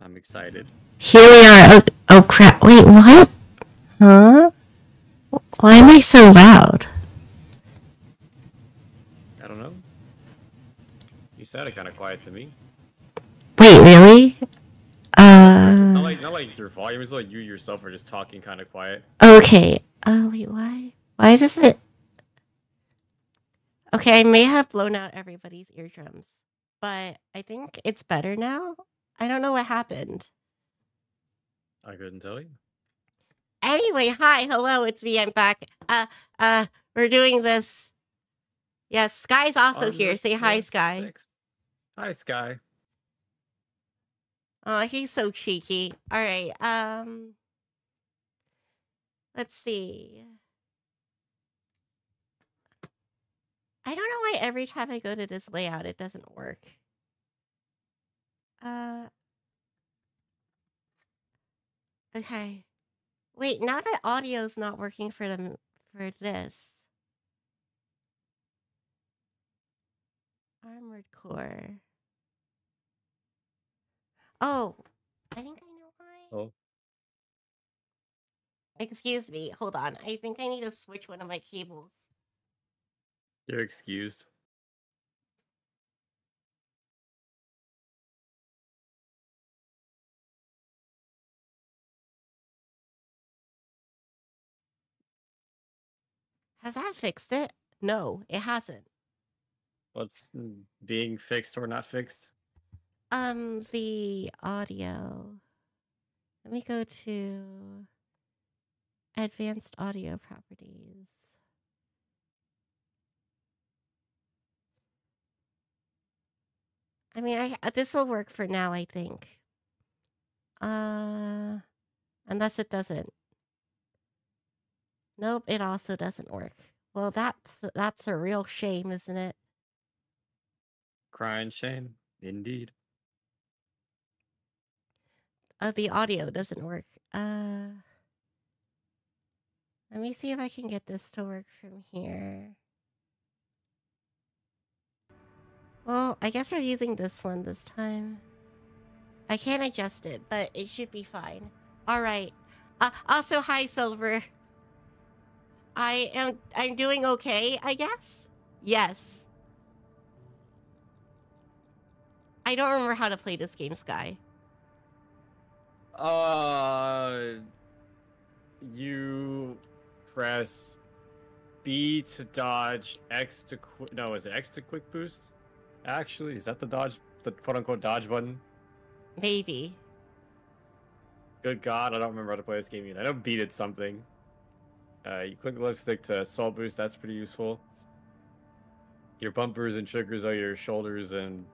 I'm excited. Here we are. Oh, oh crap. Wait, what? Huh? Why am I so loud? I don't know. You sounded kind of quiet to me. Wait, really? Not Uh. like not like your volume it's like you yourself are just talking kind of quiet. Okay. Oh, wait, why? Why does it. Okay, I may have blown out everybody's eardrums, but I think it's better now. I don't know what happened. I couldn't tell you. Anyway, hi, hello, it's me. I'm back. Uh, uh, we're doing this. Yes, Sky's also On here. Say hi, Sky. six. Hi, Sky. Oh, he's so cheeky. All right. Um, let's see. I don't know why every time I go to this layout, it doesn't work. Uh. Okay. Wait, now that audio's not working for them for this. Armored core. Oh, I think I know why. Oh, Excuse me, hold on. I think I need to switch one of my cables. you're excused. Has that fixed it? No, it hasn't. What's being fixed or not fixed? Um, the audio. Let me go to advanced audio properties. I mean, I this will work for now, I think. Uh, unless it doesn't. Nope, it also doesn't work. Well, that's that's a real shame, isn't it? Crying shame, indeed. Uh, the audio doesn't work. Uh, let me see if I can get this to work from here. Well, I guess we're using this one this time. I can't adjust it, but it should be fine. All right. Uh, also, hi, Silver. I am. I'm doing okay, I guess. Yes. I don't remember how to play this game, Sky. Uh, you press B to dodge, X to quick. No, is it X to quick boost? Actually, is that the dodge, the quote unquote dodge button? Maybe. Good God, I don't remember how to play this game yet. I know B did something. Uh, you click the left stick to assault boost. That's pretty useful. Your bumpers and triggers are your shoulders and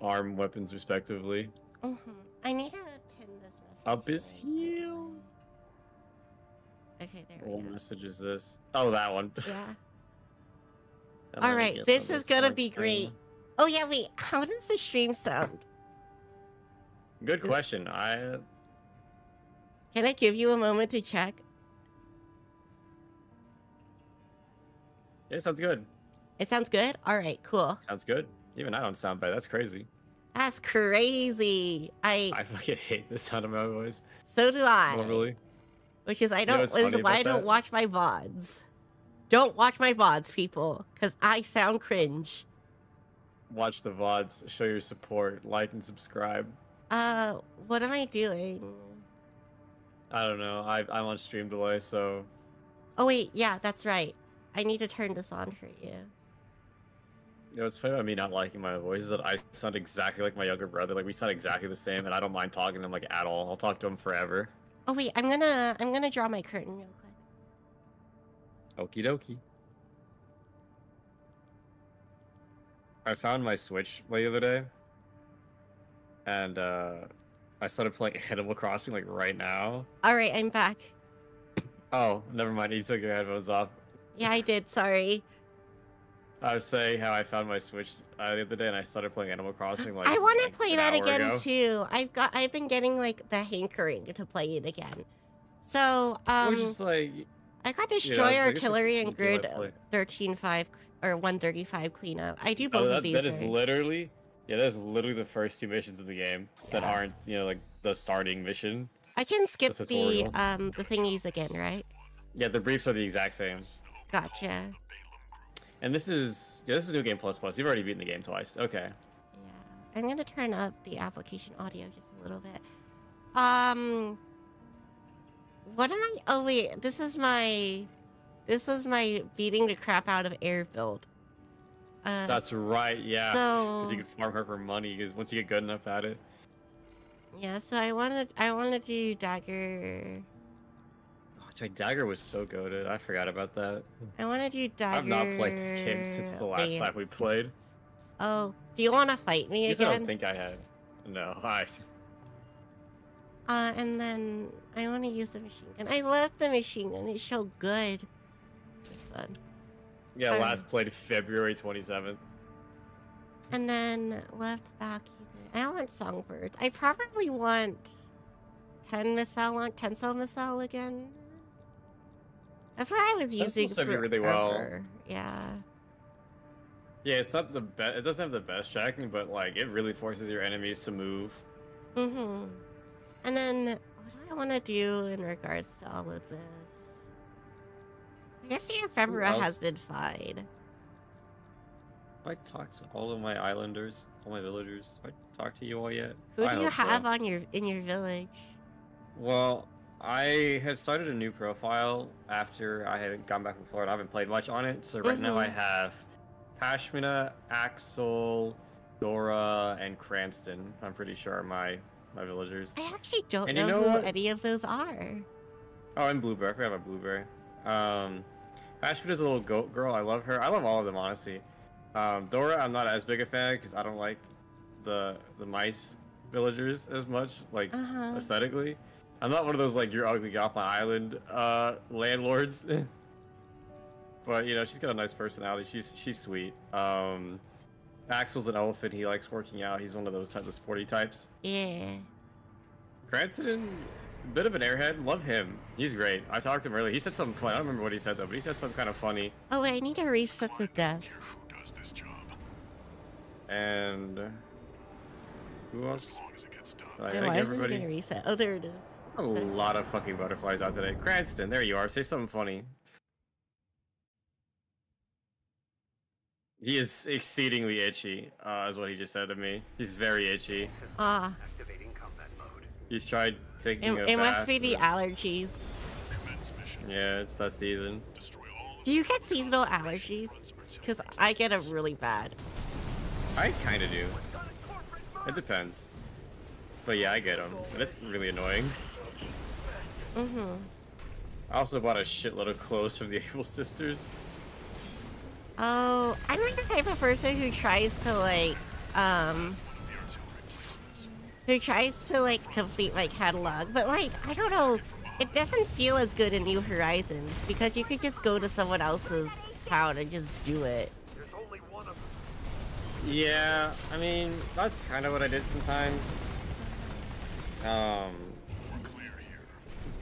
arm weapons, respectively. hmm I need to pin this message. Up is heel. Okay, there we What message is this? Oh, that one. Yeah. All right, this is gonna be thing. great. Oh yeah, wait. How does the stream sound? Good question. I Can I give you a moment to check? Yeah, sounds good. It sounds good. All right, cool. Sounds good. Even I don't sound bad. That's crazy. That's crazy. I I fucking hate the sound of my voice. so do I. Normally, Which is I don't. what's This is why I don't that? watch my vods. Don't watch my vods, people, because I sound cringe. watch the vods. Show your support. Like and subscribe. Uh, what am I doing? I don't know. I I'm on stream delay, so Oh wait, yeah, that's right. I need to turn this on for you. you know it's funny about me not liking my voice is that I sound exactly like my younger brother. Like we sound exactly the same, and I don't mind talking to him like at all. I'll talk to him forever. Oh wait, I'm gonna I'm gonna draw my curtain real quick. Okie dokie. I found my Switch the other day, and uh, I started playing Animal Crossing like right now. All right, I'm back. Oh, never mind. You took your headphones off. Yeah, I did. Sorry. I was saying how I found my Switch uh, the other day, and I started playing Animal Crossing. Like I want to like, play that again ago. too. I've got I've been getting like the hankering to play it again. So um, just like I got Destroyer, it's Artillery, and Grid thirteen five or one thirty five cleanup. I do both Oh, of these. that is right? literally, Yeah, there's literally the first two missions of the game that aren't, you know, like the starting mission. I can skip That's the um the thingies again, right? Yeah, the briefs are the exact same. Gotcha. And this is yeah, this is new game plus plus. You've already beaten the game twice. Okay. Yeah. I'm gonna turn up the application audio just a little bit. Um what am I oh wait, this is my this is my beating the crap out of air build. Uh, That's right, yeah. So Because you can farm her for money. Because once you get good enough at it, yeah, so I wanted I wanna do dagger it's Dagger was so goaded. I forgot about that. I wanna do dagger. I've not played this game since the last time we played. Oh, do you wanna fight me Because I don't think I had. No, I. Uh, and then I want to use the machine gun. I love the machine gun. It's so good. This one. Yeah, Um, last played February 27th. And then left back unit. I want songbirds. I probably want 10 missile 10 cell missile again. That's what I was using served you really well. Yeah. Yeah, it's not the best. It doesn't have the best tracking, but like it really forces your enemies to move. Mm-hmm. And then what do I want to do in regards to all of this? I guess the ephemera has been fine. Have I talked to all of my islanders, all my villagers? Have I talked to you all yet? Who I do you hope so. have on your in your village? Well, I had started a new profile after I had gone back from Florida. I haven't played much on it, so right now I Mhm. have Pashmina, Axel, Dora, and Cranston. I'm pretty sure are my my villagers. I actually don't And know, you know who what? any of those are. Oh, and Bluebear. I forgot about Bluebear. Um, Pashmina's a little goat girl. I love her. I love all of them, honestly. Um, Dora, I'm not as big a fan because I don't like the the mice villagers as much, like Uh-huh. aesthetically. I'm not one of those like you're ugly get off my island uh, landlords. but you know, she's got a nice personality. She's she's sweet. Um, Axel's an elephant. He likes working out. He's one of those types of sporty types. Yeah. Cranston, bit of an airhead. Love him. He's great. I talked to him earlier. He said something funny. I don't remember what he said though, but he said something kind of funny. Oh wait, I need to reset the deaths. Who does this job? And who else? As long as it gets done. I Wait, think why is it everybody. gonna reset? Oh, there it is. A lot of fucking butterflies out today. Cranston, there you are. Say something funny. He is exceedingly itchy, uh, is what he just said to me. He's very itchy. Ah, Activating combat mode. He's tried taking it, a it must be the but- allergies. Yeah, it's that season. Destroy all Do you get seasonal allergies? Because I get them really bad. I kind of do. It depends. But yeah, I get them. And it's really annoying. Mm-hmm. I also bought a shitload of clothes from the Able Sisters. Oh, I'm like the type of person who tries to like, um, the artillery placements. who tries to like complete my catalog, but like I don't know, it doesn't feel as good in New Horizons because you could just go to someone else's town and just do it. There's only one of them. Yeah, I mean, that's kind of what I did sometimes. Um, We're clear here.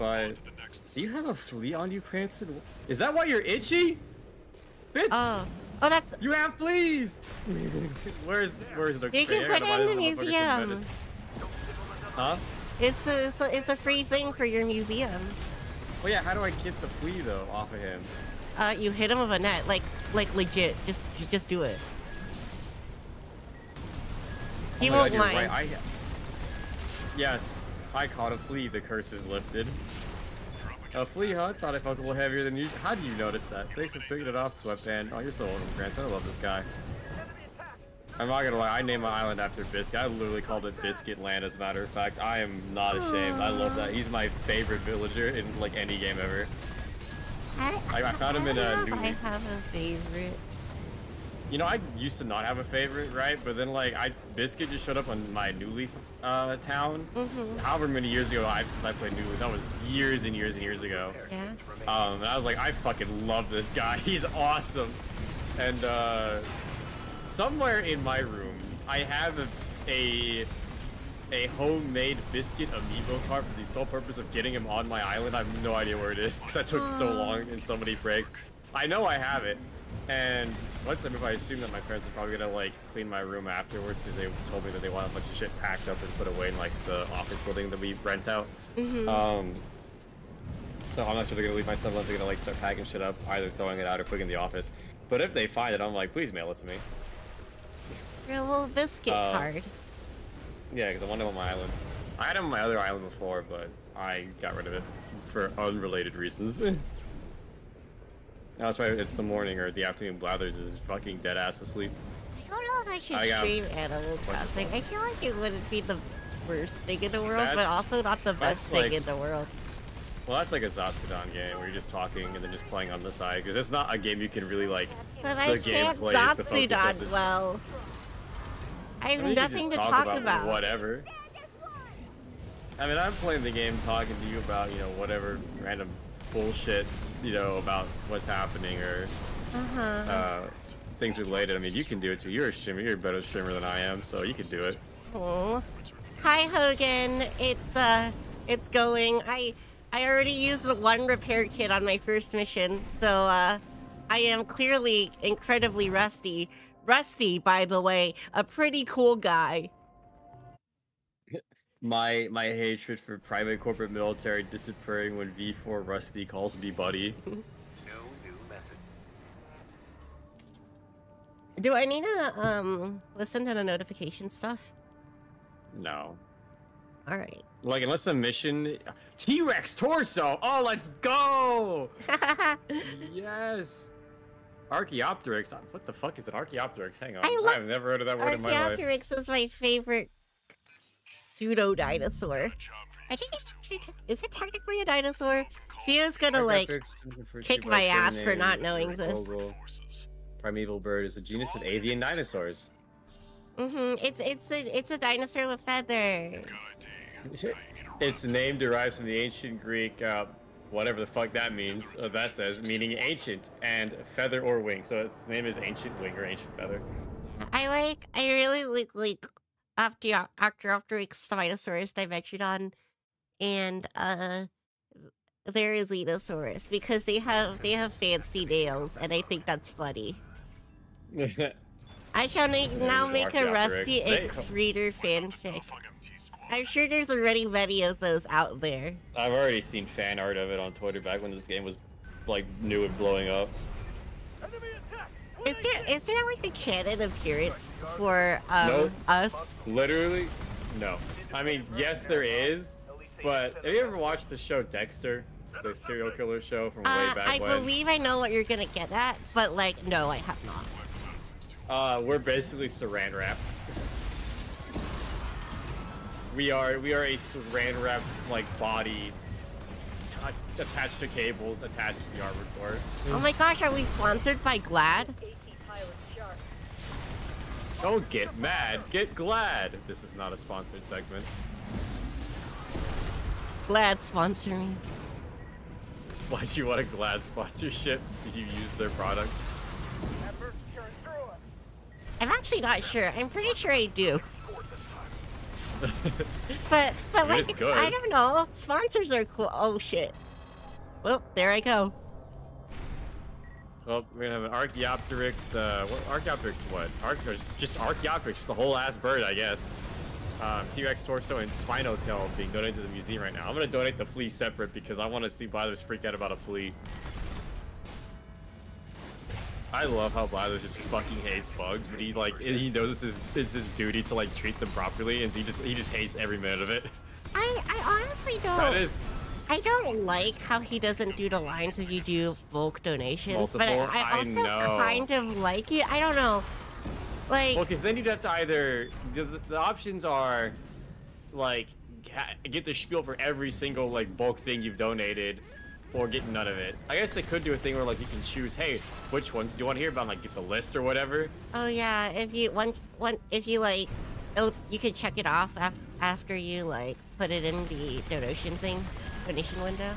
But To the next do you have a flea on you, Cranston? Is that why you're itchy? Bitch, Oh, oh, that's you have fleas! where's where's the You can put it in the this motherfucker some museum. Huh? it's a, it's a it's a free thing for your museum. Well, yeah, how do I get the flea though off of him? Uh, you hit him with a net, like like legit. Just just do it. He Oh won't God, mind. right, I... Yes, I caught a flea. The curse is lifted. A flea, huh? Thought I felt a little heavier than usual. How do you notice that? Thanks for picking it off, Sweatband. Oh, you're so welcome, Cranston. I love this guy. I'm not gonna lie, I named my island after Biskit. I literally called it Biscuit Land, as a matter of fact. I am not ashamed. I love that. He's my favorite villager in like any game ever. I, I- I found him in, I uh, don't know if New I have a favorite. You know, I used to not have a favorite, right? But then like, I Biskit just showed up on my New Leaf uh, town. Mm-hmm. However many years ago I since I played New. That was years and years and years ago. Yeah. Um, and I was like, I fucking love this guy. He's awesome. And uh, somewhere in my room, I have a, a a homemade Biskit amiibo card for the sole purpose of getting him on my island. I have no idea where it is because I took so long and so many breaks. I know I have it. And once I move, I assume that my parents are probably gonna like clean my room afterwards because they told me that they want a bunch of shit packed up and put away in like the office building that we rent out. Mm-hmm. Um, so I'm not sure they're gonna leave my stuff unless they're gonna like start packing shit up, either throwing it out or putting it in the office. But if they find it, I'm like, please mail it to me. Your little Biskit Uh, card. Yeah, because I want it on my island. I had it on my other island before, but I got rid of it for unrelated reasons. That's why it's the morning or the afternoon. Blathers is fucking dead ass asleep. I don't know if I should I um, stream Animal Crossing. I feel like it wouldn't be the worst thing in the world, but also not the that's best thing like- in the world. Well, that's like a Zatsudan game where you're just talking and then just playing on the side because it's not a game you can really like. But I can't the of Zatsudan this- well. I have I mean, nothing to just talk about, about. Whatever. I mean, I'm playing the game, talking to you about you know whatever random bullshit, you know about what's happening or Uh-huh. uh, things related. I mean, you can do it too. You're a streamer. You're a better streamer than I am, so you can do it. Aw. Hi Hogan. It's uh it's going. I I already used the one repair kit on my first mission, so uh I am clearly incredibly rusty. Rusty, by the way, a pretty cool guy. My my hatred for private corporate military disappearing when V4 Rusty calls me buddy. No new message. Do I need to um listen to the notification stuff? No. All right. Like unless a mission T-Rex torso. Oh, let's go. yes. Archaeopteryx. What the fuck is an Archaeopteryx? Hang on. I I, love- have never heard of that word in my life. Archaeopteryx is my favorite pseudo dinosaur. Got a job for you, I think it's actually is it technically a dinosaur? Fio's gonna like Archaeopteryx is referred to kick my ass for not knowing this. Primeval bird is a genus of avian dinosaurs. Mm-hmm. It's it's a it's a dinosaur with feathers. Got a day. I need a Its name derives from the ancient Greek, uh, whatever the fuck that means. Uh, that says meaning ancient and feather or wing. So its name is ancient wing or ancient feather. I like I really like like Archaeo- Archaeopteryx, Spinosaurus, Dimetrodon, and uh Therizinosaurus because they have they have fancy nails and I think that's funny. I shall name now make a Rusty X Reader fanfic. I'm sure there's already many of those out there. I've already seen fan art of it on Twitter back when this game was like new and blowing up. Is there is there like a canon appearance for um Nope. us? Literally, no. I mean, yes, there is. But have you ever watched the show Dexter, the serial killer show from way Uh, back I when? believe I know what you're gonna get at, but like, no, I have not. Uh, we're basically saran wrap. We are we are a saran wrap like body Uh, attached to cables attached to the armored core. Oh my gosh, are we sponsored by Glad? Don't get mad, get glad. This is not a sponsored segment. Glad sponsor me. Why do you want a glad sponsorship? Did you use their product? Adverse insurance through us. I'm actually not sure. I'm pretty sure I do. Scored this time. But but like. I don't know. Sponsors are cool. Oh shit. Well, there I go. Well, we're gonna have an Archaeopteryx. Uh, what Archaeopteryx? What? Arch? just Archaeopteryx, the whole ass bird, I guess. Um, T-Rex torso and Spinotail being donated to the museum right now. I'm gonna donate the flea separate because I want to see Blathers freak out about a flea. I love how Blathers just fucking hates bugs, but he like he knows it's his it's his duty to like treat them properly, and he just he just hates every minute of it. I I honestly don't. is I don't like how he doesn't do the lines if you do bulk donations, but I, I I also know. kind of like it. I don't know. Like Well, because then you'd have to either the, the, the options are like ha- get the spiel for every single like bulk thing you've donated, or get none of it. I guess they could do a thing where like you can choose, hey, which ones do you want to hear about? Like get the list or whatever. Oh yeah, if you once one if you like, oh you could check it off af- after you like put it in the donation thing, donation window.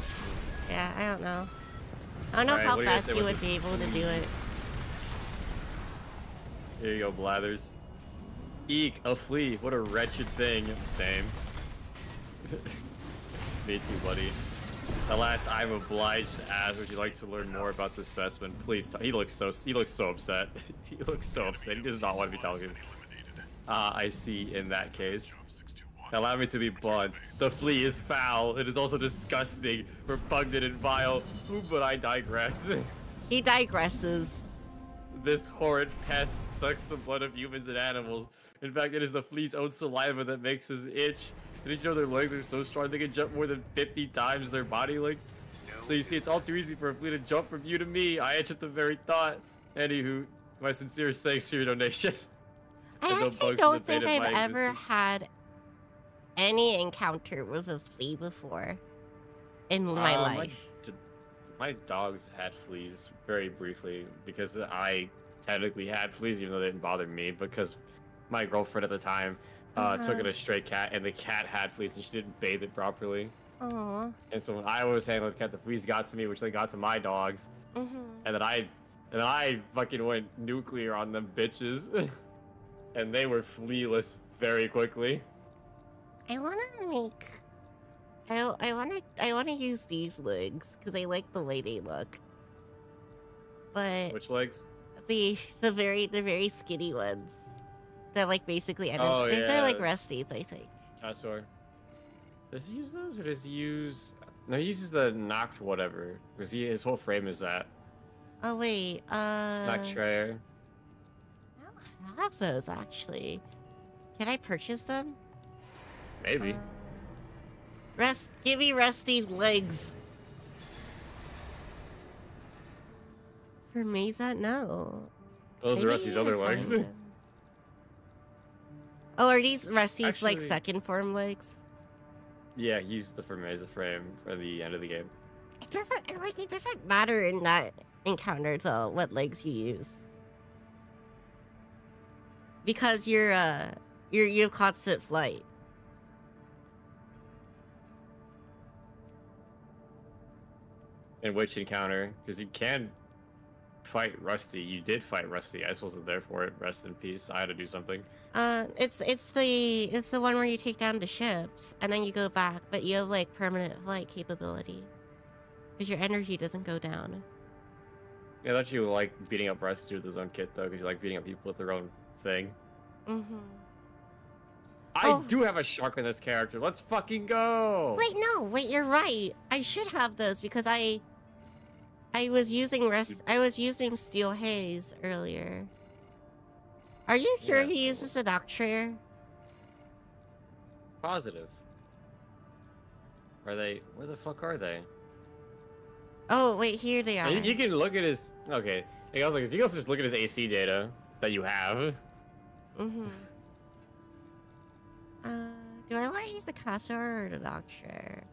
Yeah, I don't know. I don't know Alright, how do fast you with would be able to do it. Here you go, Blathers. Eek, a flea. What a wretched thing. Same. Me too, buddy. Alas, I'm obliged to ask, would you like to learn more about this specimen? Please tell. He looks so he looks so upset. he looks so upset. He does not want to be talking. Ah, I see. In that case, allow me to be blunt. The flea is foul. It is also disgusting, repugnant, and vile. Ooh, but I digress. He digresses. This horrid pest sucks the blood of humans and animals. In fact, it is the flea's own saliva that makes us itch. Did you know their legs are so strong they can jump more than 50 times their body length? So you see, it's all too easy for a flea to jump from you to me. I itch at the very thought. Anywho, my sincerest thanks for your donation. I actually don't think I've ever existence. had any encounter with a flea before in my Uh, life. d- my dogs had fleas very briefly because I technically had fleas, even though they didn't bother me. Because my girlfriend at the time uh, took Uh-huh. in a stray cat, and the cat had fleas, and she didn't bathe it properly. Aw. And so when I was handling the cat, the fleas got to me, which they got to my dogs, Mm-hmm. and then I, and then I fucking went nuclear on them bitches, and they were flealess very quickly. I wanna make. I I wanna I wanna use these legs because I like the way they look. But Which legs? the the very the very skinny ones that like basically end Oh, these are like yeah. rusties I think. Castor. Does he use those or does he use? No, he uses the knocked whatever because he his whole frame is that Oh wait, uh, Schreier. I don't have those actually. Can I purchase them? Maybe. Uh, rest, give me Rusty's legs. For Mesa, no. those are Maybe Rusty's other legs. Oh, are these Rusty's like second form legs? yeah, use the Firmeza frame for the end of the game. It doesn't like it doesn't matter in that encounter though what legs you use. Because you're uh you're you have constant flight. In which encounter? Because you can fight Rusty. You did fight Rusty. I just wasn't there for it. Rest in peace. I had to do something. Uh it's it's the it's the one where you take down the ships and then you go back, but you have like permanent flight capability. Because your energy doesn't go down. Yeah, I thought you like beating up Rusty with his own kit though, because you like beating up people with their own thing. Mm-hmm. I Oh. do have a shark in this character. Let's fucking go. Wait, no, wait, you're right. I should have those because I I was using rest I was using steel haze earlier. Are you sure Yeah. he uses a doctor? Positive. Are they? Where the fuck are they? Oh wait, here they are. You, you can look at his. Okay. I was like, you can also just look at his AC data that you have. Mm-hmm. Uh do I want to use the Castor or the doctor?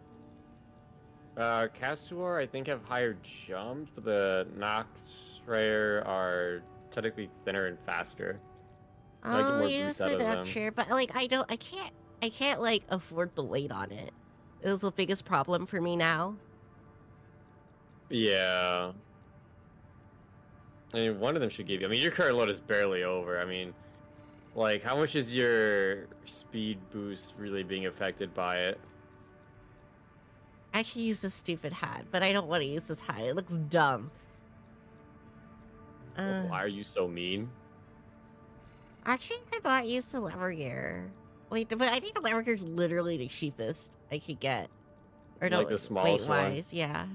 Uh, Kasuar, I think have higher jumps, but the Noct Rayer are technically thinner and faster. I use the of but like I don't I can't I can't like afford the weight on it. It was the biggest problem for me now. Yeah. I mean, one of them should give you. I mean, your current load is barely over. I mean, like, how much is your speed boost really being affected by it? I could use this stupid hat, but I don't want to use this hat. It looks dumb. Uh, Why are you so mean? actually, I thought I used the lever gear. Wait, but I think the lever gear is literally the cheapest I could get. Or Like the smallest one? wise, yeah.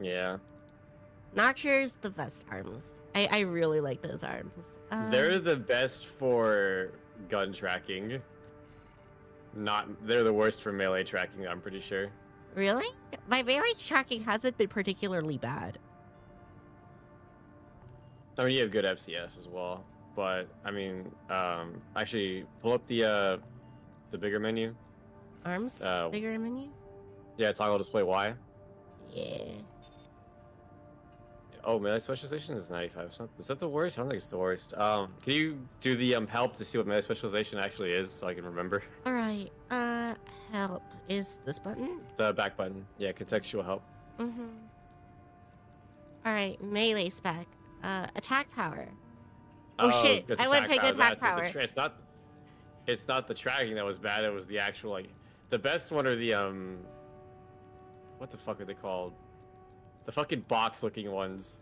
Yeah. Nocture's the best arms. I, I really like those arms. Uh, They're the best for gun tracking. Not, they're the worst for melee tracking, I'm pretty sure. Really? My melee tracking hasn't been particularly bad. I mean, you have good FCS as well, but I mean, um, actually, pull up the uh, the bigger menu. Arms? Uh, Bigger menu? Yeah, toggle display Y. Yeah. Oh, melee specialization is 95. It's not, is that the worst? I don't think it's the worst. Um, can you do the um help to see what melee specialization actually is, so I can remember? Alright, uh, help. Is this button? The back button. Yeah, contextual help. Mm-hmm. Alright, melee spec. Uh, attack power. Oh, shit, I went attack to good attack power. it's not. It's not the tracking that was bad. It was the actual like The best one are the um. What the fuck are they called? The fucking box-looking ones.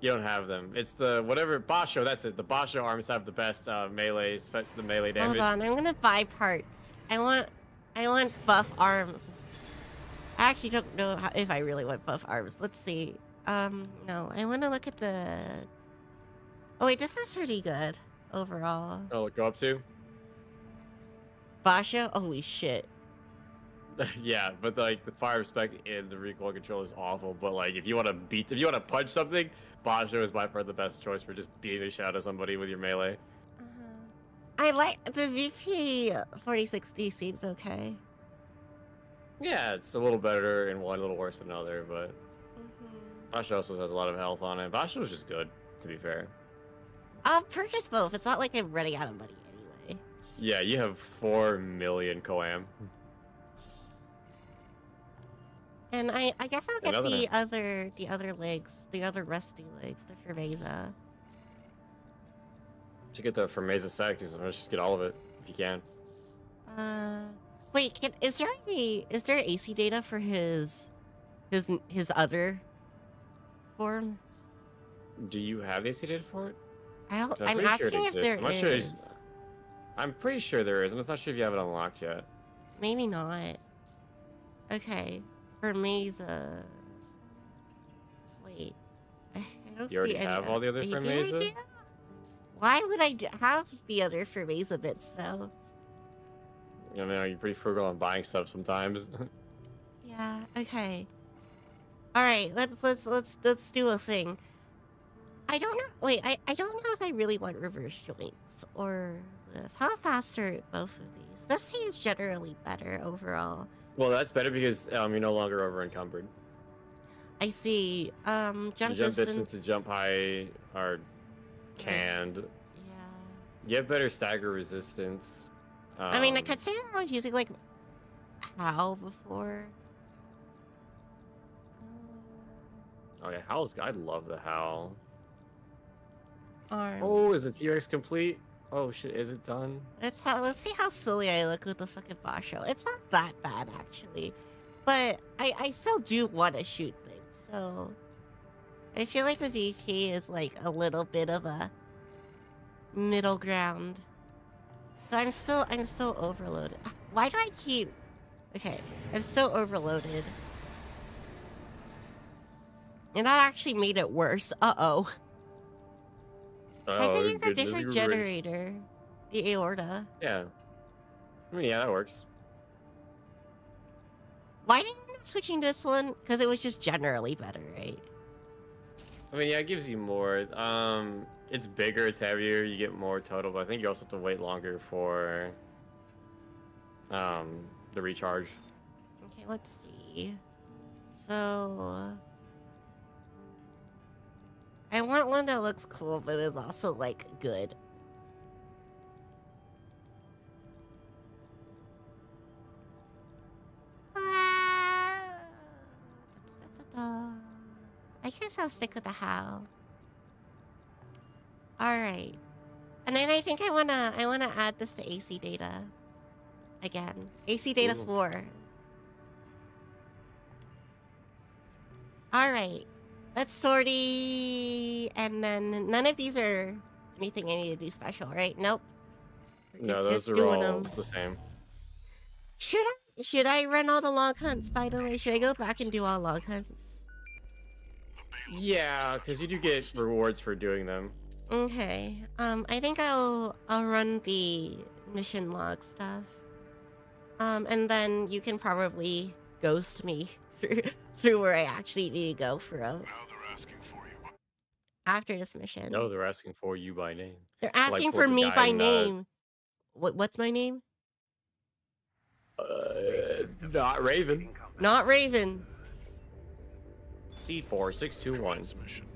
You don't have them. It's the whatever Basho. That's it. The Basho arms have the best uh, melee, spe- the melee damage. Hold on, I'm gonna buy parts. I want, I want buff arms. I actually don't know how, if I really want buff arms. Let's see. Um, no, I want to look at the. Oh wait, this is pretty good overall. Oh, go up to. Basha, holy shit. yeah, but like the fire spec and the recoil control is awful. But like, if you want to beat, if you want to punch something, Basho is by far the best choice for just beating the shit out of somebody with your melee. Uh-huh. I like the VP 4060 seems okay. Yeah, it's a little better in one, a little worse than another, but Mm-hmm. Basho also has a lot of health on it. Basho is just good, to be fair. I'll purchase both. It's not like I'm running out of money anyway. Yeah, you have four million COAM. And I, I guess I'll get Another- the other, the other legs, the other rusty legs, the Firmeza. To get the Mesa Sec, just just get all of it if you can. Uh, wait, can, is there any, is there AC data for his, his, his other form? Do you have AC data for it? I don't, I'm I'm, pretty sure asking if there I'm not sure is. I'm pretty sure there is. I'm just not sure if you have it unlocked yet. Maybe not. Okay, Firmeza. Uh, wait, I, I don't You already see any. have all the other You I do? Why would I have the other Firmeza bits though? You know, you're pretty frugal on buying stuff sometimes. Yeah. Okay. All right. Let's let's let's let's do a thing. I don't know. Wait. I I don't know if I really want reverse joints or this. How fast are both of these? This seems generally better overall. Well, that's better because um, you're no longer over encumbered. I see. Um, jump, the jump distance. distance and jump high are canned. Yeah. You have better stagger resistance. I mean, I Um, consider I was using like how before. Oh yeah, Howl's. I love the Howl. Arm. Oh, is the T-Rex complete? Oh shit, is it done? Let's see how silly I look with the fucking Basho. It's not that bad actually, but I I still do want to shoot things. So I feel like the VP is like a little bit of a middle ground. So I'm still I'm still overloaded. Why do I keep? Okay, I'm so overloaded. And that actually made it worse. Uh oh. I could use a different generator. The aorta. Yeah. I mean, yeah, that works. Why didn't you switching this one? Because it was just generally better, right? I mean, yeah, it gives you more. Um, it's bigger, it's heavier, you get more total, but I think you also have to wait longer for um the recharge. Okay, let's see. So. I want one that looks cool, but is also, like, good. I guess I'll stick with the how. Alright. And then I think I wanna I wanna add this to AC data. Again. AC data Ooh. 4. Alright. Let's sortie and then none of these are anything I need to do special, right? Nope. We're No, those just are all 'em. the same. Should I should I run all the log hunts by the way? Should I go back and do all log hunts? Yeah, because you do get rewards for doing them. Okay. Um, I think I'll I'll run the mission log stuff. Um, and then you can probably ghost me through through where I actually need to go for a, Now they're asking for you. after this mission. No, they're asking for you by name. They're asking what for the me by in, uh, name. What what's my name? Uh, not Raven. Not Raven. C4621. Transmission. Destroy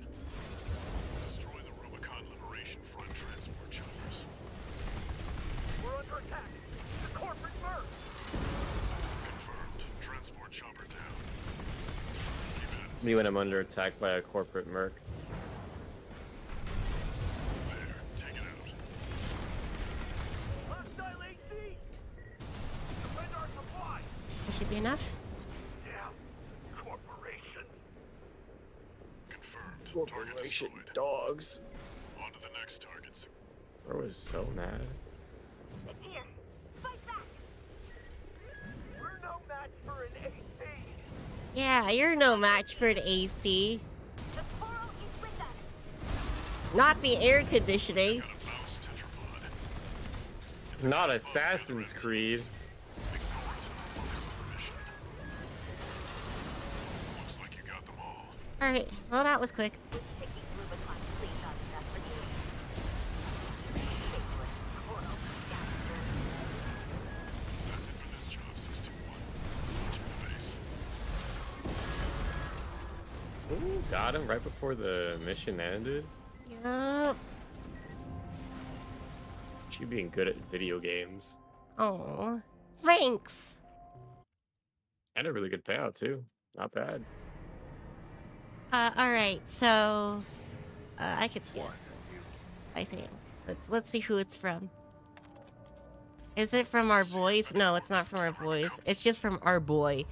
Me when I'm under attack by a corporate merc. there. Take it out. Hostile should be enough. Damn corporation. Confirmed. Target destroyed. dogs. On to the next targets. Bro was so mad. Here, fight back. We're no match for an AC. Yeah, you're no match for an AC. The coral is with us. Not the air conditioning. Got a mouse tetrapod. It's not Assassin's Creed. Ignore it and focus on the mission. Looks like you got them all. Alright, well, that was quick. Ooh, got him right before the mission ended. Yup. She being good at video games. Oh, thanks. And a really good payout too. Not bad. Uh, alright, so... Uh, I could skip. I think. Let's, let's see who it's from. Is it from our boys? No, it's not from our boys. It's just from our boy.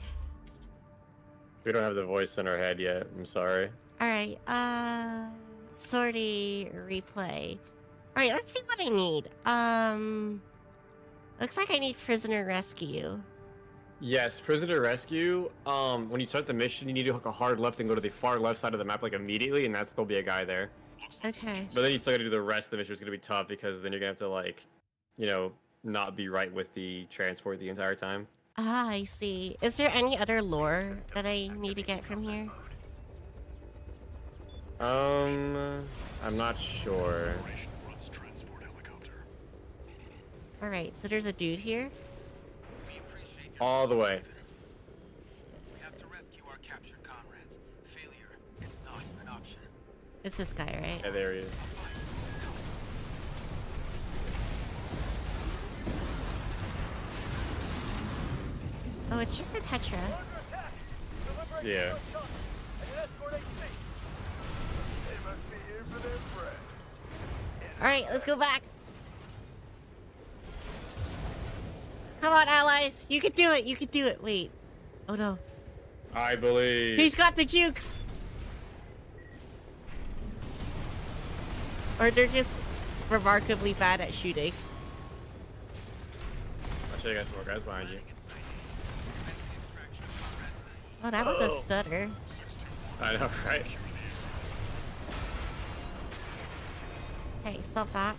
We don't have the voice in our head yet. I'm sorry. Alright, uh... Sortie replay. Alright, let's see what I need. Um... Looks like I need prisoner rescue. Yes, prisoner rescue. Um, when you start the mission, you need to hook a hard left and go to the far left side of the map like immediately, and that's there'll be a guy there. Okay. But then you still got to do the rest of the mission. It's gonna be tough because then you're gonna have to like, you know, not be right with the transport the entire time. Ah, I see. Is there any other lore that I need to get from here? Um, I'm not sure. Operation Front's transport helicopter. Alright, so there's a dude here. We appreciate your All the way. Raven. We have to rescue our captured comrades. Failure is not an option. It's this guy, right? Yeah, there he is. Oh, it's just a Tetra. We're under attack. Deliberate Yeah. shot and an escort AC. They must be here for their friend. Alright, let's go back. Come on, allies. You can do it. You can do it. Wait. Oh no. I believe. He's got the jukes. Or they're just remarkably bad at shooting. I'll show you guys some more guys behind you. Oh, that was a stutter. I know, right? Secure the area. Hey, stop that.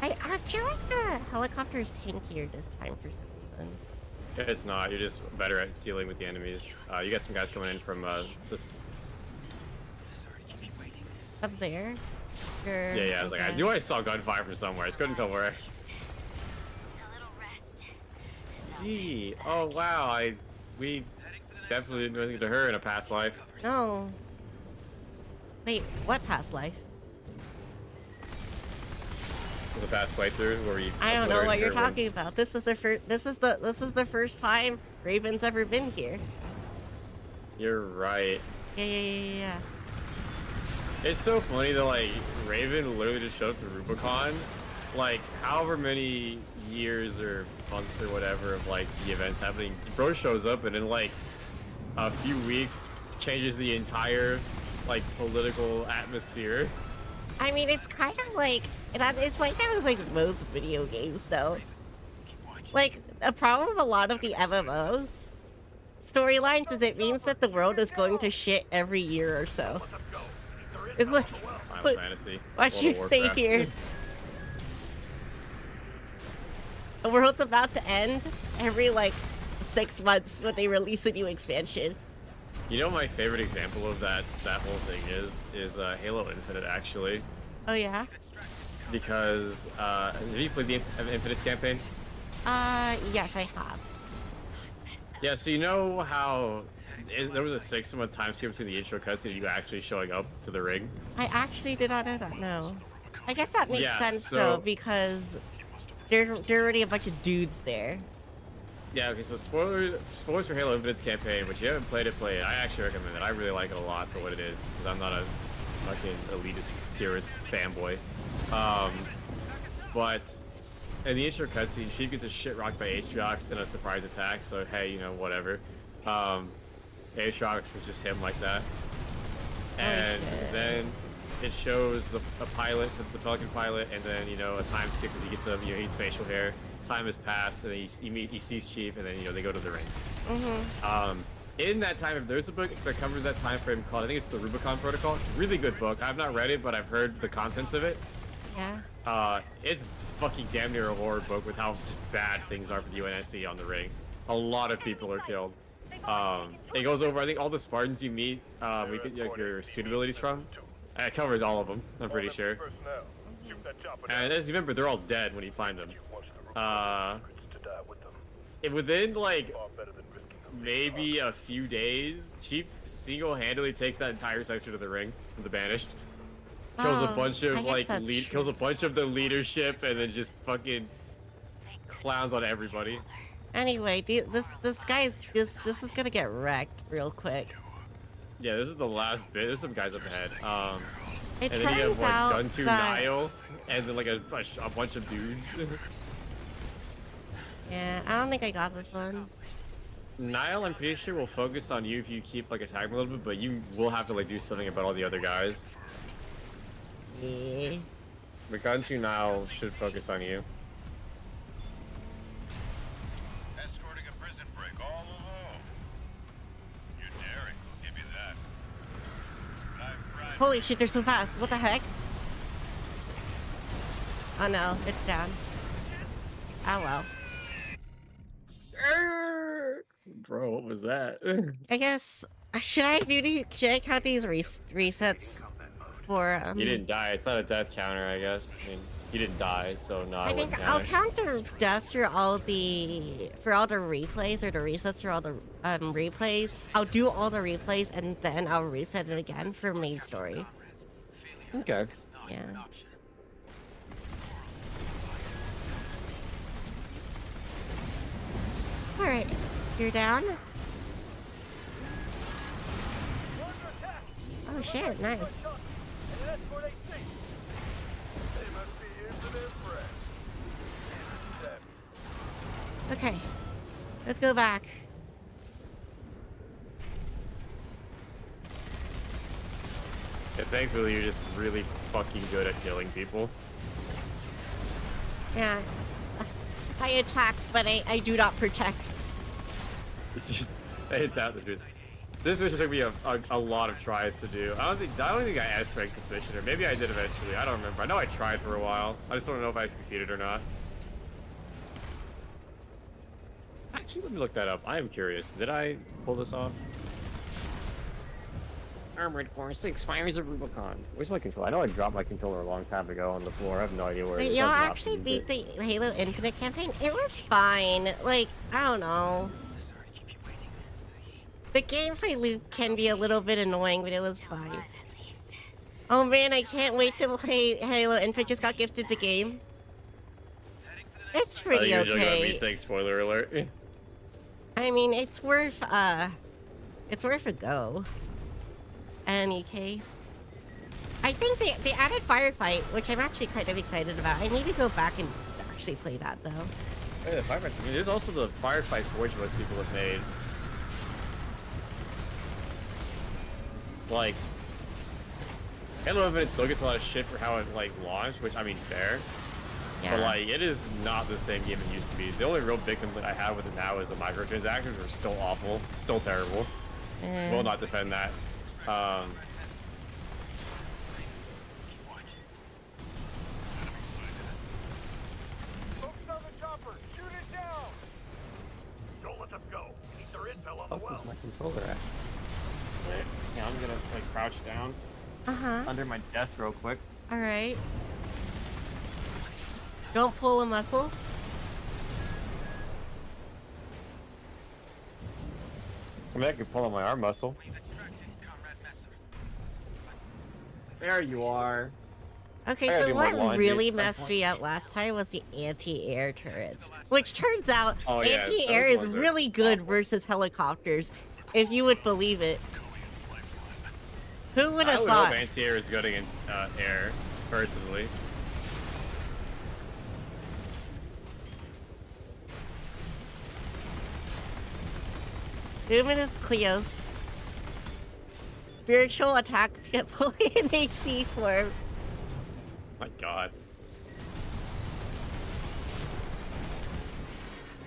I, I feel like the helicopter's tankier this time for some reason. It's not. You're just better at dealing with the enemies. Uh, you got some guys coming in from uh, this. Sorry to keep you waiting. Up there. Yeah, yeah. I was like, I knew I saw gunfire from somewhere. I just couldn't tell where. A little rest. Gee. Oh wow. I we Heading for the next definitely didn't do anything to her in a past life. No. Wait, what past life? The past playthrough where we. I don't know what you're talking about. This is the first. This is the. This is the first time Raven's ever been here. You're right. Yeah, yeah, yeah, yeah, yeah. It's so funny that like Raven literally just showed up to Rubicon, like however many years or months or whatever of like the events happening. Bro shows up and in like a few weeks changes the entire like political atmosphere. I mean, it's kind of like that. It's like that with like most video games, though. Like a problem with a lot of the MMOs storylines is it means that the world is going to shit every year or so. It's like, Final what, Fantasy. what World you say here? The world's about to end every like six months when they release a new expansion. You know my favorite example of that that whole thing is is uh, Halo Infinite actually Oh yeah. Because uh, have you played the In- Infinite campaign? Uh, yes, I have. Yeah, so you know how is, there was a six month time skip between the intro cutscene and you actually showing up to the ring? I actually did not know that. No. I guess that makes Yeah, sense so- though because He must have there there are already a bunch of dudes there. Yeah, okay, so spoilers spoilers for Halo Infinite's campaign, but if you haven't played it, play it. I actually recommend it. I really like it a lot for what it is, because I'm not a fucking elitist purist fanboy. Um, but in the intro cutscene, she gets a shit rocked by Atriox in a surprise attack. So hey, you know whatever. Um, Atriox is just him like that. And shit. then it shows the a pilot, the, the Pelican pilot, and then you know a time skip because he gets a you know he's facial hair. Time has passed, and then he, he meet he sees Chief, and then you know they go to the ring. Mm-hmm. Um, in that time, there's a book that covers that time frame called I think it's the Rubicon Protocol. It's a really good book. I've not read it, but I've heard the contents of it. Yeah. Uh, it's fucking damn near a horror book with how bad things are for the UNSC on the ring. A lot of people are killed. Um, it goes over I think all the Spartans you meet, um, we get like, your suitabilities from. Uh, It covers all of them. I'm pretty sure. Personnel. Shoot that chopper And as you remember, they're all dead when you find them. You want the Uh, recruits to die with them. and within like Far better than risking them. maybe a few days, Chief single-handedly takes that entire section of the ring from the Banished. Kills Oh, a bunch of like lead, kills a bunch of the leadership, and then just fucking clowns on everybody. Anyway, the, this this guy is this this is gonna get wrecked real quick. Yeah, this is the last bit. There's some guys up ahead. Um, It and then you have turns like out Guntu that Nile, and then like a, a, a bunch of dudes. yeah, I don't think I got this one. Nile, I'm pretty sure will focus on you if you keep like attacking a little bit, but you will have to like do something about all the other guys. Yeah. But Guntu Nile should focus on you. Holy shit, they're so fast. What the heck? Oh no, it's down. Oh well. Bro, what was that? I guess should I do the should I count these res- resets for um you didn't die. It's not a death counter, I guess. I mean, you didn't die, so no, I, I think I'll counter it. count for all the for all the replays or the resets for all the um replays. I'll do all the replays and then I'll reset it again for main story. Okay. is not Yeah. option. All right, you're down. Oh shit, nice. And an escort AC. They must be here for their friend. Them. Okay, let's go back. Yeah, thankfully, you're just really fucking good at killing people. Yeah, I attack, but I I do not protect. I hit that the truth. This mission took me a, a, a lot of tries to do. I don't think I don't think I S ranked this mission, or maybe I did eventually. I don't remember. I know I tried for a while. I just don't know if I succeeded or not. Actually, let me look that up. I am curious. Did I pull this off? Armored Core 6 Fires of Rubicon. Where's my controller? I know I dropped my controller a long time ago on the floor. I have no idea where it Wait, is. y'all actually used beat it. the Halo Infinite campaign? It was fine. Like, I don't know. Sorry to keep you waiting, Saeed. The gameplay loop can be a little bit annoying, but it was fine. Oh man, I can't wait to play Halo Infinite. Just got gifted the game. Heading for the It's site. I pretty think you're joking okay. about me saying spoiler alert. I mean, it's worth uh, it's worth a go. Any case, I think they they added firefight, which I'm actually kind of excited about. I need to go back and actually play that though. Yeah, the firefight. I mean, there's also the firefight forge most people have made. Like, Halo it still gets a lot of shit for how it like launched, which I mean fair. Yeah. But like, it is not the same game it used to be. The only real big complaint I have with it now is the microtransactions are still awful, still terrible. Eh. Will not defend that. Um, Keep watching. Enemy sighted. Focus on the chopper. Shoot it down. Don't let them go. Keep their intel on the fuck is my controller at? Yeah, I'm gonna like crouch down Uh huh. under my desk real quick. All right. Don't pull a muscle. I mean, I can pull on my arm muscle. We've extracted Comrade Messer. There you are. Okay, so what really messed me up last time was the anti-air turrets, which turns out Oh, yeah, anti-air those is really good awful. versus helicopters, if you would believe it. Makovian's lifeline. Who would I have would thought? hope anti-air is good against uh, air, personally. Luminis Klio's. Spiritual attack people in AC form. My god.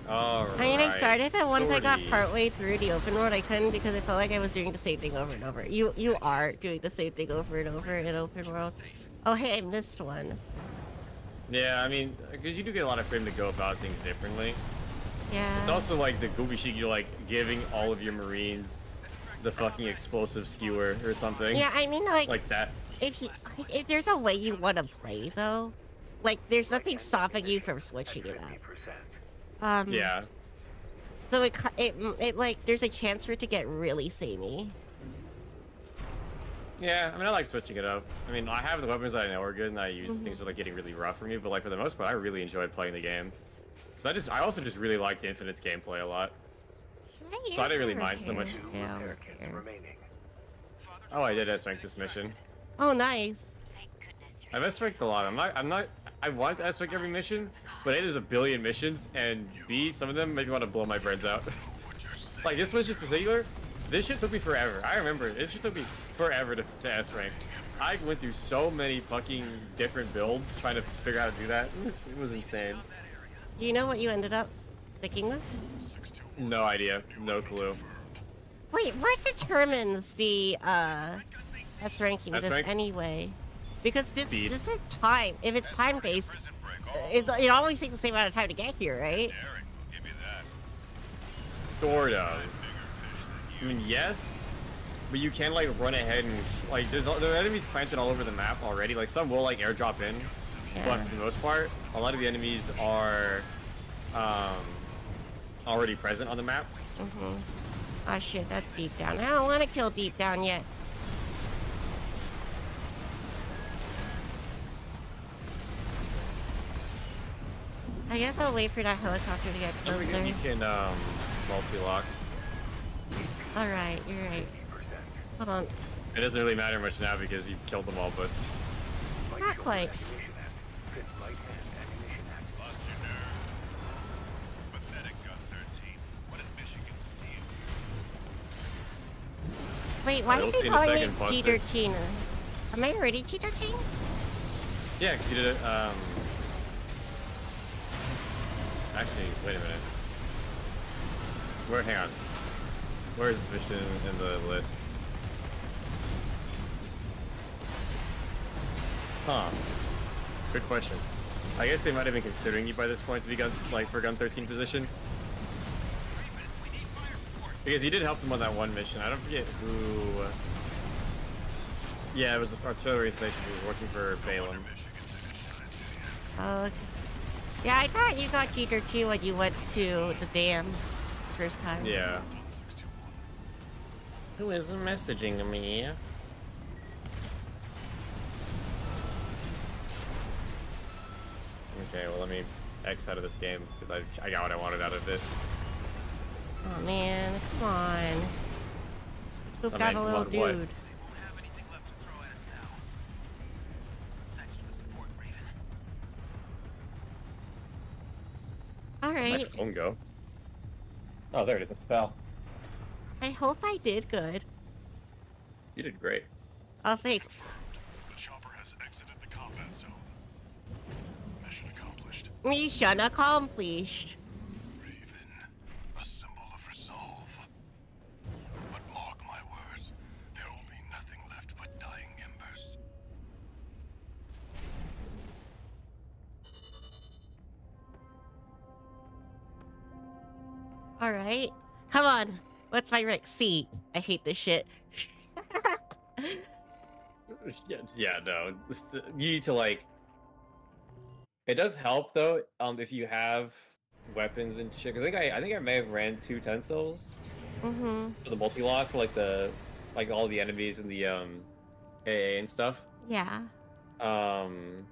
Alright. I mean, I started it once I got partway through the open world. I couldn't because I felt like I was doing the same thing over and over. You you are doing the same thing over and over in open world. Oh, hey, I missed one. Yeah, I mean, because you do get a lot of freedom to go about things differently. Yeah. It's also like the goofy shit you're like giving all of your marines the fucking explosive skewer or something. Yeah, I mean, like, Like that. if you, if there's a way you want to play though, like, there's nothing stopping you from switching it up. Um, Yeah. So it, it, it, like, there's a chance for it to get really samey. Yeah, I mean, I like switching it up. I mean, I have the weapons that I know are good, and I use Mhm. things that are like getting really rough for me. But like for the most part, I really enjoyed playing the game. Because I just, I also just really liked Infinite's gameplay a lot. Should I So I didn't really mind so much. Yeah, repair kits repair. remaining. Oh, I did S rank this mission. Oh, nice. Thank goodness I've S ranked a lot. I'm not, I'm not, I want to S rank every mission, but A, there's a billion missions, and B, some of them make me want to blow my brains out. like this mission in particular, this shit took me forever. I remember this shit took me forever to, to S rank. I went through so many fucking different builds trying to figure out how to do that. It was insane. Do you know what you ended up sticking with? No idea. No clue. Wait, what determines the uh S ranking S this rank? anyway? Because this Speed. this is time. If it's time based, it, it always takes the same amount of time to get here, right? daring. I'll give you that. Sort of. I mean, yes, but you can like run ahead and like there's there are enemies planted all over the map already. Like some will like airdrop in, but for the most part, a lot of the enemies are um already present on the map. Mm-hmm. Oh shit, that's deep down. I don't want to kill deep down yet. I guess I'll wait for that helicopter to get closer. You can um multi-lock. Alright, you're right. Hold on. It doesn't really matter much now because you've killed them all, but Not quite. Wait, why is he calling me Buster. G13? Am I already G13? yeah, because you did it. Um, actually, wait a minute. Where? Hang on. Where is this mission in the list? Huh. Good question. I guess they might have been considering you by this point to be gun like for gun 13 position. Because you did help them on that one mission. I don't forget who. Uh, yeah, it was the artillery station who was working for Balam. Michigan took a shot at you. Oh. Yeah, I thought you got G13 when you went to the dam first time. Yeah. Who is messaging me? Okay, well let me X out of this game because I, I got what I wanted out of it. Oh man, come on. Pooped I got mean, a little what- dude. what? They won't have anything left to throw at us now. Thanks for the support, Raven. Alright, Where'd phone go? Oh, there it is. It fell. I hope I did good. You did great. Oh, thanks. The chopper has exited the combat zone. Mission accomplished. Mission accomplished. Alright. Come on. What's my rank? C. I hate this shit. Yeah, yeah, no. You need to like. It does help though, um, if you have weapons and shit. 'cause I think I, I think I may have ran two tensils Mm-hmm. for the multi-lock for like the, like all the enemies and the um, AA and stuff. Yeah. Um,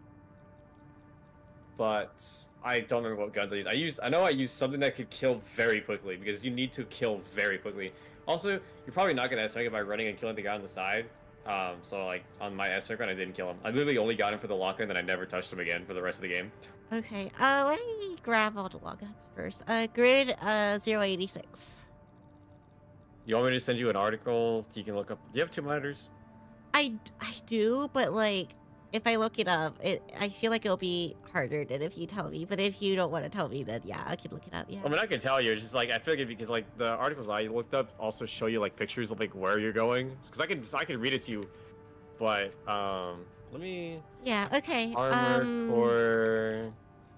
but I don't remember what guns I used. I use I know I used something that could kill very quickly because you need to kill very quickly. Also, you're probably not gonna estimate it by running and killing the guy on the side. Um, so like on my S run, I didn't kill him. I literally only got him for the locker, and then I never touched him again for the rest of the game. Okay, uh, let me grab all the logouts first. Uh, grid, uh, 086. You want me to send you an article so you can look up? Do you have two monitors? I, I do, but like, if I look it up, it I feel like it'll be harder than if you tell me. But if you don't want to tell me, then yeah, I can look it up. Yeah. I mean, I can tell you. It's just like I feel like because like the articles I looked up also show you like pictures of like where you're going. Because I can I can read it to you, but um, let me Yeah. Okay. armor um, core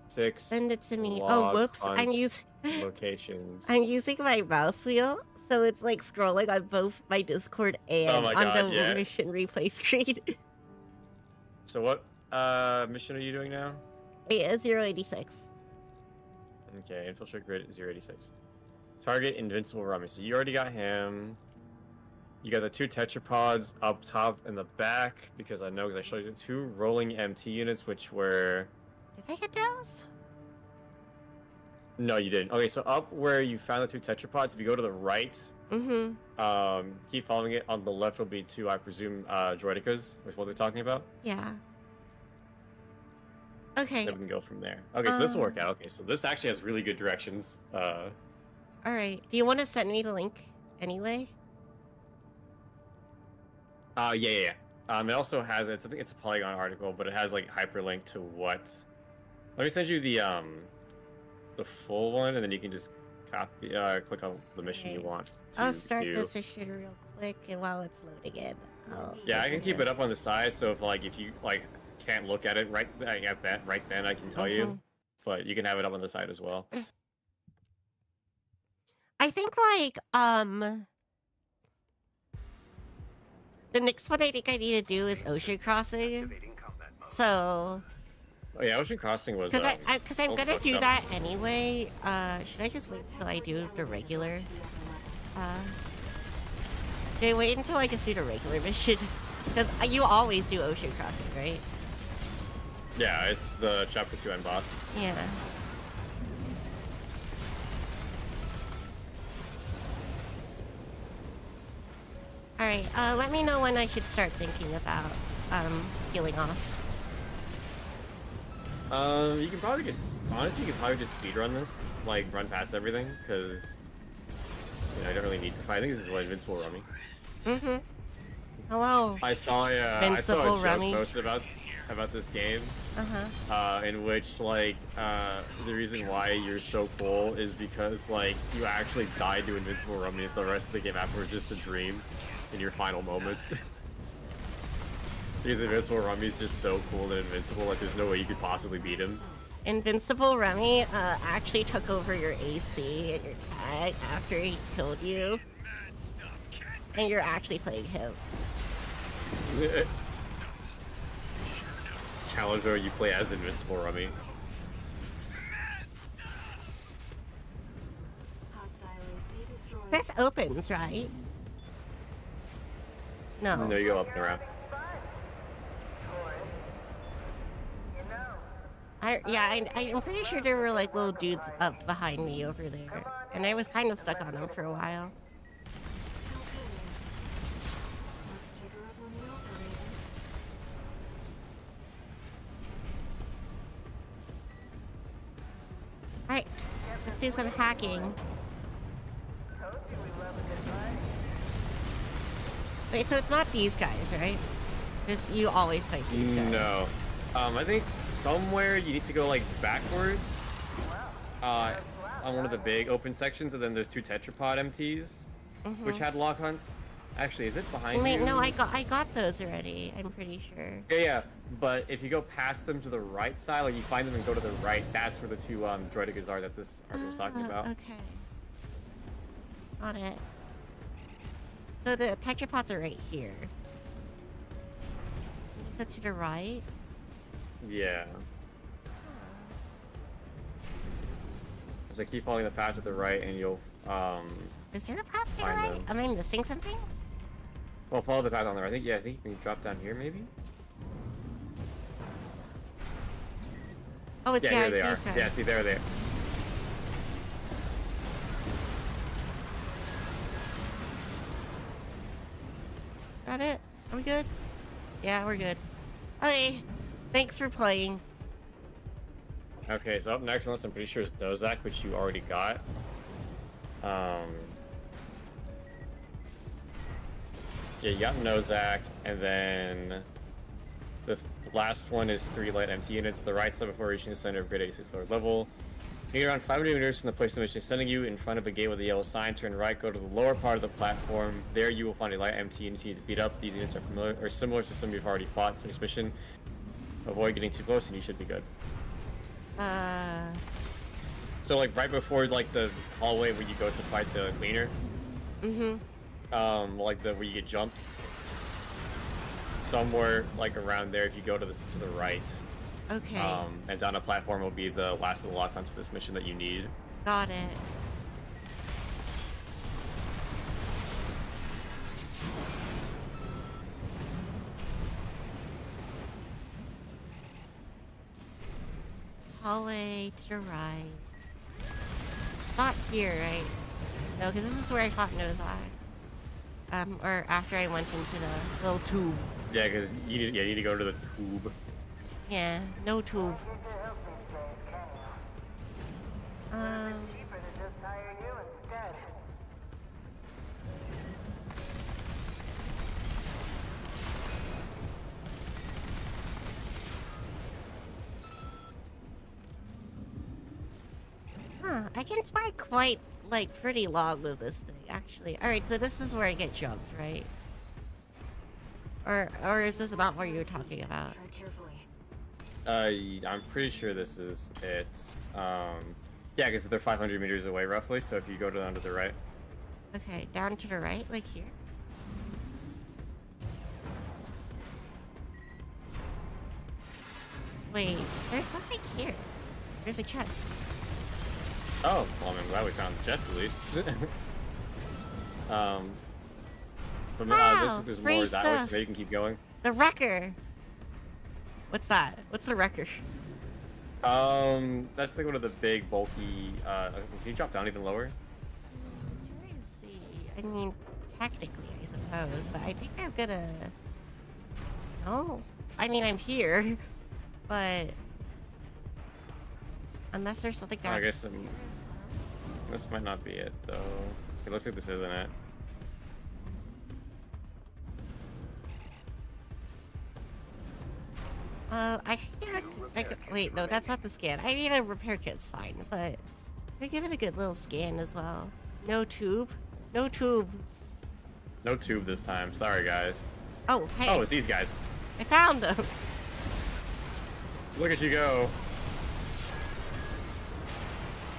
six send it to me. Oh, whoops! I'm using locations. I'm using my mouse wheel, so it's like scrolling on both my Discord and Oh my on the yeah. mission replay screen. So what uh mission are you doing now? yeah, 086. Okay, infiltrate grid 086. Target invincible rummy. So you already got him. You got the two tetrapods up top and the back because I know because I showed you the two rolling MT units, which were Did I get those? no, you didn't. Okay, so up where you found the two tetrapods, if you go to the right, Mm-hmm. um, keep following it. On the left will be two, I presume, uh, droidicas, is what they're talking about. Yeah. Okay. Then we can go from there. Okay, so this will work Um, out. Okay, so this actually has really good directions. Uh, All right. Do you want to send me the link anyway? Uh, yeah, yeah, yeah. Um, it also has it's I think it's a Polygon article, but it has like hyperlink to what. Let me send you the um, the full one, and then you can just copy, uh, click on the mission you Okay. want. I'll start do. this mission real quick, and while it's loading in, I'll Yeah, I can open keep it up on the side, so if like if you like can't look at it right like, at that right then, I can tell you. Mhm. But you can have it up on the side as well. I think like um the next one I think I need to do is ocean crossing. So Oh yeah, Ocean Crossing was. because um, I because I'm gonna do up. that anyway. Uh, should I just wait till I do the regular? Uh, should I wait until I just do the regular mission? Because you always do ocean crossing, right? Yeah, it's the chapter two end boss. Yeah. Alright, uh, let me know when I should start thinking about, um, healing off. Um, you can probably just honestly, you can probably just speedrun this, like run past everything, because you know I don't really need to fight. I think this is what Invincible Rummy. Mm-hmm. Hello. I saw a, uh, I saw a joke Rummy. posted about about this game, Uh-huh. uh, in which like uh, the reason why you're so cool is because like you actually died to Invincible Rummy, and the rest of the game afterwards just a dream in your final moments. because Invincible Rummy is just so cool and invincible, like there's no way you could possibly beat him. Invincible Rummy, uh, actually took over your AC and your tag after he killed you. And you're actually playing him. Challenger, you play as Invincible Rummy. This opens, right? No. There you go up and around. I, yeah, I, I'm pretty sure there were like little dudes up behind me over there. And I was kind of stuck on them for a while. Alright, let's do some hacking. Wait, so it's not these guys, right? Because you always fight these guys. No. Um, I think somewhere you need to go like backwards. Uh, on one of the big open sections, and then there's two tetrapod MTs, which Mhm. had lock hunts. Actually, is it behind Wait, you? no, I got I got those already. I'm pretty sure. Yeah, yeah. But if you go past them to the right side, like you find them and go to the right, that's where the two um droidicas are that this article was talking Ah, about. Okay. Got it. So the tetrapods are right here. You said to the right? Yeah. So keep following the path to the right, and you'll um. Is there a path to the right? them. Am I missing something? Well, follow the path on the right. I think yeah. I think you can drop down here maybe. Oh, it's Yeah, yeah, it's they are. guys. Yeah, see there they are. Got it? Are we good? Yeah, we're good. Okay. Thanks for playing. Okay, so up next, unless I'm pretty sure it's Dozak, which you already got. Um. Yeah, you got Nozak, and then the th- last one is three light MT units. The right side before reaching the center of grid 86 lower level. You're around 500 meters from the place in which they're sending you in front of a gate with a yellow sign. Turn right, go to the lower part of the platform. There you will find a light MT unit to beat up. These units are familiar or similar to some you've already fought in this mission. Avoid getting too close, and you should be good. Uh, So like right before like the hallway where you go to fight the cleaner, mm-hmm. um, like the where you get jumped. Somewhere like around there, if you go to this to the right, Okay. um, and down a platform will be the last of the lock-ons for this mission that you need. Got it. To the right. Not here, right? No, because this is where I fought Nozai. Um, or after I went into the little tube. Yeah, because you need, yeah, you need to go to the tube. Yeah, no tube. Um, Huh, I can fly quite, like, pretty long with this thing, actually. Alright, so this is where I get jumped, right? Or, or is this not what you were talking about? Carefully. Uh, I'm pretty sure this is it. Um, yeah, because they're 500 meters away roughly. So if you go down to the right, Okay, down to the right, like here? Wait, there's something here. There's a chest. Oh, well, I'm glad we found the chest at least. um, but uh, Wow, this, there's free more that way, so you can keep going. The wrecker! What's that? What's the wrecker? Um, that's like one of the big, bulky. Uh, can you drop down even lower? I'm trying to see. I mean, technically, I suppose, but I think I'm gonna. No, I mean I'm here, but unless there's something down I guess here I'm- as well. This might not be it though. It looks like this isn't it. Uh, I think I could, wait, no, that's not the scan. I mean, a repair kit's fine, but I give it a good little scan as well. No tube, no tube. No tube this time. Sorry, guys. Oh, hey, Oh, it's these guys. I found them. Look at you go.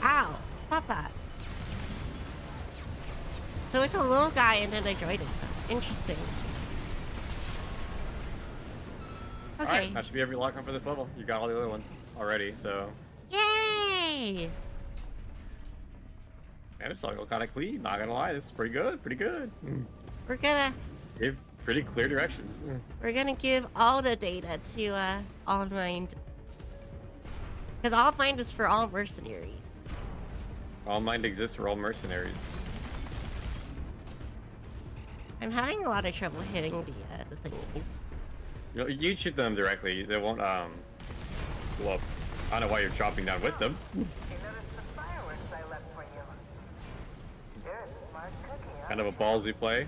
Ow, stop that. So it's a little guy and then a droided. Interesting. Okay. Alright, that should be every lock on for this level. You got all the other ones already, so. Yay! And it's all kind of clean, not gonna lie. This is pretty good, pretty good. Mm. We're gonna Give pretty clear directions. Mm. we're gonna give all the data to uh Allmind. Because Allmind is for all mercenaries. Allmind exists for all mercenaries. I'm having a lot of trouble hitting the uh, the thingies. You, know, you shoot them directly. They won't um blow up. I don't know why you're chopping down with them. You noticed the fireworks I left for you. You're a smart cookie, huh? Kind of a ballsy play.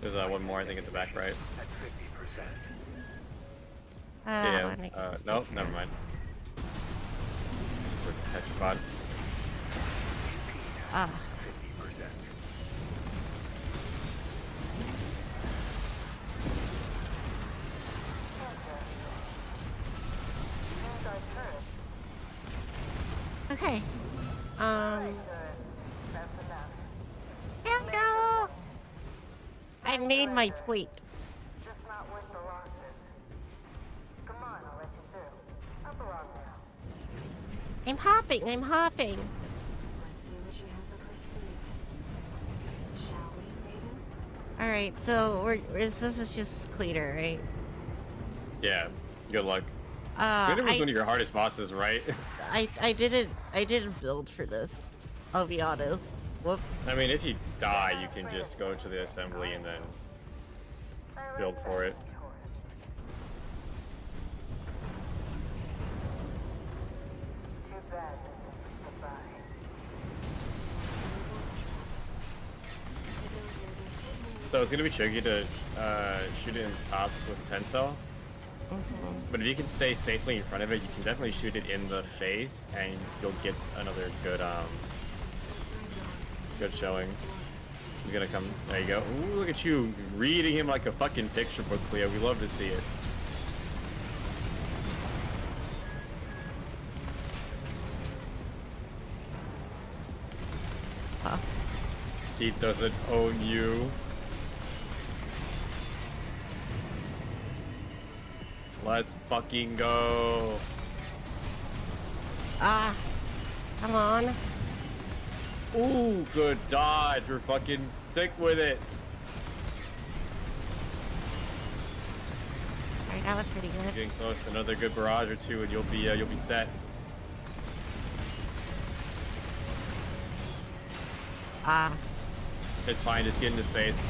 There's uh, one more, I think, at the back right. At 50%. Uh, yeah. wanna make a Uh, nope, never mind. Just a tetrapod. Ah, 50%. Seems our turn. okay. Um, hello. I made my point. Just not worth the losses. Come on, I'll let you through. Up along now. I'm hopping. I'm hopping. Let's see what she has up her sleeve. Shall we, Raven? All right. So we're is this is just cleaner, right? Yeah. Good luck. Uh, Glitter was I, one of your hardest bosses, right? I I didn't I didn't build for this. I'll be honest. Whoops. I mean, if you die, you can just go to the assembly and then build for it. choice. Too bad that this is goodbye. So it's gonna be tricky to uh, shoot it in the top with Tensel. Mhm. But if you can stay safely in front of it, you can definitely shoot it in the face, and you'll get another good um good showing. He's gonna come. There you go. Ooh, look at you reading him like a fucking picture book, Klio. We love to see it. Huh. He doesn't own you. Let's fucking go. Ah, come on. Ooh, good dodge. We're fucking sick with it. Alright, that was pretty good. Getting close. Another good barrage or two, and you'll be uh, you'll be set. Ah, It's fine. Just get in his face.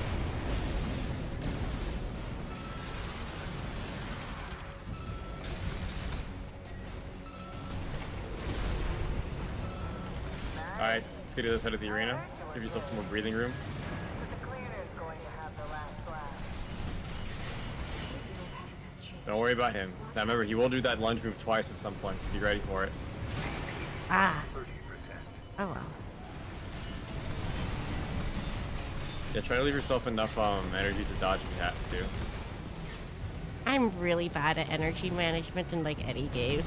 All right, let's get to the side of the arena. Give yourself some more breathing room. The cleaner's going to have the last laugh. Don't worry about him. Now remember, he will do that lunge move twice at some point, so be ready for it. ah. Oh well. Yeah, try to leave yourself enough um energy to dodge if you have to. I'm really bad at energy management in like any game.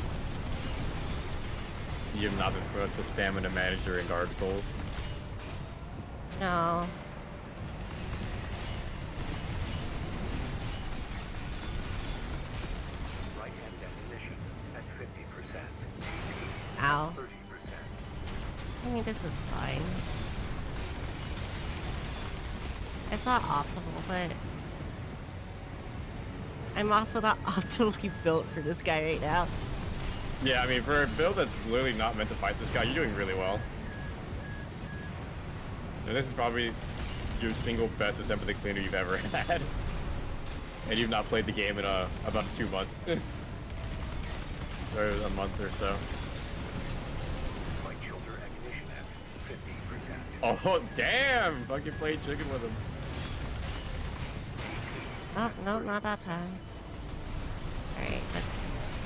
You have not been put to Stamina Manager in Dark Souls. No. Right hand ammunition at 50%. Ow. 30%. I mean, this is fine. It's not optimal, but I'm also not optimally built for this guy right now. Yeah, I mean, for a build that's literally not meant to fight this guy, you're doing really well. And this is probably your single best attempt at the cleaner you've ever had. And you've not played the game in uh, about two months. or a month or so. Light shoulder ammunition at 50%. Oh, damn! Fucking played chicken with him. Oh, no, not that time. Alright, but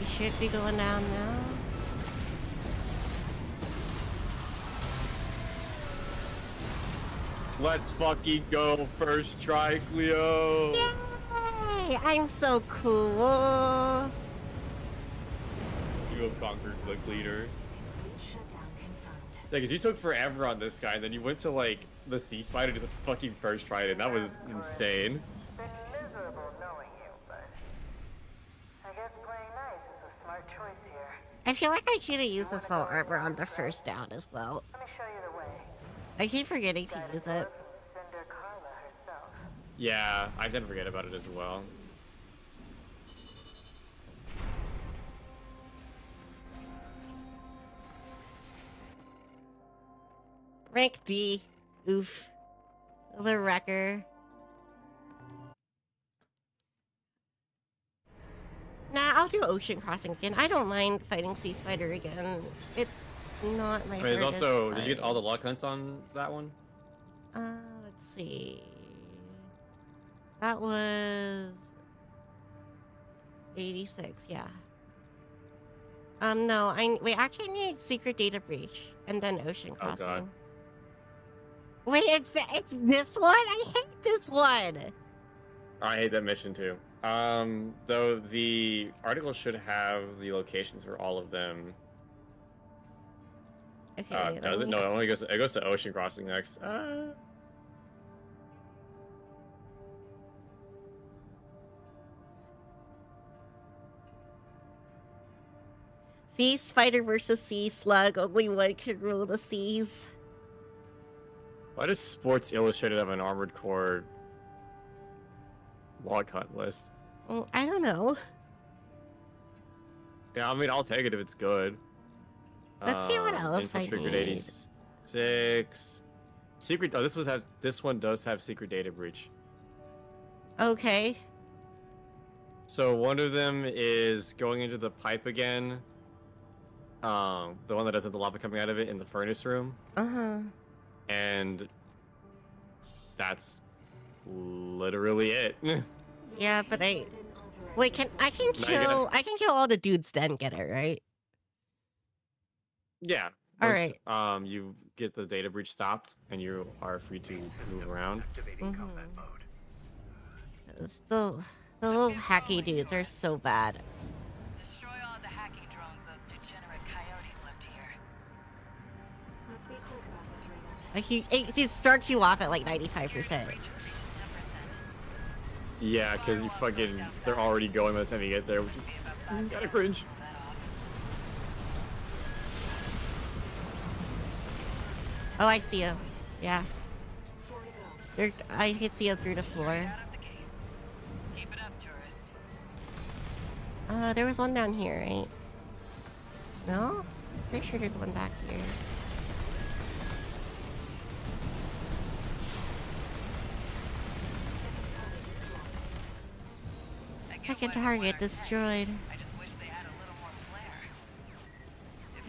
we should be going down now. Let's fucking go first try, Klio! Yay! I'm so cool. You have conquered the cleaner. Complete. Yeah, because you took forever on this guy, and then you went to like the sea spider just fucking first tried it. That was insane. Been miserable knowing you, but I guess playing nice is a smart choice here. I feel like I should have used assault armor on the first down as well. Let me show you the way. I keep forgetting to use it. from Cinder Carla herself. Yeah, I didn't forget about it as well. Rank D. Oof. The wrecker. Nah, I'll do Ocean Crossing again. I don't mind fighting Sea Spider again. It's not my I mean, it's hardest also, did you get all the luck hunts on that one? Uh, let's see. That was 86, yeah. Um, no, I wait. Actually, I need Secret Data Breach and then Ocean Crossing. Oh, God. Wait, it's it's this one. I hate this one. I hate that mission too. Um, though the article should have the locations for all of them. Okay, Uh, no, me- no, it only goes. It goes to Ocean Crossing next. Uh, Sea Spider versus Sea Slug. Only one can rule the seas. why does Sports Illustrated have an Armored Core log hunt list? Mm, I don't know. Yeah, I mean, I'll take it if it's good. Let's see what Um, else I Infantry need. 86. Secret. Oh, this was have. This one does have secret data breach. Okay. So one of them is going into the pipe again. Um, the one that doesn't have the lava coming out of it in the furnace room, Uh huh. and that's literally it. Yeah, but I wait. Can I can Now you're gonna- kill? I can kill all the dudes then get it right. yeah. All once, Um, you get the data breach stopped, and you are free to move around. Activating Mhm. It's the the little hacky dudes are so bad. Destroy all the hacking drones those degenerate coyotes left here. Let's be quick about this, Raiden. Like he, it, it starts you off at like ninety five percent. Breach has reached 10%. Yeah, because you fucking they're already going by the time you get there, which is Be about kinda cringe. to pull that off. Oh, I see him. Yeah, Four to. They're, I can see him through the floor. out of the gates. Keep it up, tourist. Uh, there was one down here, right? No? Pretty sure there's one back here.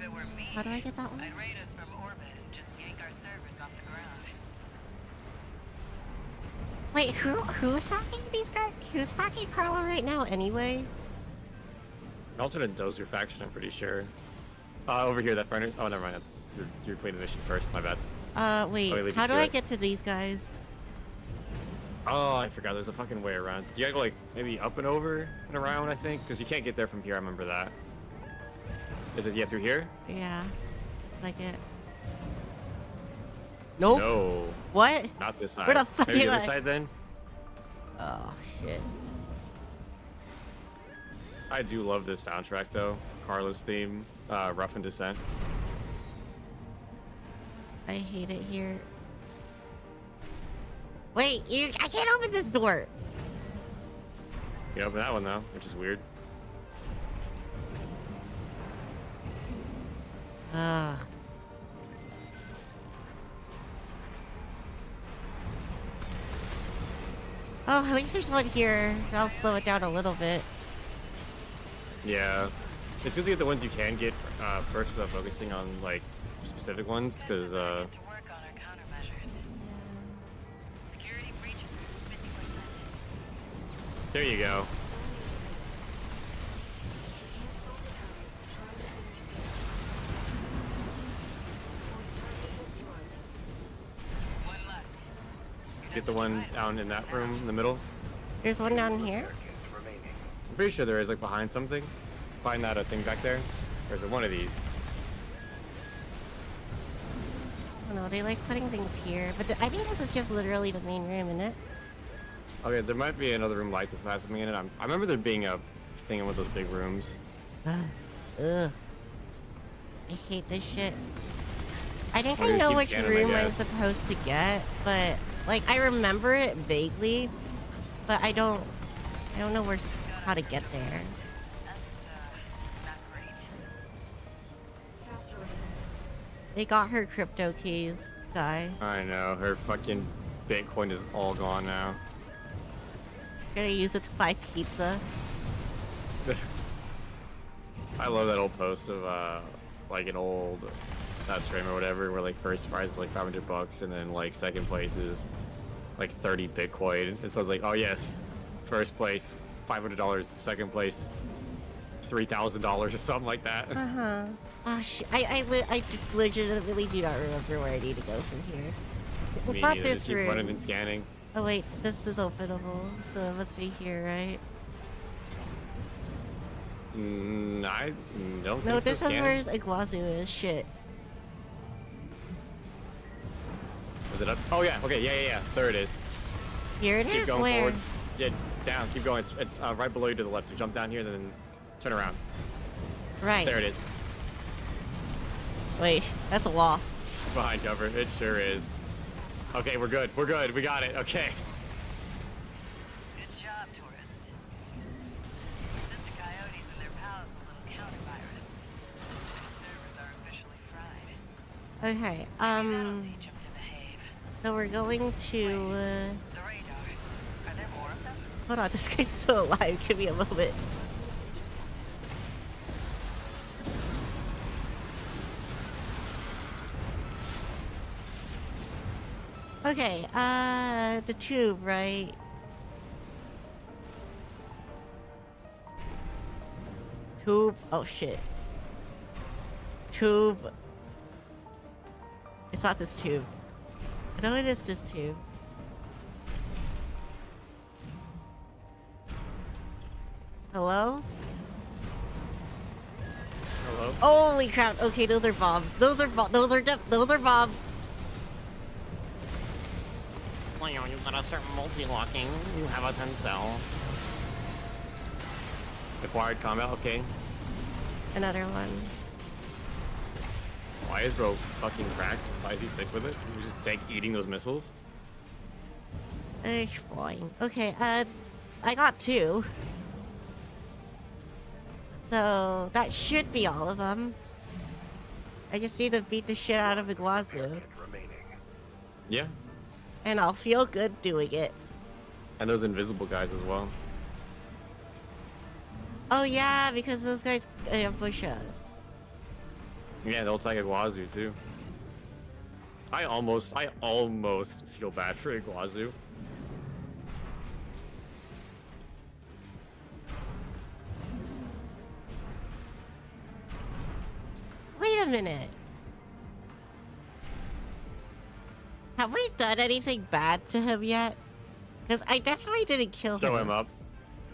It were me, How do I get that one? I'd raid us from orbit and just yank our servers off the ground. Wait, who who's hacking these guys? Who's hacking Carla right now anyway? An alternate dozer faction, I'm pretty sure. Uh, over here, that furnace. Oh, never mind. You're, you're playing the mission first. My bad. Uh, wait, Oh, wait, how do I it. get to these guys? Oh, I forgot. There's a fucking way around. You gotta go like maybe up and over and around, I think, because you can't get there from here. I remember that. Is it yeah through here? Yeah, it's like it. Nope. No, What? not this side. Where the fuck maybe the other I? side then. Oh shit. I do love this soundtrack though. Carla's theme, uh, Rough and Descent. I hate it here. Wait, you I can't open this door. You open that one though, which is weird. Ugh. Oh, at least there's one here. I'll slow it down a little bit. Yeah, it's good to get the ones you can get uh, first without focusing on like specific ones, because This is when we uh, there you go. One left. You'd have Get the one down in that room in the middle. There's one down here. I'm pretty sure there is like behind something. Find that uh, thing back there. There's a, one of these. Oh no, they like putting things here. But the, I think this is just literally the main room, isn't it? Okay, there might be another room like this that has something in it. I'm, I remember there being a thing in one of those big rooms. Ugh. Ugh. I hate this shit. I think I know which scanning, room I'm supposed to get, but like I remember it vaguely, but I don't, I don't know where how to get there. That's, uh, not great. They got her crypto keys, Sky. I know, her fucking Bitcoin is all gone now. Gonna use it to buy pizza. I love that old post of uh like an old not stream or whatever where like first prize is like 500 bucks and then like second place is like 30 Bitcoin. And so it's like, oh yes, first place 500 dollars, second place $3,000 or something like that. Uh huh. Oh sh- I I li- I d- legitimately do not remember where I need to go from here. It's Me not this just keep running room. and scanning. Oh wait, this is openable, so it must be here, right? Mm, I don't No, this so. is where Iguazu is. Shit. Was it up? Oh yeah, okay, yeah, yeah, yeah. There it is. Here it Keep is. going Where? forward. Yeah, down. Keep going. It's, it's uh, right below you to the left. So jump down here, and then turn around. Right. There it is. Wait, that's a wall. Behind cover. It sure is. Okay, we're good. We're good. We got it. Okay. Good job, tourist. We sent the coyotes and their pals a little counter-virus. Their servers are officially fried. Okay. Maybe that'll Um. to behave. So we're going to. Uh, The radar. Are there more of them? Hold on, this guy's still alive. Give me a moment. Okay, uh, the tube, right? Tube. Oh shit. Tube. It's not this tube. I know it is this tube. Hello? Hello. Holy crap! Okay, those are bombs. Those are bo- those are those are bombs. Leo, you got a certain multi-locking. You have a 10 cell. Acquired combat. Okay. Another one. Why is bro fucking cracked? Why is he sick with it? You just take eating those missiles. Eh, fine. Okay, uh, I got two. So that should be all of them. I just need to beat the shit out of Iguazu, remaining. Yeah. And I'll feel good doing it. And those invisible guys as well. Oh yeah, because those guys ambush us. Yeah, they'll attack Iguazu too. I almost, I almost feel bad for Iguazu. Wait a minute. Have we done anything bad to him yet? Because I definitely didn't kill him. Throw him up.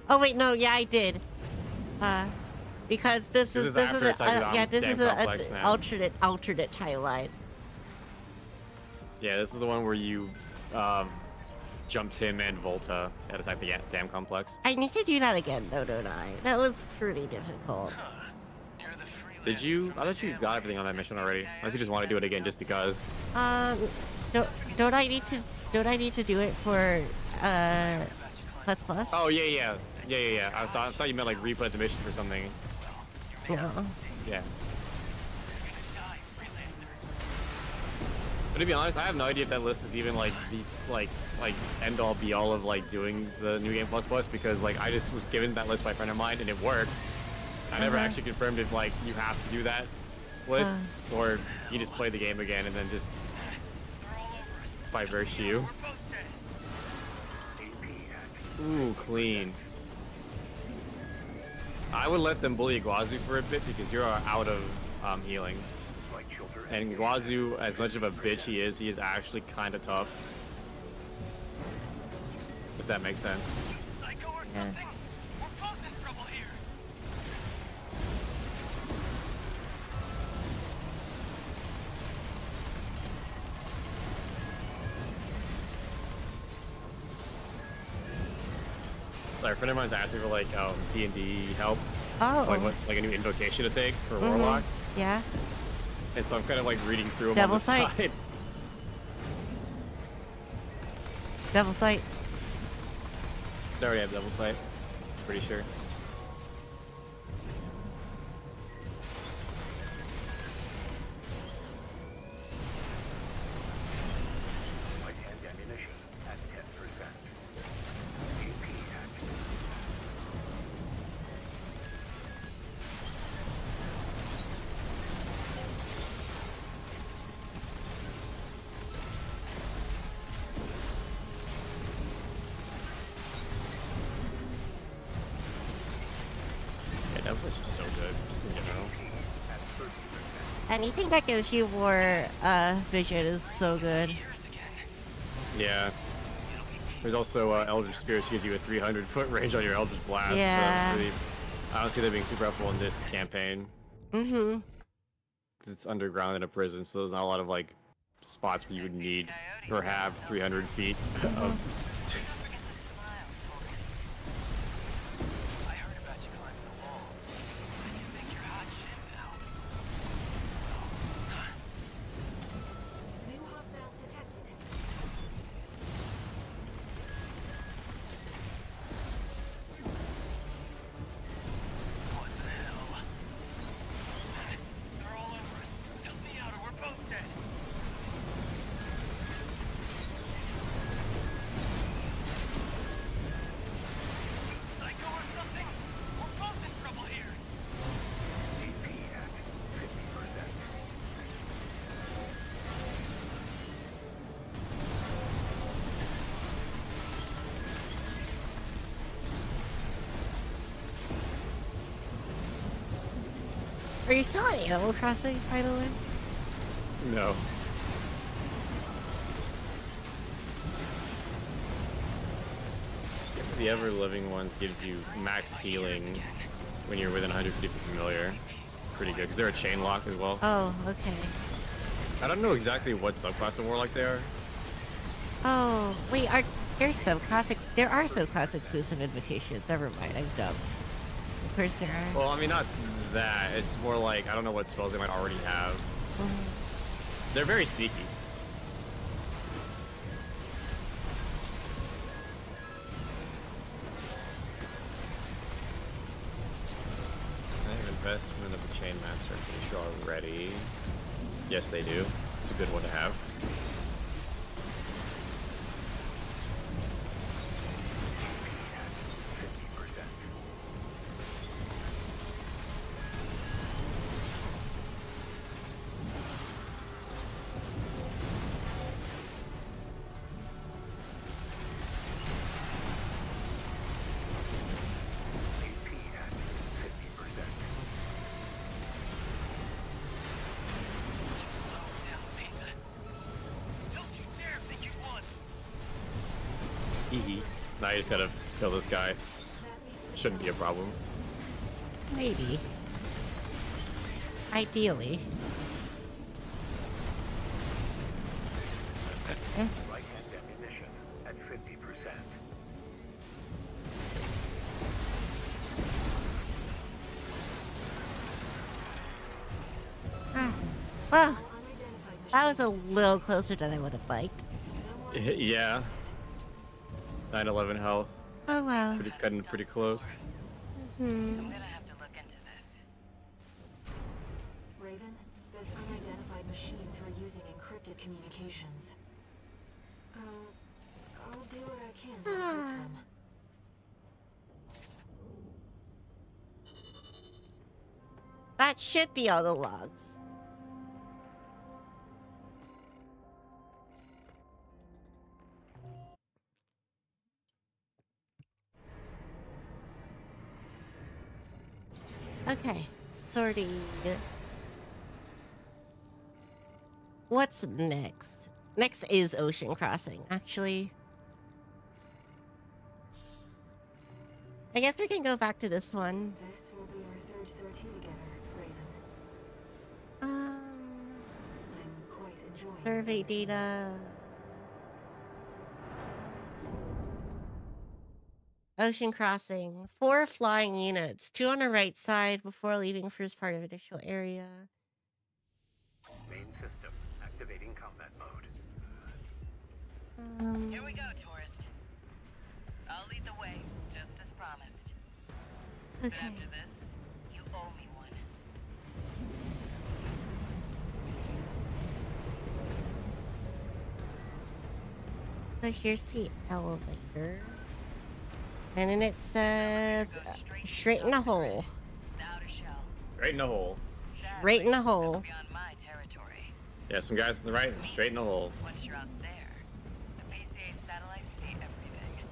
Oh wait, no, yeah, I did. Uh, because this, This is is this is a, uh, yeah, this is an complex alternate alternate timeline. Yeah, this is the one where you um, jumped him and Volta at attack the dam complex. I need to do that again, though, don't I? That was pretty difficult. You're the freelancer Did you? I the thought you got everything on that mission already. Unless you just want to do it again just because. Um, don't don't I need to don't I need to do it for uh plus plus? Oh yeah, yeah, yeah, yeah, yeah. I thought I thought you meant like replay the mission for something. no. Yeah. But to be honest, I have no idea if that list is even like the like like end all be all of like doing the new game plus plus because like I just was given that list by a friend of mine and it worked. I never Uh-huh. actually confirmed if like you have to do that list or you just play the game again and then just They're all over us. By virtue. We're both dead. Ooh, clean. I would let them bully Iguazu for a bit because you're out of um, healing. And Iguazu, as much of a bitch he is, he is actually kind of tough. If that makes sense. Yeah. Like, a friend of mine's asking for like um, D and D help, Oh. like what, like a new invocation to take for Mhm. Warlock, Yeah. and so I'm kind of like reading through them Devil on the Sight. side. Devil sight. They already have Devil Sight, pretty sure. Anything that gives you more uh vision is so good. Yeah. There's also uh, Eldritch Spear gives you a 300 foot range on your Eldritch Blast. Yeah. really- I don't see that being super helpful in this campaign. Mm-hmm. It's underground in a prison, so there's not a lot of like spots where you would need perhaps 300 feet of Don't forget Animal Crossing, by the way? No. The ever living ones gives you max healing when you're within 150 feet familiar. Pretty good because they're a chain lock as well. Oh, okay. I don't know exactly what subclass of warlock they are. Oh, wait, are there's subclass? There are subclass exclusive invocations. Never mind, I'm dumb. Of course there are. Well, I mean not that. It's more like I don't know what spells they might already have. Mm. They're very sneaky. This guy. Shouldn't be a problem. Maybe. Ideally. Eh, Right-hand ammunition at 50%. ah. Well, that was a little closer than I would have liked. Yeah. 9-11 health. Oh well. Pretty cutting pretty close. Hmm. I'm gonna have to look into this. Raven, there's unidentified machines who are using encrypted communications. Uh, I'll do what I can to help them. That should be on the logs. Sorting. What's next? Next is Ocean Crossing, actually. I guess we can go back to this one. This will be our third sortie together, Raven. Um, I'm quite enjoying survey data. Ocean crossing. Four flying units. Two on the right side before leaving first part of initial area. Main system activating combat mode. Um, Here we go, tourist. I'll lead the way, just as promised. But okay. after this, you owe me one. So here's the elevator. And then it says Go uh, straight in the hole. The outer shell. Right in the hole. Sadly, Right in the hole. That's beyond my territory. Yeah, some guys on the right, straight in the hole. Once you're out there, the PCA satellites see everything.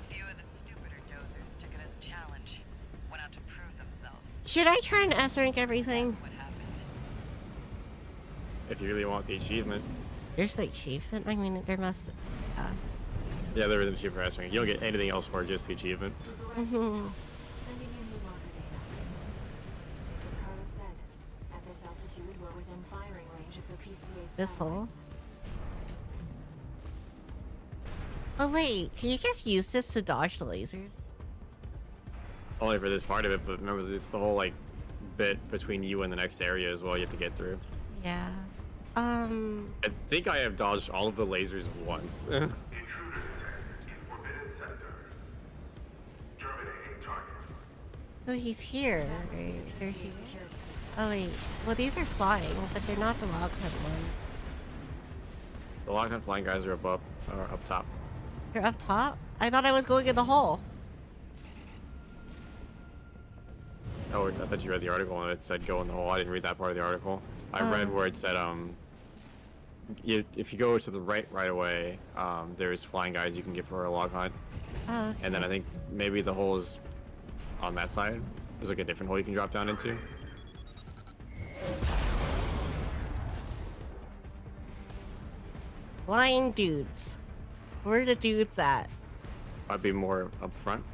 A few of the stupider dosers took it as a challenge, went out to prove themselves. Should I try and S rank everything? What happened? If you really want the achievement. There's the achievement. I mean, there must. Yeah. Yeah, there is an achievement for S rank. You don't get anything else for just the achievement. Mhm. Sending you new marker data. As Carlos said. At this altitude, we're within firing range of the PCA's This hole? Oh wait, can you just use this to dodge the lasers? Only for this part of it, but remember, it's the whole like bit between you and the next area as well. You have to get through. Yeah. Um. I think I have dodged all of the lasers once. So he's here. Right? They're here. Oh wait. Well, these are flying, but they're not the log hunt ones. the log hunt flying guys are above or up top. They're up top. I thought I was going in the hole. Oh, I thought you read the article and it said go in the hole. I didn't read that part of the article. I read Oh. where it said um, you, if you go to the right right away, um, there's flying guys you can get for a log hunt, Oh, okay. and then I think maybe the hole is on that side. There's like a different hole you can drop down into. Flying dudes. Where are the dudes at? I'd be more up front.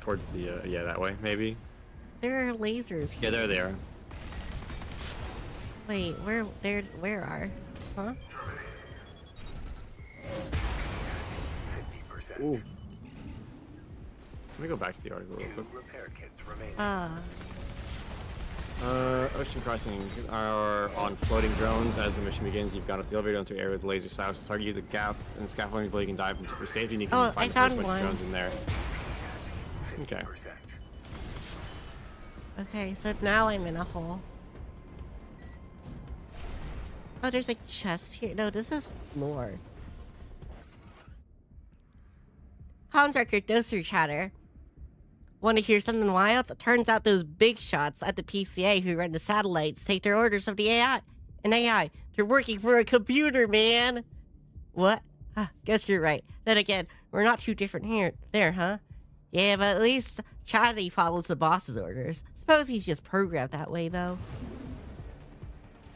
Towards the, uh, yeah, that way, maybe. There are lasers here. Yeah, there they are. Wait, where, there, where are? Huh? Ooh. Let me go back to the article real quick. Repair. Uh Uh, ocean crossing are on floating drones. As the mission begins, you've got to the elevator onto an area with laser silos. It's target you the gap and scaffolding below you can dive into for safety and you can Oh, find I the found first bunch one. drones in there. Okay. okay, so now I'm in a hole. Oh, there's a chest here. No, this is lore. Comms record doser chatter. Want to hear something wild? It turns out those big shots at the PCA who run the satellites take their orders of the AI. An AI. They're working for a computer, man. What? Huh, guess you're right. Then again, we're not too different here, there, huh? Yeah, but at least Chatty follows the boss's orders. Suppose he's just programmed that way, though.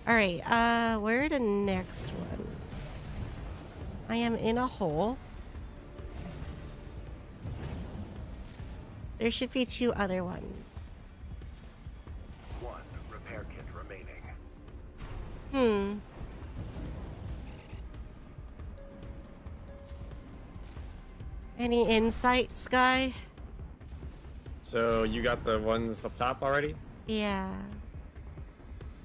Alright, uh, where the next one? I am in a hole. There should be two other ones. One repair kit remaining. Hmm. Any insights, guy? So you got the ones up top already? Yeah.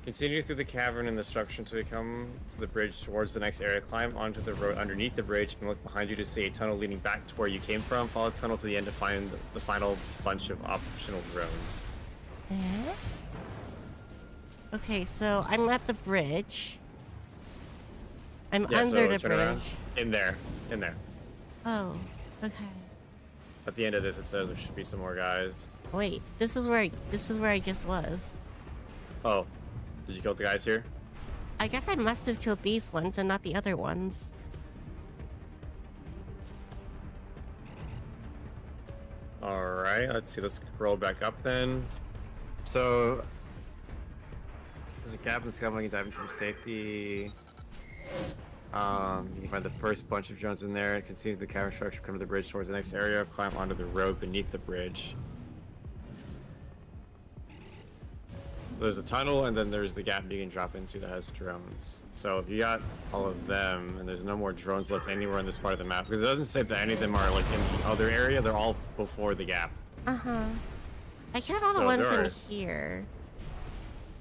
Continue through the cavern and the structure until you come to the bridge towards the next area. Climb onto the road underneath the bridge and look behind you to see a tunnel leading back to where you came from. Follow the tunnel to the end to find the final bunch of optional drones. Okay, so I'm at the bridge. I'm Yeah, under so the bridge. around. In there. In there. Oh, okay. At the end of this, it says there should be some more guys. Wait, this is where I, this is where I just was. Oh, did you kill the guys here? I guess I must have killed these ones and not the other ones. All right, let's see. Let's scroll back up then. So there's a gap in the scaffolding you can dive into safety. Um, you can find the first bunch of drones in there. Continue the cavern structure, come to the bridge towards the next area, climb onto the road beneath the bridge. There's a tunnel, and then there's the gap you can drop into that has drones. So if you got all of them, and there's no more drones left anywhere in this part of the map, because it doesn't say that any of them are like in the other area, they're all before the gap. Uh huh. I killed all the ones in here.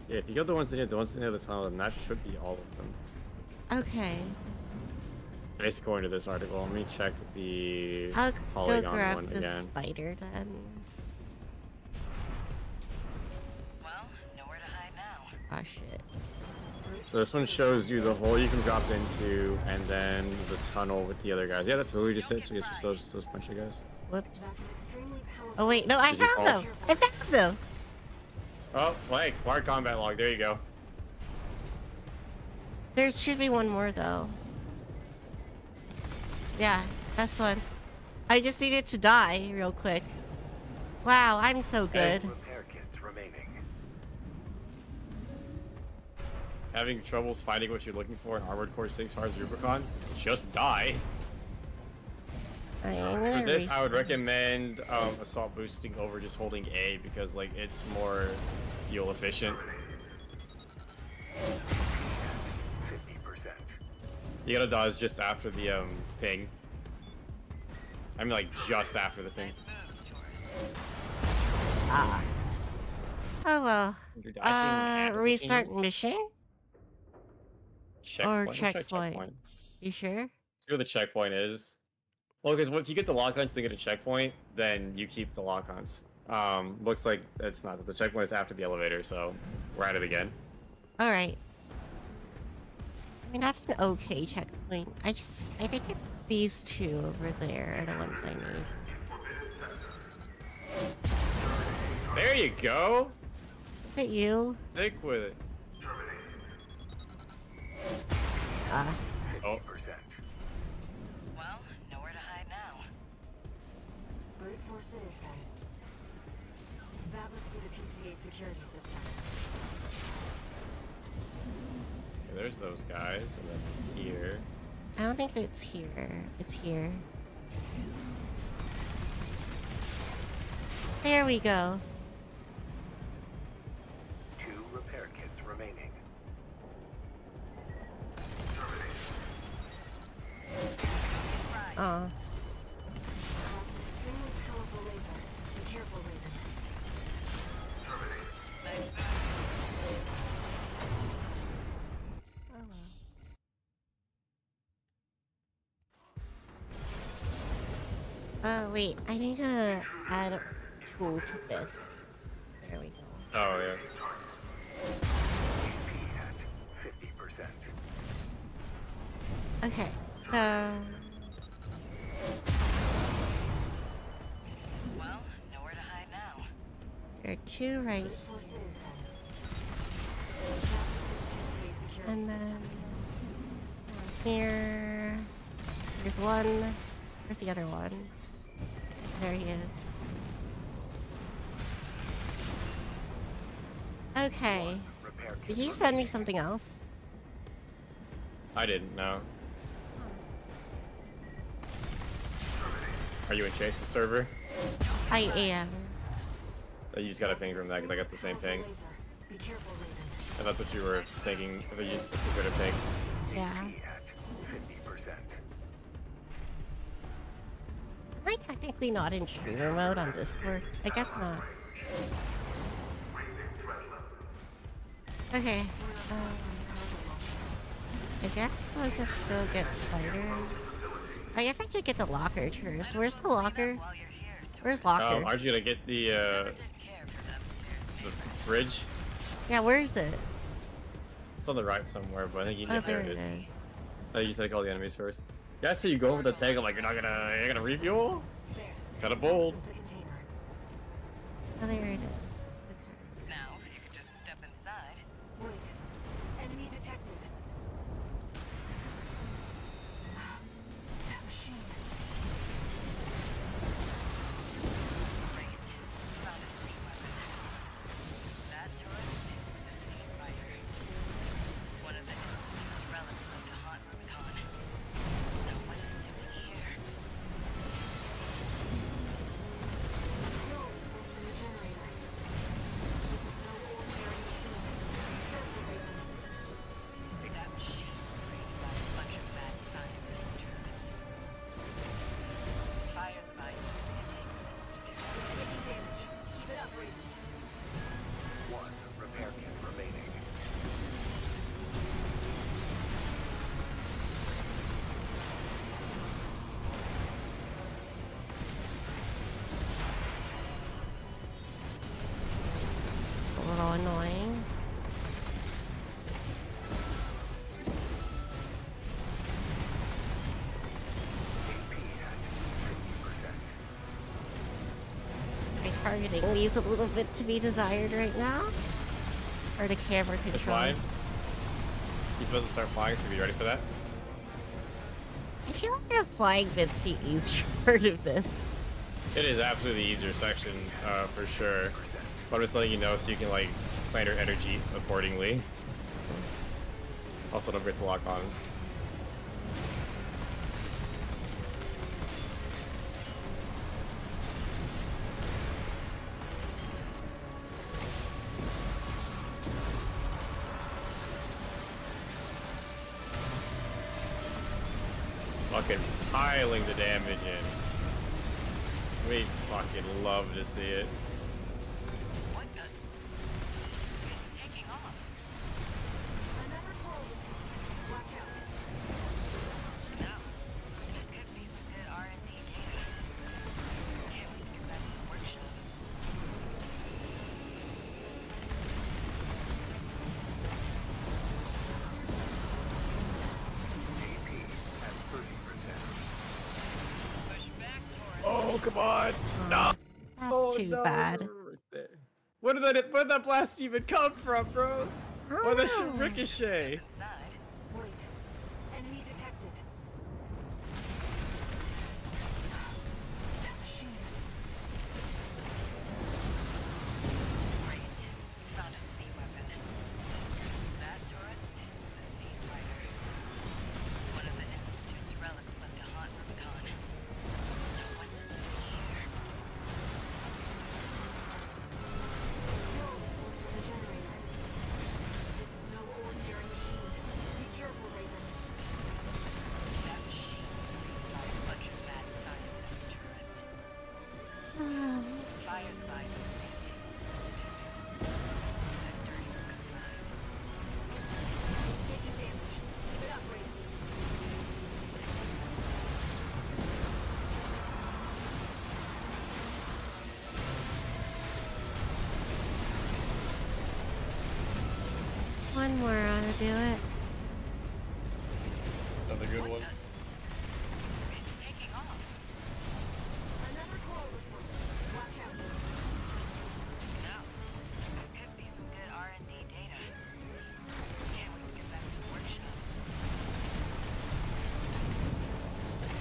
Yeah, if you got the ones in here, the ones in the other tunnel, then that should be all of them. Okay. Based according to this article, let me check the I'll go grab one the again. spider then. Now. Oh shit. So this one shows you the hole you can drop into, and then the tunnel with the other guys. Yeah, that's what we just did. So it's just those those bunch of guys. Whoops. That's an extremely powerful. Oh wait, no, I Did found them. I found them. Oh, like Quark combat log. There you go. There should be one more though. Yeah, that's one. I just needed to die real quick. Wow, I'm so good. Repair Having troubles finding what you're looking for in Armored Core 6 Hearts Rubicon? Just die. I'm For gonna this, I would recommend um, assault boosting over just holding A because like it's more fuel efficient. You gotta dodge just after the um ping. I mean like just after the ping. Nice moves, tourist. Ah. Oh well. You're dodging Uh, restart mission? Checkpoint. Let's checkpoint. You sure? See what the checkpoint is. Well, because if you get the lock-ons to get a checkpoint, then you keep the lock-ons. Um, looks like it's not. The checkpoint is after the elevator, so we're at it again. Alright. I mean, that's an okay checkpoint. I just, I think it, these two over there are the ones I need. There you go. Is it you? Stick with it. Ah. Oh, 50%. Well, nowhere to hide now. Brute force it is then. That must be the PCA security system. there's those guys, and then here. I don't think it's here. It's here. There we go. Tourist. Uh. Oh well. Oh wait, I need to add a tool to this. There we go. Oh yeah. 50%. Okay, so there are two right For citizen. PCA security and then system. here. There's one. Where's the other one? There he is. Okay. Repair Did you send me something else? I didn't know. Are you in Chase's server? I am. Uh, You just got a ping from that because I got the same Powerful ping. Be careful, Raven. And that's what you were thinking. If you just go to ping. Yeah. 50%. Am I technically not in streamer mode on Discord? I guess not. Okay. Um, I guess we'll just go get Spider. I guess I should get the locker first. Where's the locker? While you're here, Where's tourist. locker? Um, aren't you gonna get the uh, the neighbors. fridge? Yeah, where is it? It's on the right somewhere, but I think you Oh, get there there. it It is. is. Oh, you take all the enemies first. Yeah, I see you go over the tank. I'm like, you're not gonna, you're gonna refuel? There. Kinda bold. This is the container. Oh, there it is. 50%. Leaves a little bit to be desired right now. Or the camera controls. It's fine. He's supposed to start flying, so be ready for that. I feel like the flying bit's the easier part of this. It is absolutely the easier section, uh, for sure. But I'm just letting you know so you can, like, plan your energy accordingly. Also, don't forget to lock on. See it. Bad. right. Where did that where did that blast even come from, bro? That shit Oh. ricochet?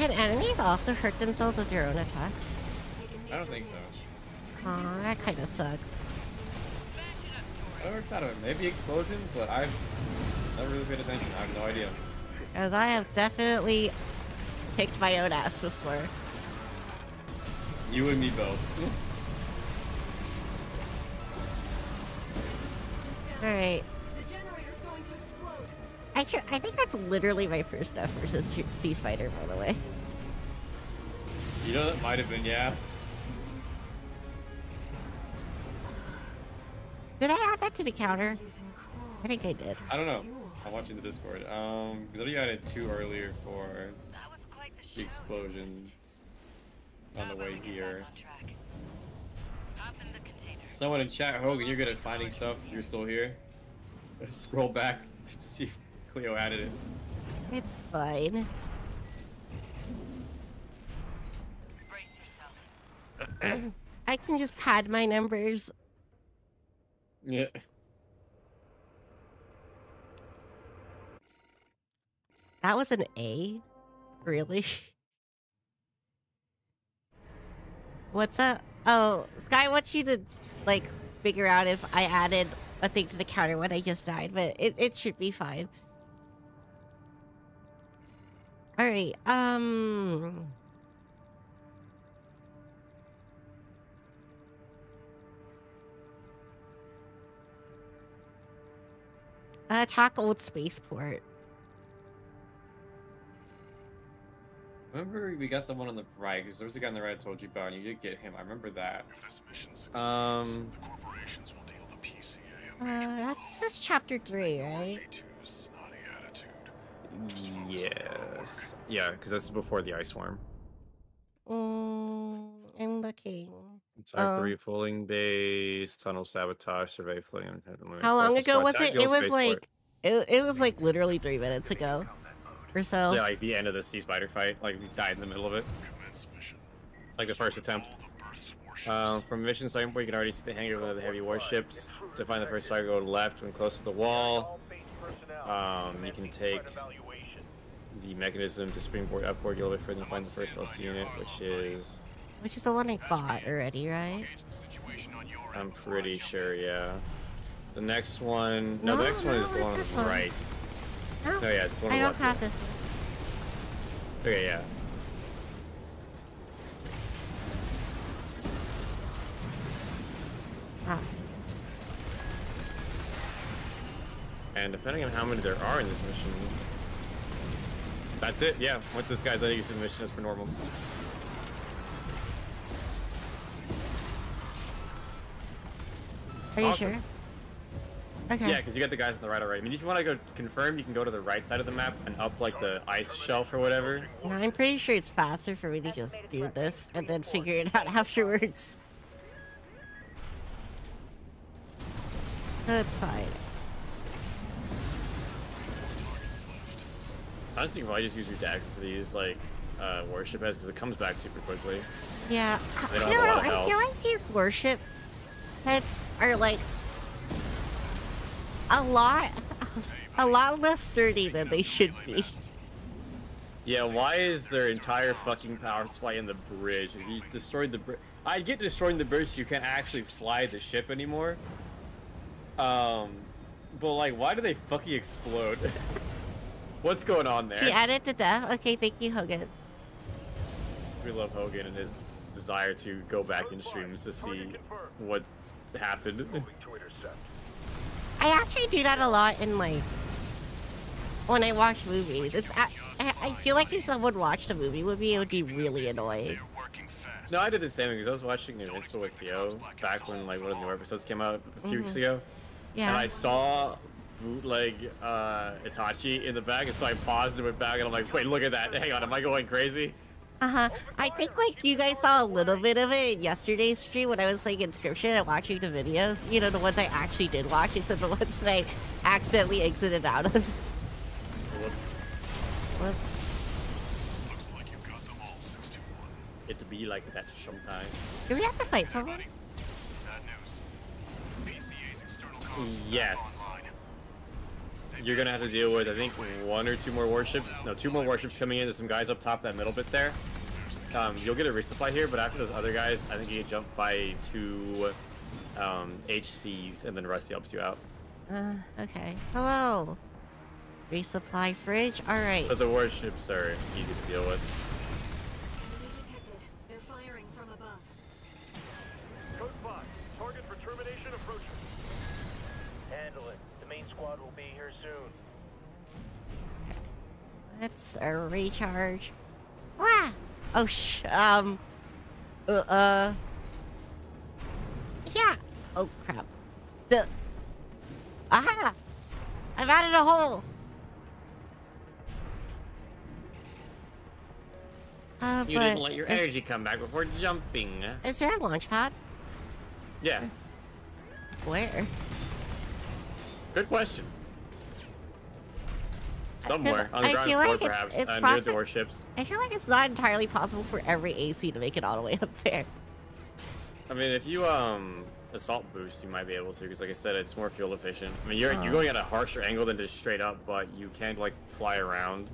Can enemies also hurt themselves with their own attacks? I don't think so. Aw, that kind of sucks. Smash it I worked out of it. Maybe explosions, but I've never really paid attention. I have no idea. As I have definitely kicked my own ass before. You and me both. Alright. The generator's going to explode. I, I think that's literally my first death versus Sea Spider, by the way. You know that might have been yeah. Did I add that to the counter? I think I did. I don't know. I'm watching the Discord. Um, because I think I added two earlier for That was quite the the show, explosions on the way here. back on track? Hop in the container. Someone in chat, Hogan, you're good at finding stuff. You're still here. Scroll back to see if Klio added it. It's fine. Can just pad my numbers. Yeah. That was an A? Really? What's up? Oh, Sky wants you to, like, figure out if I added a thing to the counter when I just died, but it, it should be fine. Alright, um... Attack Old Spaceport. Remember we got the one on the right, because there was a guy on the right I told you about, and you did get him. I remember that. If this mission succeeds, Um, the corporations will deal the PCA a Uh, that's blow. this chapter 3, right? Snotty attitude. Just focus on your own Yes. Yeah, because that's before the ice worm. Mm, I'm looking. Attack Um, the refueling base, tunnel sabotage, survey flooding. unintended How long ago was it? It was spaceport. like it, it was like literally three minutes ago or so. Yeah, like the end of the sea spider fight. Like we died in the middle of it. Like the first attempt. All the berth's warships. Um, from mission starting point, you can already see the hangar of one of the heavy warships. To find the first target, go to the left when close to the wall. All base personnel. Um, you can take the mechanism to springboard upward. A little bit further and find the first LC unit, which is Which is the one I got already, right? Gauge the situation on your end I'm pretty sure, yeah. The next one, no, the No, next one is the one on this the one. right. No, No, yeah, it's one I don't have this one. Okay, yeah. Ah, And depending on how many there are in this mission, that's it. Yeah, once this guy's done, you the mission as per normal. Are you Awesome. sure? Okay. Yeah, because you got the guys on the right already. I mean, if you want to go confirm, you can go to the right side of the map and up like the ice shelf or whatever. No, I'm pretty sure it's faster for me to just do this and then figure it out afterwards. That's fine. Honestly, you can probably just use your dagger for these like uh, warship heads because it comes back super quickly. Yeah. I don't don't know. I feel like these worship heads are like a lot, a lot less sturdy than they should be. Yeah, why is their entire fucking power supply in the bridge? If you destroyed the bridge, I get destroying the bridge, so you can't actually fly the ship anymore. Um, but like, why do they fucking explode? What's going on there? She added to death. Okay, thank you, Hogan. We love Hogan and his desire to go back in streams to see what happened. Moving to intercept. I actually do that a lot in like when I watch movies. It's I, I I feel like if someone watched a movie with me, it would be really annoying. They're working fast. No, I did the same because I was watching Invincible with Theo back when like one of the new episodes came out a few weeks ago, and I saw bootleg uh, Itachi in the back, and so I paused and went back, and I'm like, wait, look at that! Hang on, am I going crazy? Uh huh. I think like you guys saw a little bit of it in yesterday's stream when I was like Inscryption and watching the videos. You know, the ones I actually did watch instead of the ones that I accidentally exited out of. Whoops. Whoops. Looks like you got them all, 621. It be like that sometime. Do we have to fight someone? Ready? Bad news. PCA's external comms are back Yes. online. They've You're gonna have to deal with, I think, one or two more warships. No, two more warships coming in. There's some guys up top, that middle bit there. Um, you'll get a resupply here, but after those other guys, I think you can jump by two um, HCs, and then Rusty helps you out. Uh, okay. Hello. Resupply fridge. All right. But the warships are easy to deal with. Let's uh, recharge. Ah! Oh, sh- um. Uh, uh. Yeah! Oh, crap. The. Aha! I've added a hole! Uh, You didn't let your is, energy come back before jumping. Is there a launch pad? Yeah, Where? good question. Somewhere on the I ground feel floor, like it's- perhaps, it's uh, near the warships. I feel like it's not entirely possible for every AC to make it all the way up there. I mean, if you um assault boost, you might be able to, because like I said, it's more fuel efficient. I mean, you're Oh. you're going at a harsher angle than just straight up, but you can like fly around.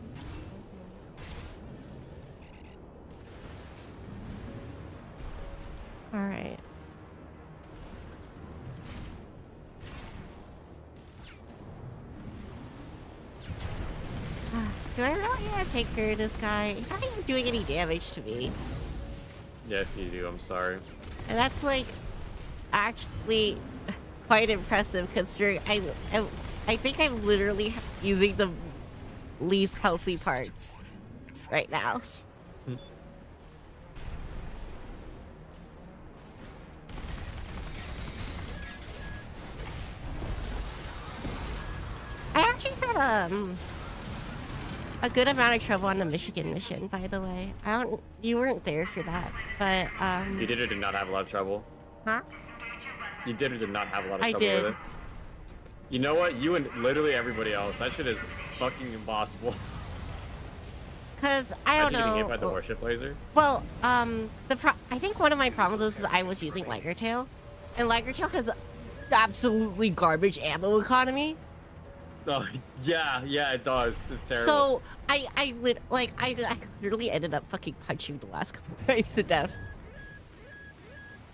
Alright. Do I really want to take care of this guy? He's not even doing any damage to me. Yes, you do. I'm sorry. And that's like actually quite impressive considering I, I, I think I'm literally using the least healthy parts right now. I actually had um a good amount of trouble on the Michigan mission, by the way. I don't you weren't there for that, but um You did or did not have a lot of trouble. huh? You did or did not have a lot of I trouble did. with it. You know what? You and literally everybody else. That shit is fucking impossible. Cause I don't getting hit know. by the warship laser. Well, um, the pro- I think one of my problems was I was using Liger Tail, and Liger Tail has absolutely garbage ammo economy. Oh, yeah, yeah, it does. It's terrible. So I, I lit like I, I literally ended up fucking punching the last couple guys to death.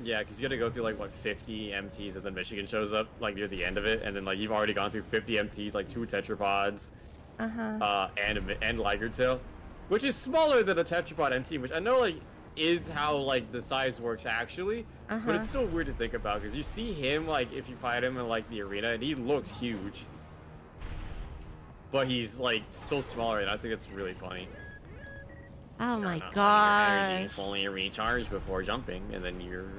Yeah, because you gotta go through like what 50 MTs, and then Michigan shows up like near the end of it, and then like you've already gone through 50 MTs, like two tetrapods, Uh huh. uh, and and Liger Tail, which is smaller than a tetrapod MT, which I know like is how like the size works actually, but Uh-huh. but it's still weird to think about because you see him like if you fight him in like the arena, and he looks huge, but he's like still smaller, and I think it's really funny. Oh my your fully recharge before jumping, and then you're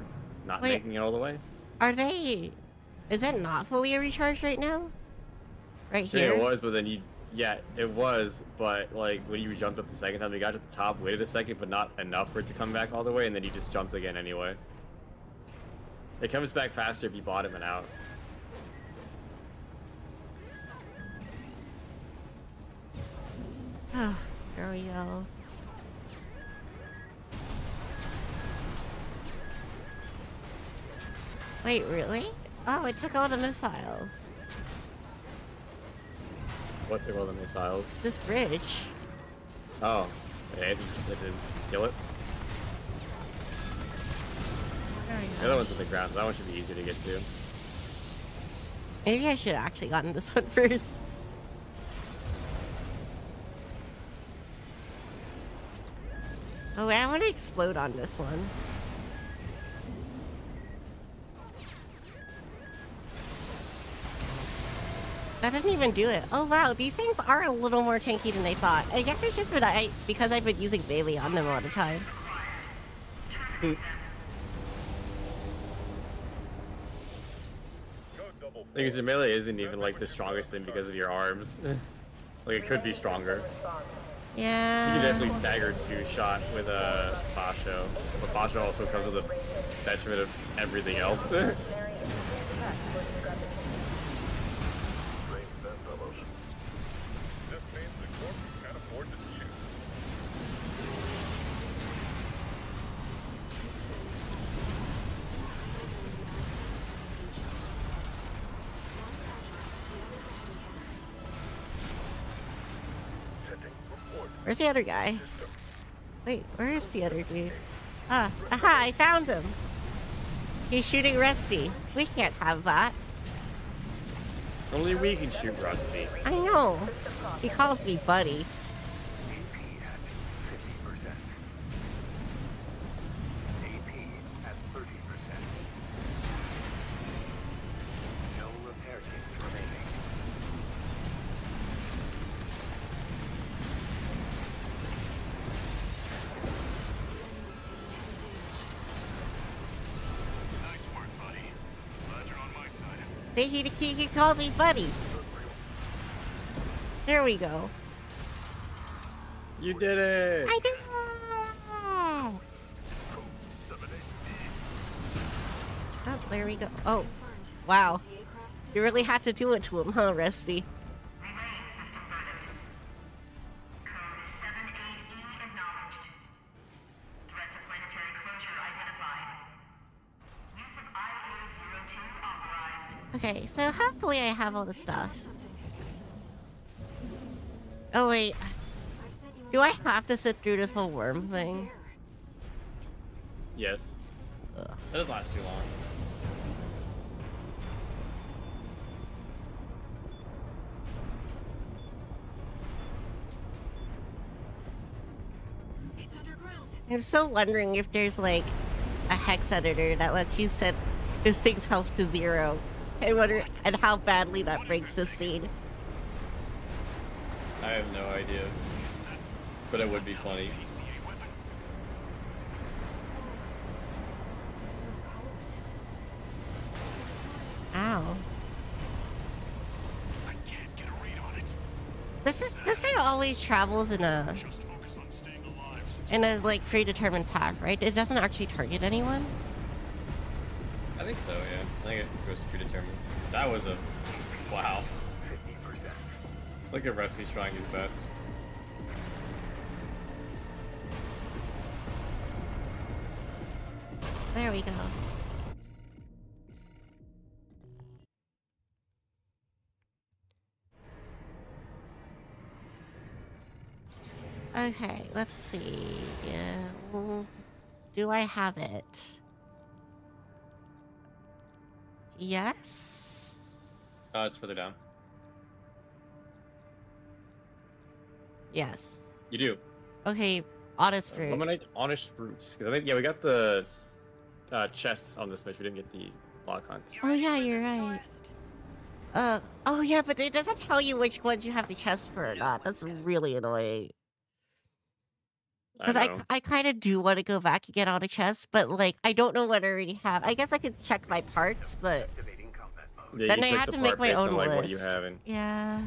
not Wait. making it all the way. Are they? Is it not fully recharged right now? Right Yeah, here. it was, but then you, yeah, it was, but like when you jumped up the second time, you got to the top, waited a second, but not enough for it to come back all the way, and then you just jumped again anyway. It comes back faster if you bottom it out. Oh, there we go. Wait, really? Oh, it took all the missiles. What took all the missiles? This bridge. Oh, okay, it it didn't kill it. There The other one's on the ground, so that one should be easier to get to. Maybe I should have actually gotten this one first. Oh, I want to explode on this one. That didn't even do it. Oh wow, these things are a little more tanky than they thought. I guess it's just been I because I've been using melee on them all the time. Your melee isn't even like the strongest thing because of your arms. like it could be stronger. You can definitely dagger two shot with a Basho, but Basho also comes with a detriment of everything else. Where's the other guy? Wait, where is the other dude? Ah, aha, I found him. He's shooting Rusty. We can't have that. Only we can shoot Rusty. I know. He calls me buddy. See, he, he, he called me buddy. There we go. You did it! I did it! Oh, there we go. Oh, wow. You really had to do it to him, huh, Rusty? Okay, so hopefully I have all the stuff. Oh wait, I've sent you do I have to sit through this whole worm thing? Yes. Ugh. That doesn't last too long. I'm still wondering if there's like a hex editor that lets you set this thing's health to zero. I wonder and how badly that breaks this scene. I have no idea. But it would be funny. PCA weapon? They're so potent. Ow. I can't get a read on it. This is this thing always travels in a Just focus on staying alive. in a like predetermined path, right? It doesn't actually target anyone. I think so, yeah. I think it goes predetermined. That was a wow. 50%. Look at Rusty trying his best. There we go. Okay, let's see. Do I have it? Yes. Oh, it's further down. Yes. You do. Okay, Honest Brute. Eliminate honest brutes. Because I think yeah, we got the uh, chests on this mission. We didn't get the log hunts. Oh yeah, you're right. Uh, oh yeah, but it doesn't tell you which ones you have to chest for or not. That's really annoying. I Because I, know. I, kind of do want to go back and get on a chest, but like I don't know what I already have. I guess I could check my parts, but Activating combat mode. Yeah, then I click have the to make my own on, like, list. have yeah.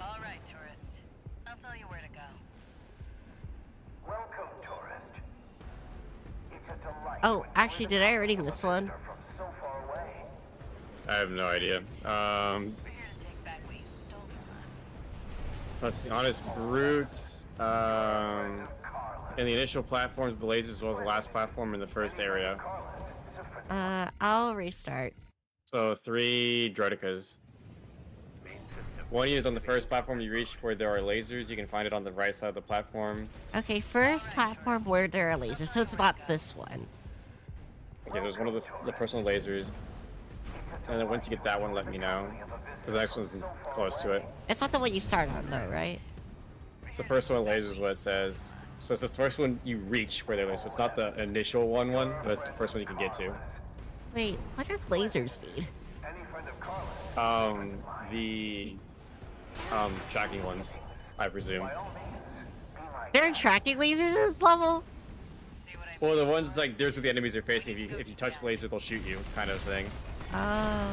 All right, tourist. I'll tell you where to go. Welcome, tourist. It's a delight. Oh, actually, did I already miss one? so. I have no idea. Um, We're here to take back what you stole from us. let's see. Honest brutes. Um, in the initial platforms, the lasers well as the last platform in the first area. Uh, I'll restart. So three Droidicas. One is on the first platform you reach where there are lasers. You can find it on the right side of the platform. Okay, first platform where there are lasers, so it's not this one. Okay, there's one of the, the personal lasers. And then once you get that one, let me know. Because the next one's close to it. It's not the one you start on though, right? It's the first one lasers what it says. So it's the first one you reach where they're. So it's not the initial one one, but it's the first one you can get to. Wait, what are laser speed? Any friend of Carlos, Um, the um tracking ones, I presume. by all means, be my They're tracking lasers at this level? See what I Well, the ones like there's what the enemies are facing. If you if you touch the laser, they'll shoot you, kind of thing. Oh.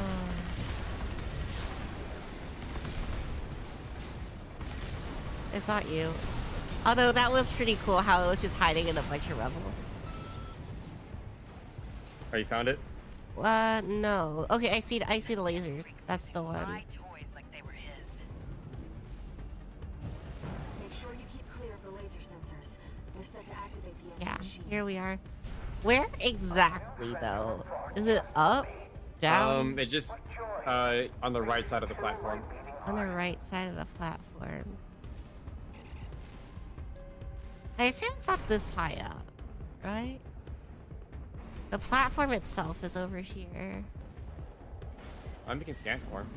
It's not you. Although that was pretty cool how it was just hiding in a bunch of rubble. Oh, you found it? Uh, no. Okay, I see. I see the lasers. That's the one. Buy toys like they were his. Make sure you keep clear of the laser sensors. They're set to activate the Yeah, machines. here we are. Where exactly though? Is it up, down, Um, it just uh on the right side of the platform. on the right side of the platform? I assume it's not this high up, right? The platform itself is over here. I'm making scan for him.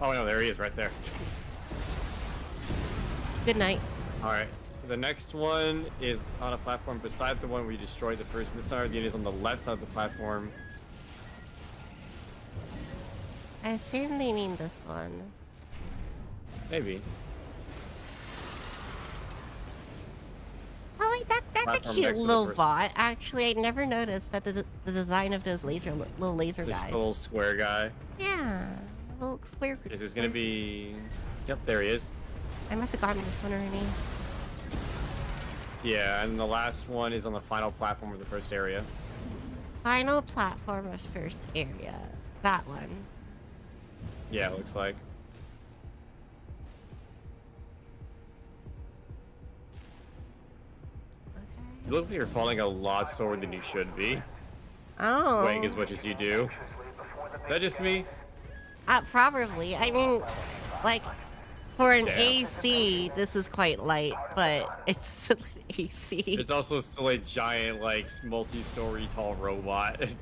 Oh no, there he is, right there. Good night. All right. The next one is on a platform beside the one we destroyed the first. This side of the unit is on the left side of the platform. I assume they mean this one. Maybe. Oh wait, that's that's a cute the little bot. Actually, I never noticed that the the design of those laser little laser This guys. little square guy. Yeah, little square. This is gonna be. Yep, there he is. I must have gotten this one already. Yeah, and the last one is on the final platform of the first area. Final platform of first area. That one. Yeah, it looks like. You look like you're falling a lot slower than you should be, Oh. weighing as much as you do. Is that just me? Uh, probably. I mean, like, for an Damn. AC, this is quite light, but it's still an AC. It's also still a giant, like, multi-story tall robot.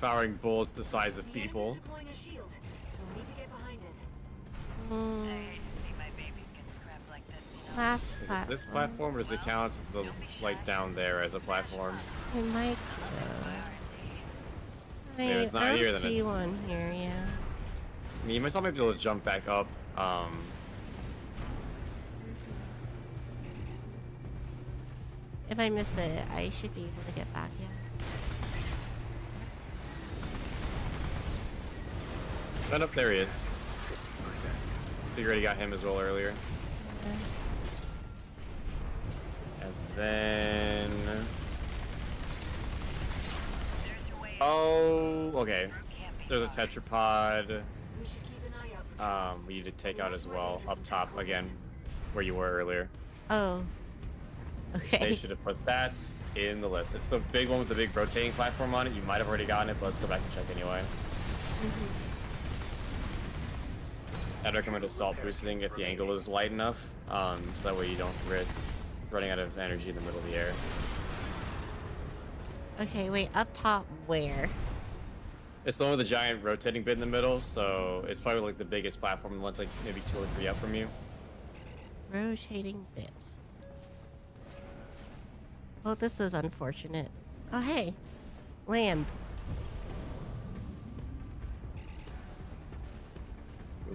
Powering bullets the size of people. deploying last platform. this platform, does it count the, like, down there as a platform? It might go. If Wait, it's not I don't here, see one here, yeah. You might still be able to jump back up. Um, If I miss it, I should be able to get back, yeah. then up there he is. So you already got him as well earlier. Then... There's your way Oh, okay. Room can't be There's a tetrapod. We should keep an eye out for Um, we need to take out as well, up top again, where you were earlier. Oh. Okay. They should have put that in the list. It's the big one with the big rotating platform on it. You might have already gotten it, but let's go back and check anyway. Mhm. I'd recommend assault boosting if the angle is light enough, um, so that way you don't risk running out of energy in the middle of the air. Okay, wait, up top where? It's the one with the giant rotating bit in the middle, so it's probably like the biggest platform, the one's like maybe two or three up from you. Rotating bit. Well, this is unfortunate. Oh, hey. Land.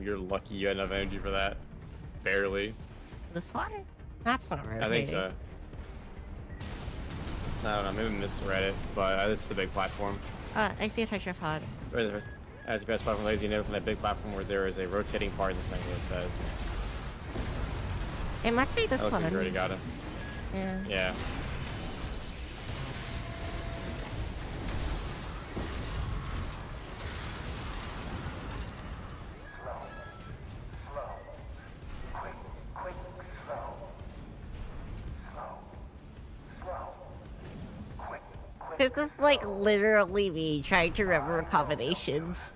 You're lucky you had enough energy for that. Barely. This one? That's not rotating. I think so. I don't know, maybe misread it, but uh, it's the big platform. Uh, I see a tetrapod. Or the- At the best platform, ladies, you know from that big platform where there is a rotating part in the center that says. It must be this like one. you already got it. Yeah. Yeah. This is like literally me trying to remember combinations.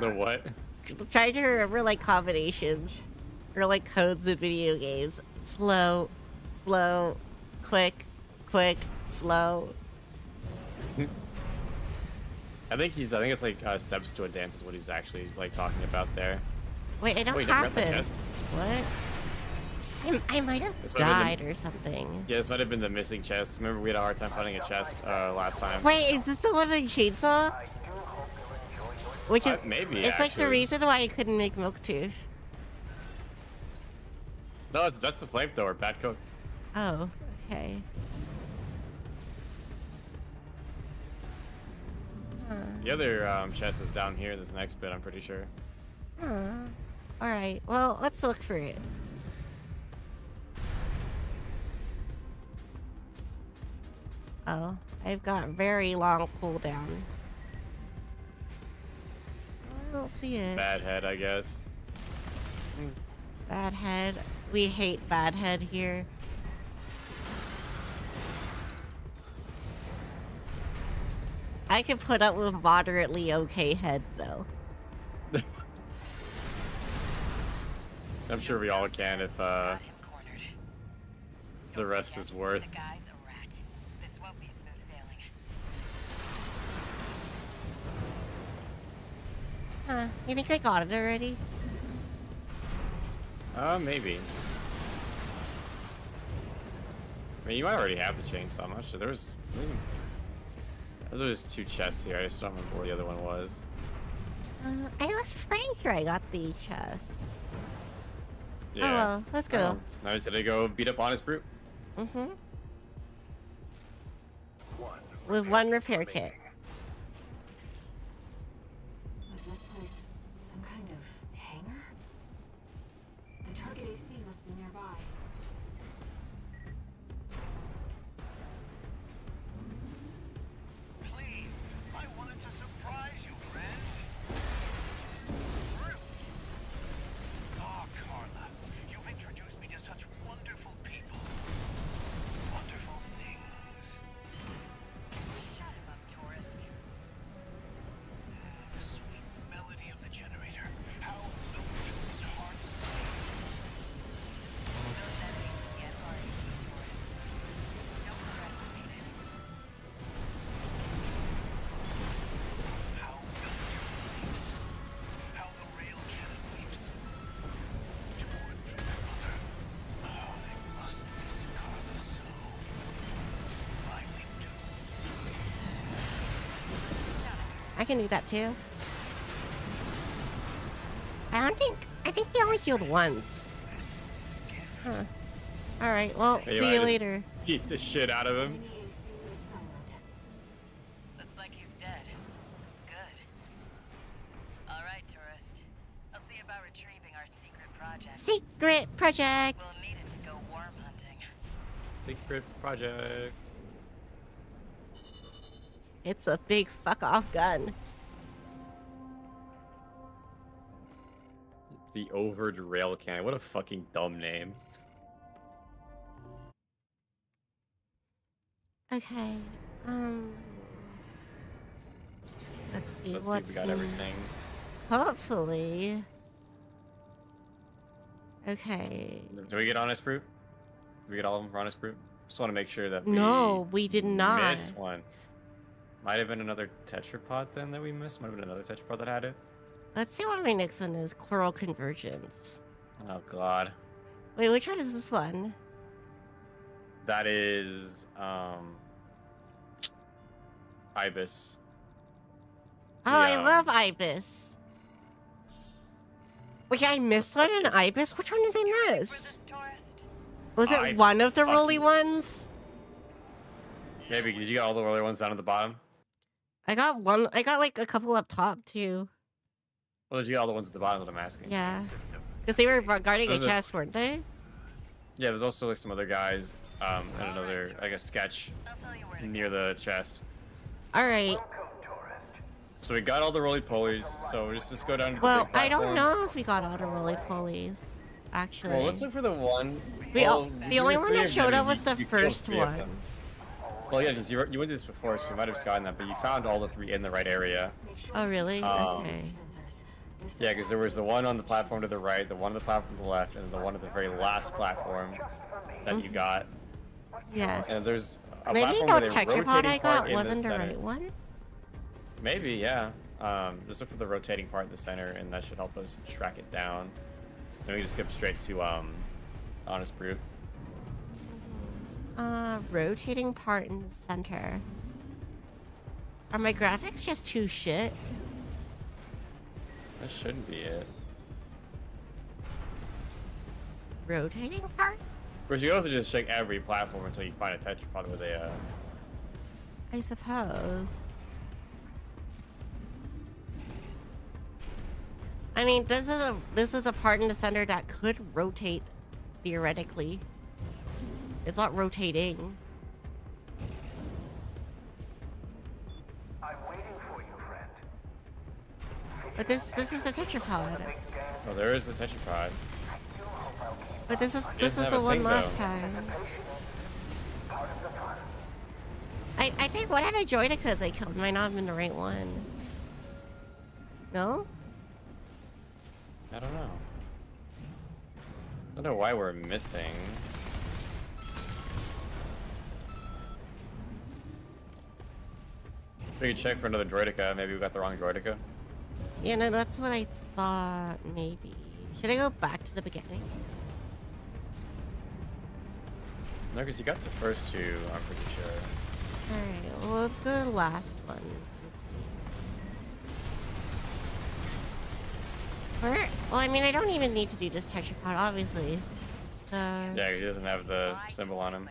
The what? Trying to remember like combinations or like codes in video games. Slow, slow, quick, quick, slow. I think he's. I think it's like uh, steps to a dance is what he's actually like talking about there. Wait, I don't Wait, have this. What? I, I might have died been or something. Yeah, this might have been the missing chest. Remember, we had a hard time finding a chest uh, last time. Wait, is this the one in Chainsaw? Which is Uh, maybe, It's like the reason why I couldn't make Milk Tooth. No, it's, that's the flamethrower, Bad Cook. Oh, okay. Huh. The other um, chest is down here. This next bit, I'm pretty sure. Huh. Alright, well, let's look for it. Oh, I've got very long cooldown. I don't see it. Bad head, I guess. Bad head. We hate bad head here. I can put up with moderately okay head though. I'm sure we all can if uh, Got him cornered. the rest is worth. Huh, you think I got it already? Uh, maybe. I mean, you might already have the chainsaw. I'm not sure. There was, I there was two chests here. I just don't remember where the other one was. Uh, I was pretty sure I got the chest. Yeah. Oh well, let's go. Um, now did I go beat up Honest Brute? Mm-hmm. With one repair kit. Can do that too. I don't think I think he only healed once. This is a gift. Huh. Alright, well, Hey, see you just- later. Beat the shit out of him. Enemy AC is silent. Looks like he's dead. Good. Alright, tourist. I'll see about retrieving our secret project. Secret project! We'll need it to go worm hunting. Secret project. It's a big fuck off gun. The Overed Rail Cannon. What a fucking dumb name. Okay. Um Let's see Let's see if we got everything. Hopefully. Okay. Did we get Honest Brute? Did we get all of them for Honest Brute? Just want to make sure that we No, we did not. missed one. Might have been another tetrapod then that we missed. Might have been another tetrapod that had it. Let's see what my next one is. Coral Convergence. Oh god. Wait, which one is this one? That is um Ibis. Oh, I love Ibis. Wait, I missed one in Ibis? Which one did I miss? Was it I one of the rolly fucking- ones? Maybe because you got all the earlier ones down at the bottom. I got one. I got like a couple up top too. Well, did you get all the ones at the bottom that I'm asking? Yeah. Because they were guarding a Those are- chest, weren't they? Yeah, there's also like some other guys, um, and another like a sketch I'll tell you where to near go. the chest. All right. Welcome. So we got all the roly polies. So just just go down to the Well, big I don't know if we got all the roly polies. Actually. Well, let's look for the one. We well, the only one that showed up was the first three of one. Well, yeah, because you, you went this before, so you might have just gotten that, but you found all the three in the right area. Oh, really? Um, okay. Yeah, because there was the one on the platform to the right, the one on the platform to the left, and the one at the very last platform that you got. Yes. And there's a Maybe platform the tetrapod I got wasn't the center. right one. Maybe, yeah. Um, just look for the rotating part in the center, and that should help us track it down. Then we can skip straight to um, Honest Brute. Uh, rotating part in the center. Are my graphics just too shit? That shouldn't be it. Rotating part? Of course, you can also just check every platform until you find a tetrapod with a. Uh, I suppose. I mean, this is a this is a part in the center that could rotate theoretically. It's not rotating. I'm waiting for you, friend. But this this is the tetrapod. Oh, there is a Tetrapod. But this is this is the one thing, last though. time. I I think one of the because I killed might not have been the right one. No? I don't know. I don't know why we're missing. We could check for another Droidica. Maybe we got the wrong Droidica. Yeah, no, that's what I thought. Maybe. Should I go back to the beginning? No, because you got the first two, I'm pretty sure. Alright, well, let's go to the last one. Let's see. Where? Well, I mean, I don't even need to do this tetrapod, obviously. So. Yeah, he doesn't have the symbol on us him.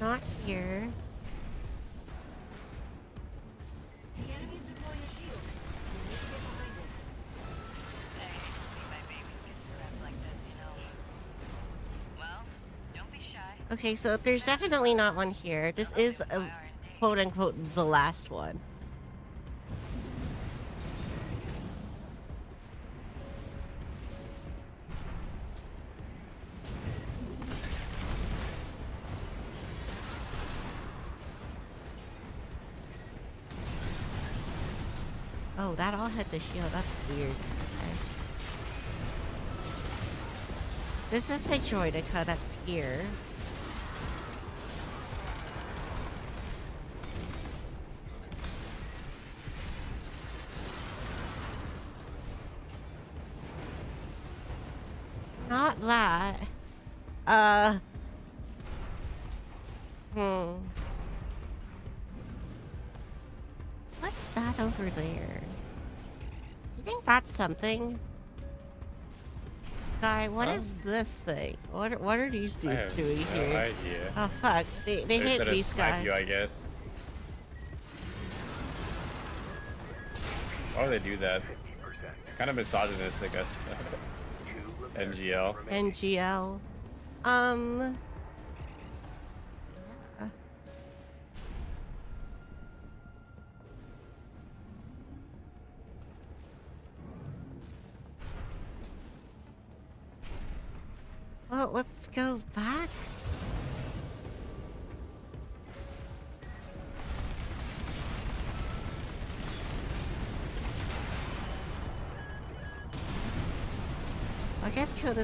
Be here. Okay, so there's definitely not one here. This is a quote unquote the last one. That all hit the shield. That's weird. Okay. This is a Droidica that's here. Something? Sky, what is this thing? What are, what are these I dudes have doing no here? idea. Oh fuck! They they They're hit me, Sky. you, I guess. Why would they do that? Kind of misogynistic, I guess. NGL. NGL. Um.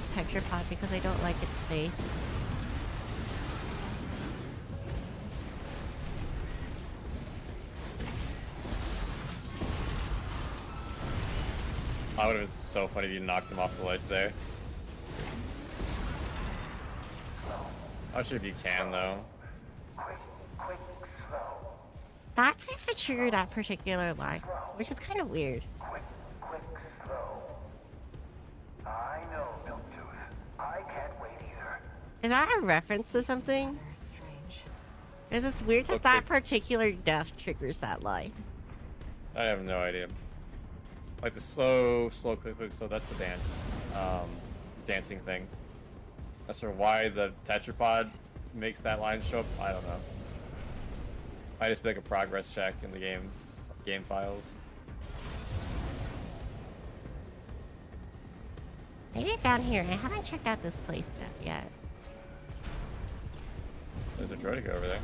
This tetrapod because I don't like its face. That would have been so funny if you knocked him off the ledge there. Not sure if you can though. That's. To trigger that particular line, which is kind of weird. Quick, quick, slow. I know, Milktooth. I can't wait either. Is that a reference to something? Is it's weird that Okay. that particular death triggers that line? I have no idea. Like the slow, slow, quick, quick, so that's the dance. Um, dancing thing. As for why the tetrapod makes that line show up, I don't know. I just make a progress check in the game, game files. Maybe it's down here. I haven't checked out this place stuff yet. There's a Droidica over there.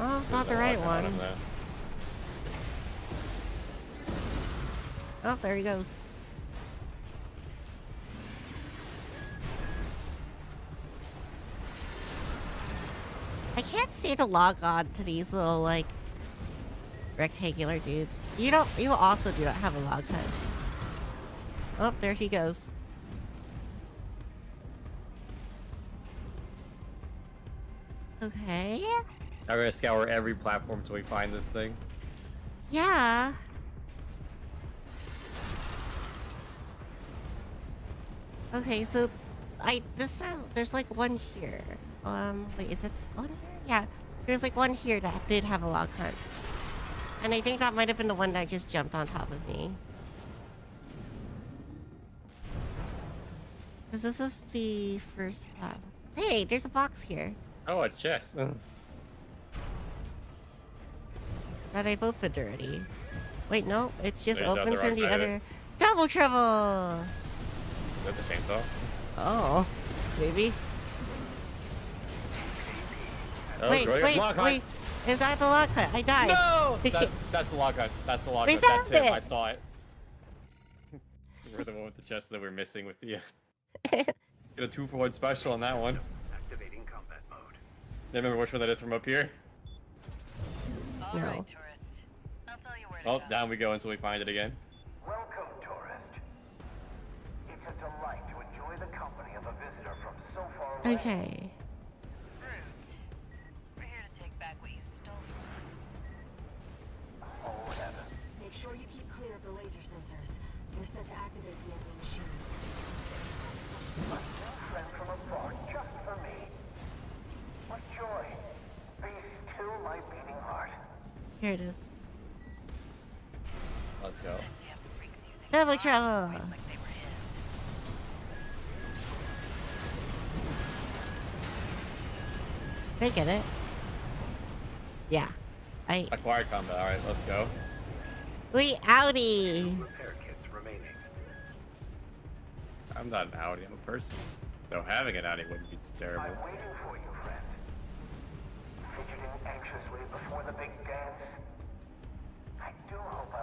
Oh, it's not the right on one. there. Oh, there he goes. I can't see to log on to these little like rectangular dudes. You don't. You also do not have a log HUD. Oh, there he goes. Okay. I'm gonna scour every platform until we find this thing. Yeah. Okay, so I this is there's like one here. Um, wait, is it on here? Yeah, there's like one here that did have a log hunt. And I think that might have been the one that just jumped on top of me. Because this is the first lab. Hey, there's a box here Oh, a chest. Is that I've opened already. Wait, no, it's just Wait, is that opens the from the side other. Double trouble! Is that the chainsaw? Oh, maybe. Oh, wait, wait, lock wait. Is that the log hunt? I died. No! That's, that's the log hunt. That's the lock We hunt. That's found him. it. I saw it. we're the one with the chest that we're missing with the. Uh, get a two for one special on that one. Activating. You remember which one that is from up here? All right, No. tourist. I'll tell you where to Oh, go. down we go until we find it again. Welcome, tourist. It's a delight to enjoy the company of a visitor from so far away. Okay. Here it is. Let's go. That damn freak's using Double rocket trouble. like they were his. Did get it? Yeah. I. Acquired combat. All right, let's go. We outie! Repair kits remaining. I'm not an Audi. I'm a person. Though having an Audi wouldn't be terrible. I'm waiting for you, friend. Fidgeting anxiously before the big dance.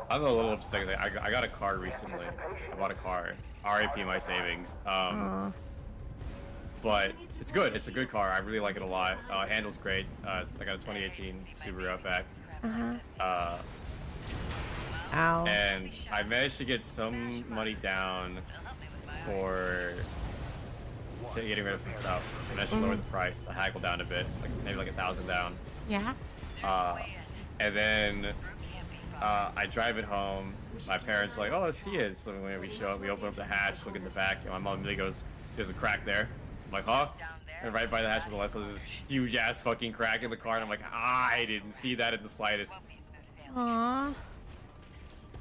I'm a little upset. 'cause I, I got a car recently. I bought a car. RIP my savings. Um, but it's good. It's a good car. I really like it a lot. Uh, handles great. Uh, I got a 2018 Subaru Outback. Uh-huh. Uh, Ow. and I managed to get some money down It'll help me with my for to getting rid of some stuff. And I should lower the price. I haggled down a bit, like maybe like a thousand down. Yeah? Uh, and then uh, I drive it home. My parents are like, oh, let's see it. So when we show up, we open up the hatch, look in the back, and my mom immediately goes, there's a crack there. I'm like, huh? And right by the hatch on the left, so there's this huge ass fucking crack in the car, and I'm like, I didn't see that in the slightest. Swampy smooth sailing. Aw.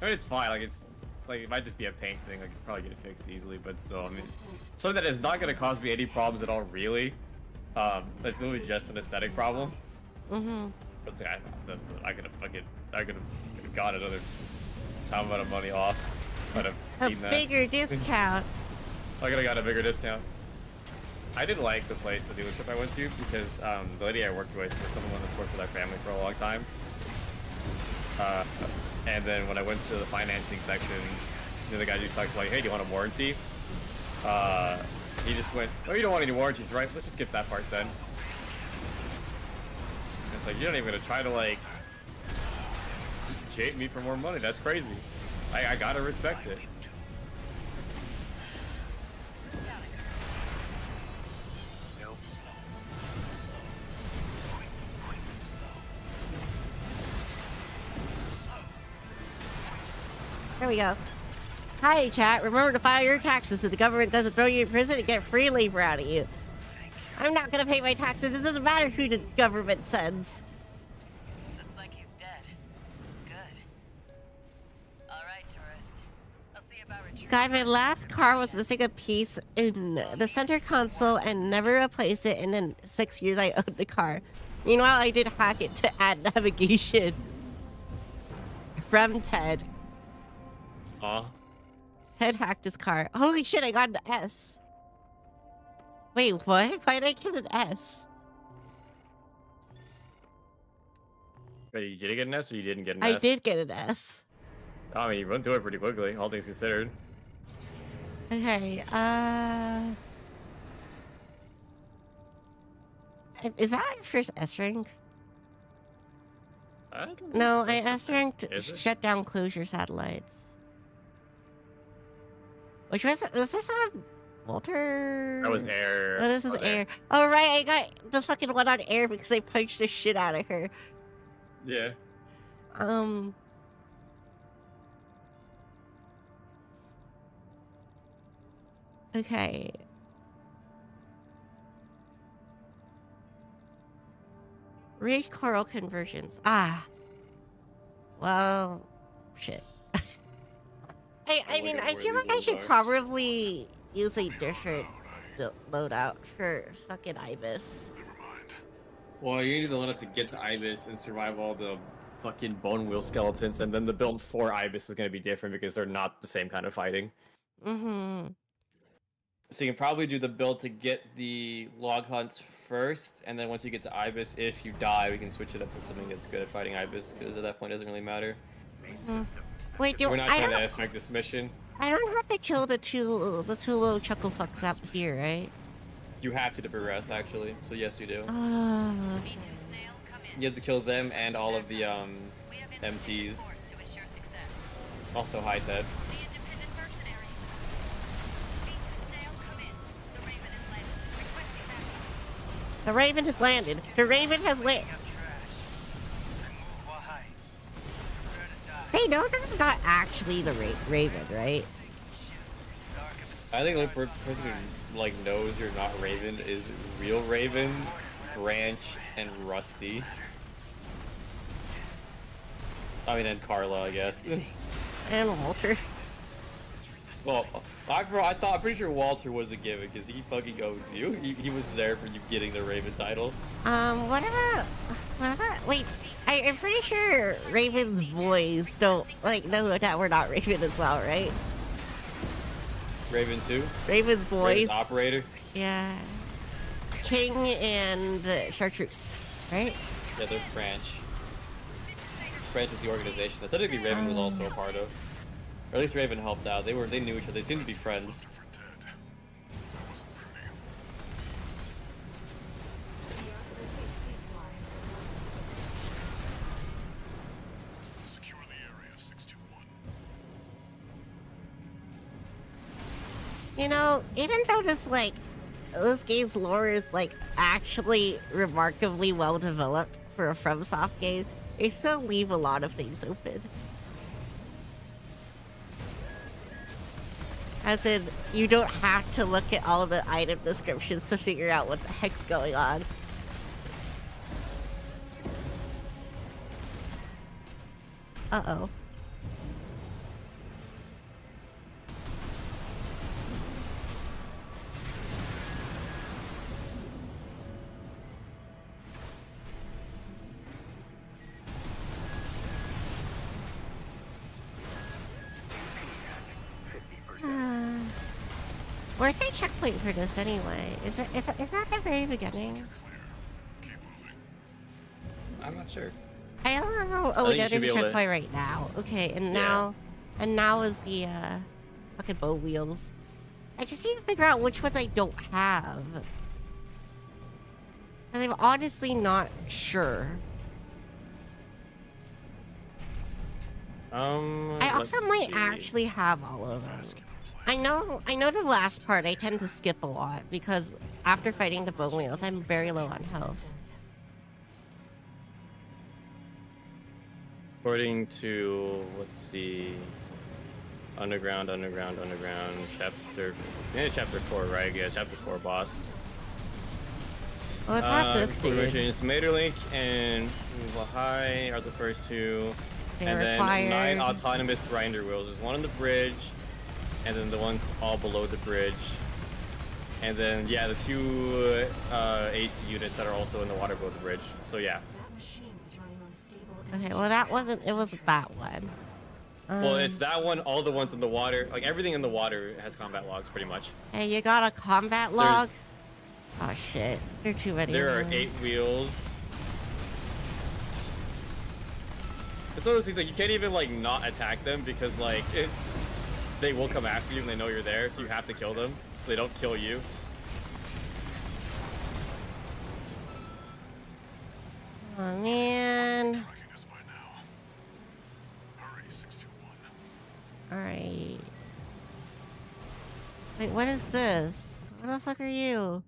I mean, it's fine. Like it's like it might just be a paint thing. I could probably get it fixed easily, but still, I mean, something that is not gonna cause me any problems at all, really. Um, that's literally just an aesthetic problem. Mm-hmm. But it's like, I, the- I could have fucking, I could have got another some amount of money off. I'd have A that. bigger discount. I could have got a bigger discount. I didn't like the place, the dealership I went to, because um, the lady I worked with was someone that's worked with our family for a long time. Uh, and then when I went to the financing section, you know, the guy just talked to me, like, "Hey, do you want a warranty?" Uh, he just went, "Oh, you don't want any warranties, right? Let's just skip that part then." It's like you're not even gonna try to like jape me for more money. That's crazy. I, I gotta respect it. There we go. Hi, chat. Remember to file your taxes so the government doesn't throw you in prison and get free labor out of you. I'm not gonna pay my taxes. It doesn't matter who the government sends. Guy, my last car was missing a piece in the center console and never replaced it. And then six years I owned the car. Meanwhile, I did hack it to add navigation. From Ted. Aw. Ted hacked his car. Holy shit, I got an S. Wait, what? Why did I get an S? Wait, you did get an S or you didn't get an I S? did get an S. I mean, you run through it pretty quickly, all things considered. Okay, uh... Is that my first S rank? I don't know. No, I. S ranked shut down closure satellites. Which was was this one Walter? That was air. Oh, this is was air. Oh right, I got the fucking one on air because I punched the shit out of her. Yeah. Um. Okay. Raid Coral Convergence. Ah. Well, shit. I, I mean, I feel like I should probably use a different loadout for fucking Ibis. Never mind. Well, you need the limit to get to Ibis and survive all the fucking bone wheel skeletons, and then the build for Ibis is going to be different because they're not the same kind of fighting. Mm-hmm. So you can probably do the build to get the log hunts first, and then once you get to Ibis, if you die, we can switch it up to something that's good at fighting Ibis, because at that point it doesn't really matter. Wait, do We're not I trying don't to estimate this mission. I don't have to kill the two the two little chuckle fucks up here, right? You have to to progress, actually. So yes, you do. V2 Snail, come in. You have to kill them and all of the um, We have insufficient MTs. force to ensure success. Also high Ted. The Raven has landed. The Raven has landed. Pick up trash. Remove why. Prepare to die. They know they're not actually the Ra- Raven, right? Sinking ship. Dark if it's the I think the stars per- on person who like knows you're not Raven is real Raven, Branch, and Rusty. I mean, and Carla, I guess. And Walter. Well, I, I thought I'm pretty sure Walter was a given because he fucking owns you. He, he was there for you getting the Raven title. Um, what about what about wait? I, I'm pretty sure Raven's boys don't like know that we're not Raven as well, right? Raven two, Raven's Raven's boys. operator. Yeah. King and uh, Chartreuse, right? Yeah, they're Branch. Branch is the organization that technically Raven was also a part of. Or at least Raven helped out. They were they knew each other. They seemed to be friends. For dead. That wasn't pretty. The safe ceasefire has been lifted. Secure the area 621. You know, even though this like this game's lore is like actually remarkably well developed for a FromSoft game, they still leave a lot of things open. As in, you don't have to look at all the item descriptions to figure out what the heck's going on. Uh-oh. Where's the checkpoint for this anyway? Is it is, it, is that the very beginning? Clear. Keep moving. I'm not sure. I don't remember. Oh, think you that should a be able to- checkpoint right now. Okay, and now, and now is the uh, fucking bone wheels. I just need to figure out which ones I don't have. And I'm honestly not sure. Um. I also might see. actually have all of them. I know, I know the last part. I tend to skip a lot because after fighting the bone wheels, I'm very low on health. According to let's see, underground, underground, underground, chapter, yeah, chapter four, right? Yeah, chapter four, boss. Well, it's not Uh, this dude. Materlink and Lahai are the first two, They and then nine autonomous grinder wheels. There's one on the bridge, and then the ones all below the bridge, and then yeah, the two uh, AC units that are also in the water below the bridge. So yeah. That machine was running on stable Okay, well that wasn't. It wasn't that one. Well, Um, it's that one. All the ones in the water, like everything in the water, has combat logs pretty much. Hey, you got a combat log? Oh shit, there are too many. There are eight wheels. It's one of those things like you can't even like not attack them because like it, they will come after you and they know you're there, so you have to kill them so they don't kill you. Oh man. Tracking us by now. Hurry, 621. All right. Wait, what is this? What the fuck are you?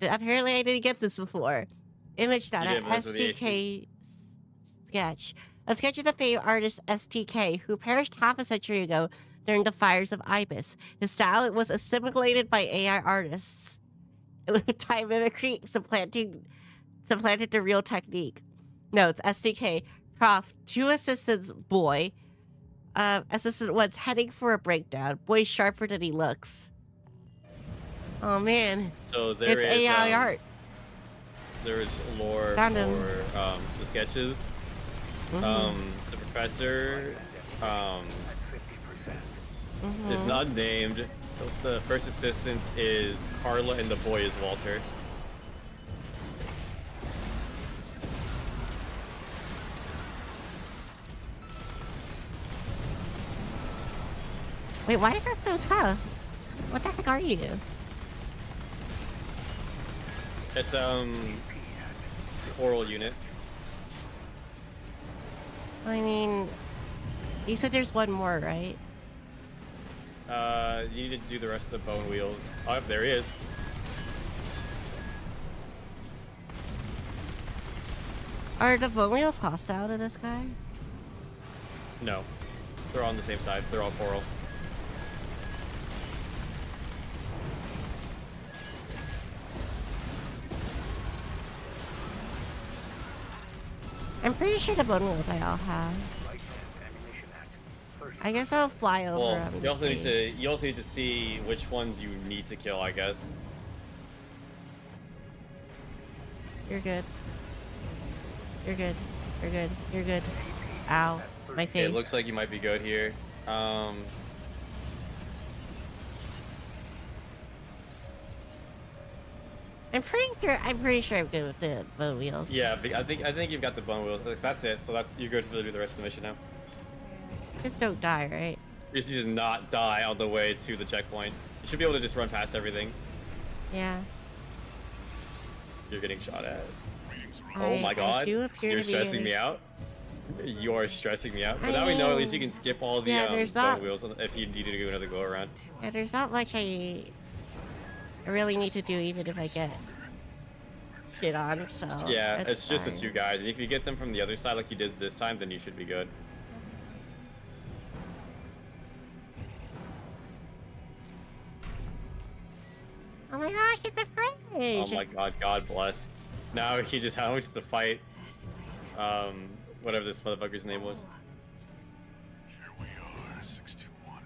Apparently, I didn't get this before. Image data didn't, but this was the STK s- sketch. A sketch of the famed artist STK, who perished half a century ago during the fires of Ibis. His style was assimilated by AI artists. With time mimicry supplanting supplanted the real technique. Notes, SDK. Prof. Two assistants, boy. Uh, assistant one's heading for a breakdown. Boy sharper than he looks. Oh man, So there it's is, AI um, art. There is lore Found for um, the sketches. Mhm, Um, the professor um, is mhm. not named. The first assistant is Carla, and the boy is Walter. Wait, why is that so tough? What the heck are you? It's um coral unit. I mean, you said there's one more, right? Uh, you need to do the rest of the bone wheels. Oh, there he is. Are the bone wheels hostile to this guy? No, they're all on the same side. They're all coral. I'm pretty sure the bone wheels I all have. I guess I'll fly over Well, you to also need to you also need to see which ones you need to kill. I guess. You're good. You're good. You're good. You're good. Ow. My face. It looks like you might be good here. Um, I'm pretty sure. I'm pretty sure I'm good with the bone wheels. yeah, I think I think you've got the bone wheels. That's it. So that's you're good for the rest of the mission now. Just don't die, right? You just need to not die on the way to the checkpoint. You should be able to just run past everything. Yeah. You're getting shot at. I- oh my god. You're stressing in- me out. You are stressing me out. But I now we know at least you can skip all the yeah, um, not- wheels if you need to do another go around. Yeah. There's not much I. I really need to do, even if I get shit on. So. yeah, it's just the two guys. And if you get them from the other side like you did this time, then you should be good. Oh my gosh, it's a Oh my god, God bless. Now he just how much to fight um whatever this motherfucker's name was. Here we are, 621.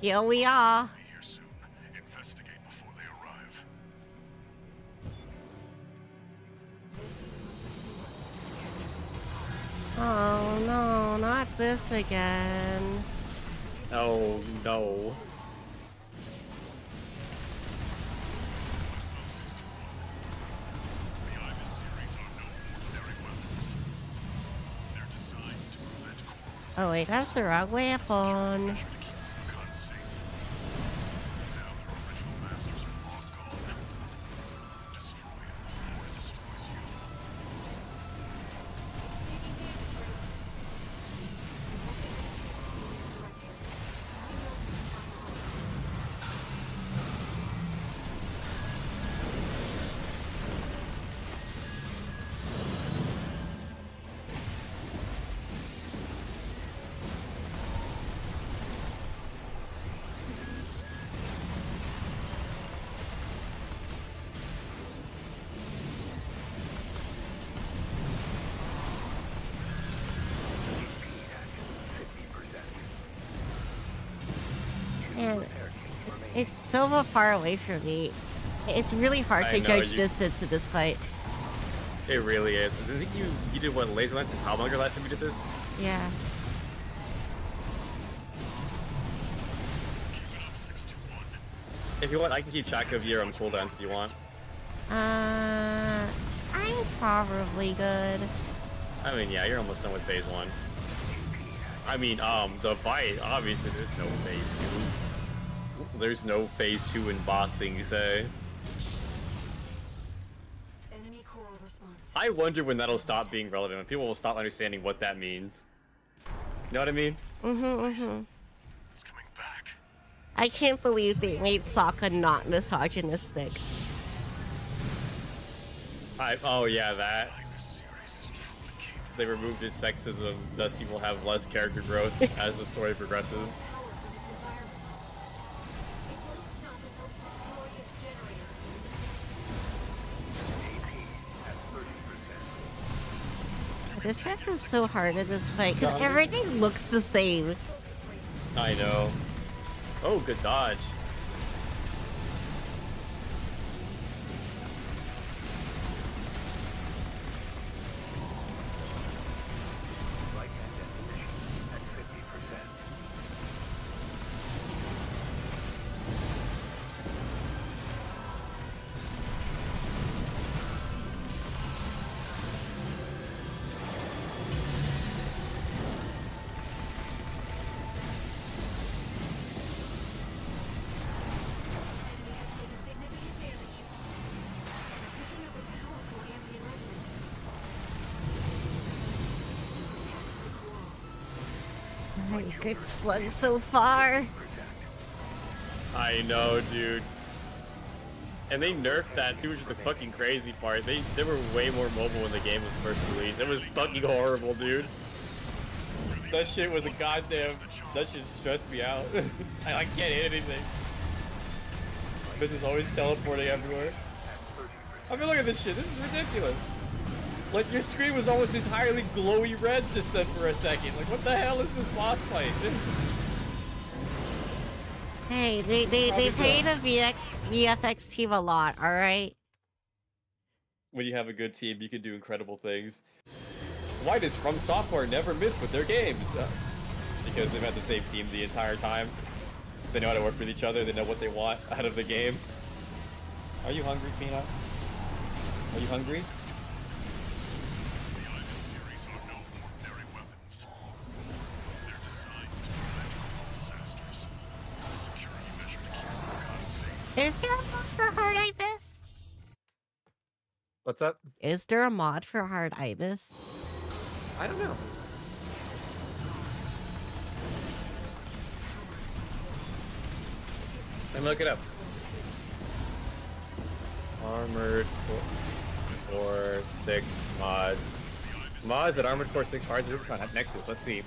Here we are. Be here soon. Investigate before they arrive. Oh no, not this again. Oh no. Oh wait, that's the wrong weapon. to keep it's so far away from me. It's really hard I to know, judge you- distance in this fight. It really is. I think you you did what laser lance and Palmonger last time you did this? Yeah. Keep it up, 621. If you want, I can keep track of your um, cooldowns if you want. Uh, I'm probably good. I mean, yeah, you're almost done with phase one. I mean, um, the fight, obviously, there's no phase two. There's no phase two in bossing, you say. Enemy coral response. I wonder when that'll stop being relevant, when people will stop understanding what that means. You know what I mean? Mm-hmm, mm-hmm. It's coming back. I can't believe they made Sokka not misogynistic. I, oh yeah, that. Ibis series is truly capable. They removed his sexism, thus he will have less character growth as the story progresses. This sense is so hard in this fight because everything looks the same. I know. Oh, good dodge. It's flung so far. I know, dude. And they nerfed that too, which is the fucking crazy part. They they were way more mobile when the game was first released. It was fucking horrible, dude. That shit was a goddamn. That shit stressed me out. I, I can't hit anything. Bitch is always teleporting everywhere. I mean, look at this shit. This is ridiculous. Like your screen was almost entirely glowy red just then for a second. Like, what the hell is this boss fight? Hey, they they, they Probably pay the VX VFX team a lot, alright? when you have a good team, you can do incredible things. Why does From Software never miss with their games? Uh, because they've had the same team the entire time. They know how to work with each other. They know what they want out of the game. Are you hungry, Peanut? Are you hungry? Is there a mod for Hard Ibis? What's up? Is there a mod for Hard Ibis? I don't know. Let me look it up. Armored Core- Core 6 mods. Mods at Armored Core 6 Hearts of Rubicon at Nexus. Let's see.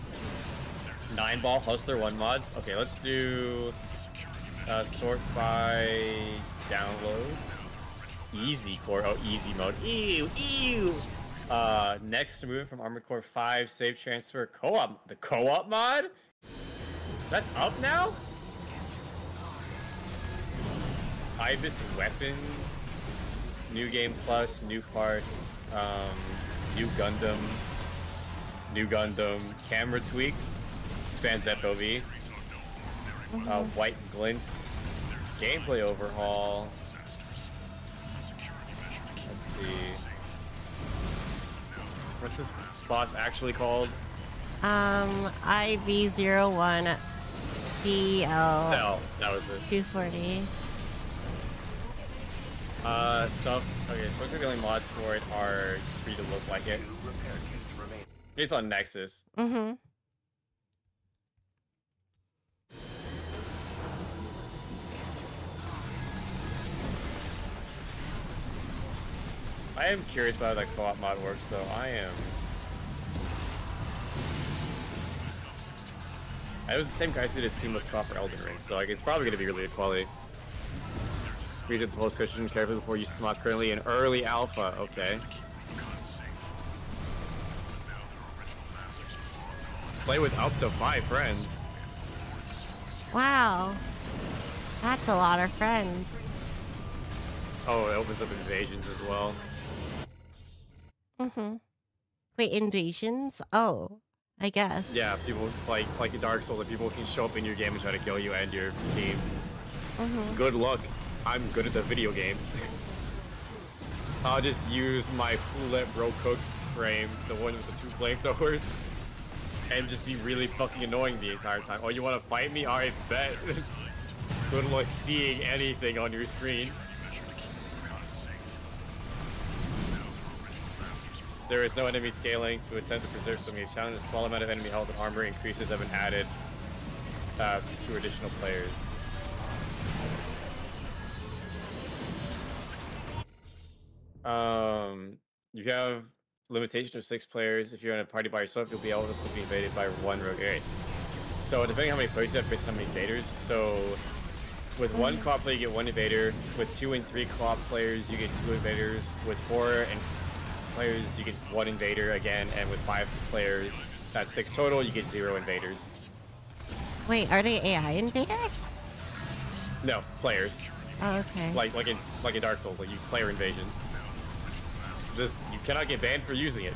Nine Ball Hustler 1 mods. Okay, let's do uh, sort by downloads. Easy core. Oh, easy mode. Ew, ew. Uh, next move from Armored Core 5, save transfer co-op. The co-op mod? That's up now? Ibis weapons, new game plus, new parts, um, new Gundam, new Gundam, camera tweaks, expands FOV, uh, white glints, gameplay overhaul. Let's see. What's this boss actually called? Um, IV01 CL Cell. That was it. 240. Uh, so okay, so looks like the only mods for it are for you to look like it. Two repair kits remain. It's on Nexus. Mm-hmm. I am curious about how that co-op mod works, though. I am. It was the same guys who did Seamless Co-op for Elden Ring, so like it's probably gonna be really good quality. Read the post question carefully before you mod currently in early alpha. Okay. Play with up to five friends. Wow. That's a lot of friends. Oh, it opens up invasions as well. Mm-hmm. Wait, invasions? Oh, I guess. Yeah, people like like a Dark Souls, people can show up in your game and try to kill you and your team. Mm-hmm. Good luck. I'm good at the video game. I'll just use my Foulet Bro Cook frame, the one with the two flamethrowers, and just be really fucking annoying the entire time. Oh, you want to fight me? Alright, bet. good luck seeing anything on your screen. There is no enemy scaling to attempt to preserve some of your challenge. A small amount of enemy health and armor increases have been added uh, to additional players. Um, you have limitation of six players. If you're in a party by yourself, you'll be able to still be invaded by one rogue. Okay. So depending on how many players you have, based on how many invaders. So with one co-op player, you get one invader. With two and three co-op players, you get two invaders. With four and players, you get one invader again, and with five players, that's six total. You get zero invaders. Wait, are they AI invaders? No players, Oh, okay. like like in like in Dark Souls, like you player invasions. This you cannot get banned for using it.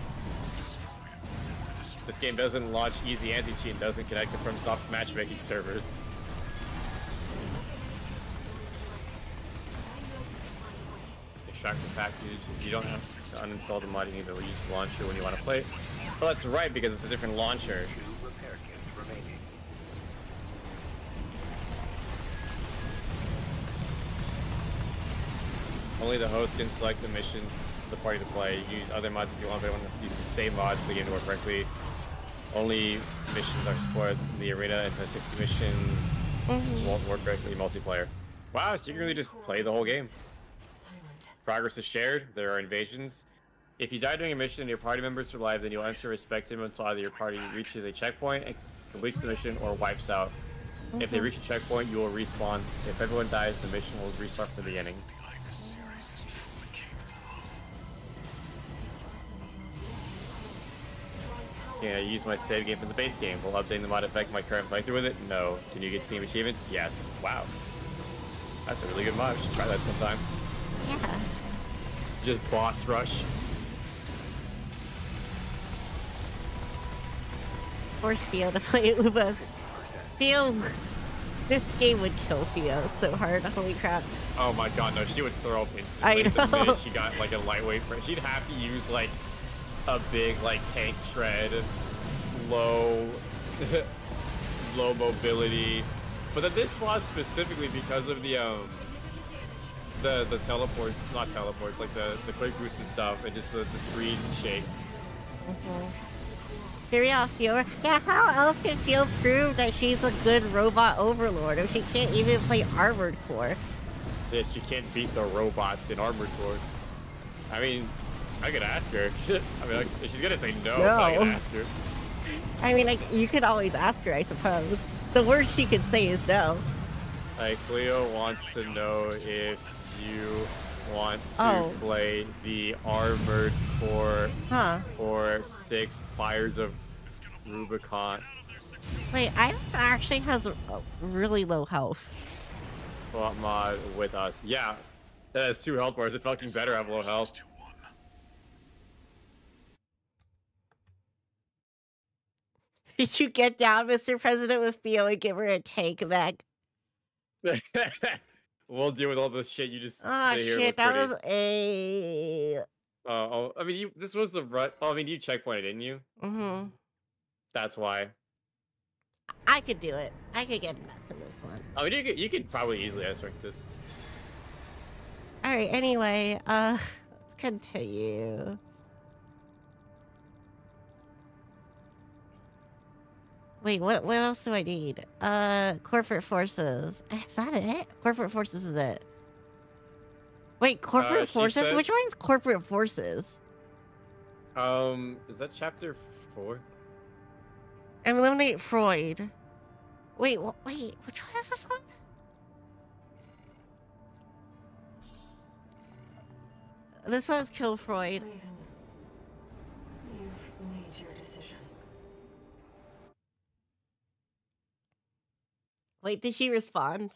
This game doesn't launch easy anti-cheat and doesn't connect to FromSoft matchmaking servers. Extract the package. If you don't have to uninstall the mod, you need to use the launcher when you want to play it. Well, that's right because it's a different launcher. Two repair kits remaining. Only the host can select the mission for the party to play. You use other mods if you want, but you want to use the same mods for the game to work correctly. Only missions are supported in the arena and 60 mission Mhm. won't work correctly multiplayer. Wow, so you can really just play the whole game. Progress is shared, there are invasions. If you die during a mission and your party members survive, then you'll enter respect him until either your party reaches a checkpoint and completes the mission or wipes out. If they reach a checkpoint, you will respawn. If everyone dies, the mission will restart from the beginning. The Ibis series is truly capable of. Can I use my save game from the base game? Will updating the mod affect my current playthrough with it? No. Can you get Steam achievements? Yes. Wow. That's a really good mod. We should try that sometime. Yeah. Just boss rush. Force Theo to play it with us. Theo, this game would kill Theo so hard. Holy crap. Oh my god, no, she would throw up instantly. I The know. minute she got like a lightweight friend. She'd have to use like a big like tank tread, low low mobility. But then this was specifically because of the um the the teleports not teleports, like the, the quick boost and stuff and just the, the screen shake. Mm-hmm. Here we are, Theo. Yeah, how else can Theo prove that she's a good robot overlord if she can't even play Armored Core? that she can't beat the robots in Armored Core. I mean, I could ask her. I mean, like, she's gonna say no, but I No. ask her. I mean, like, you could always ask her, I suppose. The worst she could say is no. Like, Klio wants to know if you want to Oh. play the Armored Core Huh. or Six Fires of Rubicon Wait, Iris actually has really low health. swap mod with us. Yeah, that has two health bars. It fucking better have low health. 2-1. Did you get down, Mr. President, with Theo and give her a tank back? we'll deal with all the shit you just. Oh shit, that pretty. was a. Uh, oh, I mean, you. This was the rut. Oh, I mean, you checkpointed, didn't you? Mm-hmm. That's why. I could do it. I could get past in this one. I mean, you could, you could probably easily S-rank this. All right. Anyway, uh, let's continue. Wait, what? What else do I need? Uh, corporate forces. Is that it? Corporate forces is it? Wait, corporate Uh, forces. said- Which one's corporate forces? Um, is that chapter four? And eliminate Freud. Wait, wh- wait. Which one is this one? This says kill Freud. Raven, you've made your decision. Wait, did she respond?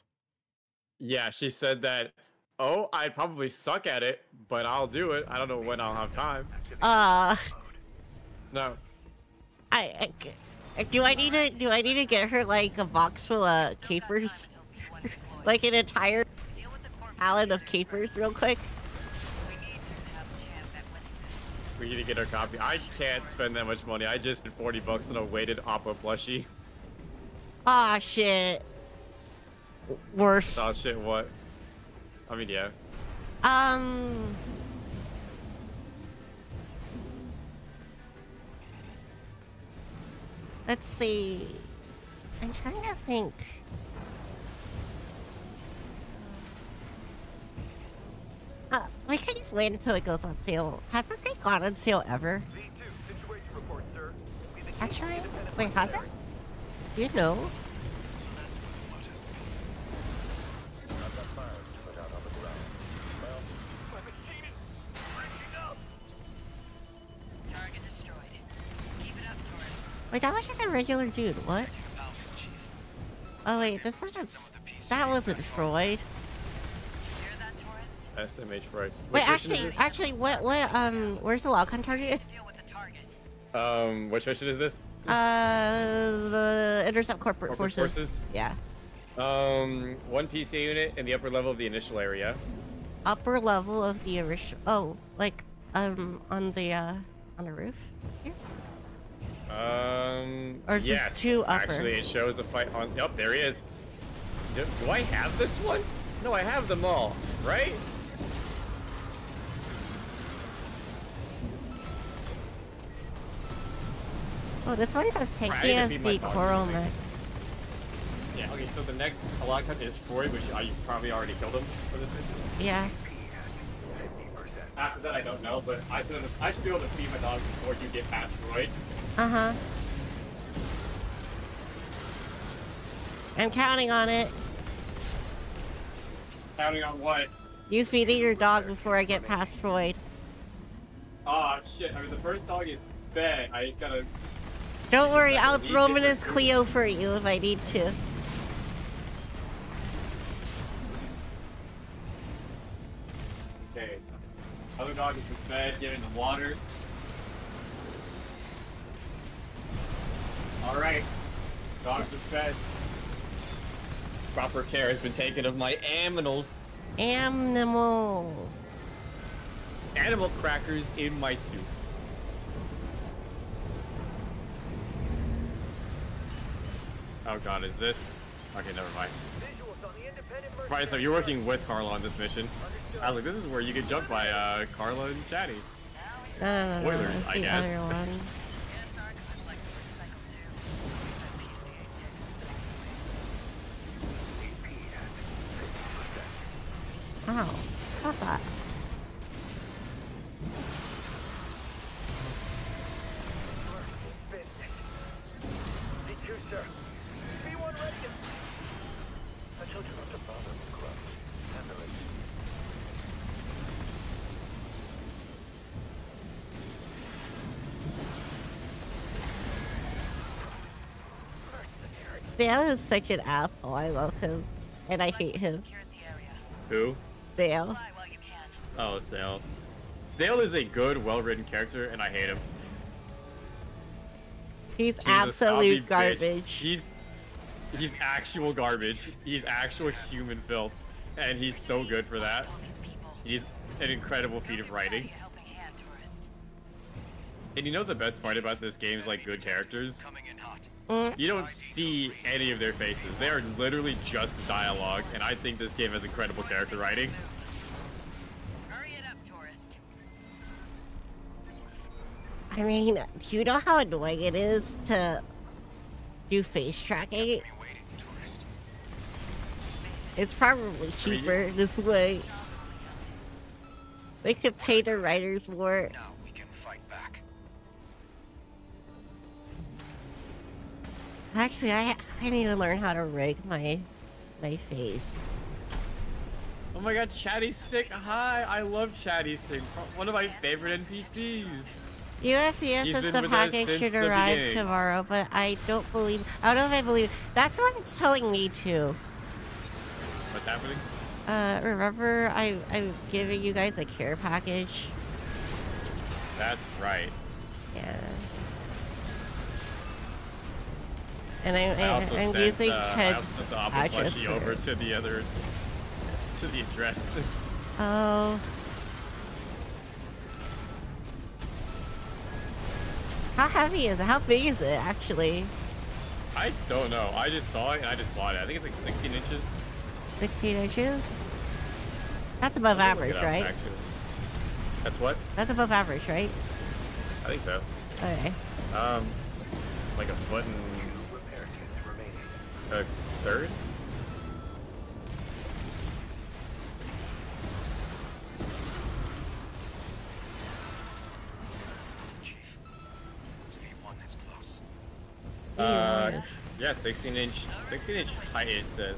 Yeah, she said that. Oh, I'd probably suck at it, but I'll do it. I don't know when I'll have time. Uh, No. I, I do I need to do I need to get her like a box full of capers, like an entire Deal with the corpse. pallet of capers, real quick? We need to have a chance at winning this. We need to get her copy. I can't spend that much money. I just spent 40 bucks on a weighted Appa plushie. Ah shit. Worth. Oh shit, what? I mean, yeah. Um. Let's see. I'm trying to think. Uh, we can just wait until it goes on sale. Hasn't it gone on sale ever? V2, situation report, sir. Be the key to Actually, independent wait, has it? You know. Wait, that was just a regular dude. What? Checking about it, Chief. Oh wait, this isn't. That wasn't Freud. Hear that, tourist? SMH Freud. Wait, actually, actually, what, what, um, where's the log on target? Deal with the target. Um, which mission is this? Uh, the intercept corporate, Corporate forces. forces? Yeah, Um, one PC unit in the upper level of the initial area. upper level of the initial. Oh, like, um, on the, uh, on the roof. Here. Um, Or is this yes, too upper? Actually, it shows a fight on. Yep, there he is. Do, do I have this one? No, I have them all, right? Oh, this one says tanky need as the coral mix. Yeah. Okay, so the next Halakha is Freud, which I probably already killed him for this mission. Yeah. After that, I don't know, but I should I should be able to feed my dog before you get past Freud. Uh huh. I'm counting on it. Counting on what? You feeding your dog before I get past Freud. Ah, shit. I mean, the first dog is fed. I just gotta. Don't worry, I'll throw him in his. Klio for you if I need to. Okay. Other dog is fed, getting the water. Alright. Dogs are fed. Proper care has been taken of my aminals. Animals. Animal crackers in my soup. Oh god, is this? Okay, never mind. Visuals the independent Right, so you're working with Carla on this mission. I was like, this is where you get jumped by uh, Carla and Chatty. No, no, no, no, Spoilers, I the guess. clubs. Handle it. Sam is such an asshole. I love him. And I hate him. Secured the area. Who? Stale. Fly while you can. Oh, Sale. Sale is a good, well-written character, and I hate him. He's snobby absolute bitch. garbage. He's he's actual garbage. He's actual human filth, and he's so good for that. All these people. He's an incredible feat of writing. Chatty a helping hand, tourist. And you know the best part about this game is like good characters. Coming in hot. Mm, You don't see any of their faces. They are literally just dialogue, and I think this game has incredible character writing. Hurry it up, tourist. I mean, do you know how annoying it is to do face tracking? Be waiting, tourist. It's probably cheaper this way. They could pay the writers more. Actually, I I need to learn how to rig my my face. Oh my god, Chatty Stick, hi! I love Chatty Stick, one of my favorite NPCs. USCS He's says the package should arrive beginning. tomorrow, but I don't believe. I don't know if I believe. That's what it's telling me to. What's happening? Uh, remember I I'm giving you guys a care package. That's right. And I, I I, I'm sent, using uh, Ted's the address plushie for over to the other, to the address. Oh. How heavy is it? How big is it actually? I don't know. I just saw it and I just bought it. I think it's like 16 inches. 16 inches? That's above Let me look average, up, right? actually. That's what? That's above average, right? I think so. Okay. Um, like a foot and Repair kits remaining. A third. Chief. V1 is close. Uh, Yes. yeah, 16 inch, 16 inch height. It says.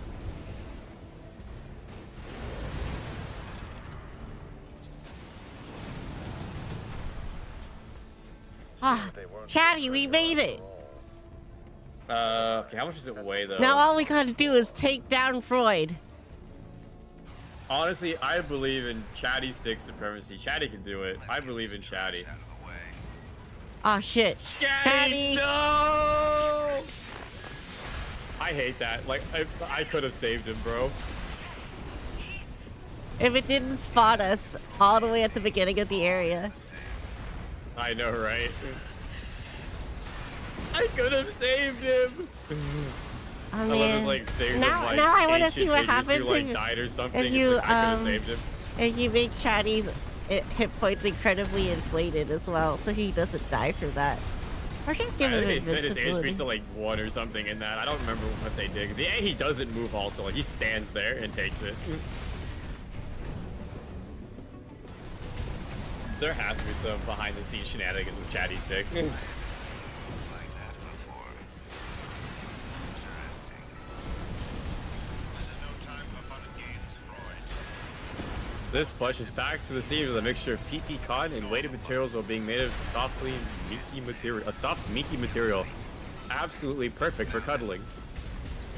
Ah, Chatty, we made it. Uh, okay, how much does it weigh though? Now all we gotta do is take down Freud. Honestly, I believe in Chatty stick supremacy. Chatty can do it. I believe in Chatty. Out of the way. Oh shit. Chatty, no! I hate that. Like, I, I could have saved him, bro. If it didn't spot us all the way at the beginning of the area. I know, right? I could have saved him. Oh I love man. like Now- like, now I wanna see what happens who, like, if- died or something. if It's you, like, I could have um, saved him. And you make Chatty's eh, hit points incredibly inflated as well, so he doesn't die for that. Or just give I him think they set his invincibility. HP to like one or something in that. I don't remember what they did. Cause yeah, he doesn't move also. Like he stands there and takes it. There has to be some behind the scenes shenanigans with Chatty Stick. this plush is packed to the scene with a mixture of PP cotton and weighted materials while being made of softly meaty material. A soft meaty material. Absolutely perfect for cuddling.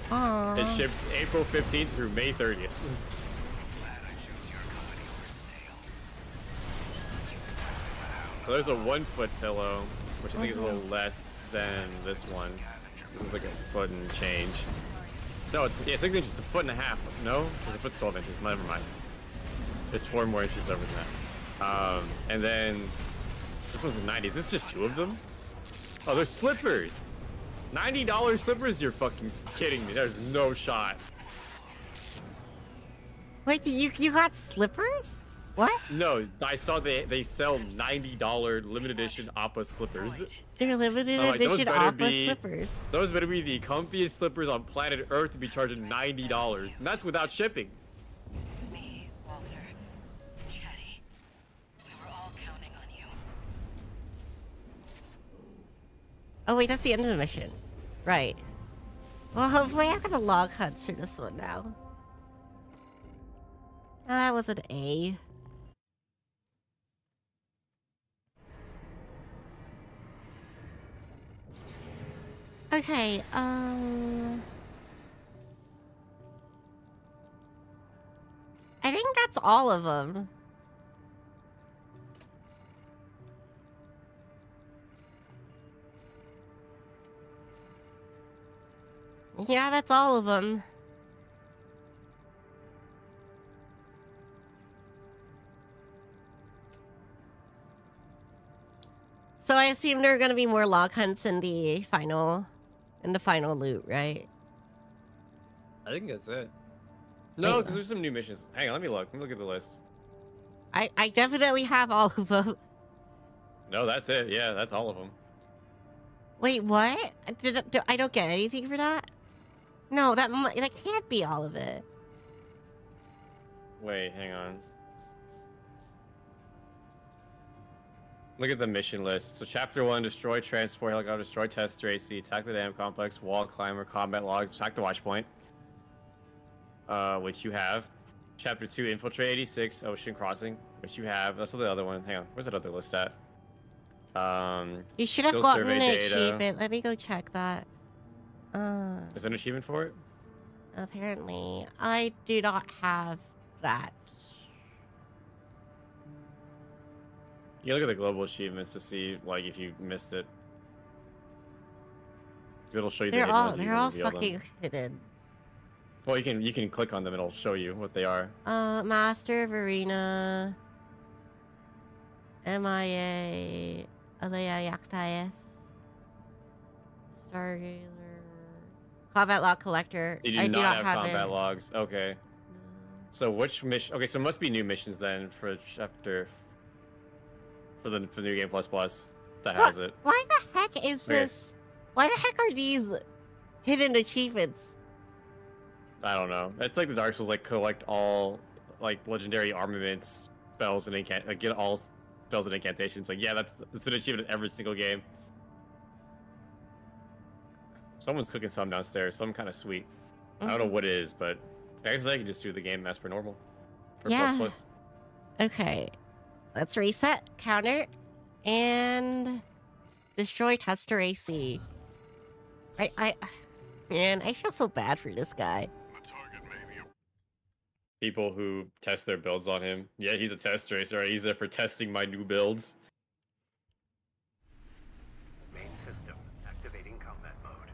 Aww. It ships April 15th through May 30th. Glad I chose your company over snails. You finally found So there's a one foot pillow, which I think is a little Mhm. less than this one. This is like a foot and change. No, it's yeah, six inches. It's a foot and a half. No, it's a foot's 12 inches. Never mind. There's four more inches over that. Um, and then this one's a 90. Is this just two of them? Oh, they're slippers. $90 slippers? You're fucking kidding me. There's no shot. Wait, you you got slippers? What? No, I saw they they sell $90 limited edition Appa slippers. They're limited like, edition Aqua be- slippers. Those better be the comfiest slippers on planet Earth to be charging $90. And that's without shipping. Oh wait, that's the end of the mission. Right. Well, hopefully I've got the log hunts for this one now. Oh, that was an A. Okay, um... I think that's all of them. Yeah, that's all of them. So I assume there are going to be more log hunts in the final, in the final loot, right? I think that's it. No, because there's some new missions. Hang on, let me look. Let me look at the list. I I definitely have all of them. No, that's it. Yeah, that's all of them. Wait, what? Did do, I don't get anything for that? No, that that can't be all of it. Wait, hang on. Look at the mission list. So, chapter one: destroy transport helicopter, destroy tester AC, attack the dam complex, wall climber, combat logs, attack the watchpoint. Uh, which you have. Chapter two: infiltrate 86, ocean crossing, which you have. That's the other one. Hang on, where's that other list at? Um, You should have gotten an data. achievement. Let me go check that. Uh, is there an achievement for it? apparently, I do not have that. You look at the global achievements to see like if you missed it. It'll show you They're hidden all they're all reveal them. fucking hidden. Well, you can you can click on them. It'll show you what they are. Uh, Master of Arena. MIA. Alea Iacta Est. Stargazer. Combat Log Collector. You do I not, do not have, have combat it. logs. Okay. So which mission? Okay, so it must be new missions then for chapter for the for the new game plus plus that What? has it. Why the heck is Okay. this? Why the heck are these hidden achievements? I don't know. It's like the Dark Souls like collect all like legendary armaments, spells, and incant like get all spells and incantations. Like yeah, that's that's been achieved in every single game. Someone's cooking some downstairs. Some kind of sweet. I don't know Mhm. what it is, but I guess I can just do the game as per normal. For Yeah. plus plus. Okay. Let's reset, counter, and destroy Tester AC. I, I, man, I feel so bad for this guy. The target may be a People who test their builds on him. Yeah, he's a test racer. Right? He's there for testing my new builds. Main system activating combat mode.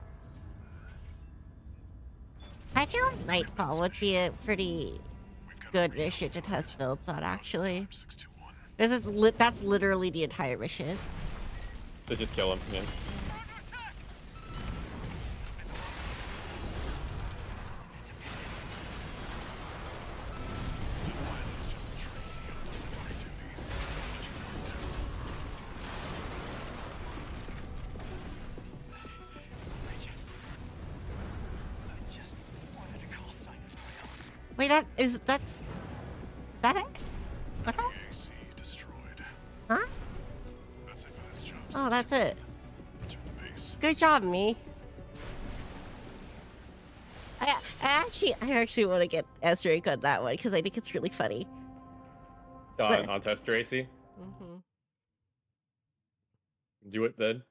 I feel like Nightfall would be a pretty good mission to test builds on, actually. Time 621. Because it's li- that's literally the entire mission. Let's just kill him. Yeah. Is that's is that it? What's that? AC destroyed. Huh? That's it for this job. Oh, that's it. Return to base. Good job, me. I, I actually I actually want to get S rank on that one because I think it's really funny. On, But- on test racy. Mm-hmm. Do it then.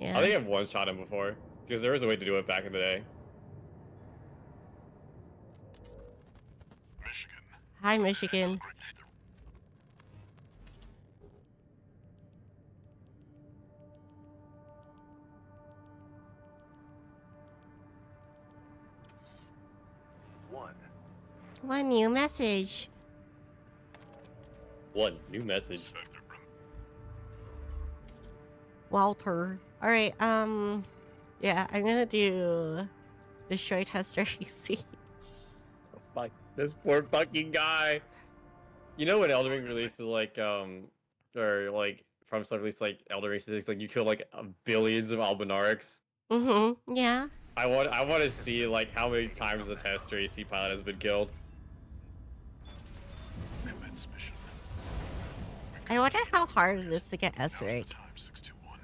Yeah. I think I've one shot him before because there was a way to do it back in the day. Hi, Michigan. One. One new message. One new message. Walter. All right. Um. Yeah, I'm gonna do destroy tester AC. This poor fucking guy. You know when Elden Ring releases like um or like from stuff released like Elden Ring 6, like you kill like billions of Albinaurics. Mm-hmm. Yeah. I want I want to see like how many times the tester AC pilot has been killed. I wonder how hard it is to get S rank. the time, 621.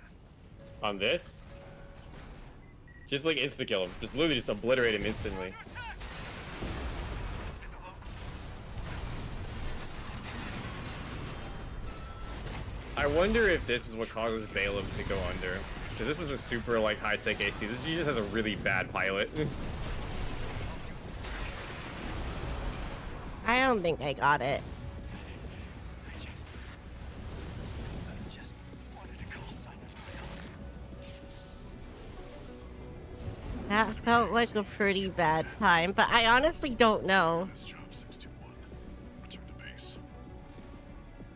On this, just like insta kill him, just literally just obliterate him instantly. I wonder if this is what causes Balam to go under. Because this is a super like high tech AC. This just has a really bad pilot. I don't think I got it. That felt like a pretty bad time, but I honestly don't know.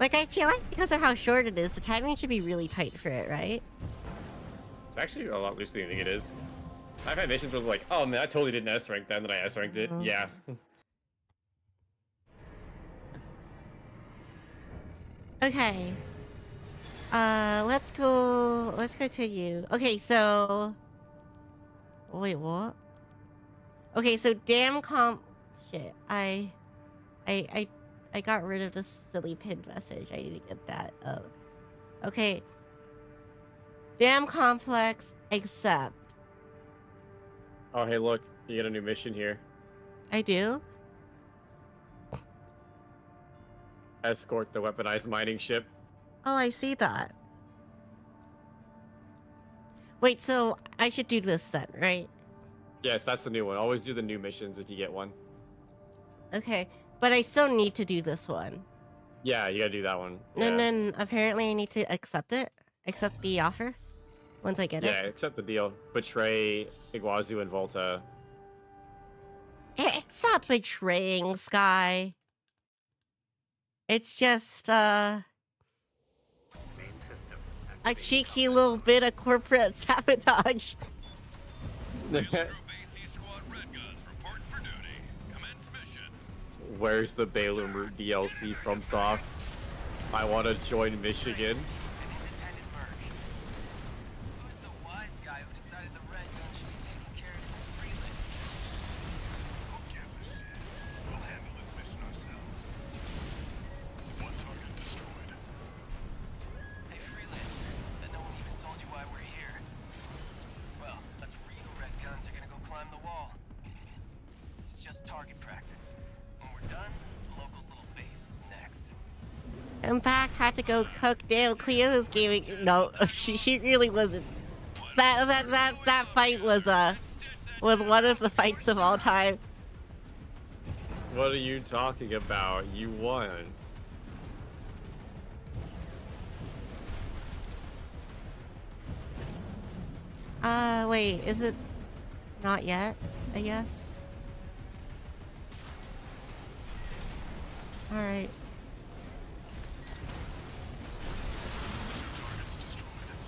Like, I feel like because of how short it is, the timing should be really tight for it, right? it's actually a lot looser than you think it is. I've had missions where it's like, oh man, I totally didn't S rank then, then I S ranked it. Mhm. Yeah. Okay. Uh, let's go. Let's go to you. Okay, so. Wait, what? Okay, so dam comp. Shit, I, I, I, I got rid of the silly pinned message. I need to get that up. Okay. Dam complex, except oh hey, look, you get a new mission here. I do. Escort the weaponized mining ship. Oh, I see that. Wait, so I should do this then, right? Yes, that's the new one. Always do the new missions if you get one. Okay, but I still need to do this one. Yeah, you gotta do that one. Yeah, And then apparently I need to accept it, accept the offer once I get yeah it. Yeah, accept the deal. Betray Iguazu and Volta. Eh, It's not betraying Sky. It's just uh, a cheeky little bit of corporate sabotage. Where's the Balam route DLC from Soft? I want to join Michigan. Go cook. Damn, Klio's gaming. No, she she really wasn't. That that that that fight was uh was one of the fights of all time. What are you talking about? You won. Uh, wait, is it not yet? I guess. All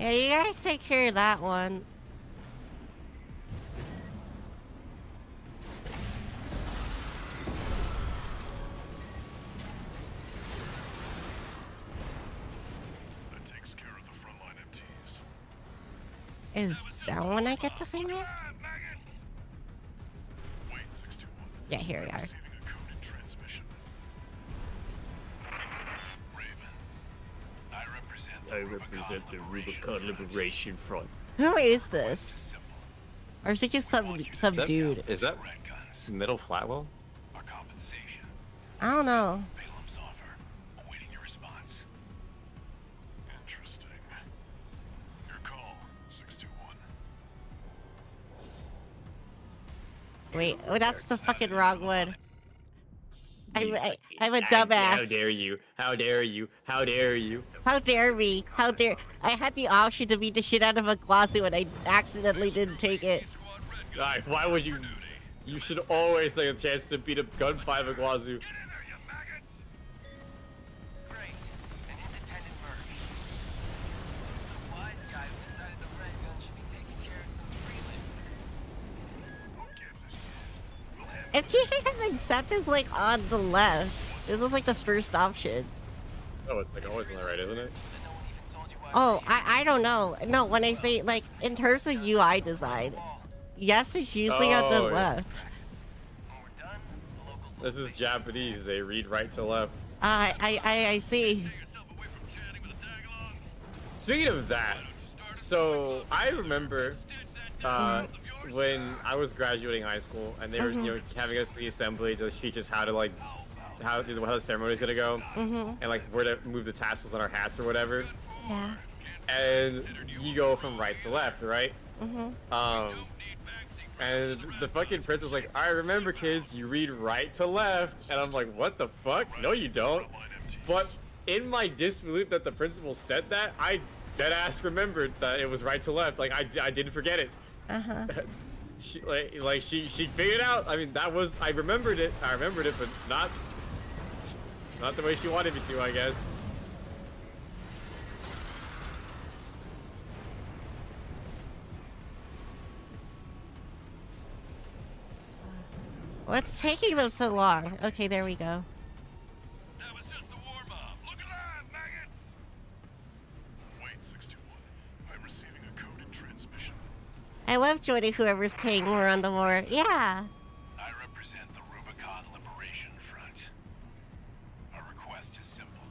Yeah, you guys take care of that one. That takes care of the frontline MTs. Is that one I get to finger? Wait, 621. Yeah, here we are. I represent the Liberation Rubicon Liberation Front. Who is this? Simple. Or is it just some some that- dude? Is that Red guns. Middle Flatwell? Our compensation. I don't know. Balam's your response. Interesting. Your call, 621. Wait, oh, that's the fucking wrong one. I'm, I, I'm a dumbass. How dare you? How dare you? How dare you? How dare me? How dare... I had the option to beat the shit out of a Guazu and I accidentally didn't take it. Squad red Alright, why would you? You should always take a chance to beat a gunfight of Guazu. Get in there, you maggots! Great. An independent merc. Who's the wise guy who decided the red gun should be taking care of some freelancer? Who gives a shit? We'll have It's usually the accept is like on the left. This is like the first option. Oh, it's like always on the right, isn't it? That no one even told you why Oh, I, I don't know. No, when I say like in terms of UI design, yes, it's usually on Oh, the yeah. left. practice. When we're done, the locals This is Japanese. They read right to left. Uh, I, I, I see. Take yourself away from chatting with a tag along. Speaking of that, so I remember uh, when I was graduating high school and they were you know having us the assembly to teach us how to like how, how the ceremony's gonna go Mhm. and like where to move the tassels on our hats or whatever. Yeah. And you go from right to left, right? Mm -hmm. Um, and the fucking prince was like, I remember, kids, you read right to left. And I'm like, what the fuck? No, you don't. But in my disbelief that the principal said that, I dead ass remembered that it was right to left. Like, I, I didn't forget it. Uh huh. she, like, like she, she figured out. I mean, that was, I remembered it. I remembered it, but not, not the way she wanted me to, I guess. What's taking them so long? Okay, there we go. I love joining whoever's paying more on the war. Yeah. I represent the Rubicon Liberation Front. Our request is simple.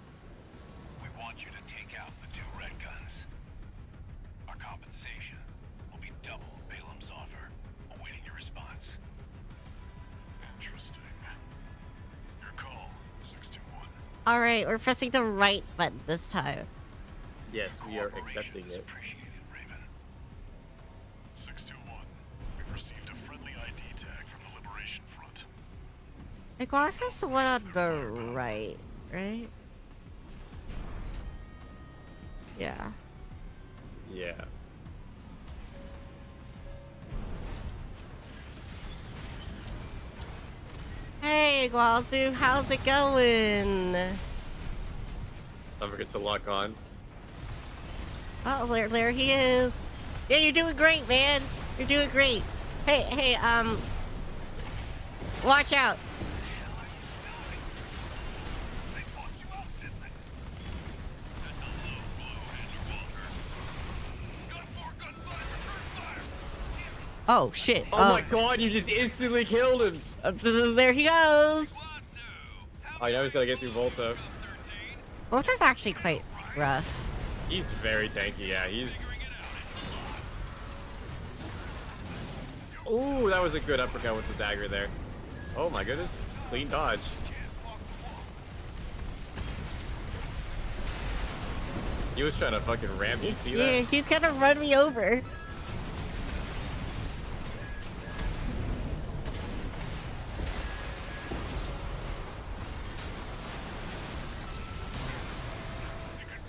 We want you to take out the two red guns. Our compensation will be double Balam's offer. Awaiting your response. Interesting. Your call, 621. All right, we're pressing the right button this time. Yes, we are accepting is it. Glass has the one on the right, right? Yeah. Yeah. Hey, Guazu, how's it going? Don't forget to lock on. Oh, there, there he is. Yeah, you're doing great, man. You're doing great. Hey, hey, um, watch out. Oh shit! Oh, my god, you just instantly killed him! Uh, there he goes. Oh, now he's gotta get through Volta. Volta's actually quite rough. He's very tanky, yeah, he's... Ooh, that was a good uppercut with the dagger there. Oh my goodness, clean dodge. He was trying to fucking ram you, see Yeah, that? he's gonna run me over.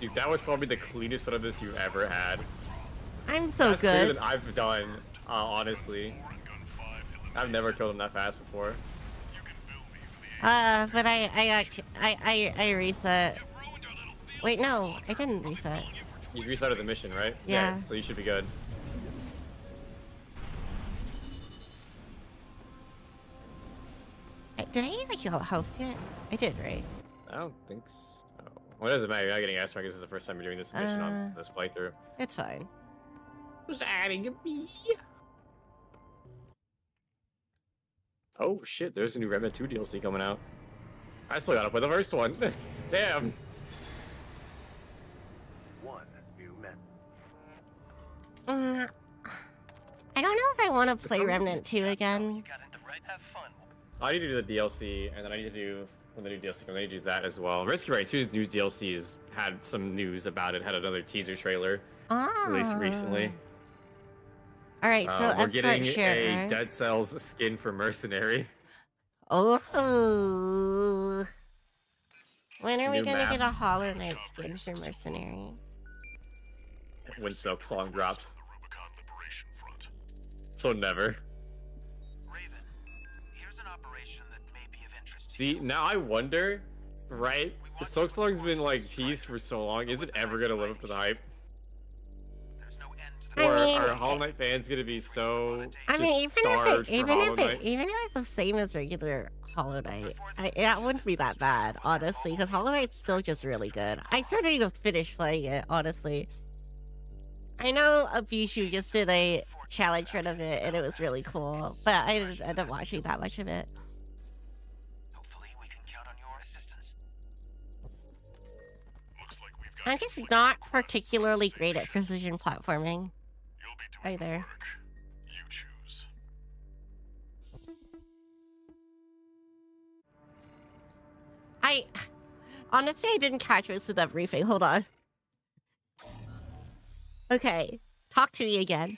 Dude, that was probably the cleanest one of this you ever had. I'm so That's good. than I've done, uh, honestly. I've never killed him that fast before. Uh, but I, I got, I, I, I reset. Wait, no, I didn't reset. You restarted the mission, right? Yeah. So you should be good. Did I use a heal health kit? I did, right? I don't think so. Well, it doesn't matter. You're not getting S rank. This is the first time you're doing this mission Uh. on this playthrough. It's fine. Just adding a B. Oh shit, there's a new Remnant 2 DLC coming out. I still gotta play the first one. Damn. One new men. Mm, I don't know if I want to play Remnant 2 again. You got into right, have fun. I need to do the DLC, and then I need to do when the new DLC comes. I need to do that as well. Rescue Ride 2's new DLCs had some news about it. Had another teaser trailer Ah. released recently. All right, so Uh, we're getting share. a Dead Cells skin for Mercenary. Oh. When are we gonna get a maps. Hollow Knight skin for Mercenary? when Silk Song drops. The Rubicon Liberation So never. See, now I wonder, right? Silk Song's been like teased for so long. Is it ever gonna live up to the hype? No end to the I Or mean- are Hollow Knight fans gonna be so I mean, even if it, even if it, even if it's the same as regular Hollow Knight, I, that wouldn't be that bad, honestly, because Hollow Knight's still just really good. I still need to finish playing it, honestly. I know Abishu just did a challenge run of it, and it was really cool, but I didn't end up watching that much of it. I'm just not particularly great at precision platforming. Either. I honestly I didn't catch most of that briefing. Hold on. Okay, talk to me again.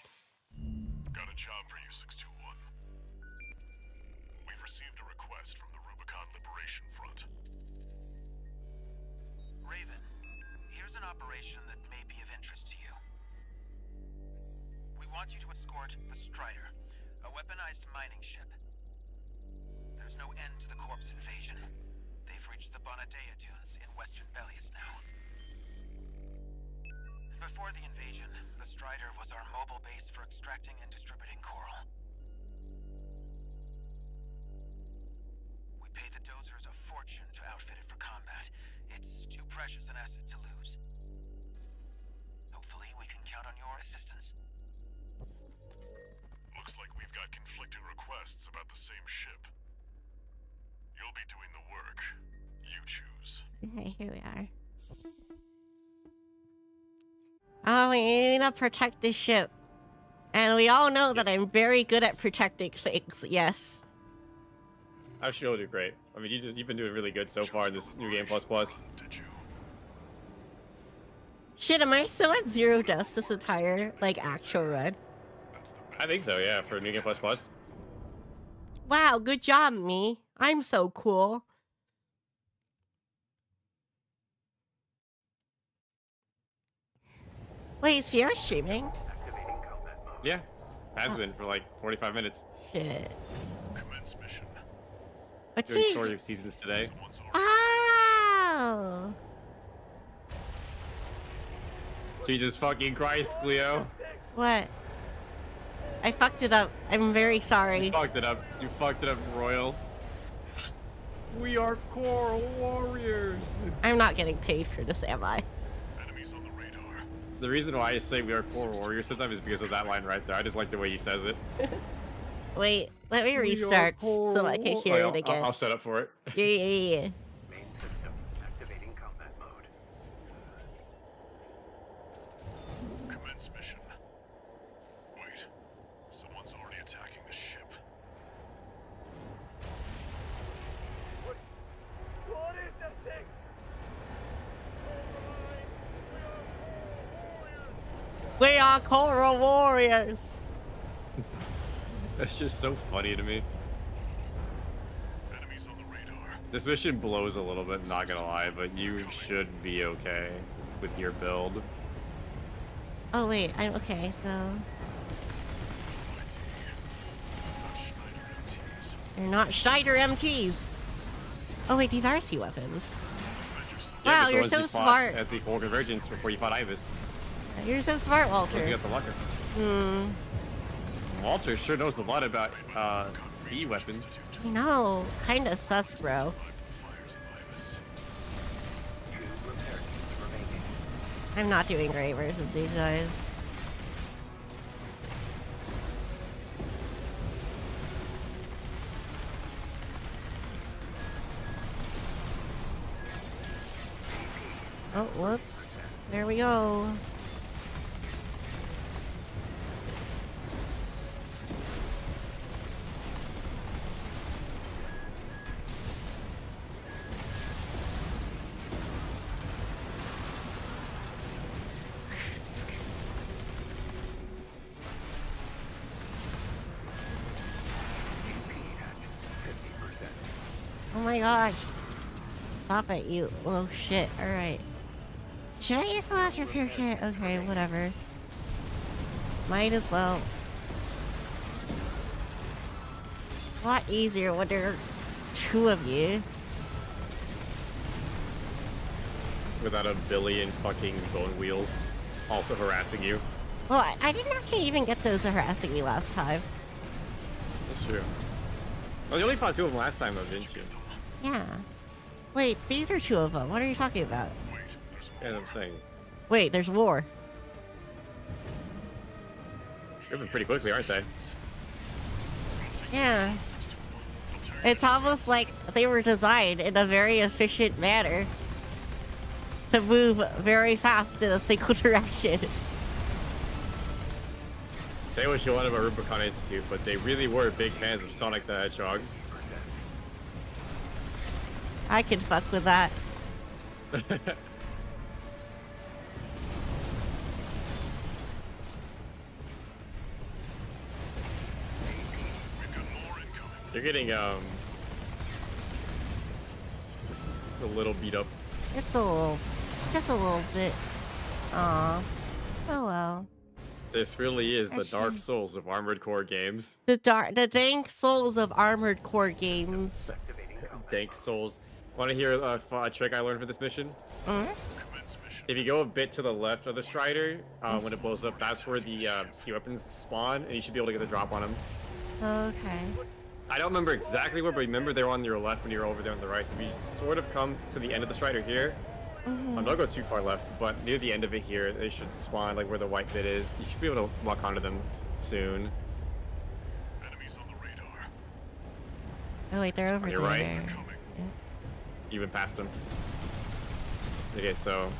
Before the invasion, the Strider was our mobile base for extracting and distributing coral. We paid the dosers a fortune to outfit it for combat. It's too precious an asset to lose. Hopefully, we can count on your assistance. Looks like we've got conflicting requests about the same ship. You'll be doing the work. You choose. Okay, here we are. Oh, we need to protect the ship. And we all know that I'm very good at protecting things, yes. I'm sure you'll do great. I mean, you just, you've been doing really good so far in this new game plus plus. You? Shit, am I still at zero deaths this entire, like, actual run? I think so, yeah, for new game plus plus. Wow, good job, me. I'm so cool. Wait, is Fiona streaming? Activating combat mode. Yeah, has been for like 45 minutes. Shit. Commence mission. What's Doing he? story of seasons today. Oh! Jesus fucking Christ, Klio. What? I fucked it up. I'm very sorry. You fucked it up. You fucked it up, Royal. We are Coral Warriors. I'm not getting paid for this, am I? Enemies on the reason why I say we are core warriors sometimes is because of that line right there. I just like the way he says it. Wait, let me restart so I can hear Oh, it again. I'll, I'll set up for it. Yeah, yeah, yeah. Main system activating combat mode. Commence mission. Wait. Someone's already attacking the ship. What? What is this thing? We are Coral Warriors. That's just so funny to me. Enemies on the radar. This mission blows a little bit, not gonna lie, but you should be okay with your build. Oh wait, I'm okay. So No ID. Not Schneider MTs. they're not Schneider MTs. Oh wait, these are C weapons. Yeah, Wow, you're so you smart. At the whole convergence before you fought Ibis. You're so smart, you Walter. got the locker. Hmm. Walter sure knows a lot about uh, C weapons. I know. Kinda sus, bro. Survive the fires of Ibis. Two repair kits remaining. I'm not doing great versus these guys. Oh, whoops. There we go. My gosh. Stop it, you little shit. Alright. Should I use the last repair kit? Okay, whatever. Might as well. It's A lot easier when there are two of you. Without a billion fucking bone wheels also harassing you. Well, I, I didn't actually even get those harassing me last time. That's true. Well, you only fought two of them last time, though, didn't you? Yeah. Wait, these are two of them. What are you talking about? Wait, there's Yeah, more. I'm saying. Wait, there's war. They're moving pretty quickly, aren't they? Yeah. It's almost like they were designed in a very efficient manner to move very fast in a single direction. Say what you want about Rubicon Institute, but they really were big fans of Sonic the Hedgehog. I can fuck with that. We've got more incoming. You're getting, um... Just a little beat up. Just a little, just a little bit. Aw. Oh well. This really is the Dark Souls of Armored Core games. The dark, the dank souls of Armored Core games. Dank Souls. Want to hear a, a trick I learned for this mission? Mm? Commence mission. If you go a bit to the left of the Strider, uh, when it blows up, that's where the uh, C weapons spawn, and you should be able to get the drop on them. Okay. I don't remember exactly where, but remember they were on your left when you were over there on the right. So if you sort of come to the end of the Strider here, Mhm. um, don't go too far left, but near the end of it here, they should spawn like where the white bit is. You should be able to walk onto them soon. Enemies on the radar. Oh wait, they're over On there. right. You went past them. Okay, so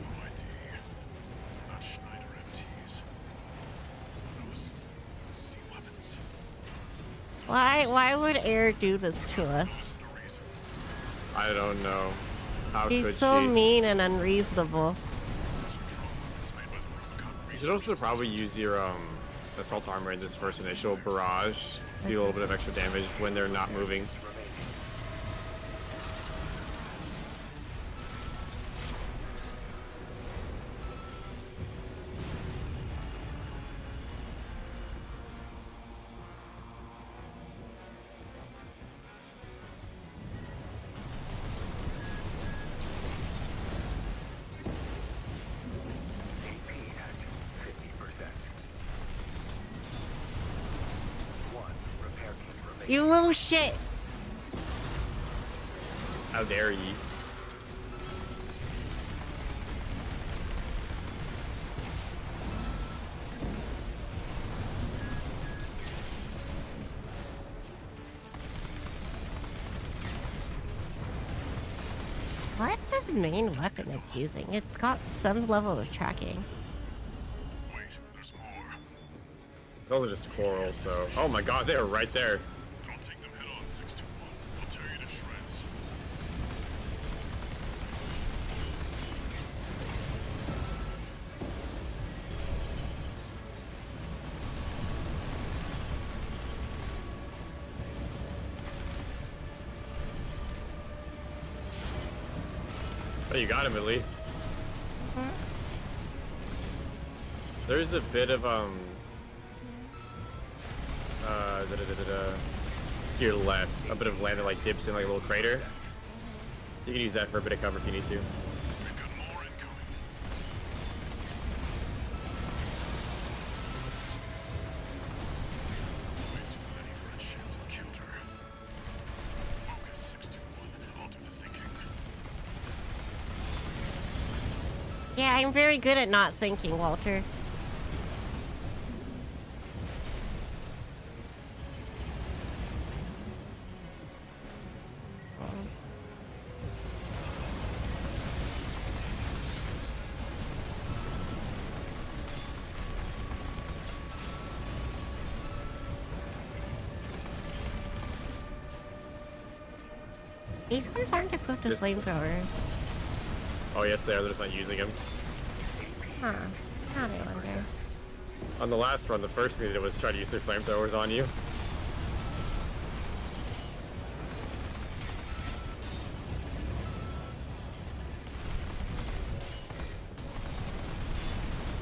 No ID. They're not Schneider MTs. Those C weapons. Why? Why would Ayre do this to us? I don't know. How He's so she? mean and unreasonable. Those are trauma weapons made by the Rubicon You should also probably use your um assault armor in this first initial barrage. to Do a little bit of extra damage when they're not moving. You little shit! How dare you? What's his main weapon it's using? It's got some level of tracking. Wait, there's more. Those are just coral. so... Oh my god, they are right there. You got him at least. There's a bit of um. Uh, da, da, da, to your left, a bit of land that like dips in like a little crater. You can use that for a bit of cover if you need to. I'm very good at not thinking, Walter. These ones aren't equipped with flamethrowers. Oh yes, they are. They're just not using them. Huh. Now I wonder. On the last run, the first thing they did was try to use their flamethrowers on you.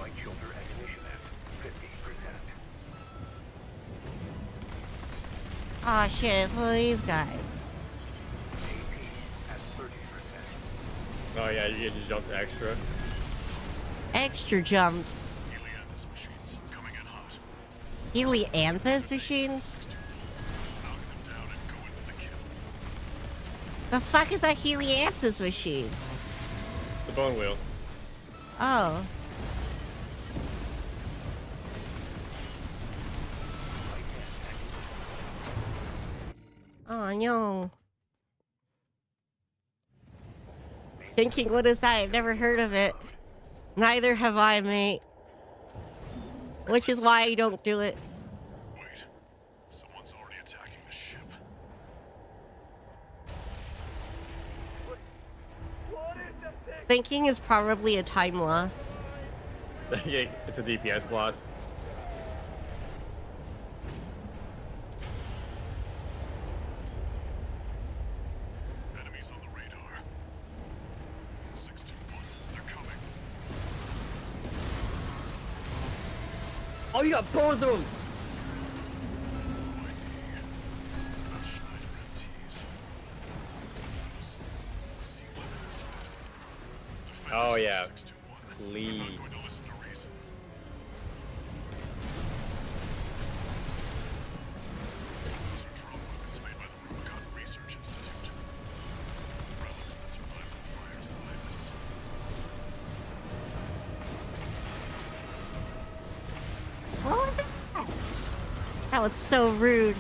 Light shoulder ammunition at 50%. Aw shit, it's one of these guys. AP at 30%. Oh yeah, you, you jumped extra. Extra jumped. Helianthus machines coming in hot. Helianthus machines? Knock them down and go in for the kill. The fuck is a Helianthus machine? The bone wheel. Oh. Oh no. Thinking, what is that? I've never heard of it. Neither have I, mate. Which is why I don't do it. Wait. Someone's already attacking the ship. Thinking is probably a time loss. yeah, it's a DPS loss. Oh, you got both of them. No idea. Not was so rude.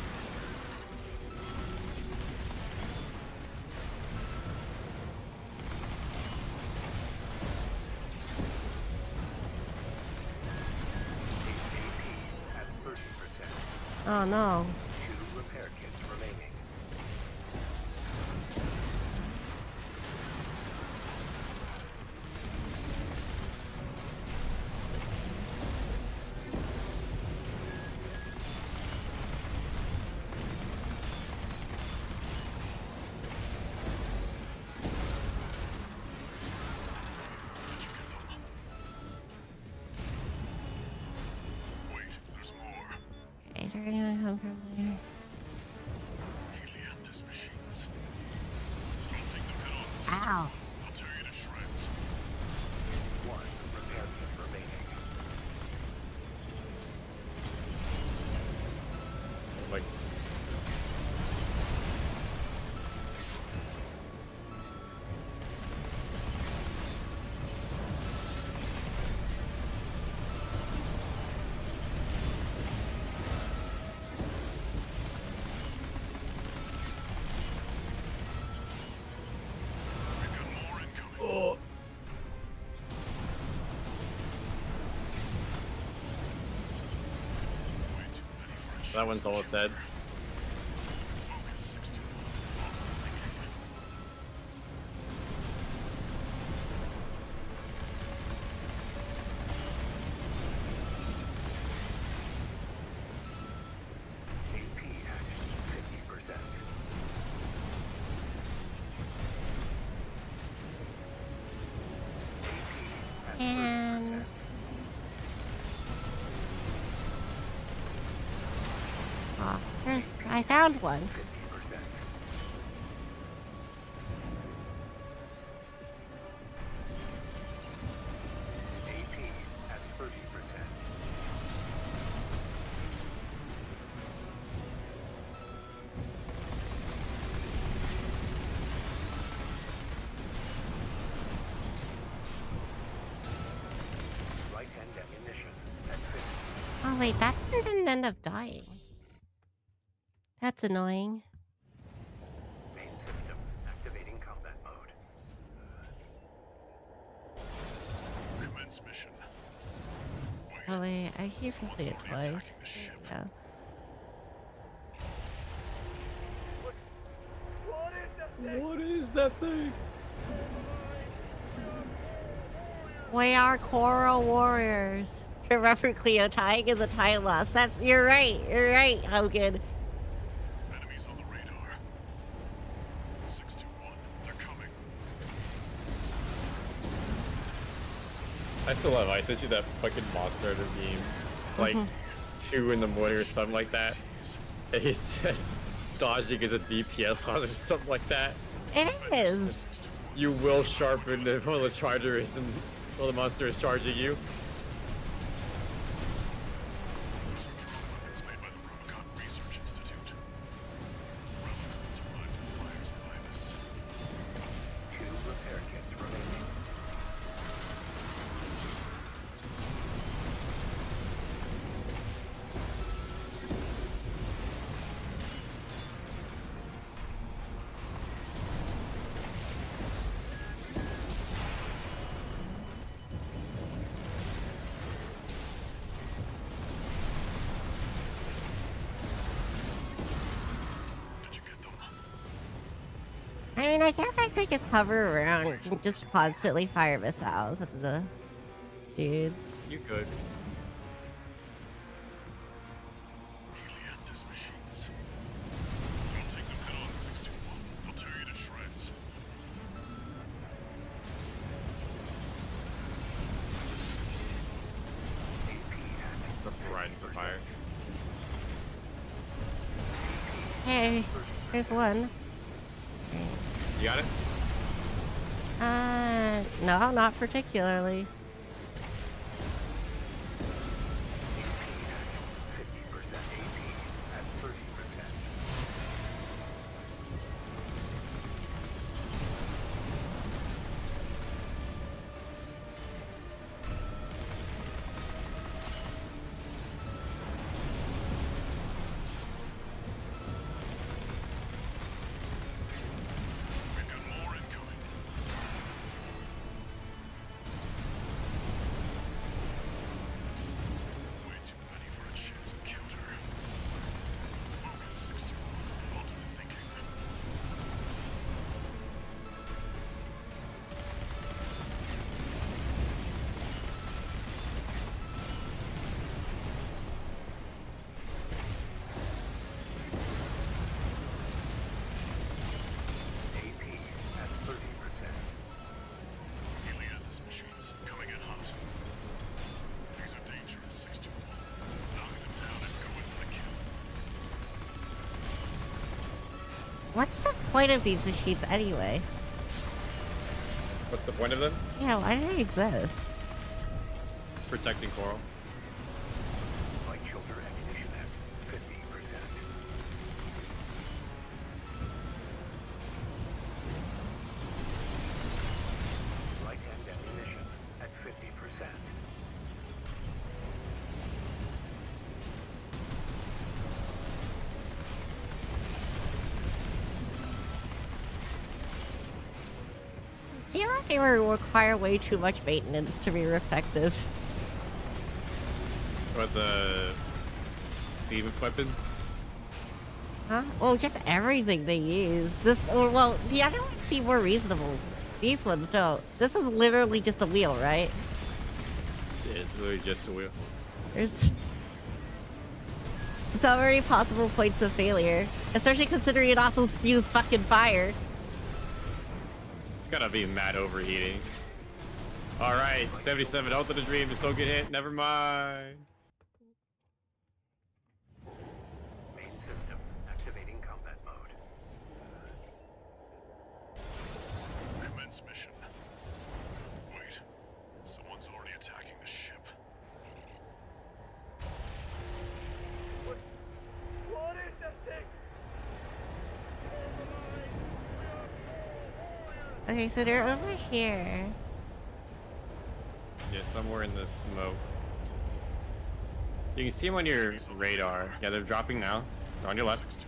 That one's almost dead. I found one. Mission. Wait. Oh wait, I keep pressing it twice. attacking the ship. There we go. What is that thing? We are Coral Warriors. Remember Klio tying is a time lapse. That's you're right. You're right, Hogan. Enemies on the radar. 621. They're coming. I still have I sent you that fucking monster meme. Like mm-hmm. two in the morning or something like that. And he said dodging is a DPS on or something like that. It is. You will sharpen it while the charger is and while the monster is charging you. Hover around and just constantly fire missiles at the dudes. You could. Helianthus machines. Don't take them head on, 621. They'll tear you to shreds. Right for fire. Hey, there's one. You got it? Uh, no, not particularly. Point of these machines anyway? What's the point of them? Yeah, why do they exist? Protecting coral. They require way too much maintenance to be effective. Or the C weapons. Huh? Well, just everything they use. This, or well, the other ones seem more reasonable. These ones don't. This is literally just a wheel, right? Yeah, it's literally just a wheel. There's so many possible points of failure, especially considering it also spews fucking fire. It's gotta be mad overheating. Alright, 77 health in the dream, just don't get hit, never mind. Main system activating combat mode. Commence mission. Wait. Someone's already attacking the ship. What is this thing? So they're over here. Yeah, somewhere in the smoke. You can see them on your radar. Yeah, they're dropping now. They're on your left.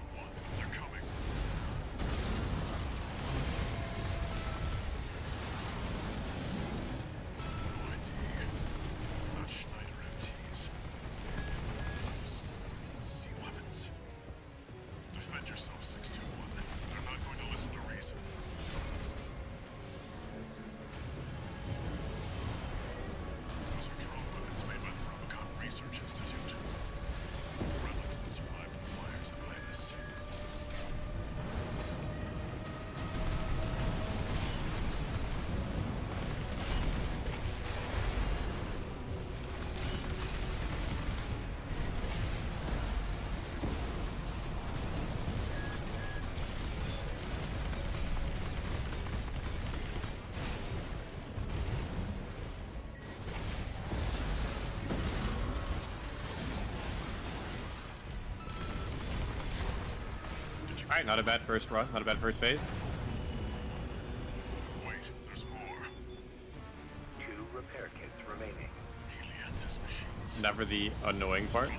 Alright, not a bad first run, not a bad first phase. Wait, there's more. Two repair kits remaining. Helianthus machines. Never the annoying part.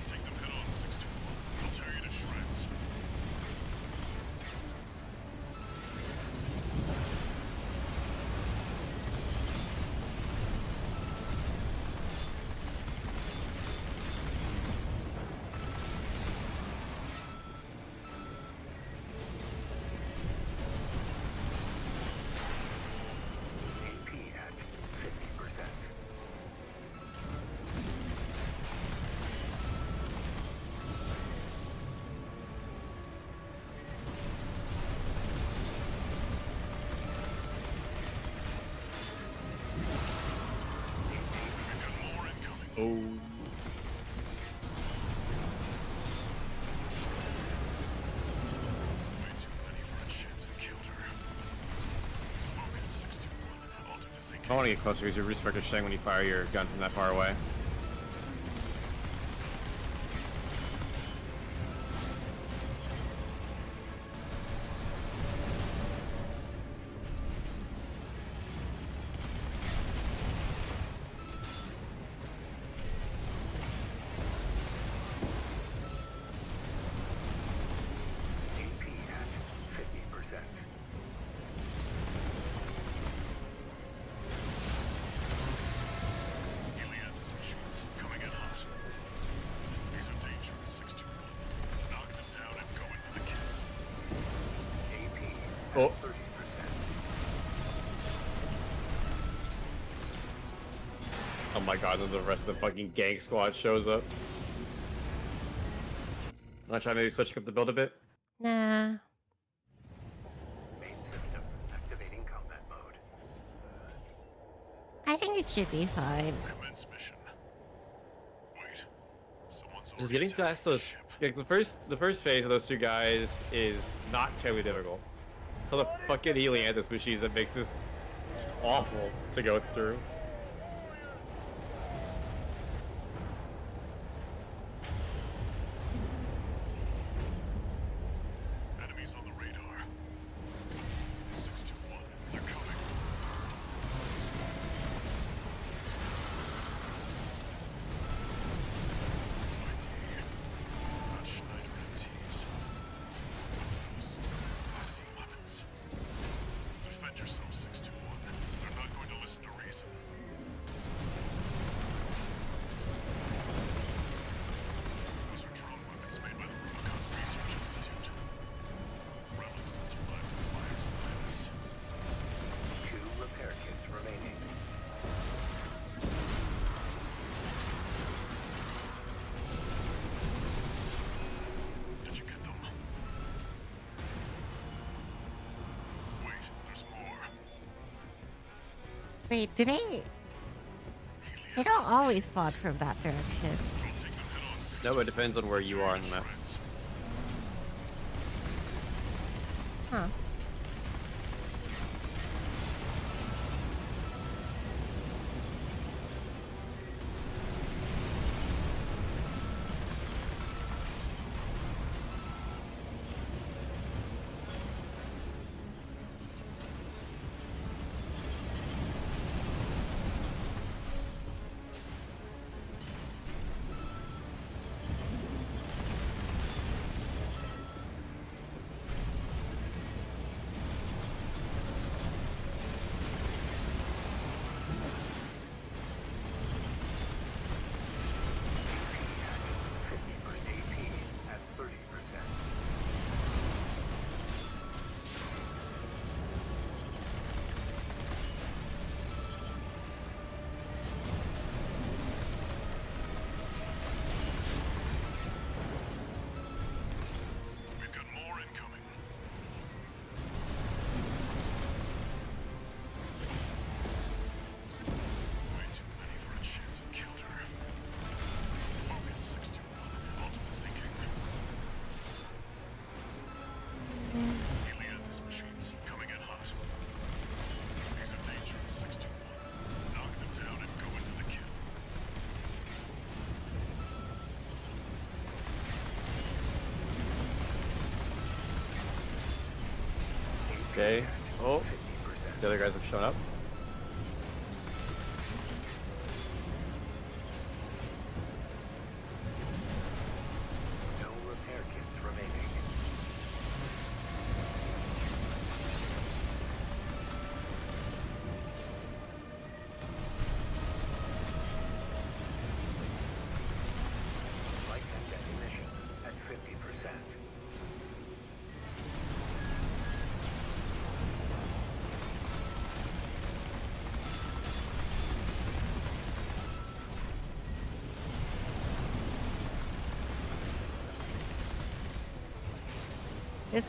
Want to get closer because you're just ricocheting when you fire your gun from that far away. God, then the rest of the fucking gang squad shows up. Wanna try maybe switching up the build a bit? Nah. Main system activating combat mode. I think it should be fine. Commence mission. Wait. Someone's Just already getting attacking past the those ship. like the first the first phase of those two guys is not terribly difficult. So the fucking Helianthus machines that makes this just awful to go through. Do they... They don't always spawn from that direction. No, it depends on where you are in the map. showing up.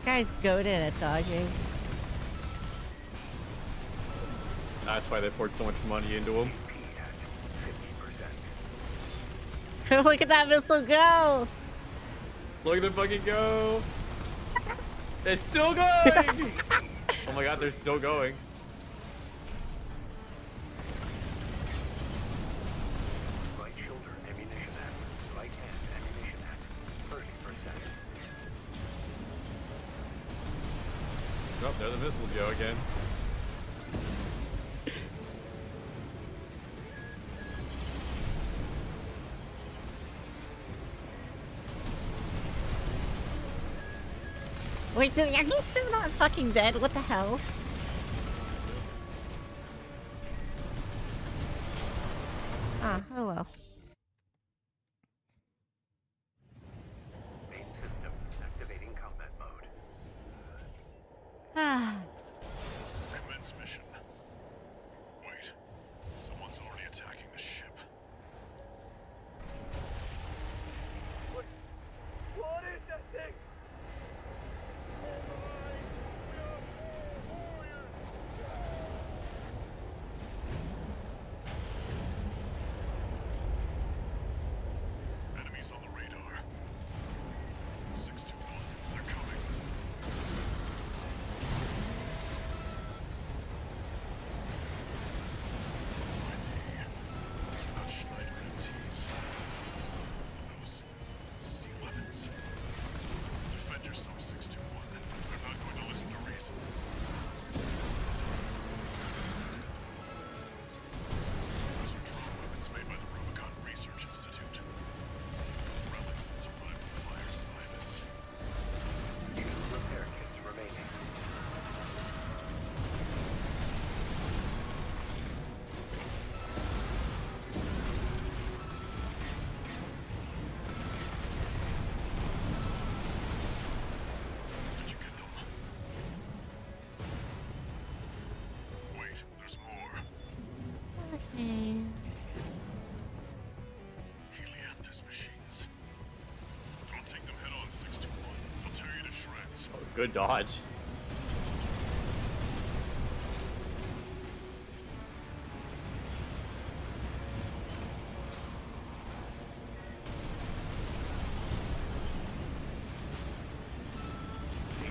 guy's goaded at dodging. That's why they poured so much money into him. Look at that missile go! Look at the fucking go! It's still going! oh my god, they're still going. video again. Wait, dude, are you still not fucking dead? What the hell? Ah, oh well. Good dodge.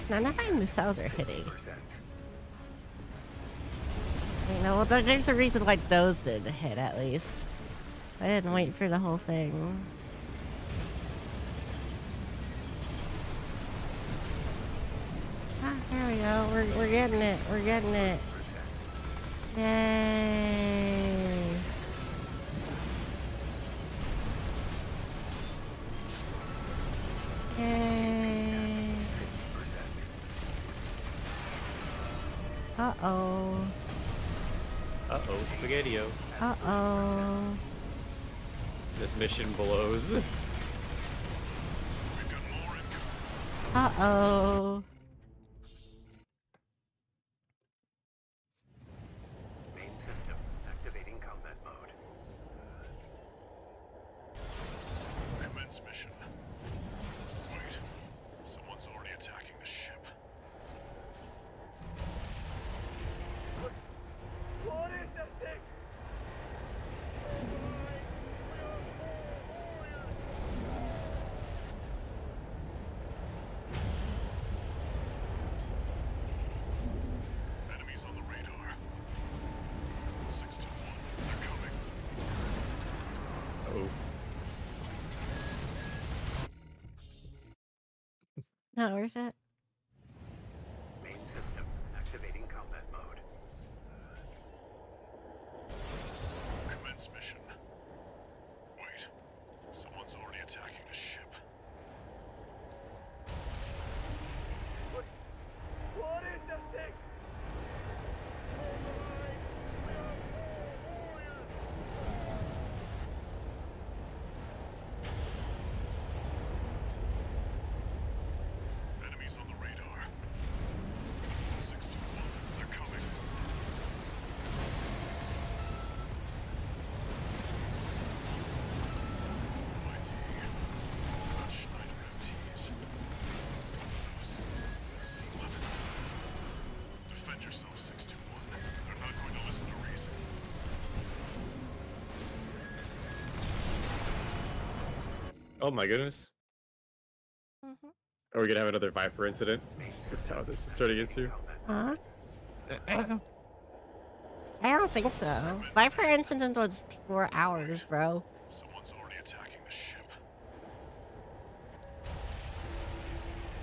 None of my missiles are hitting. You know, well, there's a reason why those didn't hit, at least. I didn't wait for the whole thing. Getting it. We're getting it. Yay. Yay. Uh-oh. Uh-oh, Spaghetti-O. Uh-oh. This mission blows. Uh-oh. Not worth it. Oh my goodness. Mhm. Are we gonna have another Viper incident? This Is how this is turning into? Huh? I don't think so. Viper incident was four hours, bro. Someone's already attacking the ship.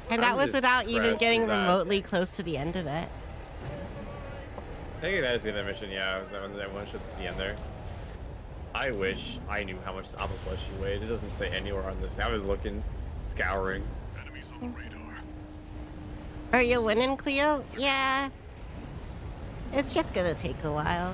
And that I'm was without even getting with that. remotely close to the end of it. I think that is the end of the mission, yeah. That one, that one should be in there. I wish I knew how much this Alpha Plus you weighed. It doesn't say anywhere on this. I was looking, scouring. Enemies on the radar. Are you winning, Klio? Yeah. It's just gonna take a while.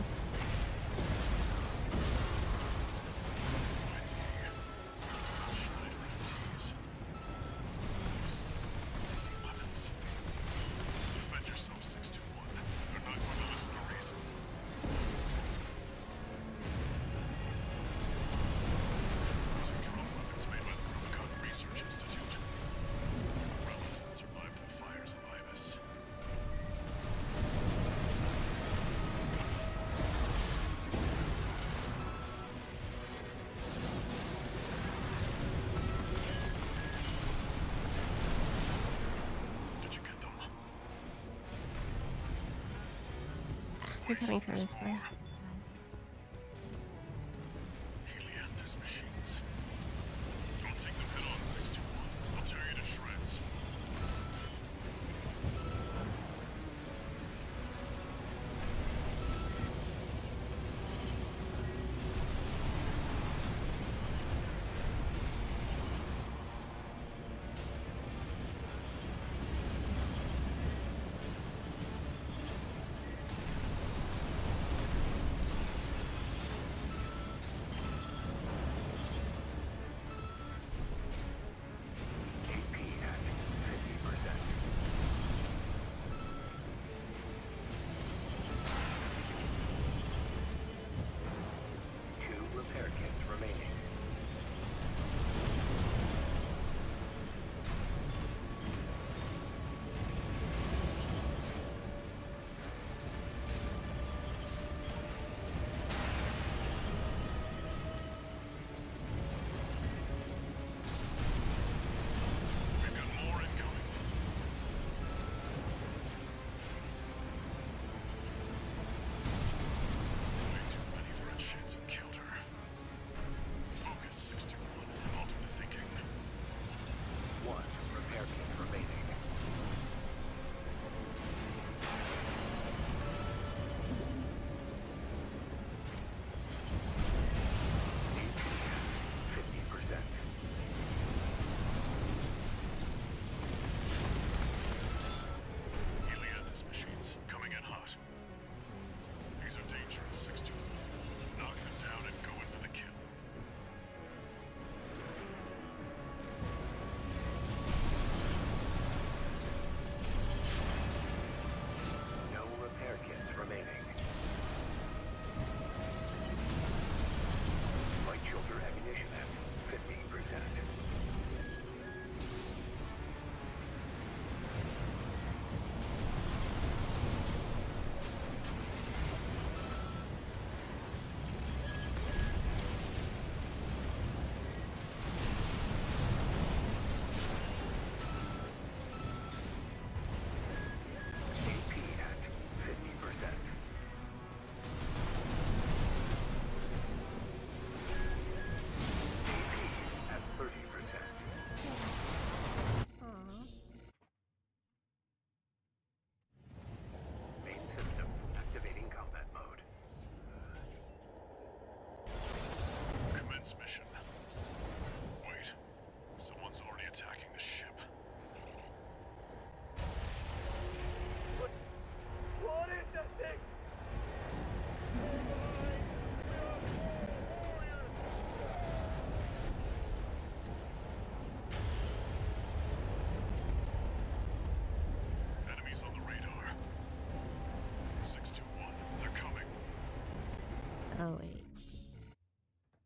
We're coming from this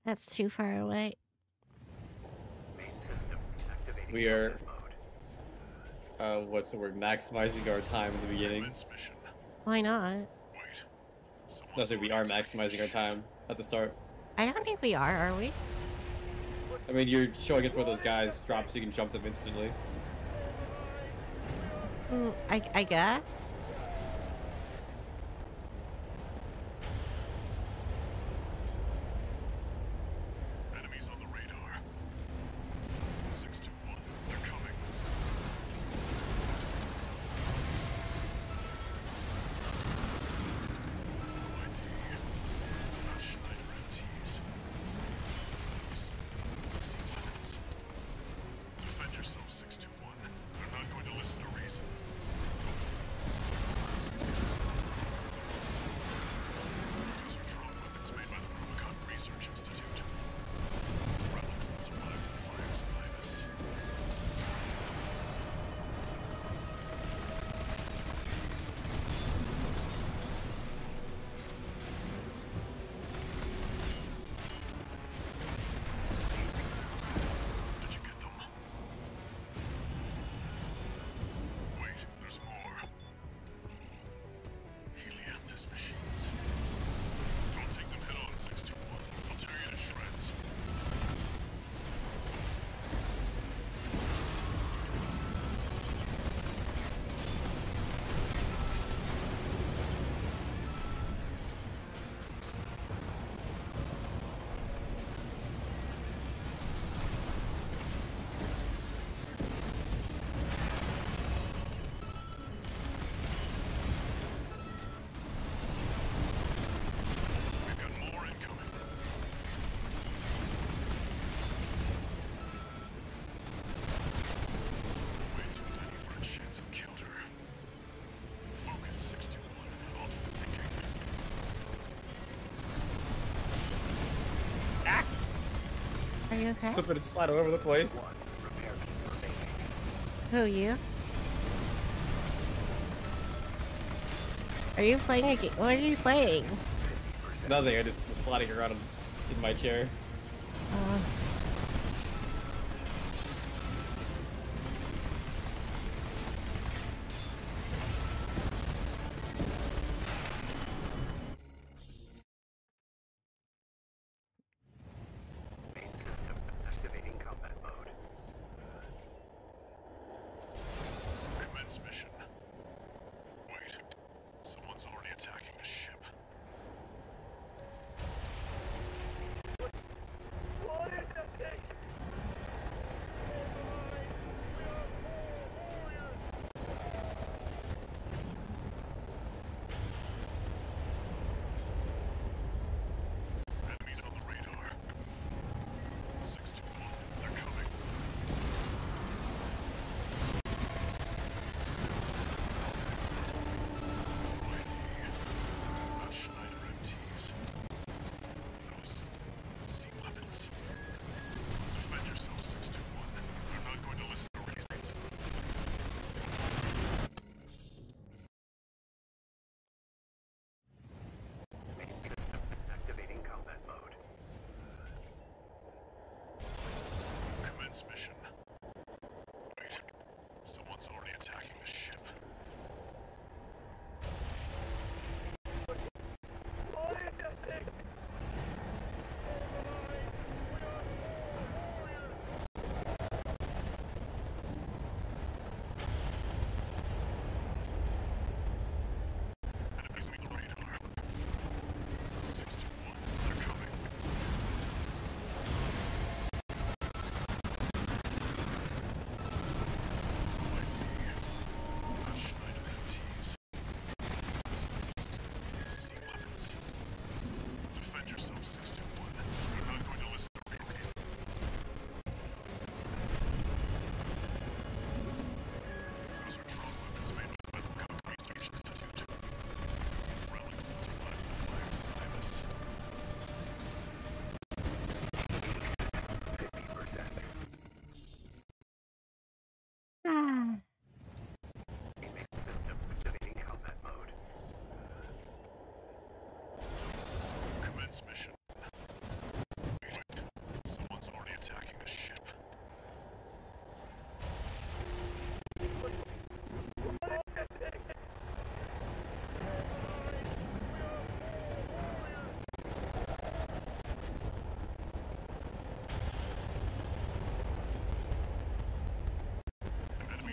That's too far away. Main system activating We are, uh, what's the word? Maximizing our time in the beginning. Why not? Wait. No, so we are maximizing our time at the start. I don't think we are, are we? I mean, you're showing it where those guys drop so you can jump them instantly. Mm, I, I guess. Okay? Slipping and slide all over the place. One repair key remaining. Who you? Are you playing a game? What are you playing? 50% Nothing, I just was sliding around in my chair.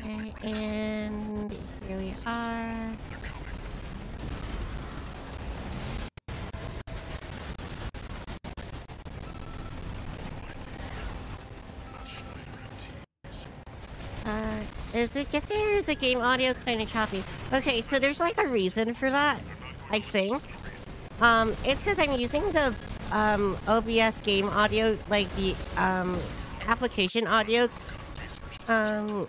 Okay, and here we are. Uh, is it is the game audio kind of choppy? Okay, so there's like a reason for that, I think. Um, it's because I'm using the um, OBS game audio, like the um, application audio um,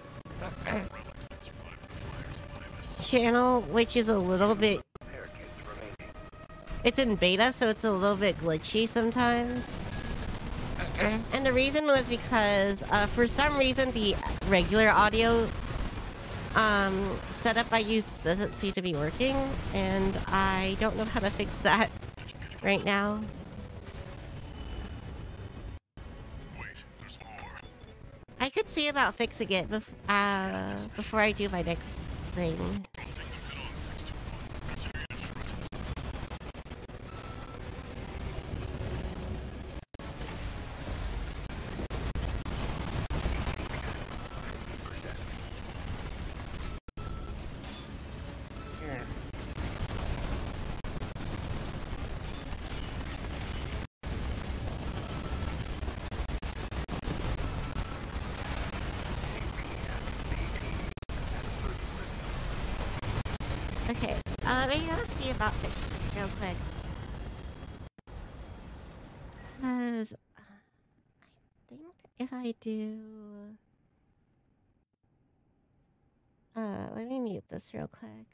channel, which is a little bit. It's in beta, so it's a little bit glitchy sometimes. And the reason was because, uh, for some reason, the regular audio um, setup I use doesn't seem to be working, and I don't know how to fix that right now. I could see about fixing it bef- uh, before I do my next thing. Okay, uh, maybe let's see about fixing it real quick. Because I think if I do. Uh, let me mute this real quick.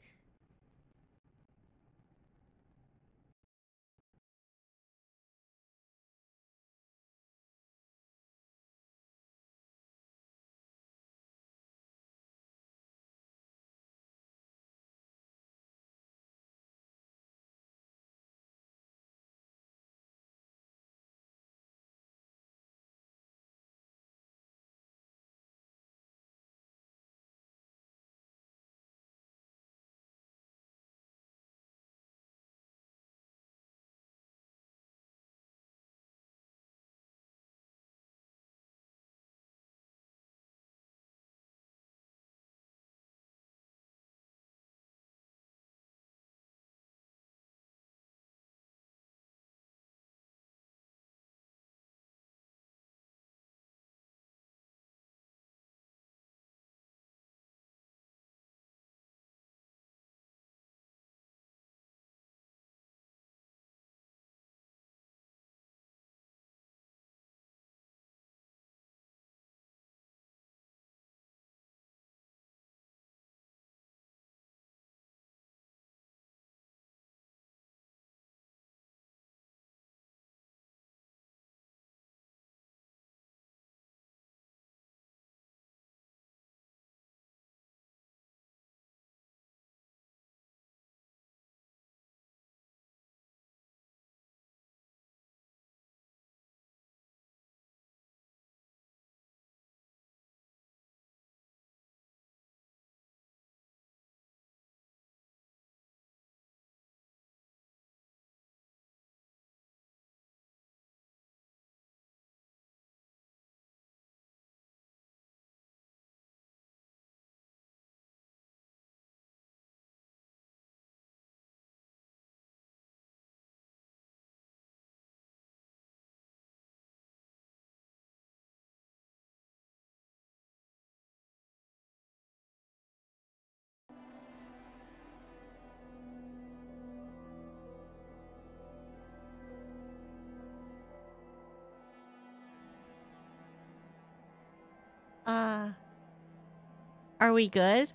Are we good?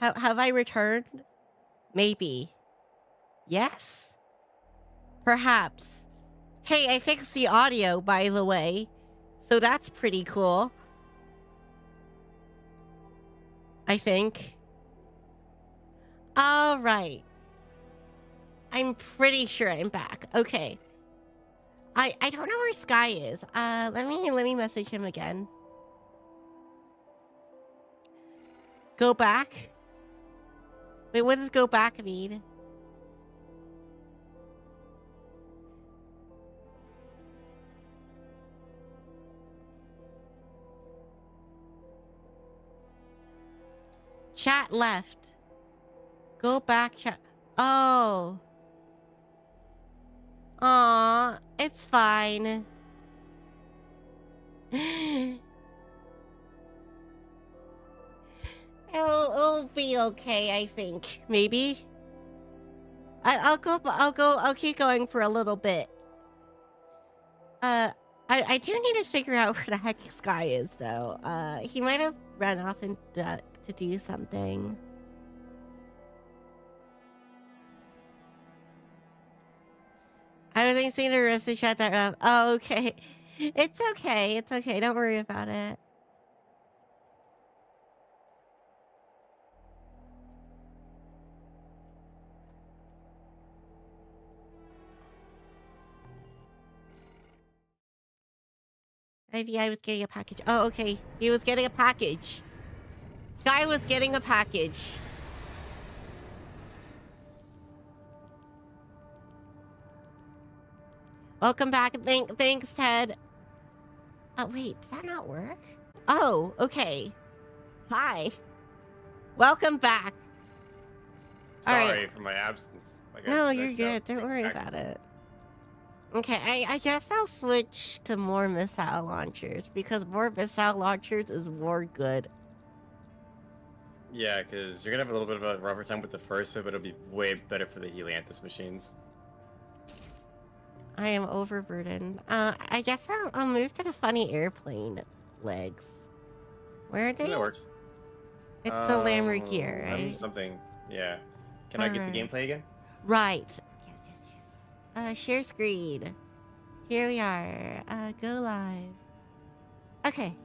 Have have I returned? Maybe. Yes. Perhaps. Hey, I fixed the audio, by the way, so that's pretty cool. I think. All right. I'm pretty sure I'm back. Okay. I I don't know where Sky is. Uh, let me let me message him again. Go back. Wait, what does go back mean? Chat left. Go back, chat. Oh. Aw, it's fine. it'll, it'll be okay, I think. Maybe. I, I'll go. I'll go. I'll keep going for a little bit. Uh, I, I do need to figure out where the heck this guy is, though. Uh, he might have run off and uh, to do something. I was thinking to Rose to shut that up. Oh, okay. It's okay. It's okay. Don't worry about it. Maybe I was getting a package. Oh, okay. He was getting a package. Sky was getting a package. Welcome back. Thank, thanks, Ted. Oh, wait. Does that not work? Oh, okay. Hi. Welcome back. Right. Sorry for my absence. Like, No, you're good. Don't worry about it. Okay, I, I guess I'll switch to more missile launchers because more missile launchers is more good. Yeah, because you're gonna have a little bit of a rougher time with the first bit, but it'll be way better for the Helianthus machines. I am overburdened. Uh, I guess I'll, I'll move to the funny airplane legs. Where are they? That works. It's the Lamborghini, Um, I'm right? Something. Yeah. Can I get the gameplay again? Right. Uh, share screen. Here we are. Uh, go live. Okay.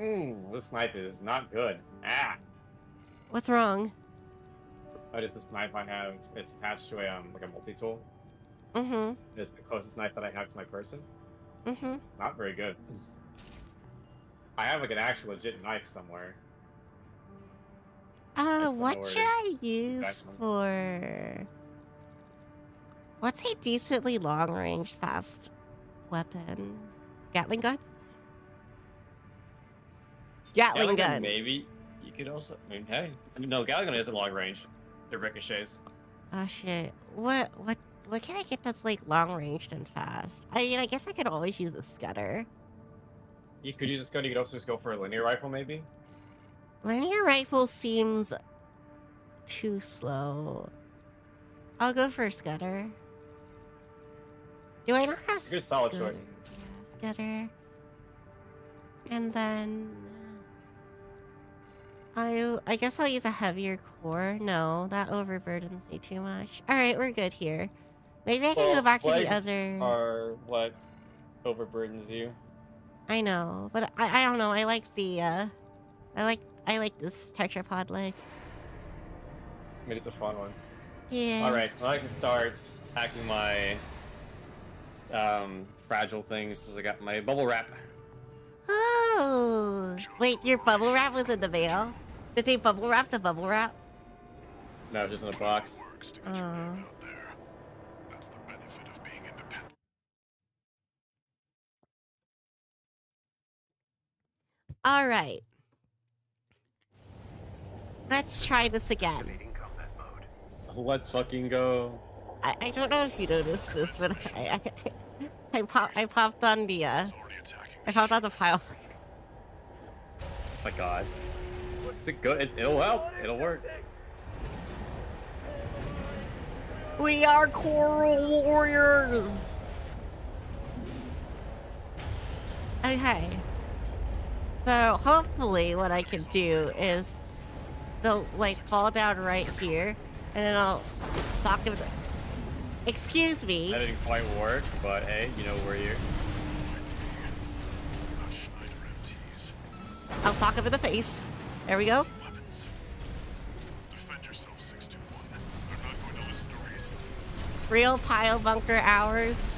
Ooh, this knife is not good. Ah. What's wrong? Oh, just the knife I have. It's attached to a um like a multi-tool. Mm-hmm. It's the closest knife that I have to my person. Mm-hmm. Not very good. I have like an actual legit knife somewhere. Uh, what should. I use for... What's a decently long-range fast weapon? Gatling gun? Gatling Gatling gun. Maybe you could also. I mean, hey, I mean, no, Gatling gun is a long range. It ricochets. Oh shit. What what what can I get that's like long ranged and fast? I mean I guess I could always use the scudder. You could use this gun. You could also just go for a linear rifle, maybe. Linear rifle seems too slow. I'll go for a scudder. Do I not have Good, solid scudder? choice. Yeah. And then I I guess I'll use a heavier core. No, that overburdens me too much. All right, we're good here. Maybe I can go back to the other. Are what overburdens you? I know, but I, I don't know. I like the uh, I like I like this tetrapod leg. I mean, it's a fun one. Yeah. All right, so I can start hacking my um, fragile things. So I got my bubble wrap. Oh, wait, your bubble wrap was in the mail. Did they bubble wrap the bubble wrap? No, it's just in a box. Works to get your name out there. That's the benefit of being independent. All right. Let's try this again. Activating combat mode. Let's fucking go. I, I don't know if you noticed this, but I I, I, pop, I popped on the uh, It's already attacking. I popped on the pile. my god. It's a good. It's, it'll help. It'll work. We are Coral Warriors. Okay. So hopefully, what I can do is they'll like fall down right here, and then I'll sock him. Excuse me. That didn't quite work, but hey, you know we're here. They're not Schneider MTs. I'll sock him in the face. There we go. Defend yourself, They're not going to listen to reason. Real pile bunker hours.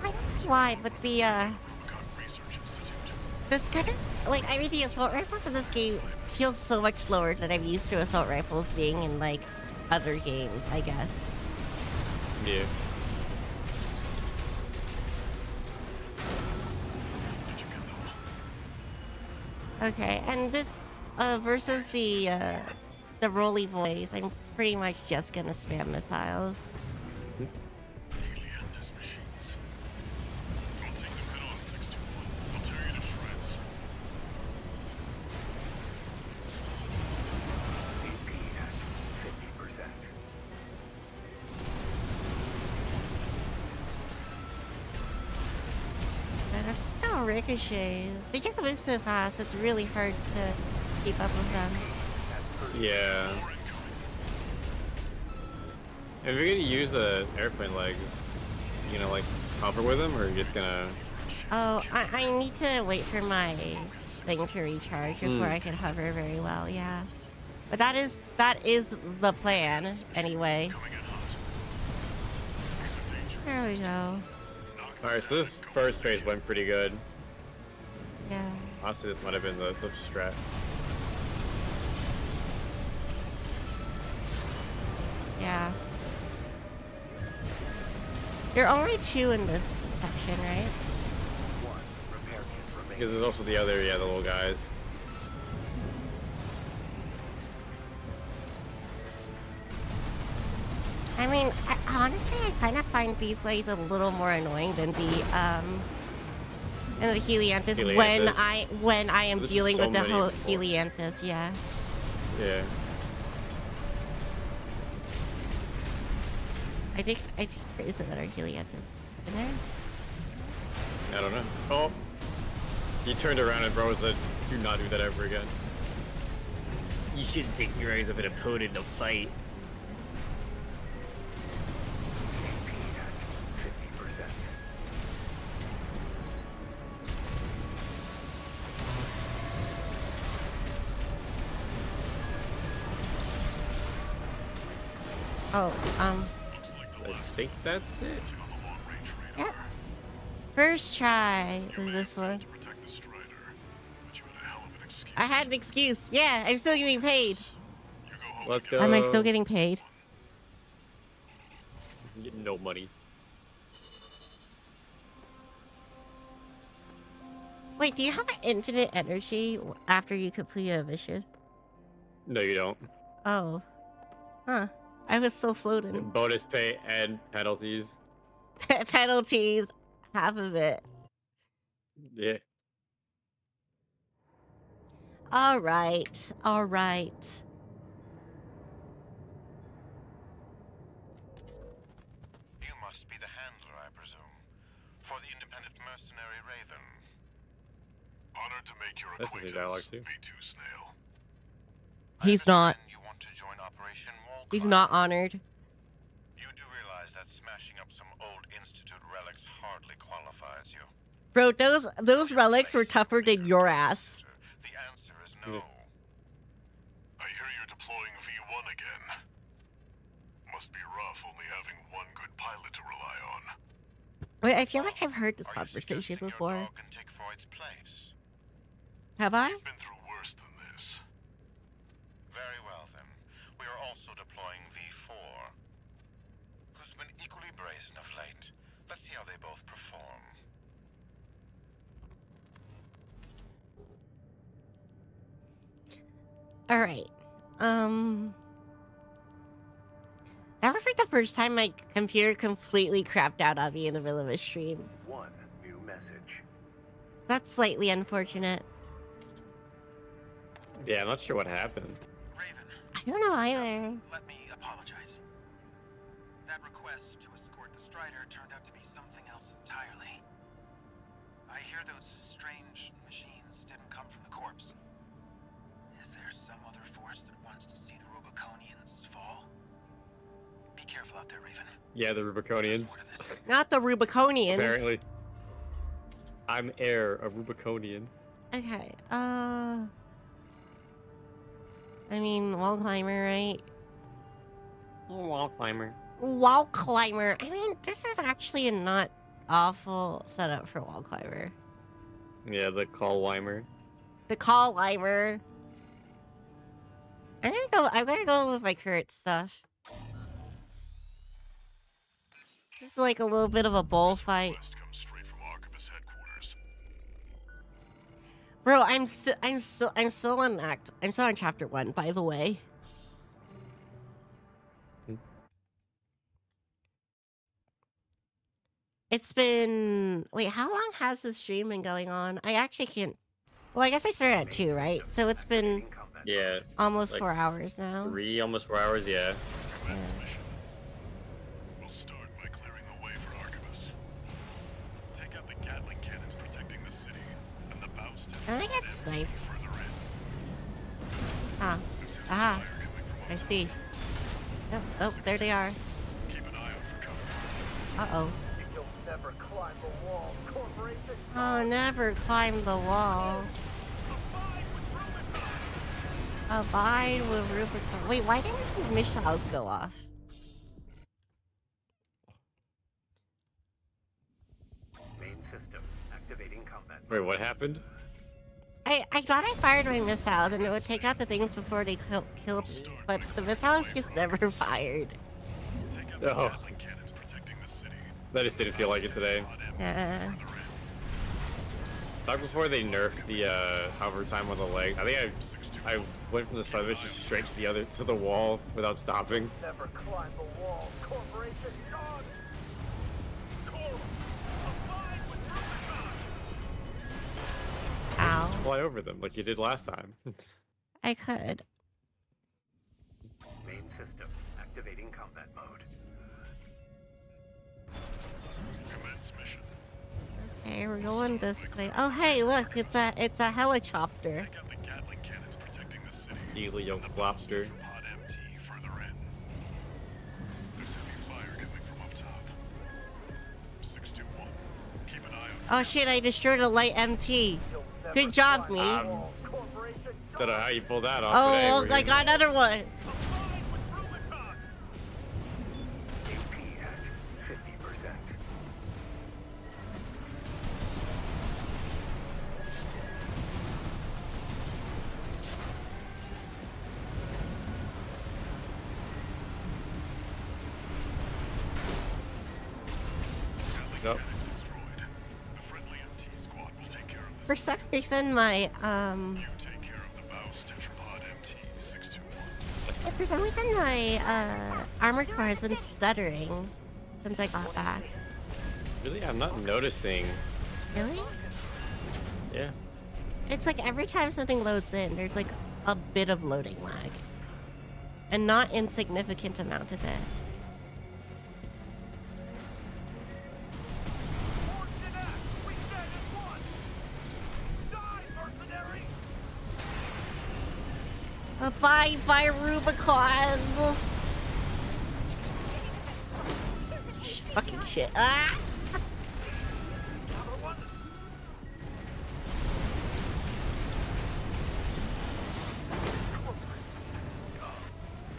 I don't know why, but the uh Rubicon Research Institute. this kind of like I mean the assault rifles in this game feel so much slower than I'm used to assault rifles being in like other games, I guess. Yeah. Did you get them? Okay, and this uh versus the uh the roly boys, I'm pretty much just gonna spam missiles. Ricochets. They get move so fast, it's really hard to keep up with them. Yeah. If you're gonna use the airplane legs, you know, like hover with them, or you're just gonna. Oh, I, I need to wait for my thing to recharge before hmm. I can hover very well, yeah. But that is that is the plan, anyway. Coming in hot. These are dangerous. There we go. Alright, so this first phase went pretty good. Yeah. Honestly, this might have been the, the strat. Yeah. There are only two in this section, right? One repair kit remains. Because there's also the other, yeah, the little guys. I mean, I, honestly, I kind of find these legs a little more annoying than the um, Oh, and the Helianthus, when I when I am There's dealing so with the many Hel- before. Helianthus. Yeah. Yeah. I think I think there is another Helianthus in there. I don't know. Oh! He turned around and bro said, do not do that ever again. You shouldn't take your eyes off an opponent to fight. Oh, um, Looks like the I think that's it. nothing on the long range yeah. radar. First try with this one. to protect the Strider, but you had a hell of an excuse. I had an excuse. Yeah, I'm still getting paid. You go home Let's go. Am I still getting paid? No money. Wait, do you have infinite energy after you complete a mission? No, you don't. Oh. Huh. I was still floating. Bonus pay and penalties. Penalties, half of it. Yeah. All right. All right. You must be the handler, I presume, for the independent mercenary Raven. Honored to make your This is your acquaintance, dialogue, too. V2 Snail. He's not. You want to join Operation Wall He's not honored. You do realize that smashing up some old Institute relics hardly qualifies you. Bro, those those relics were tougher than your ass. The answer is no. I hear you're deploying V1 again. Must be rough only having one good pilot to rely on. Wait, I feel like I've heard this Are you conversation your before. dog can take place? Have I? You've been through worse than this. Very well then. We are also deploying V4. Who's been equally brazen of late. Let's see how they both perform. All right. Um. That was like the first time my computer completely crapped out on me in the middle of a stream. One new message. That's slightly unfortunate. Yeah, I'm not sure what happened. Raven, I don't know either. let me apologize. Strider turned out to be something else entirely. I hear those strange machines didn't come from the corpse. Is there some other force that wants to see the Rubiconians fall? Be careful out there, Raven. Yeah, the Rubiconians. Word of this. Not the Rubiconians. Apparently. I'm heir, a Rubiconian. Okay. Uh. I mean, wall climber, right? Wall climber. Wall climber. I mean, this is actually a not awful setup for wall climber. Yeah, the call Weimer. The call climber. I'm gonna go. I'm gonna go with my current stuff. This is like a little bit of a bullfight. Request comes straight from Arquebus headquarters. Bro, I'm still, I'm still, I'm still on act. I'm still on chapter one, by the way. It's been wait, how long has this stream been going on? I actually can't. Well, I guess I started at two, right? So it's been Yeah, almost Like four hours now. three, almost four hours. Yeah. Commence mission. We'll start by clearing the way for Arquebus. Take out the Gatling cannons protecting the city, and the BAWS to Can I get MT sniped? Ah, There's ah, fire coming from I see. Oh, oh, there they are. top. Oh. You'll never climb the wall, Corporation. Oh, never climb the wall. Abide with Rubicon. Wait, why didn't the missiles go off? Main system activating combat. Wait, what happened? I, I thought I fired my missiles and it would take out the things before they killed me, but the missiles just never fired. Take out the Oh. I just didn't feel like it today. Pod MT Uh. Back before they nerfed the uh, hover time on the leg, I think I I went from the start of it just straight to the other to the wall without stopping. Never climb the wall, Corporation. Dog. Coral, abide with Rubicon. Ow. Just fly over them like you did last time. I could. Main system Commence mission. Okay, we're going this way. Oh, hey, look, it's a it's a helicopter. Take out the Gatling cannons protecting the city. Helio and the bows Flopster. Tetrapod MT further in. There's heavy fire coming from up top. 621. Keep an eye out for Oh shit, I destroyed a light MT. You'll Good job, me. Um, the wall, Don't know how you pulled that off. Oh, today. I got another one. The BAWS Tetrapod MT 621. for some reason my uh armored core has been stuttering since I got back. Really, I'm not noticing. Really? Yeah. It's like every time something loads in, there's like a bit of loading lag, and not insignificant amount of it. Abide by Rubicon. Fucking shit. Ah!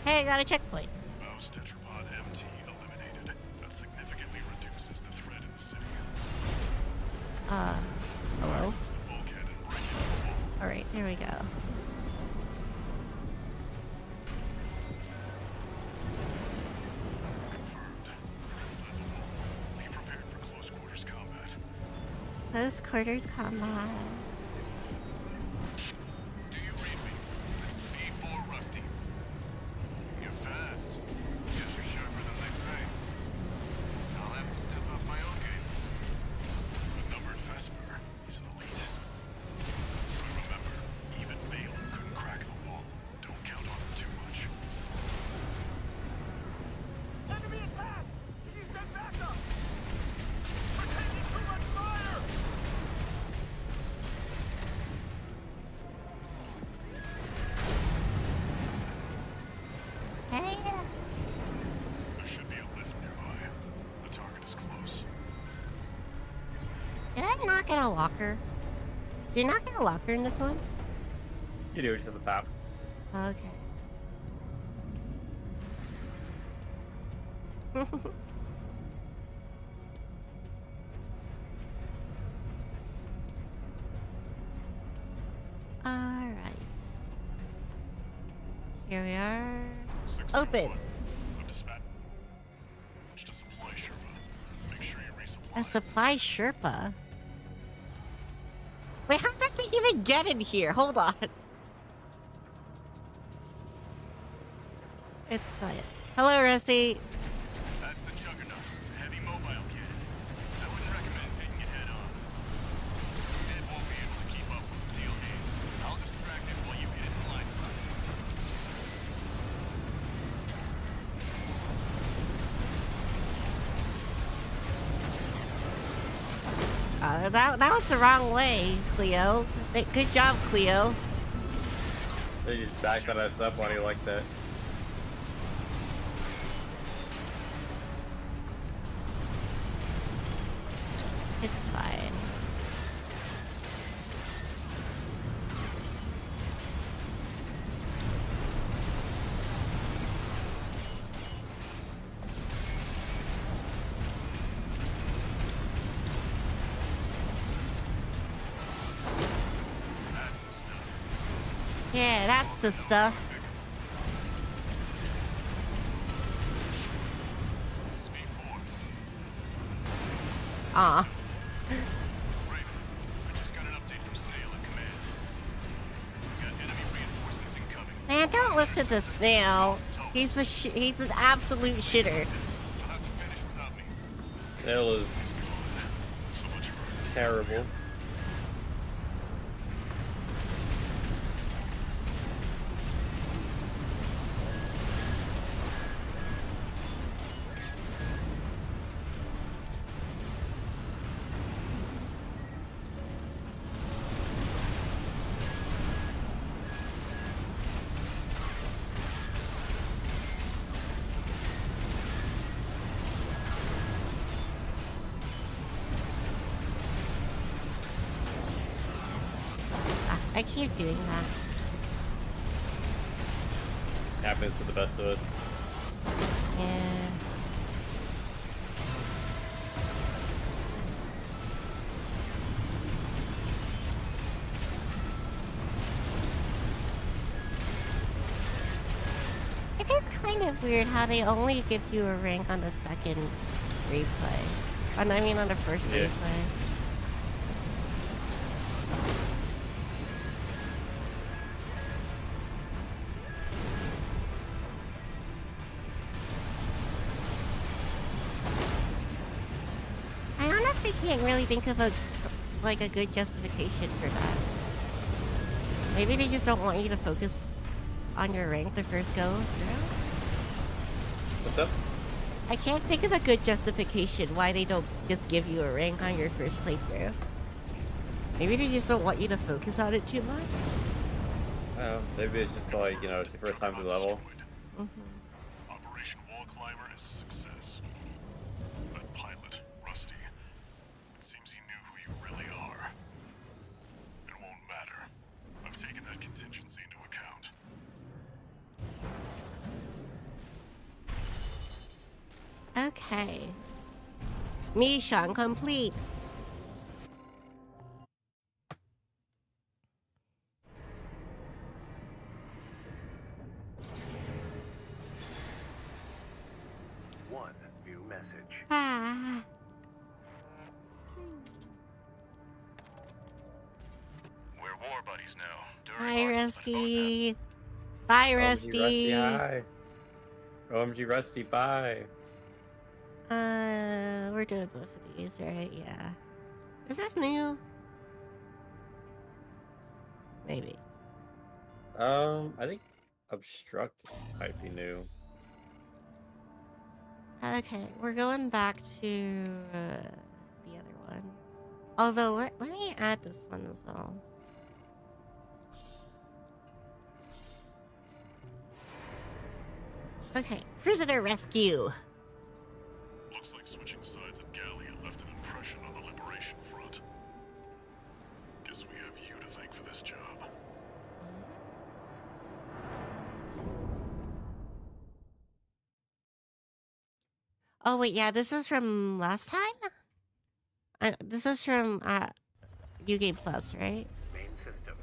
Hey, I got a checkpoint. BAWS Tetrapod MT eliminated. That significantly reduces the threat in the city. Uh, hello. Access the bulkhead and break into the wall. All right, there we go. Close quarters combat. Locker? Did you not get a locker in this one? You do it at the top. Okay. Alright. Here we are. Six Open. A supply Sherpa. Get in here? Hold on. It's fine. Hello, Rusty. The wrong way, Klio. Good job, Klio. They just backed us up on you like that. Enemy reinforcements incoming. Man, don't listen to Snail. He's a sh- he's an absolute shitter. This, you'll have to finish without me. Snail is He's gone. So much for terrible. Keep doing that. Happens to the best of us. Yeah. It's kind of weird how they only give you a rank on the second replay. On, I mean, on the first Yeah. replay. Think of a like a good justification for that. Maybe they just don't want you to focus on your rank the first go through. What's up? I can't think of a good justification why they don't just give you a rank on your first playthrough. Maybe they just don't want you to focus on it too much. I don't know. Maybe it's just like, you know, it's your first time to level. Mission complete. One new message. Ah. We're war buddies now. During Hi, Rusty. Bye, OMG Rusty. hi. OMG Rusty, bye. Uh, we're doing both right? Yeah. Is this new? Maybe. Um, I think obstruct might be new. Okay, we're going back to uh, the other one. Although, let, let me add this one as well. Okay, prisoner rescue. Oh wait, yeah, this was from last time. Uh, this was from uh, New Game Plus, right? Main system.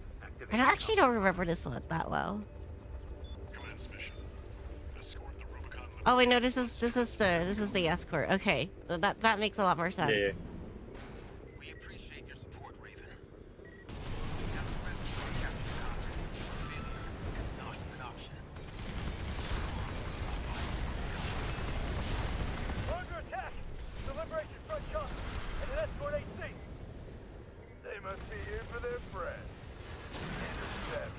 I don't- actually don't remember this one that well. Commence mission. Escort the Rubicon. Oh wait, no, this is this is the this is the escort. Okay, that that makes a lot more sense. yeah. We appreciate your support, Raven. We have to rescue our captured comrades. Failure is not an option. Abide with Rubicon. Roger attack! The Liberation Front chopper and an escort AC. They must be here for their friends. Intercept.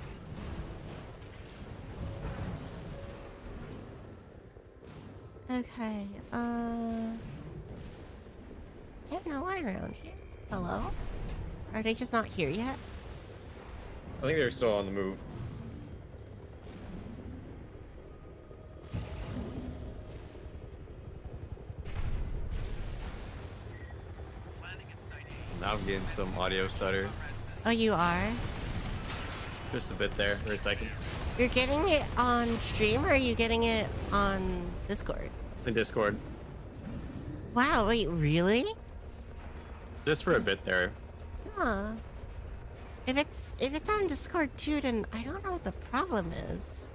Okay. Uh, is there no one around here? Hello? Are they just not here yet? I think they're still on the move. Landing at Site A. Now I'm getting some audio stutter. Oh, you are. Just a bit there for a second. You're getting it on stream, or are you getting it on Discord? In Discord. Wow. Wait, really? Just for a bit there. Huh. If it's if it's on Discord too, then I don't know what the problem is.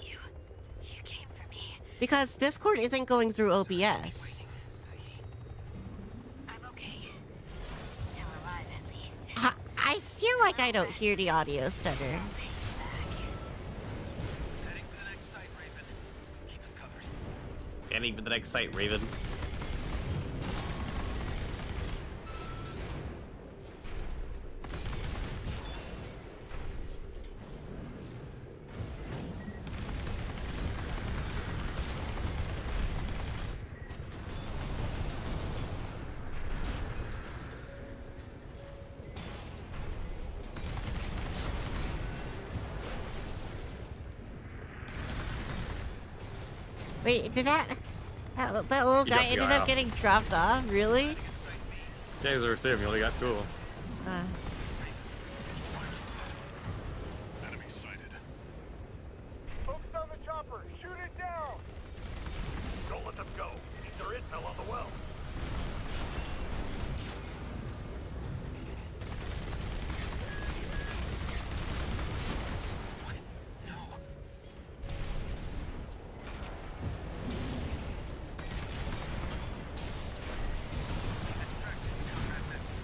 You. You came for me. Because Discord isn't going through OBS. waiting, I'm okay. Still alive at least. I, I feel like I don't hear the audio stutter. Pay you back. Heading for the next site, Raven. That that, that little guy ended up off. getting dropped off? Really? Heading at Site B. Yeah, there was two. We only got two of them. Uh, Enemy sighted. Focus on the chopper. Shoot it down. Don't let them go. You need their intel on the well. What? No. We've extracted comrade vessel.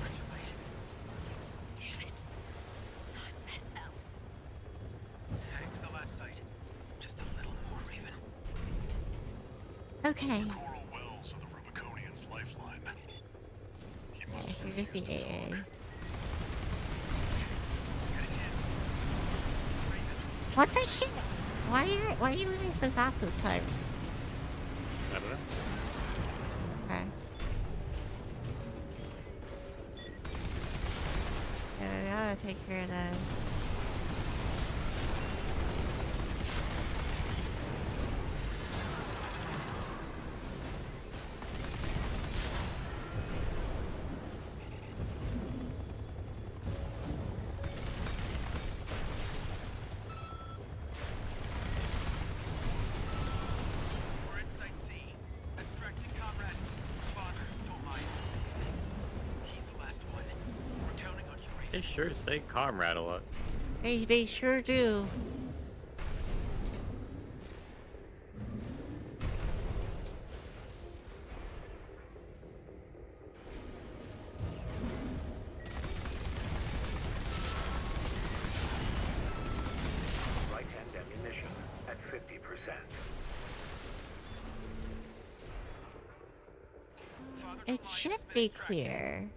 We're too late. Damn it. Not mess up. Heading to the last site. Just a little more, Raven. okay. Coral wells are the Rubiconian's lifeline. He must have Here's the refused to AA. talk. Getting hit. Raven, What the shit? Why are you so fast this time? Sure say comrade a lot. They they sure do. Right-hand ammunition at 50%. It should be extracted. clear.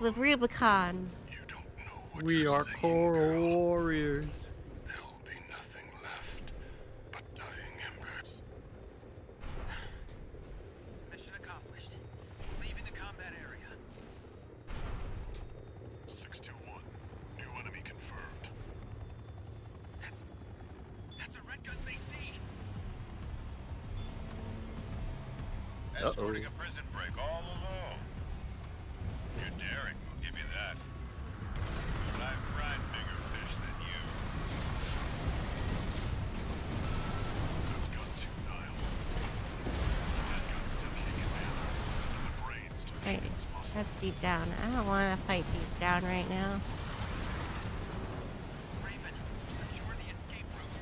With Rubicon. You don't know what We you're are saying, coral girl. warriors. Deep down. I don't want to fight deep down right now. Raven, secure the escape route.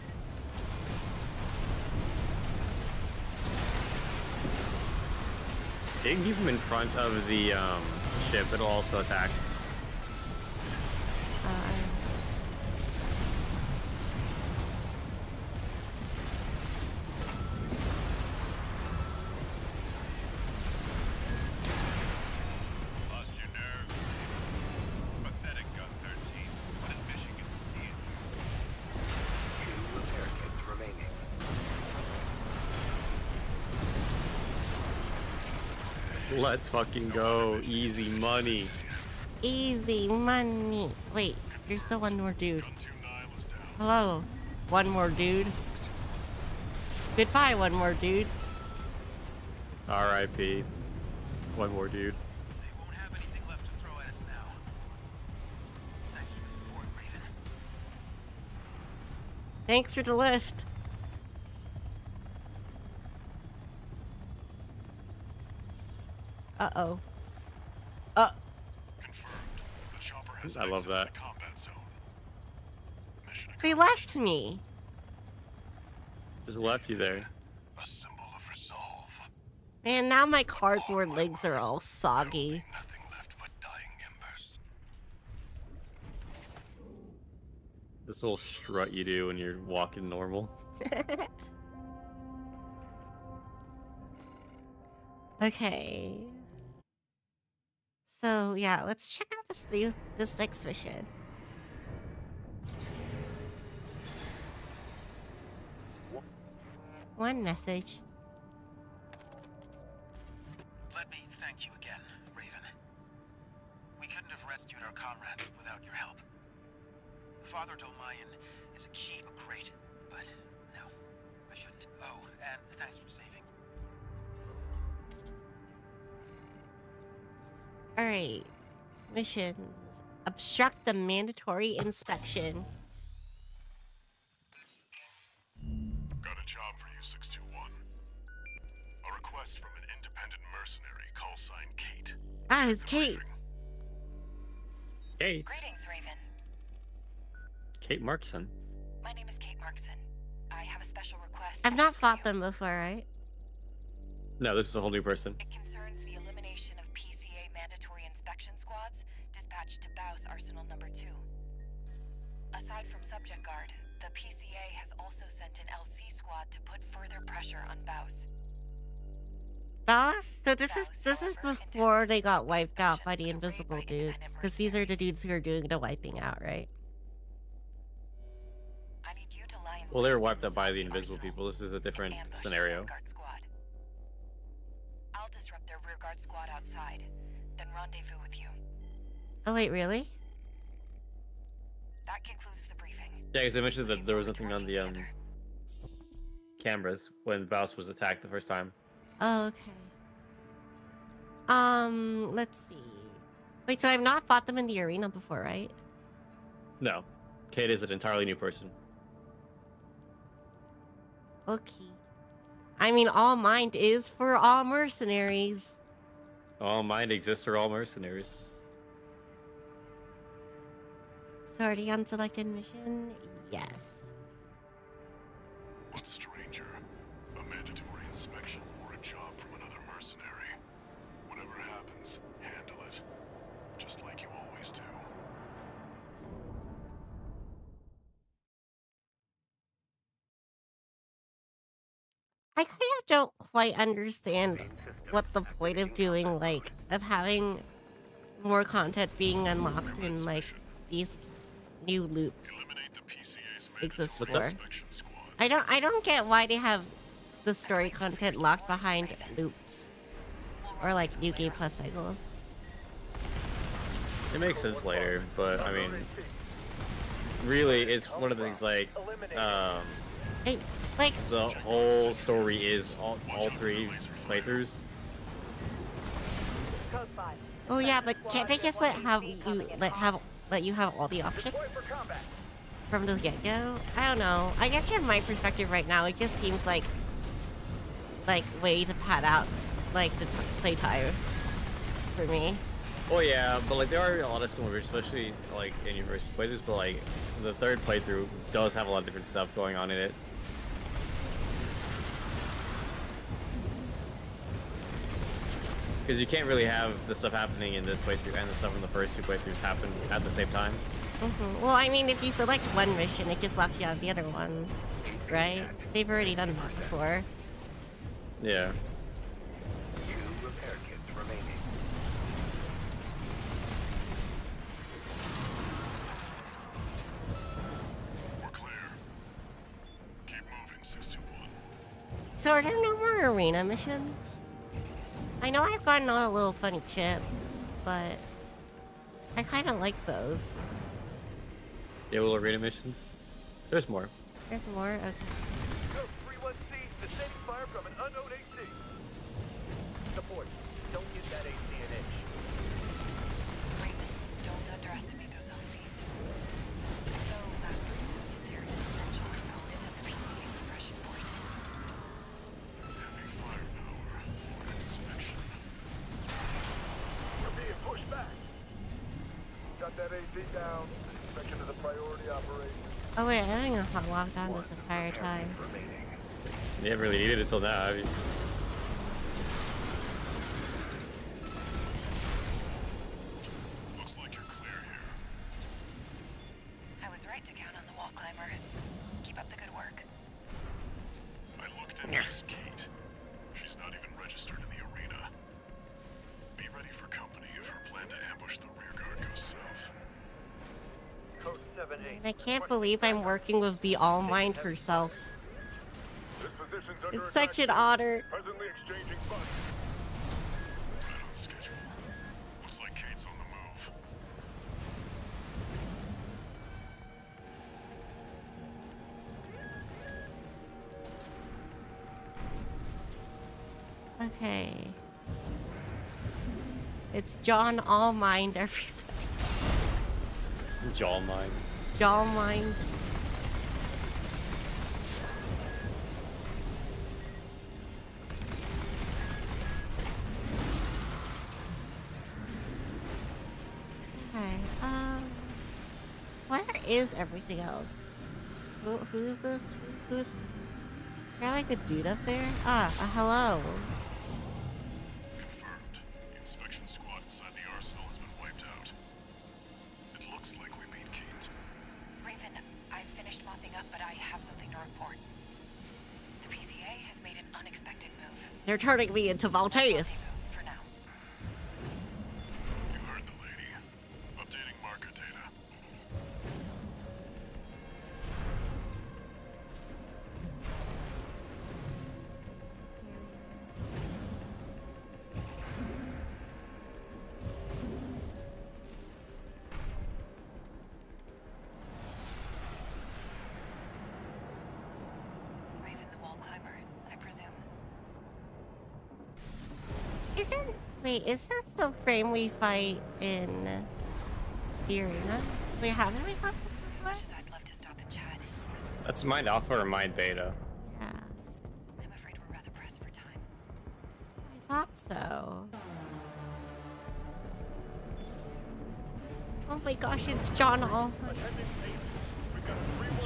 You can keep him in front of the um, ship. It'll also attack. Let's fucking go. Easy money. easy money. Wait, there's still one more dude. Gun 2 Nile is down. Hello, one more dude. Goodbye, one more dude. R.I.P. One more dude. They won't have anything left to throw at us now. Thanks for the support, Raven. Thanks for the lift. Uh oh. Uh. Confirmed. The chopper has I love that. combat zone. They left me. Just left you there. A symbol of resolve. Man, now my cardboard legs are all soggy. be nothing left but dying embers. This little strut you do when you're walking normal. okay. So yeah, let's check out this new this next mission. One message. Let me thank you again, Raven. We couldn't have rescued our comrades without your help. Father Dolmayan is a key, great, but no, I shouldn't. Oh, and thanks for saving. Alright. Missions. Obstruct the mandatory inspection. Got a job for you, 621. A request from an independent mercenary, call sign Kate. Ah, it's Kate. Kate. Greetings, Raven. Kate Markson. My name is Kate Markson. I have a special request. I've not fought you. them before, right? No, this is a whole new person. It concerns the dispatched to BAWS Arsenal Number 2. Aside from Subject Guard, the PCA has also sent an LC squad to put further pressure on BAWS. Boss? So this is this is before they got wiped out by the invisible dudes. Because these are the dudes who are doing the wiping out, right? I need you to lie in Well, they were wiped out by the invisible people. This is a different scenario. I'll disrupt their rearguard squad outside, then rendezvous with you. Oh wait, really? That concludes the briefing. Yeah, because they mentioned that there was nothing on the um, together. cameras when BAWS was attacked the first time. Oh, okay. Um, let's see. Wait, so I've not fought them in the arena before, right? No. Kate is an entirely new person. Okay. I mean, Allmind is for all mercenaries. Allmind exists for all mercenaries. Sorry, unselected mission? Yes. What's stranger? A mandatory inspection or a job from another mercenary? Whatever happens, handle it. Just like you always do. I kind of don't quite understand what the point of doing, like, of having more content being unlocked in, like, these new loops Eliminate the PCA's exist What's for. up? I don't I don't get why they have the story content locked behind loops or like new game plus cycles. It makes sense later, but I mean, really, it's one of the things like, um, Hey, like the whole story is all, all three playthroughs. Oh yeah, but can't they just let have you let have let you have all the options from the get go? I don't know. I guess from my perspective right now, it just seems like like way to pad out like the play time for me. Oh yeah, but like there are a lot of similarities, especially like in your first playthroughs. But like the third playthrough does have a lot of different stuff going on in it. Because you can't really have the stuff happening in this playthrough and the stuff in the first two playthroughs happen at the same time. hmm Well, I mean, if you select one mission, it just locks you out of the other one, right? They've already done that before. Yeah. Two repair kits remaining. We're clear. Keep moving, 621. So are there no more arena missions? I know I've gotten all the little funny chips, but I kind of like those. The little arena missions. There's more. There's more. Okay. Oh wait, I haven't even hot walked on this entire time. You haven't really needed it till now. Can't believe I'm working with the Allmind herself. This position's under It's such an honor. Presently exchanging fire. Right on schedule. Looks like Kate's on the move. Okay. It's John All Mind, everybody. Jaw mine. John Mind. Okay, um... Where is everything else? Who, who's this? Who's... Is there like a dude up there? Ah, a hello. They're turning me into Voltaire. Is that still frame we fight in the arena? Wait, haven't we fought this As much as I'd love to stop and chat, That's mind alpha or mind beta? Yeah, I'm afraid we're rather pressed for time. I thought so. Oh my gosh, it's John All.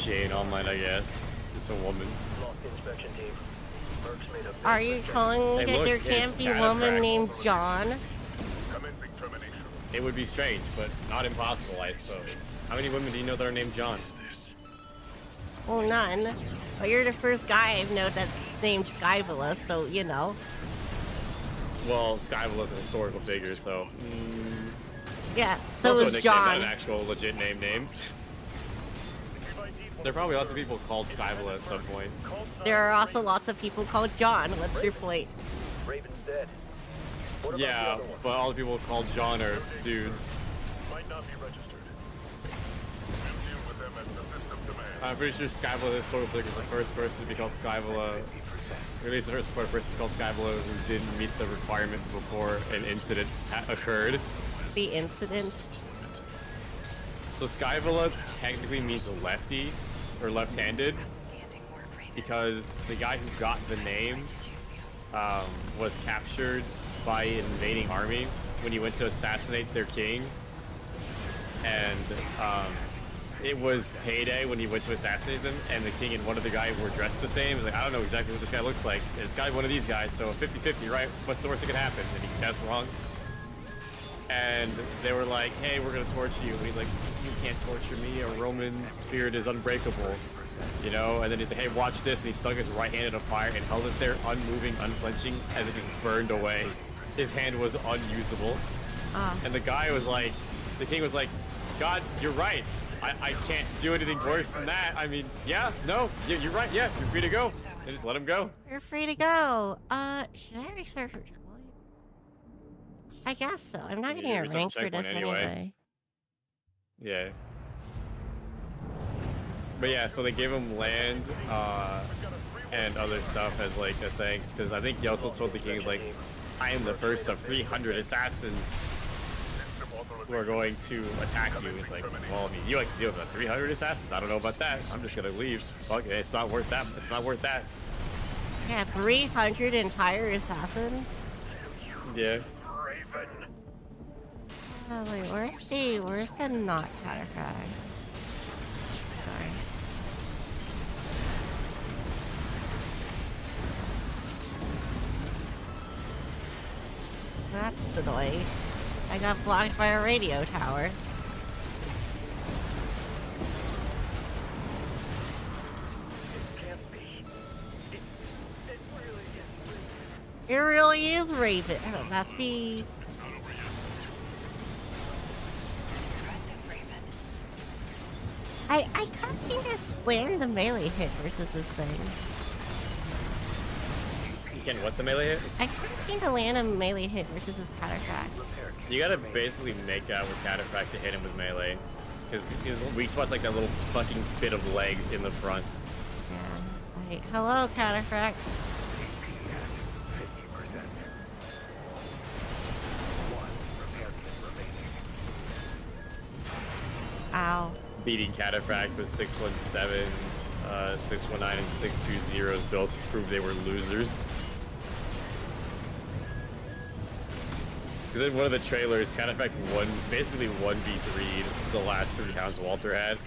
Jane All Might, I guess. It's a woman. Lost inspection team. Mercs made up. Are you telling me Hey, that look, there can't be a woman named John? It would be strange, but not impossible, I suppose. How many women do you know that are named John? This. Well, none. But you're the first guy I've known that's named Scaevola, so you know. Well, Scaevola is a historical figure, so. Mm, Yeah, so also is nickname, not John. an actual legit name name. There are probably lots of people called Scaevola at some point. There are also lots of people called John. What's your point? Raven's dead. What Yeah, the other one? but all the people called John are dudes. Might not be registered. We'll deal with them as the. I'm pretty sure Scaevola, the historical figure, is the first person to be called Scaevola. Or at least the first person to be called Scaevola who didn't meet the requirement before an incident ha- occurred. The incident. So Scaevola technically means lefty or left-handed Outstanding work, Raven. because the guy who got the name To um, was captured by an invading army when he went to assassinate their king, and um, it was payday when he went to assassinate them, and the king and one of the guy were dressed the same. Like, I don't know exactly what this guy looks like. It's got to one of these guys, so 50-50, right? What's the worst that could happen? And he guessed wrong. And they were like, hey, we're gonna torture you. And he's like, can't torture me. A Roman spirit is unbreakable. You know, and then he's like, hey, watch this. And he stuck his right hand in a fire and held it there, unmoving, unflinching, as it just burned away. His hand was unusable. Ah. And the guy was like, the king was like, God, you're right. I, I can't do anything worse than that. I mean, yeah, no, you, you're right. Yeah, you're free to go. Just let him go. You're free to go. Uh, should I restart for? I guess so. I'm not getting a rank for this anyway. anyway. Yeah. But yeah, so they gave him land uh, and other stuff as like a thanks, because I think he also told the king, like, I am the first of 300 assassins who are going to attack you. He's like, well, I mean, you like to deal with 300 assassins. I don't know about that. I'm just gonna leave. Fuck it, it's not worth that. It's not worth that. Yeah, 300 entire assassins. Yeah. Oh wait, where's the where's the not? Sorry. That's annoying. I got blocked by a radio tower. It, really is. Raven. Oh, that's be I I can't seem to slam the melee hit versus this thing. You can what the melee hit? I can't seem to land a melee hit versus this cataphract. You gotta basically make out with Cataphract to hit him with melee. Because his weak spot's like that little fucking bit of legs in the front. Yeah. Like, hello, cataphract. Fifty percent. One repair kit remaining. Ow. Beating Cataphract with 617, uh, 619, and 620's builds prove they were losers. 'Cause in one of the trailers, Cataphract won, basically 1v3'd the last three rounds Walter had.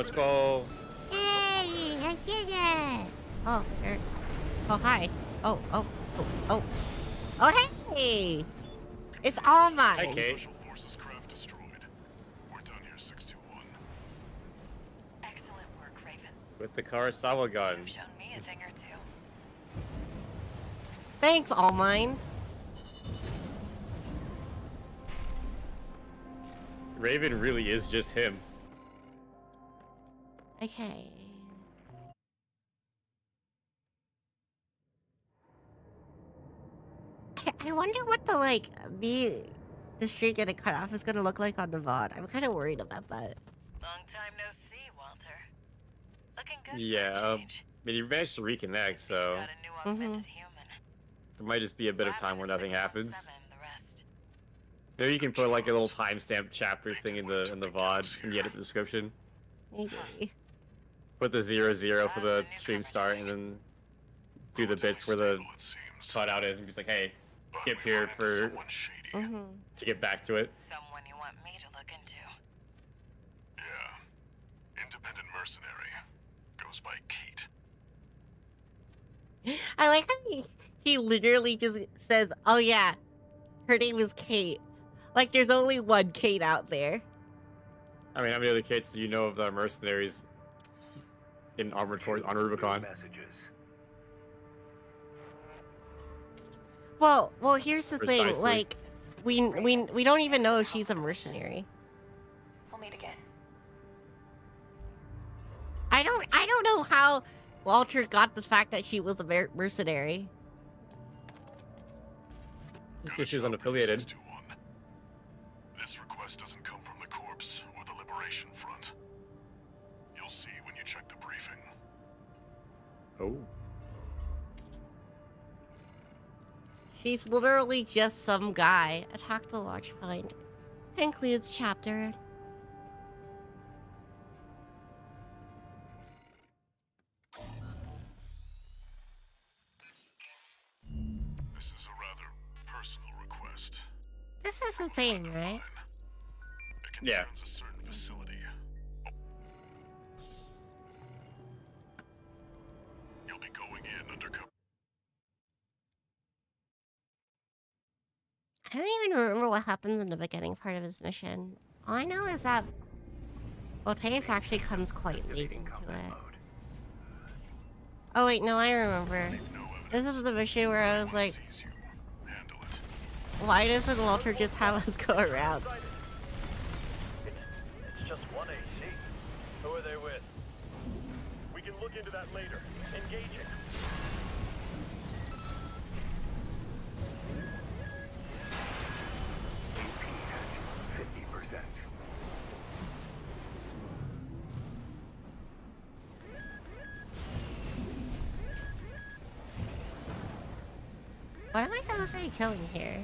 Let's go. Hey, I did it! Oh, there. Oh, hi. Oh, oh, oh, oh. Oh, hey! It's all Hi, mine. Kate. Special forces craft destroyed. We're done here, 621. Excellent work, Raven. With the Karasawa gun. You've shown me a thing or two. Thanks, Allmind. Raven really is just him. Okay. I, I wonder what the, like, me, the streak getting cut off is gonna look like on the VOD. I'm kind of worried about that. Long time no see, Walter. Looking good Yeah, for a um, change. I mean, you managed to reconnect, so got a new there might just be a bit of time where nothing happens. 617, The rest. Maybe you can put like a little timestamp chapter thing in the in the VOD and get it the description. Maybe. Put the zero zero for the stream start and then do the bits where the Stable, it cutout is and be like, hey, But skip here for shady. Mm-hmm. to get back to it. Someone you want me to look into. Yeah. Independent mercenary. Goes by Kate. I like how he, he literally just says, "Oh yeah, her name is Kate." Like there's only one Kate out there. I mean, how many other Kates do you know of the mercenaries in Armored Core on Rubicon? Messages. Well, well, here's the thing. Like, we we we don't even know if she's a mercenary. We'll meet again. I don't I don't know how Walter got the fact that she was a mer- mercenary. Because she was unaffiliated. 621. This request doesn't Oh. She's literally just some guy. Attack the large Watchpoint. Concludes chapter. This is a rather personal request. This is the thing, right? It concerns Yeah. I don't even remember what happens in the beginning part of his mission. All I know is that Balteus actually comes quite late into it. Oh wait, no, I remember. This is the mission where I was like, Sees you. Handle it. why doesn't Walter just have us go around? It's, it's just one AC. Who are they with? We can look into that later. Engage it. What am I supposed to be killing here?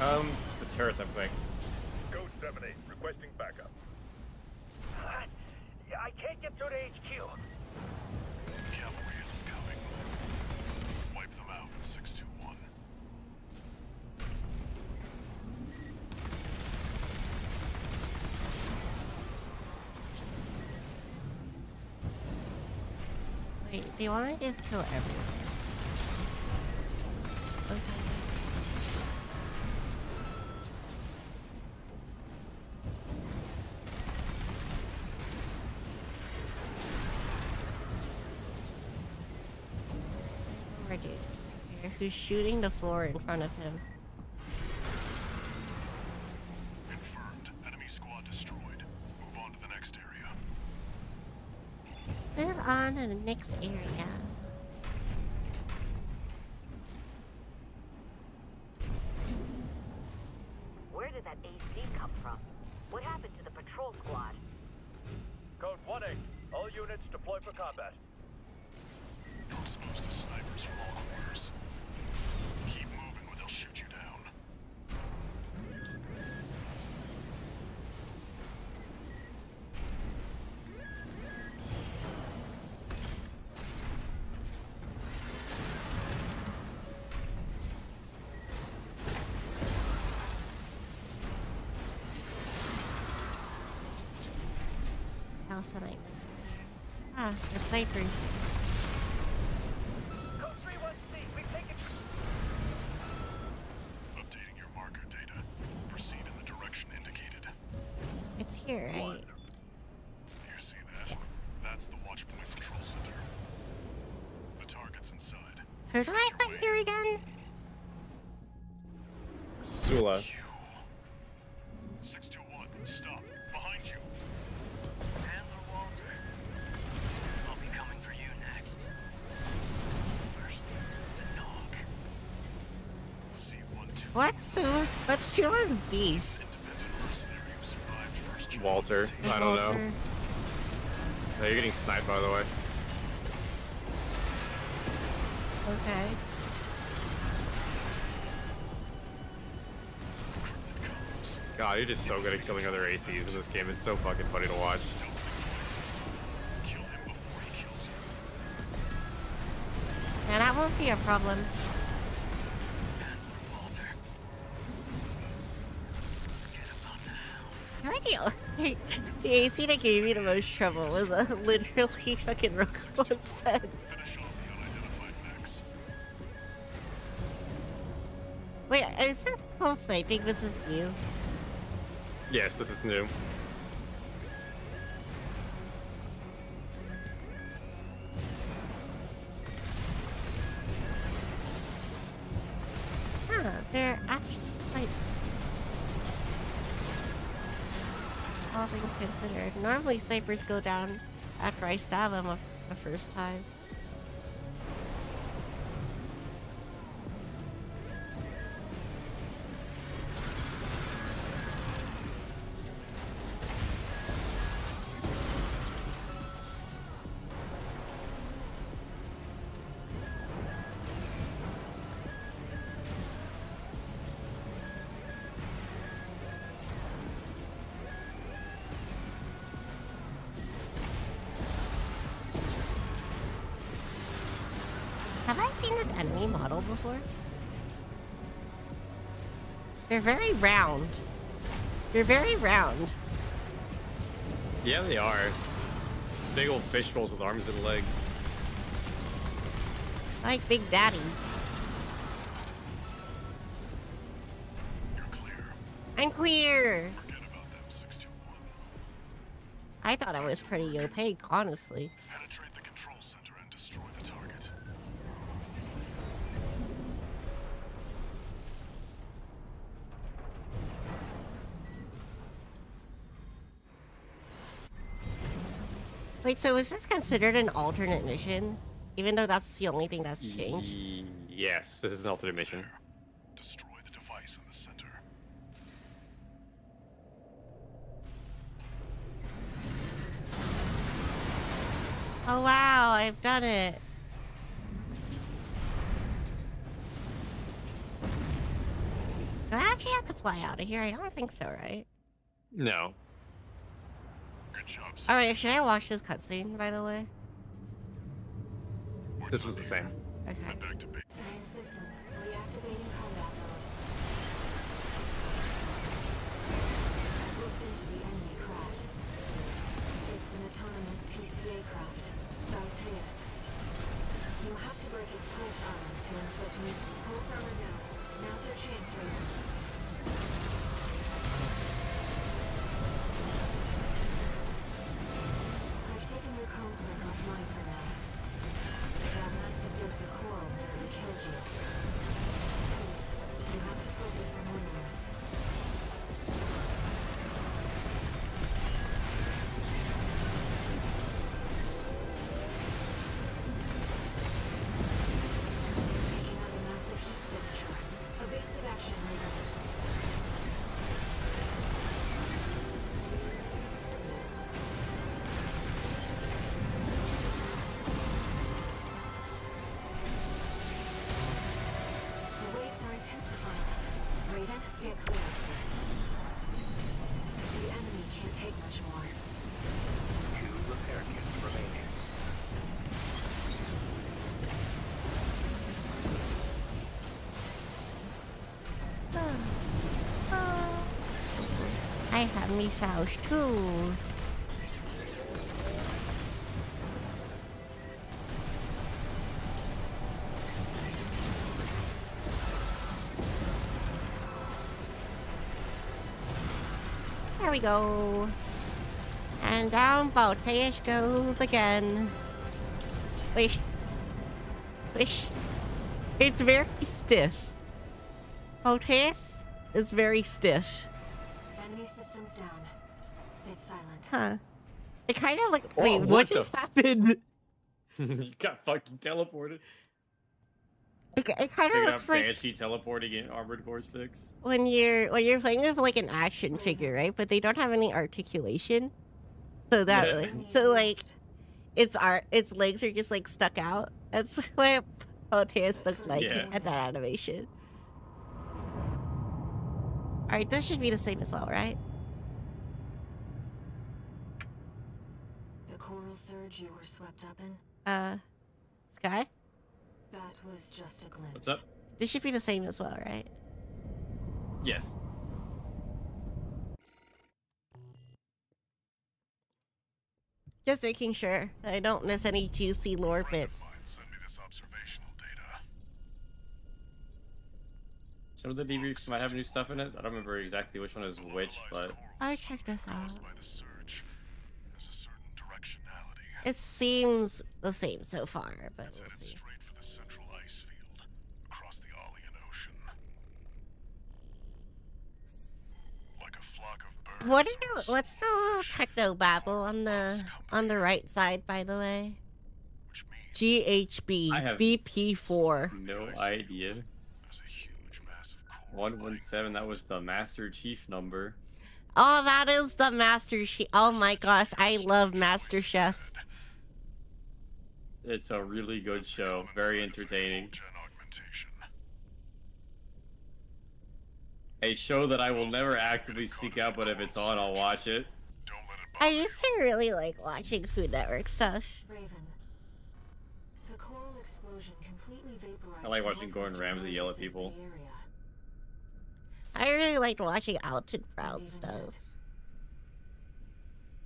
Um, the turrets, I'm think. Code 7-8, requesting backup. I can't get through to HQ. They want to just kill everyone. Okay. Who's shooting the floor in front of him. Confirmed. Enemy squad destroyed. Move on to the next area. Move on the next area. Snipers. Who first job. Walter. I don't know. Walter. No, you're getting sniped, by the way. Okay. God, you're just so good at killing other ACs in this game. It's so fucking funny to watch. Don't think twice, 621. Kill him before he kills you. Yeah, that won't be a problem. The AC that gave me the most trouble was uh, literally fucking Rocco said. Wait, is it full sniping? Was this new? Yes, this is new. Normally snipers go down after I stab them a, a first time. They're very round. They're very round. Yeah, they are. Big old fish bowls with arms and legs. Like Big Daddy. You're clear. I'm queer. Forget about them, I thought I was pretty opaque, honestly. Wait, so is this considered an alternate mission? Even though that's the only thing that's changed? Ye- Yes, this is an alternate mission. Destroy the device in the center. Oh wow, I've done it. Do I actually have to fly out of here? I don't think so, right? No. Good job, Alright, should I watch this cutscene, by the way? This was the same. Okay. Have missiles too. There we go. And down Balteus goes again. Wait. Wait. It's very stiff. Balteus is very stiff. Kind of like. Wait, what, what just happened? you got fucking teleported. It, it kind of looks like Banshee teleporting in Armored Core 6. when you're when you're playing with like an action figure, right? But they don't have any articulation. So that Yeah. like, so like its art its legs are just like stuck out. That's what Proteus looked like Yeah. at that animation. Alright, this should be the same as well, right? The coral surge you were swept up in, Uh Sky? that was just a glimpse. What's up? This should be the same as well, right? Yes. Just making sure that I don't miss any juicy lore bits. mine me this observational data. Some of the debriefs might have new stuff in it. I don't remember exactly which one is which, but I checked this out. Caused by the surge has a certain directionality. It seems the same so far, but It's we'll see. straight for the central ice field across the Alian Ocean. Like a flock of What are you, what's the little techno babble on the on the right side, by the way? which means GHB BP4. No idea. there's a huge, massive core. One one seven. That was the Master Chief number. Oh, that is the Master Chief. Oh my gosh, I love Master Chef. It's a really good show. Very entertaining. A show that I will never actively seek out, but if it's on, I'll watch it. Don't let it I used to really like watching Food Network stuff. Raven. The coral explosion completely vaporized. I like watching Gordon Ramsay yell at people. I really liked watching Alton Brown stuff. yet,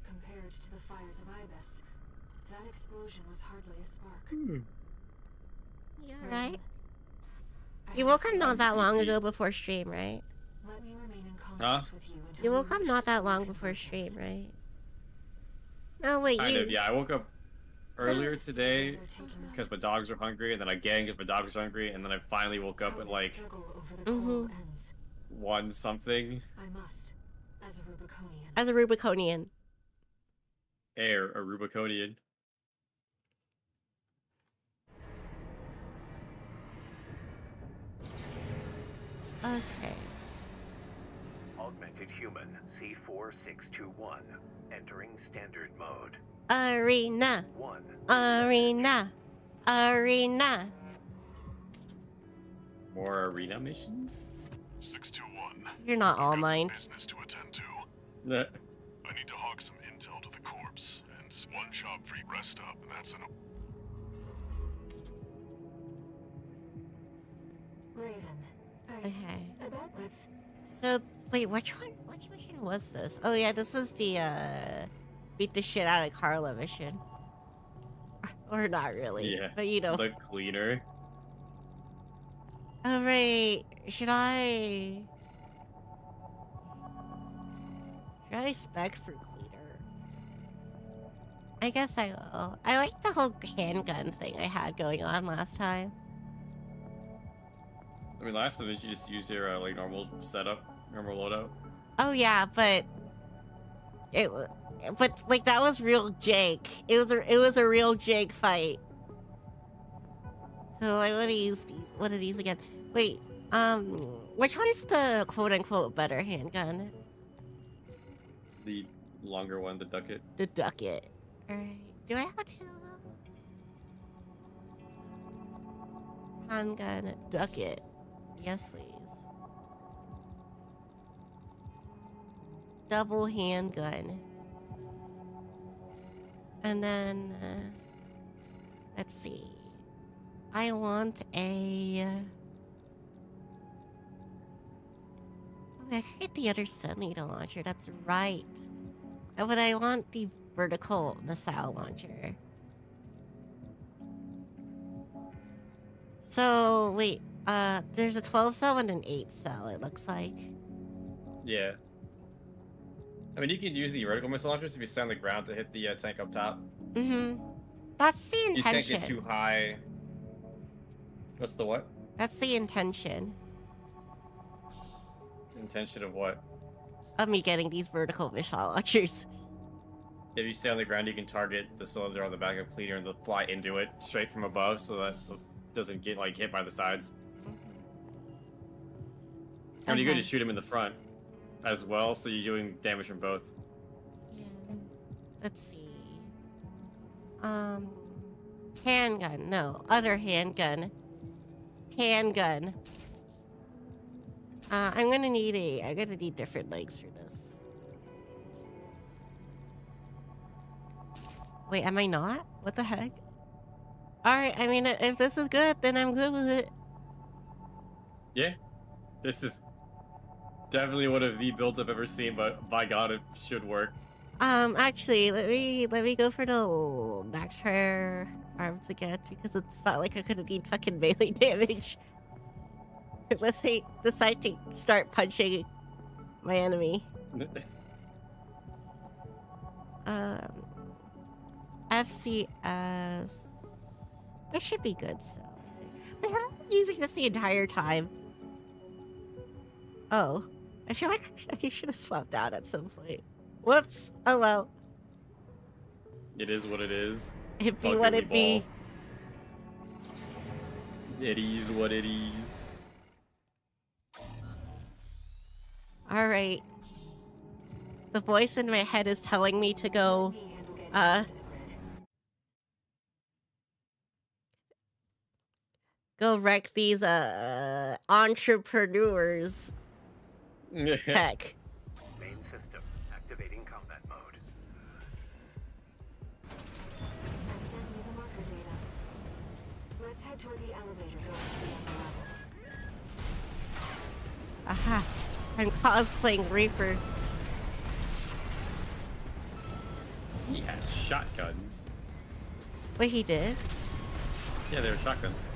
Compared to the fires of Ibis, that explosion was hardly a spark. You alright? You woke up not that long ago before stream, right? Let me remain in Huh? contact with you until You woke up not that long before stream, right? No, wait, Kind you. of. Yeah, I woke up earlier today they're taking us because my dogs were hungry, and then again because my dogs were hungry, and then I finally woke up how at like struggle over the coral Mhm. one something. I must, as a Rubiconian. As a Rubiconian. Air, a Rubiconian. Okay. Augmented human C4621. Entering standard mode. Arena. 1. Arena. Arena. More arena missions. 621. You're not all Got some mine. business to attend to. Nah. I need to hawk some intel to the corpse, and one job free rest up, and that's an Raven. I, Okay. I bet So, wait, which one? Which mission was this? Oh, yeah, this was the, uh, beat the shit out of Carla mission. Or not really. Yeah. But you know. The cleaner. All right. Should I. Should I spec for cleaner? I guess I will. I like the whole handgun thing I had going on last time. I mean, last time did you just used your uh, like normal setup, normal loadout. Oh yeah, but it but like that was real Jake. It was a it was a real Jake fight. So I want to use one of these again. Wait, um, which one's the quote unquote better handgun? The longer one, the ducket. The ducket. Alright. Do I have two of them? Handgun, ducket. Yes, please. Double handgun. And then, uh, let's see. I want a. Okay, I get the other sun needle launcher. That's right. Uh, But I want the vertical missile launcher. So wait, uh, there's a 12 cell and an 8 cell. It looks like. Yeah. I mean, you could use the vertical missile launchers if you stand on the ground to hit the uh, tank up top. Mm-hmm. That's the intention. You can't get too high. What's the what? That's the intention Intention of what? of me getting these vertical missile launchers. If you stay on the ground, you can target the cylinder on the back of the cleaner and they'll fly into it straight from above, so that it doesn't get like hit by the sides. And you could Okay. just shoot him in the front as well, so you're doing damage from both. Yeah. Let's see. Um, handgun. No, other handgun. Handgun. Uh, I'm gonna need a. I'm gonna need different legs for this. Wait, am I not? What the heck? All right. I mean, if this is good, then I'm good with it. Yeah, this is definitely one of the builds I've ever seen, but by God, it should work. Um, actually, let me let me go for the prayer arms again because it's not like I'm gonna need fucking melee damage. Unless I decide to start punching my enemy. Um, FCS. This should be good. So, Wait, how am I using this the entire time? Oh, I feel like I should have swapped out at some point. Whoops. Oh well. It is what it is. It be Fuck what it be. It is what it is. All right. The voice in my head is telling me to go. Uh. Go wreck these uh entrepreneurs tech. Main system activating combat mode. I've sent you the marker data. Let's head toward the elevator going to the upper level. Aha. I'm cosplaying Reaper. He had shotguns. Wait, he did? Yeah, they were shotguns.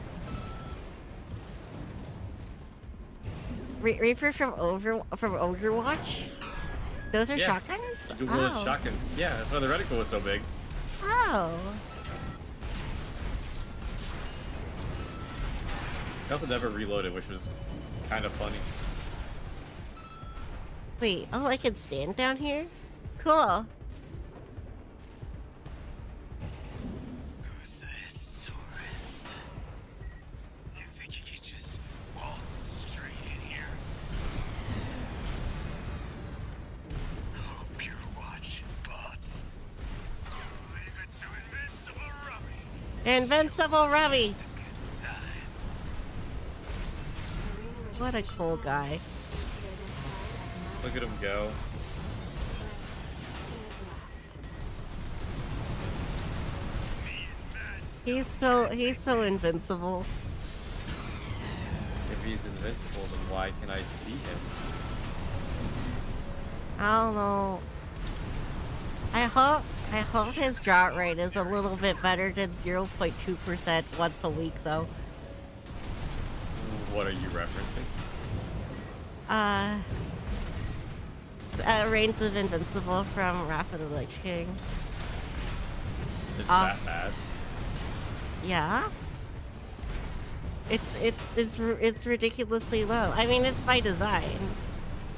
Re- Reaper from Over from Overwatch? Those are Yeah. shotguns? Dual oh. shotguns. Yeah, that's why the reticle was so big. Oh. They also never reloaded, which was kind of funny. Wait, oh, I can stand down here? Cool. Invincible Rummy! to get inside. What a cool guy. Look at him go. Me and Matt's He's so he's so invincible. If he's invincible, then why can I see him? I don't know. I hope I hope his drought rate is a little bit better than 0.2% once a week though. What are you referencing? Uh uh, Reins of Invincible from Wrath of the Lich King. It's Uh, that bad. Yeah. It's it's it's it's ridiculously low. I mean, it's by design,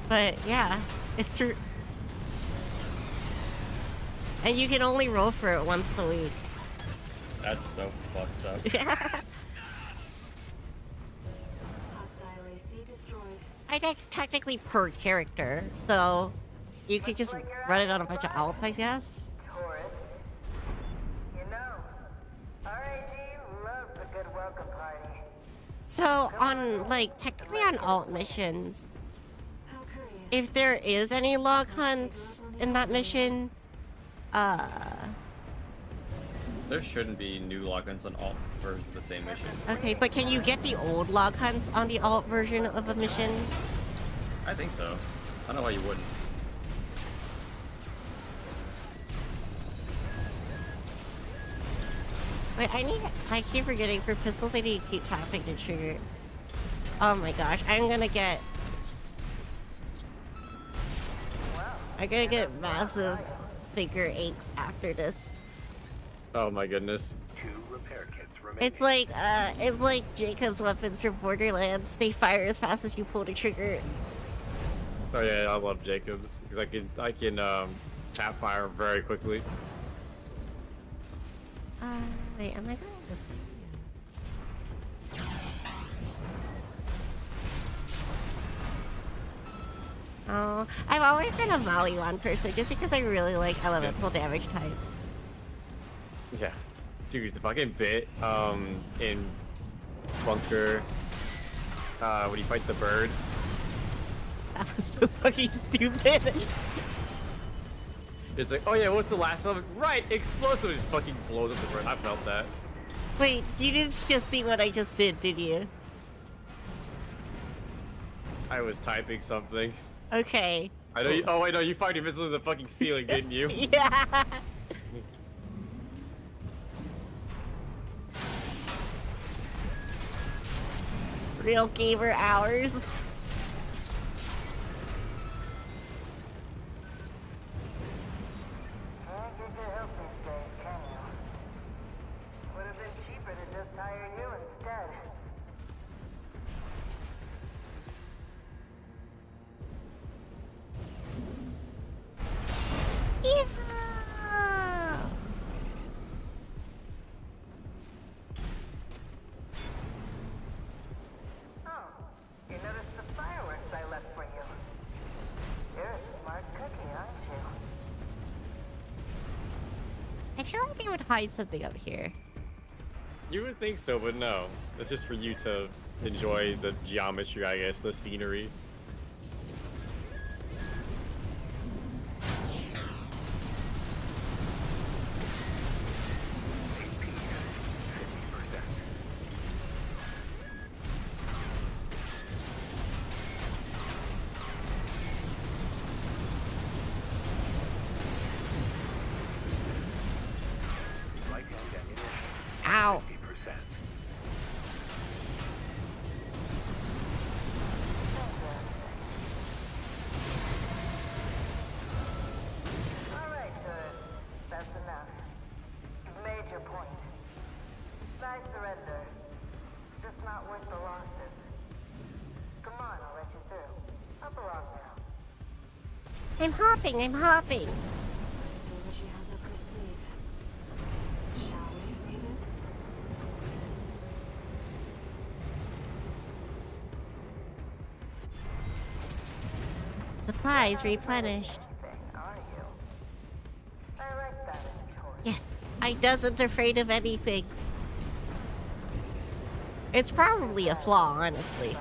but yeah, it's. And you can only roll for it once a week. That's so fucked up. Hostile I think technically per character, so you could just run it on a bunch of alts, I guess. Tourist. You know, RAD loves a good welcome party. So on like technically on alt missions, if there is any log hunts in that mission, uh, There shouldn't be new logins on all versions of the same mission. okay, but can you get the old log hunts on the alt version of a mission? I think so. I don't know why you wouldn't. Wait, I need. I keep forgetting for pistols. I need to keep tapping the trigger. Oh my gosh, I'm gonna get. I'm gonna get massive figure aches after this. Oh my goodness. Two repair kits remaining. It's like uh, it's like Jacob's weapons from Borderlands. They fire as fast as you pull the trigger. Oh yeah, I love Jacobs because I can I can um, tap fire very quickly. Uh, wait, am I going to see? Oh, I've always been a Maliwan person just because I really like elemental damage types. Yeah, dude, the fucking bit um in bunker uh when you fight the bird. That was so fucking stupid. It's like, oh yeah, what's the last element? Right, explosive just fucking blows up the bird. I felt that. Wait, you didn't just see what I just did, did you? I was typing something. Okay. I know you. Oh wait, no, you fired your missile in the fucking ceiling, didn't you? Yeah. Real gamer hours. Something up here. You would think so, but no. It's just for you to enjoy the geometry, I guess, the scenery. Hopping, I'm hopping. Supplies replenished. Yes, I doesn't afraid of anything. It's probably a flaw, honestly.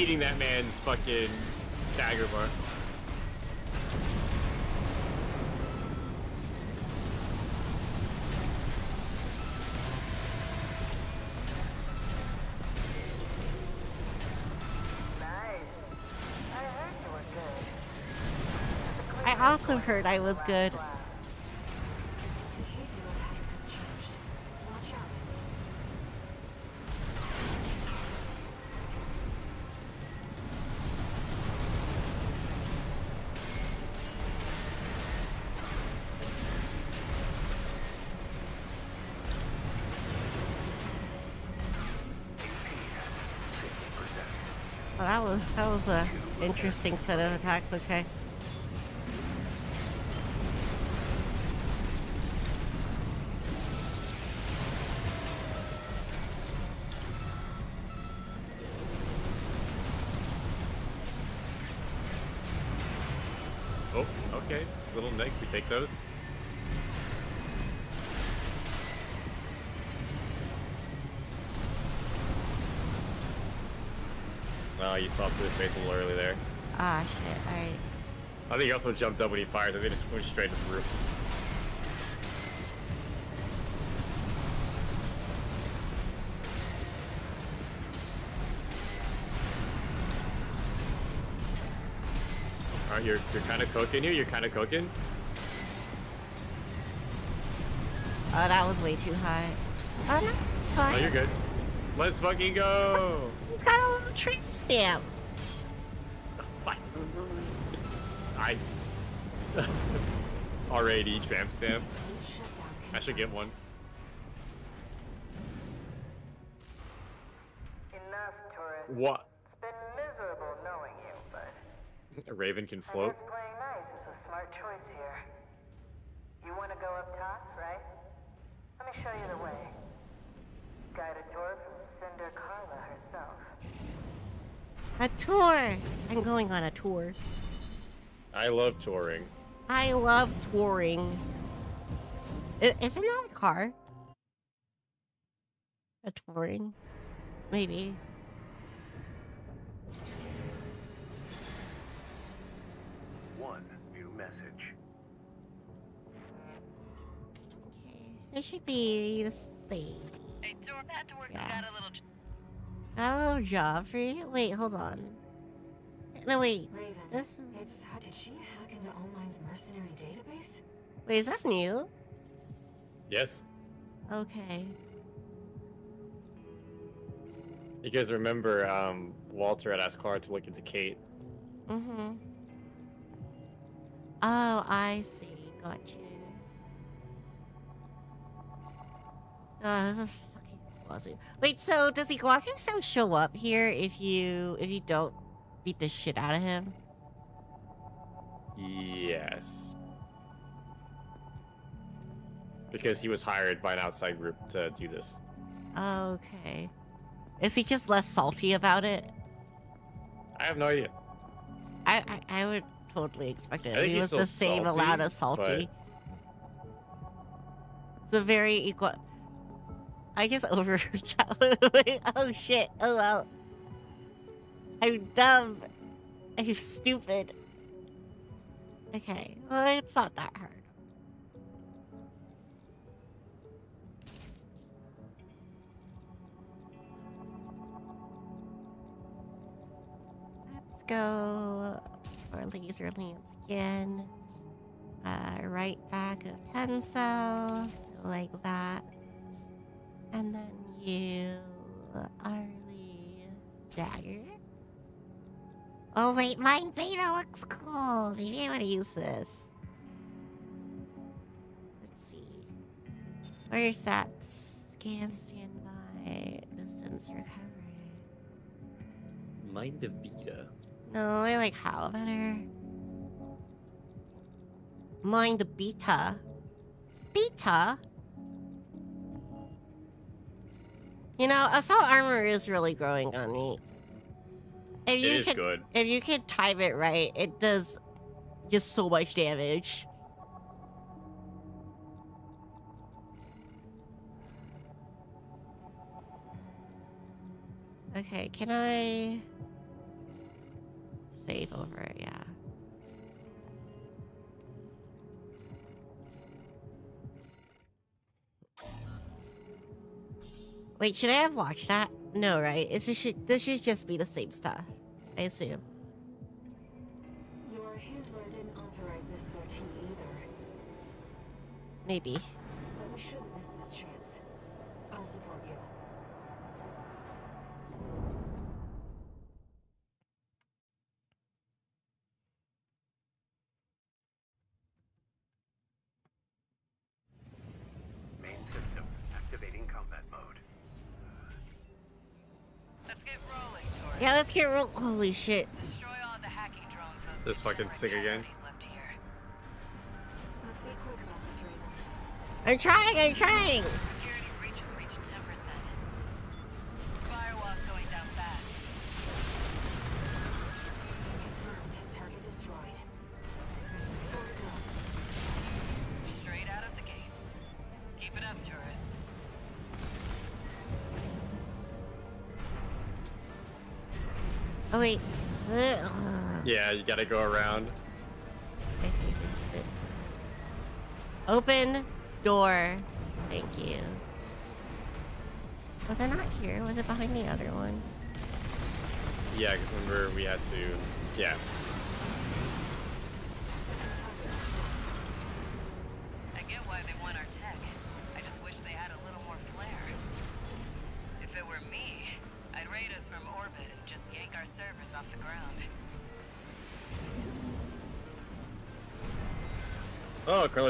Eating that man's fucking dagger bar. I also heard I was good. Interesting set of attacks. Okay. Oh, okay. Just a little nick. We take those. You swapped through his face a little early there. Ah, shit. All right. I think he also jumped up when he fired, and they just went straight to the roof. Alright, you're, you're kind of cooking here. You're kind of cooking. Oh, that was way too high. Oh no, it's fine. Oh, you're good. Let's fucking go. It's got a little tramp stamp. I. R80 tramp stamp. I should get one. Enough, tourists. What? It's been miserable knowing you, but A raven can float. guess playing nice is a smart choice here. You want to go up top, right? Let me show you the way. Guided tour from Cinder Carla herself. A tour. I'm going on a tour. I love touring. I love touring. I- isn't that a car? A touring? Maybe. One new message. Okay. It should be the same. Hey, Tor, had to work Yeah. got a little. j- Oh, Joffrey. Wait, hold on. No, wait. Raven, This is... it's did she hack into Allmind's mercenary database? Wait, is this new? Yes. Okay. You guys remember um, Walter had asked Carla to look into Kate. Mm-hmm. Oh, I see. Got you. Oh, this is fucking Iguazu. Wait, so does Iguazu still show up here if you if you don't beat the shit out of him? Yes. Because he was hired by an outside group to do this. Okay. Is he just less salty about it? I have no idea. I I, I would totally expect it. He was the same salty, amount of salty. It's a very equal. I guess over. oh shit! Oh well. I'm dumb. I'm stupid. Okay, well it's not that hard. Let's go for laser lance again. Uh, right back of Tencel, like that. And then you, Arlie, dagger. Oh wait, mine beta looks cool. Maybe I want to use this. Let's see. Where's that? Scan, standby, distance recovery. Mind the Vita. No, I like how better. Mind the beta. Beta? You know, assault armor is really growing on me. If It you is could, good. if you can time it right, it does just so much damage. Okay, can I save over it? Yeah. Wait, should I have watched that? No, right? It's just this should just be the same stuff. I assume. Your handler didn't authorize this sortie either. Maybe. Tori. Yeah, let's get real. Holy shit. Destroy all the hacking drones those This fucking thing again. left here. Let's be quick about this, Raven. I'm trying, I'm trying. You gotta go around. I hate this bit. Open door. Thank you. Was it not here? Was it behind the other one? Yeah, because remember we had to. Yeah.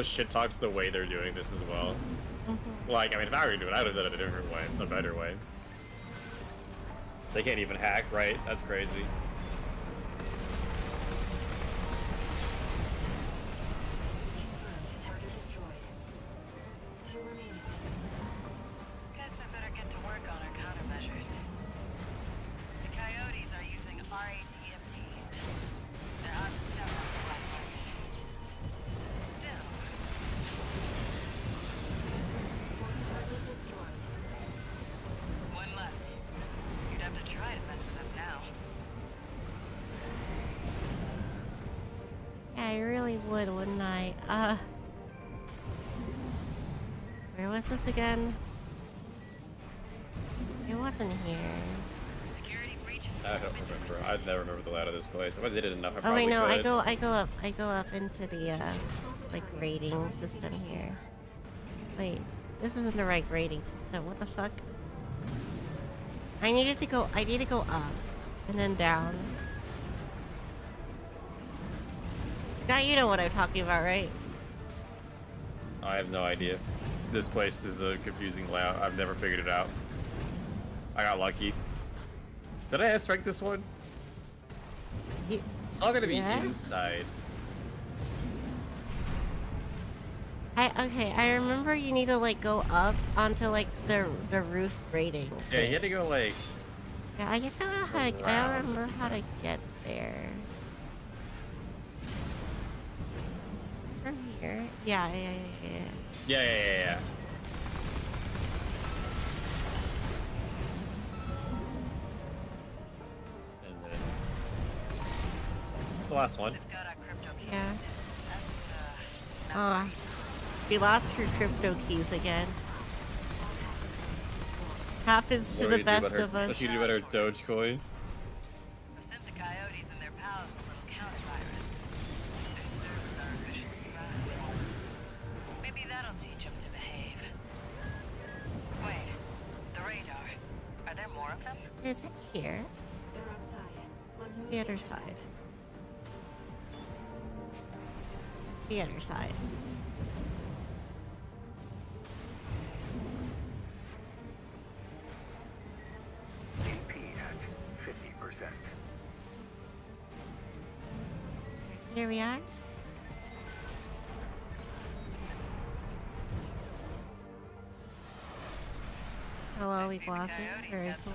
Shit talks the way they're doing this as well. Mm-hmm. Like, I mean, if I were to do it, I would have done it a different way, a better way. They can't even hack, right? That's crazy. This again? It wasn't here. Security breaches I don't remember. I'd never remember the layout of this place. If I did it enough, I Oh probably wait, no, I could. go, I go up, I go up into the uh, like rating system here. Wait, this isn't the right rating system. What the fuck? I needed to go. I need to go up and then down. Scott, you know what I'm talking about, right? I have no idea. This place is a confusing layout. I've never figured it out. I got lucky. Did I S rank this one? It's all gonna be Yes? inside. I okay. I remember you need to like go up onto like the the roof grating. Yeah, you had to go like Yeah, I just don't know how to. I don't remember how to get there. From here? Yeah, yeah, yeah, yeah. yeah, yeah, yeah, yeah. And then it's the last one. We've our crypto keys. Yeah. Oh, we lost your crypto keys again. Happens to What the do you do about best of us. What do you do about her Dogecoin? More of? Is it here? They're outside. Let's The other side. It's the other side. AP at 50%. Here we are. Hello, we coyotes Very cool.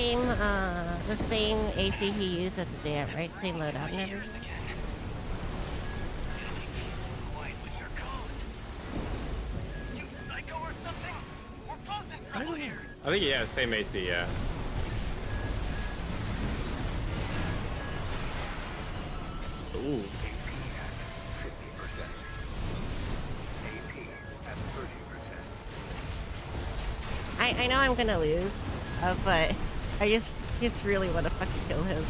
Same, uh, the same AC he used at the dam, right? Same loadout and Years everything. again. It'll be peace and quiet when you're gone. You psycho or something? We're both in trouble here. I think yeah, same AC, yeah. Ooh. AP at 50%. AP at 30%. I, I know I'm gonna lose, uh, but I just just really want to fucking kill him.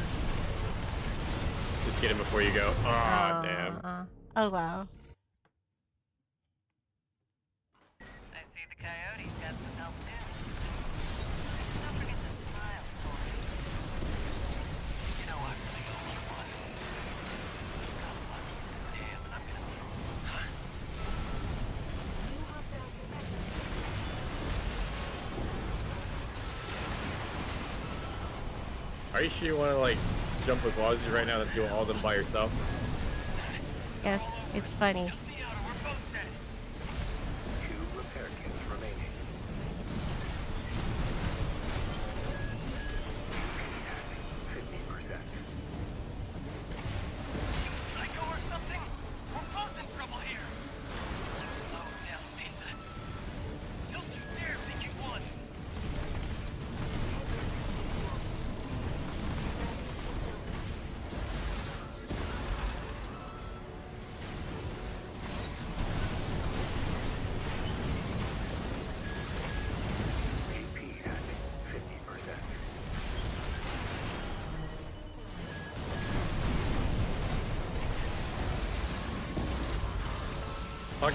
Just get him before you go. Damn. Uh, oh wow. Are you sure you want to like jump with Wazzy right now and do all of them by yourself? Yes, it's funny.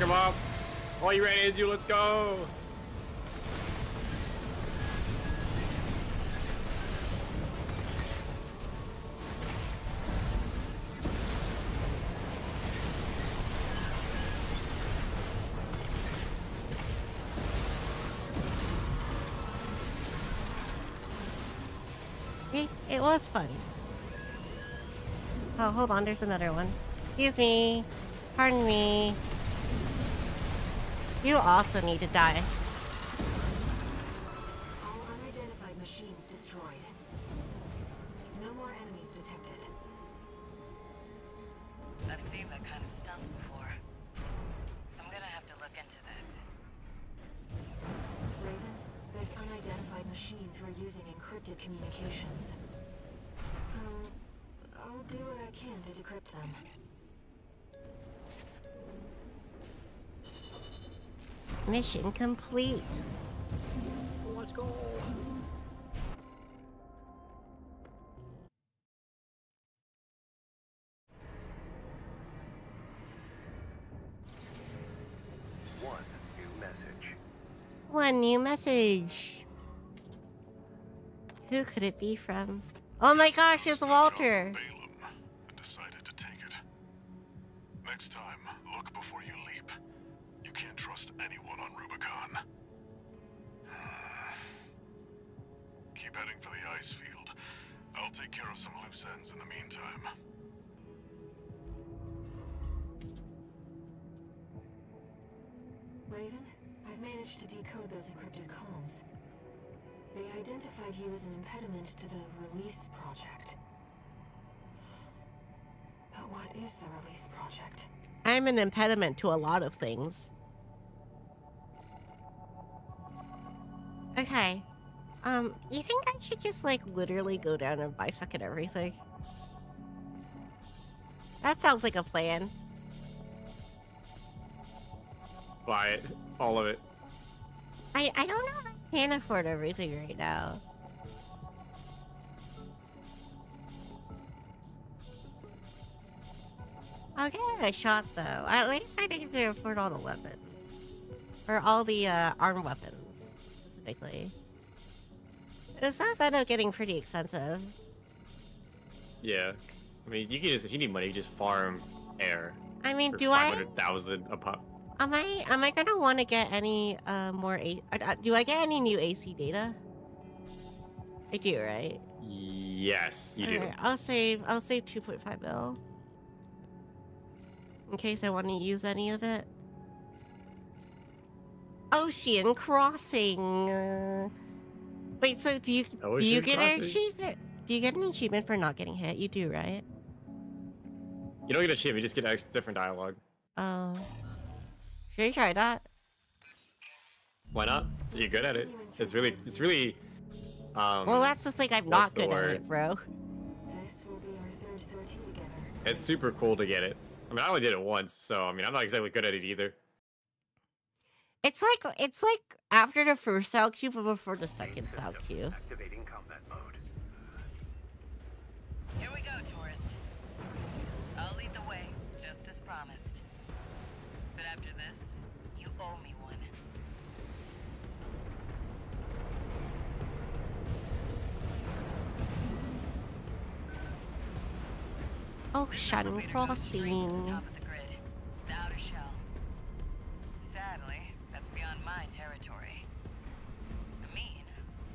Him up. All you ready to do? Let's go. It, it was funny. Oh, hold on, there's another one. Excuse me. Pardon me. You also need to die. Mission complete. Let's go. One new message. One new message. Who could it be from? Oh my gosh, it's Walter. Impediment to a lot of things. Okay. Um, you think I should just like literally go down and buy fucking everything? That sounds like a plan. Buy it. All of it. I I don't know if I can afford everything right now. I'll give it a shot though. At least I think can afford all the weapons. Or all the uh, arm weapons, specifically. It does end up getting pretty expensive. Yeah. I mean, you can just if you need money, you just farm air. I mean, do I 500,000 a pop. am I am I gonna want to get any uh, more A? Uh, uh, do I get any new AC data? I do, right? Yes, you do. I'll save. I'll save 2.5 mil. In case I want to use any of it. Ocean crossing. Uh, wait, so do you do you Ocean get an achievement? Do you get an achievement for not getting hit? You do, right? You don't get a chip, you just get ex- different dialogue. Oh. Should I try that? Why not? You're good at it. It's really, it's really. Um, Well, that's the thing. I'm not good at it, bro. This will be our third sortie together. It's super cool to get it. I mean, I only did it once, so I mean, I'm not exactly good at it either. It's like it's like after the first Sal cube, but before the second Sal cube. Ocean Elevator goes straight to the crossing. top of the grid, the outer shell. Sadly, that's beyond my territory. I mean,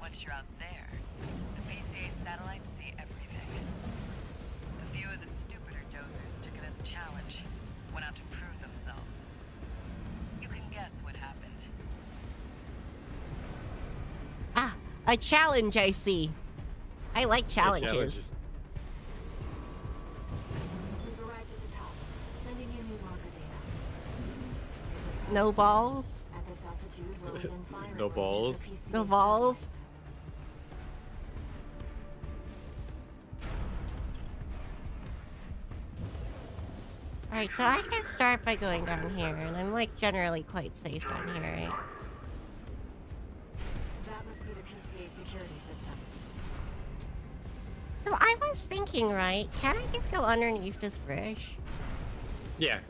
once you're out there, the PCA satellites see everything. A few of the stupider dosers took it as a challenge, went out to prove themselves. You can guess what happened. Ah, a challenge. I see. I like challenges. No balls. At this altitude, we're within firing No range of the balls? No balls? satellites. Alright, so I can start by going down here, and I'm like generally quite safe down here, right? That must be the PCA security system. So I was thinking, right? Can I just go underneath this bridge? Yeah.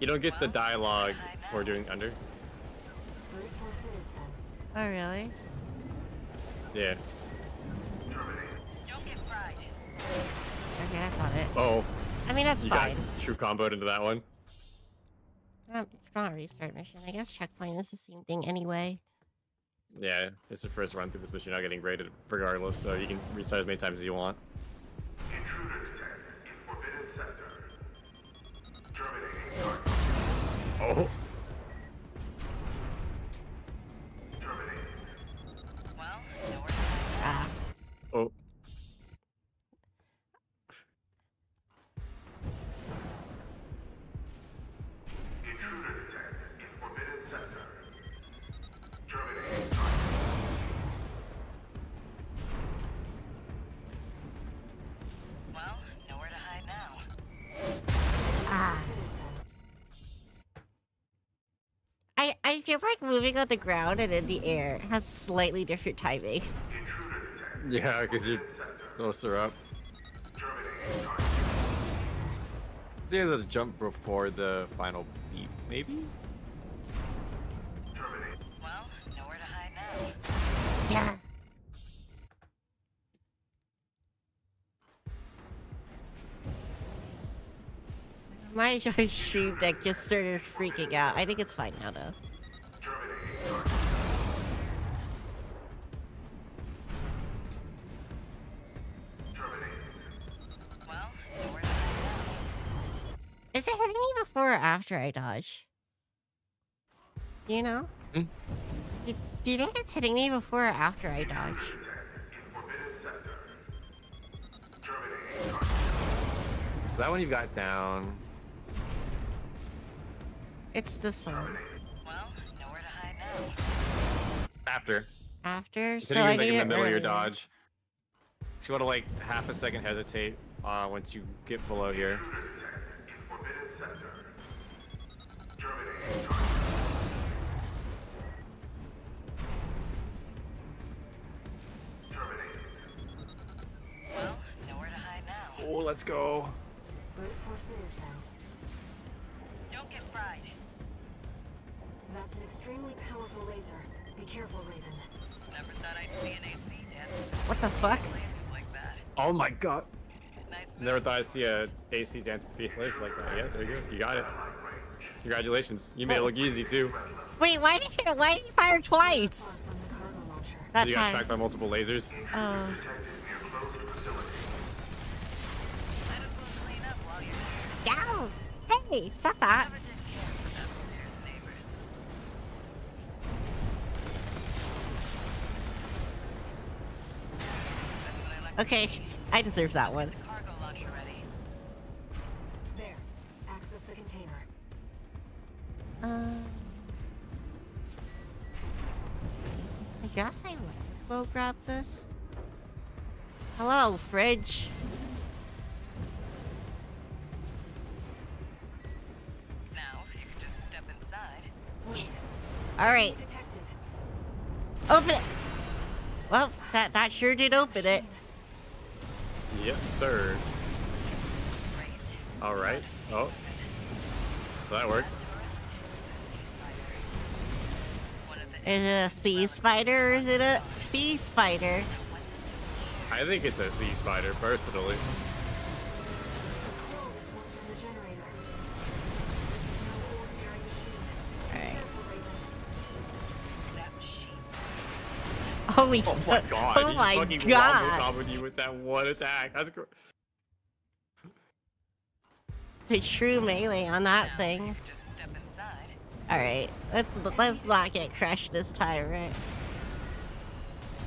You don't get the dialogue for doing under. Brute force it is then. Oh, really? Yeah. Don't get fried. Okay, that's not it. Oh, I mean, that's you fine. got true comboed into that one. Um, it's not a restart mission. I guess checkpoint is the same thing anyway. Yeah, it's the first run through this mission. Not getting graded regardless, so you can restart as many times as you want. Intruder Oh. I feel like moving on the ground and in the air has slightly different timing. Yeah, because you're closer up. It's either the jump before the final beat, maybe? Well, nowhere to hide now. Yeah. My stream deck just started freaking out. I think it's fine now though. Is it hitting me before or after I dodge? You know? Hmm? Do, do you think it's hitting me before or after I dodge? So that one you got down. It's this one. Well, nowhere to hide now. After. After? It's So hitting I you like need in the it middle of your dodge. So you want to like half a second hesitate uh, once you get below here. Oh, let's go. Brute force it is then. Don't get fried. That's an extremely powerful laser. Be careful, Raven. Never thought I'd see an AC dance What the fuck? lasers like that. Oh my god. Nice Never thought I'd see an AC dance with piece lasers like that. Yeah, there you go. You got it. Congratulations. You made it look easy too. Wait, why did you, why did you fire twice? That You got time. attacked by multiple lasers. Oh. Might as well clean up while you're there. Yeah. Hey, stop that. Never did care for the upstairs neighbors. That's what I like to Okay. I deserve that one. Um, I guess I might as well grab this. Hello, fridge. Now, if you could just step inside. All right, open it. Well, that that sure did open it. Yes, sir. Great. All right. Oh, that worked. Is it a sea spider or is it a sea spider? what's it doing here? I think it's a sea spider, personally. Control this one from the generator. This is no ordinary machine. All right. Careful, Raven. That oh machine's Holy Oh my god. Oh my fucking god. you with that one attack. That's gr- The true melee on that thing. You could just step inside. All right, let's let's not get crushed this time, right?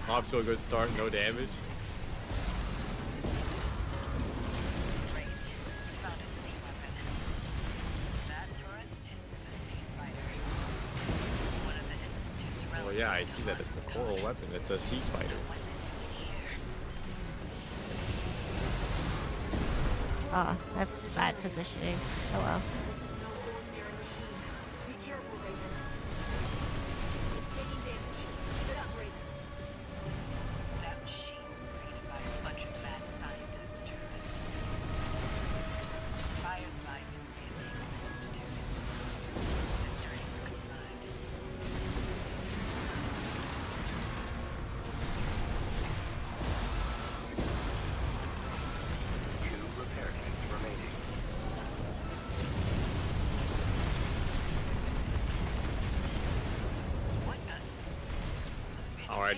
off to a good start, no damage. Great. You found a C weapon. That tourist is a sea spider. One of the Institute's relics. Well, yeah, I see that it's a coral weapon. It's a sea spider. What's it doing here? Oh, that's bad positioning. Oh well.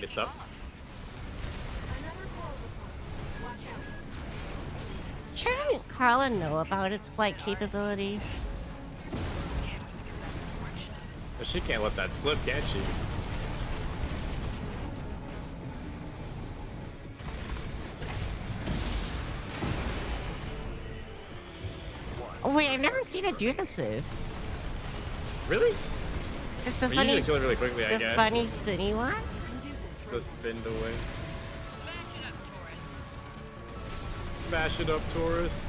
The? All right, it's taking up. off. Another coral response. Watch out. Shouldn't Carla know about his flight capabilities? Can't wait to get back to the workshop. But she can't let that slip, can she? Oh wait, I've never seen it do this move. Really? It's the funny, usually kill it really quickly, I the guess. funny spinny one. The Raven. spin to win. Smash it up, tourist. Smash it up, tourist.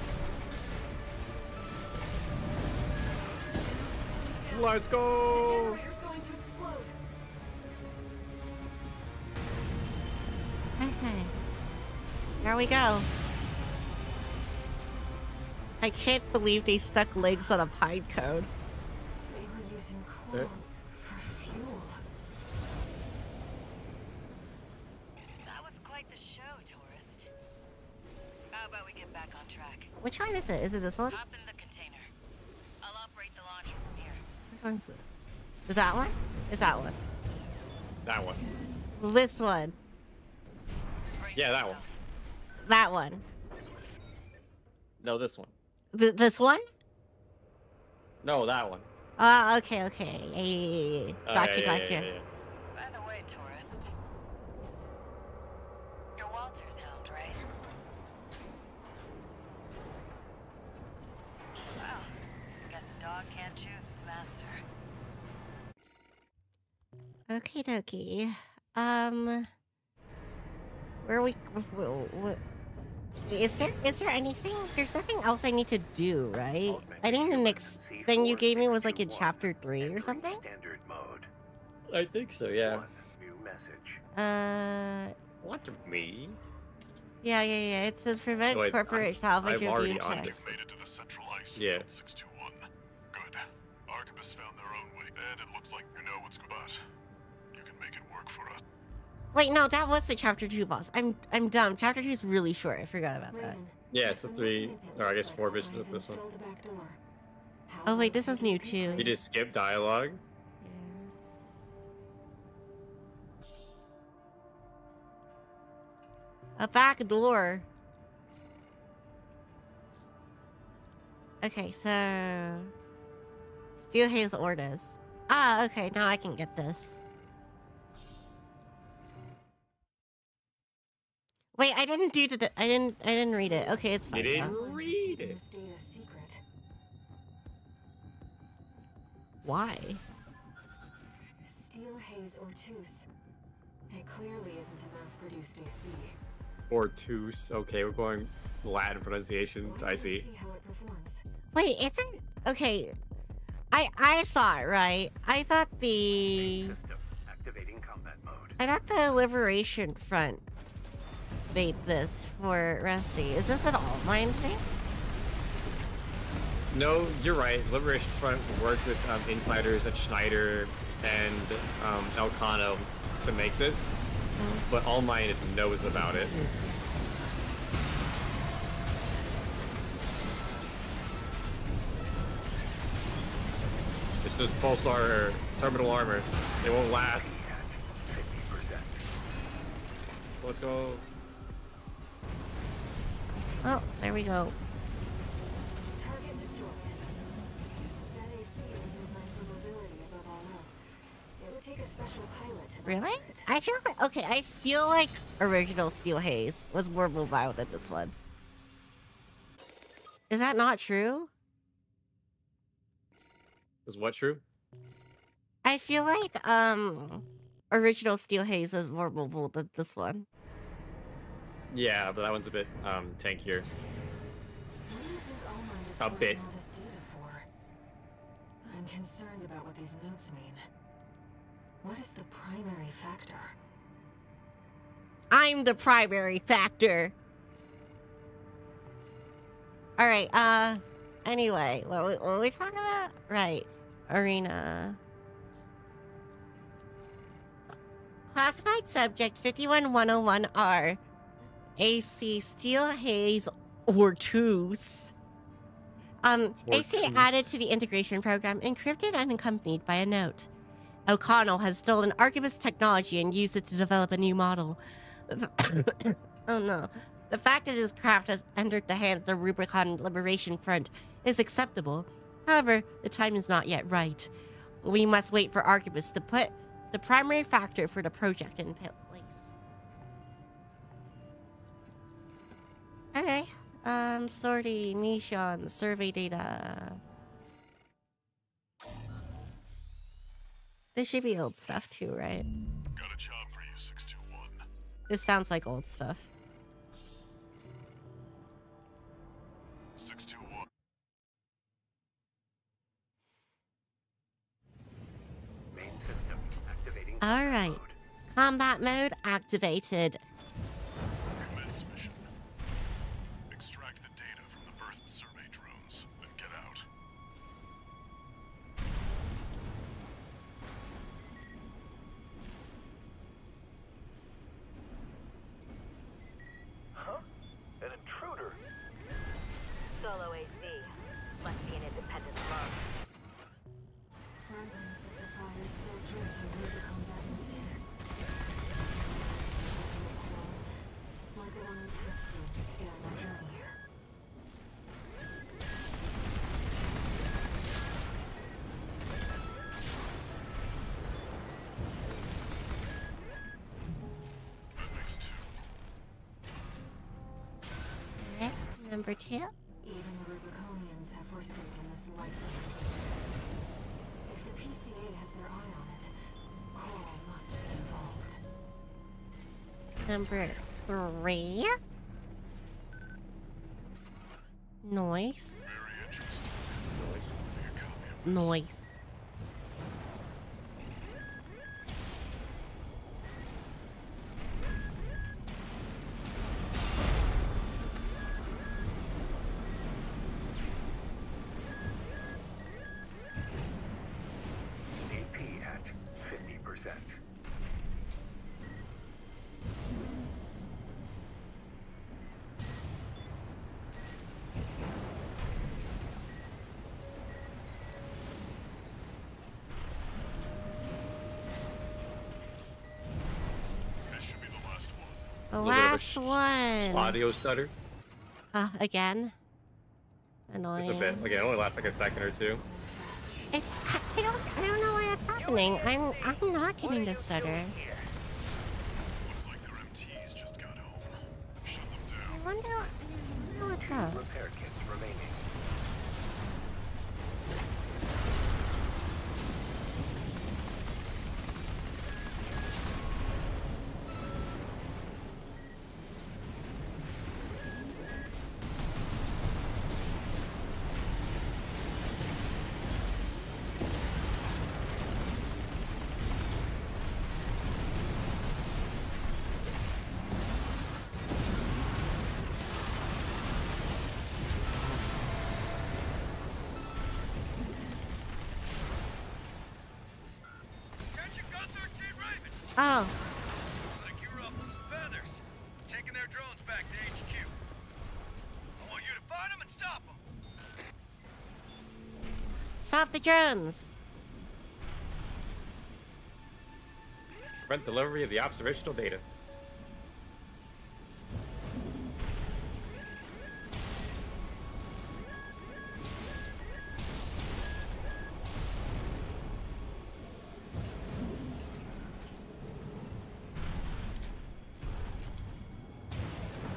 Let's go! Generator's going to explode. Okay. There we go. I can't believe they stuck legs on a pine cone. They were using Eh? coal Which one is it? Is it this one? Hop in the container. I'll operate the launcher from here. Which one is it? Is that one? Is that one? That one. This one. Brace Yeah, that one. That one. No, this one. Th- this one? No, that one. Ah, okay, okay. Yeah, yeah, yeah, yeah. Oh, Gotcha, yeah, yeah, gotcha. yeah, yeah. By the way, tourist. You're Walter's hound, right? Well, guess a dog can't choose its master. Okay, dokie. Um, where are we? Is there is there anything? There's nothing else I need to do, right? I think the next thing you gave me was like in chapter three or something. Standard mode. I think so, yeah. One new message. Uh, What me? yeah, yeah, yeah. It says prevent Wait, corporate salvage I'm of already being on checked. this. You've made it to the central ice Yeah. field 621. And it looks like you know what's going on. You can make it work for us. Wait, no, that was the chapter two boss. I'm I'm dumb. Chapter two is really short. I forgot about that. Yeah, it's the the three, or I guess four I bits might with this one. installed a back door. How Oh, wait, this I is new too. You secret? just skip dialogue. A back door. Okay, so Steel Haze Ortus. Ah, okay, now I can get this. Wait, I didn't do the. I didn't. I didn't read it. Okay, it's You fine. didn't? now. Read it. this data secret. Why? Steel Haze Ortus. It clearly isn't a mass-produced AC. Or twos. Okay, we're going Latin pronunciation. I see. See how it performs. Wait, isn't okay? I I thought right. I thought the System activating combat mode. I thought the Liberation Front made this for Rusty. Is this an Allmind thing? No, you're right. Liberation Front worked with um, insiders at Schneider and um, Elcano to make this, but Allmind knows about it. It's just pulsar or terminal armor. It won't last. Let's go. Oh, there we go. Target destroyed. That AC was designed for mobility above all else. It would take a special pilot to Really? I feel like okay. I feel like original Steel Haze was more mobile than this one. Is that not true? Is what true? I feel like um original Steel Haze was more mobile than this one. Yeah, but that one's a bit um, tankier. What do you think Allmind is A bit. all this data for? I'm concerned about what these notes mean. What is the primary factor? I'm the primary factor. All right. Uh. Anyway, what we, what were we talking about? Right. Arena. Classified subject 51101R. AC Steel Haze Ortus. Um, AC added to the integration program, encrypted and accompanied by a note. Elcano has stolen Arquebus technology and used it to develop a new model. oh no. The fact that this craft has entered the hands of the Rubicon Liberation Front is acceptable. However, the time is not yet right. We must wait for Archivist to put the primary factor for the project in place. Okay. Um, sortie, mission, survey data. This should be old stuff too, right? Got a job for you, 621. This sounds like old stuff. All right. Combat mode activated. Number two. Even the Rubiconians have forsaken this lifeless place. If the PCA has their eye on it, Coral must be involved. Number three. Noise. Very interesting. Make a copy of this. Noise. Audio stutter. Uh, again. Annoying. Just a bit. Like it only lasts like a second or two. It's, I I don't, I don't know why that's happening. I'm, I'm not getting the stutter. Looks like their MTs just got home. Shut them I wonder, I wonder what's up. Drones. Prevent delivery of the observational data.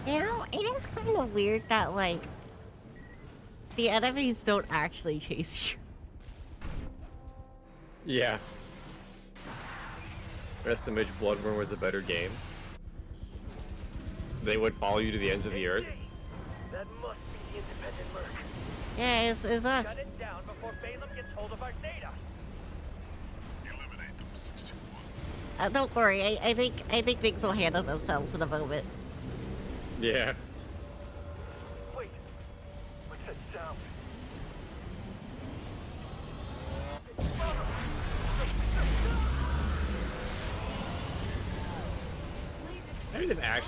You know, it is kind of weird that, like, the enemies don't actually chase you. Yeah. Rest image Bloodborne was a better game. They would follow you to the ends of the earth. That must be the independent merc. Yeah, it's, it's us. Shut it down before Balam gets hold of our data. Eliminate them, 621. Uh, don't worry, I, I think I think things will handle themselves in a moment. Yeah.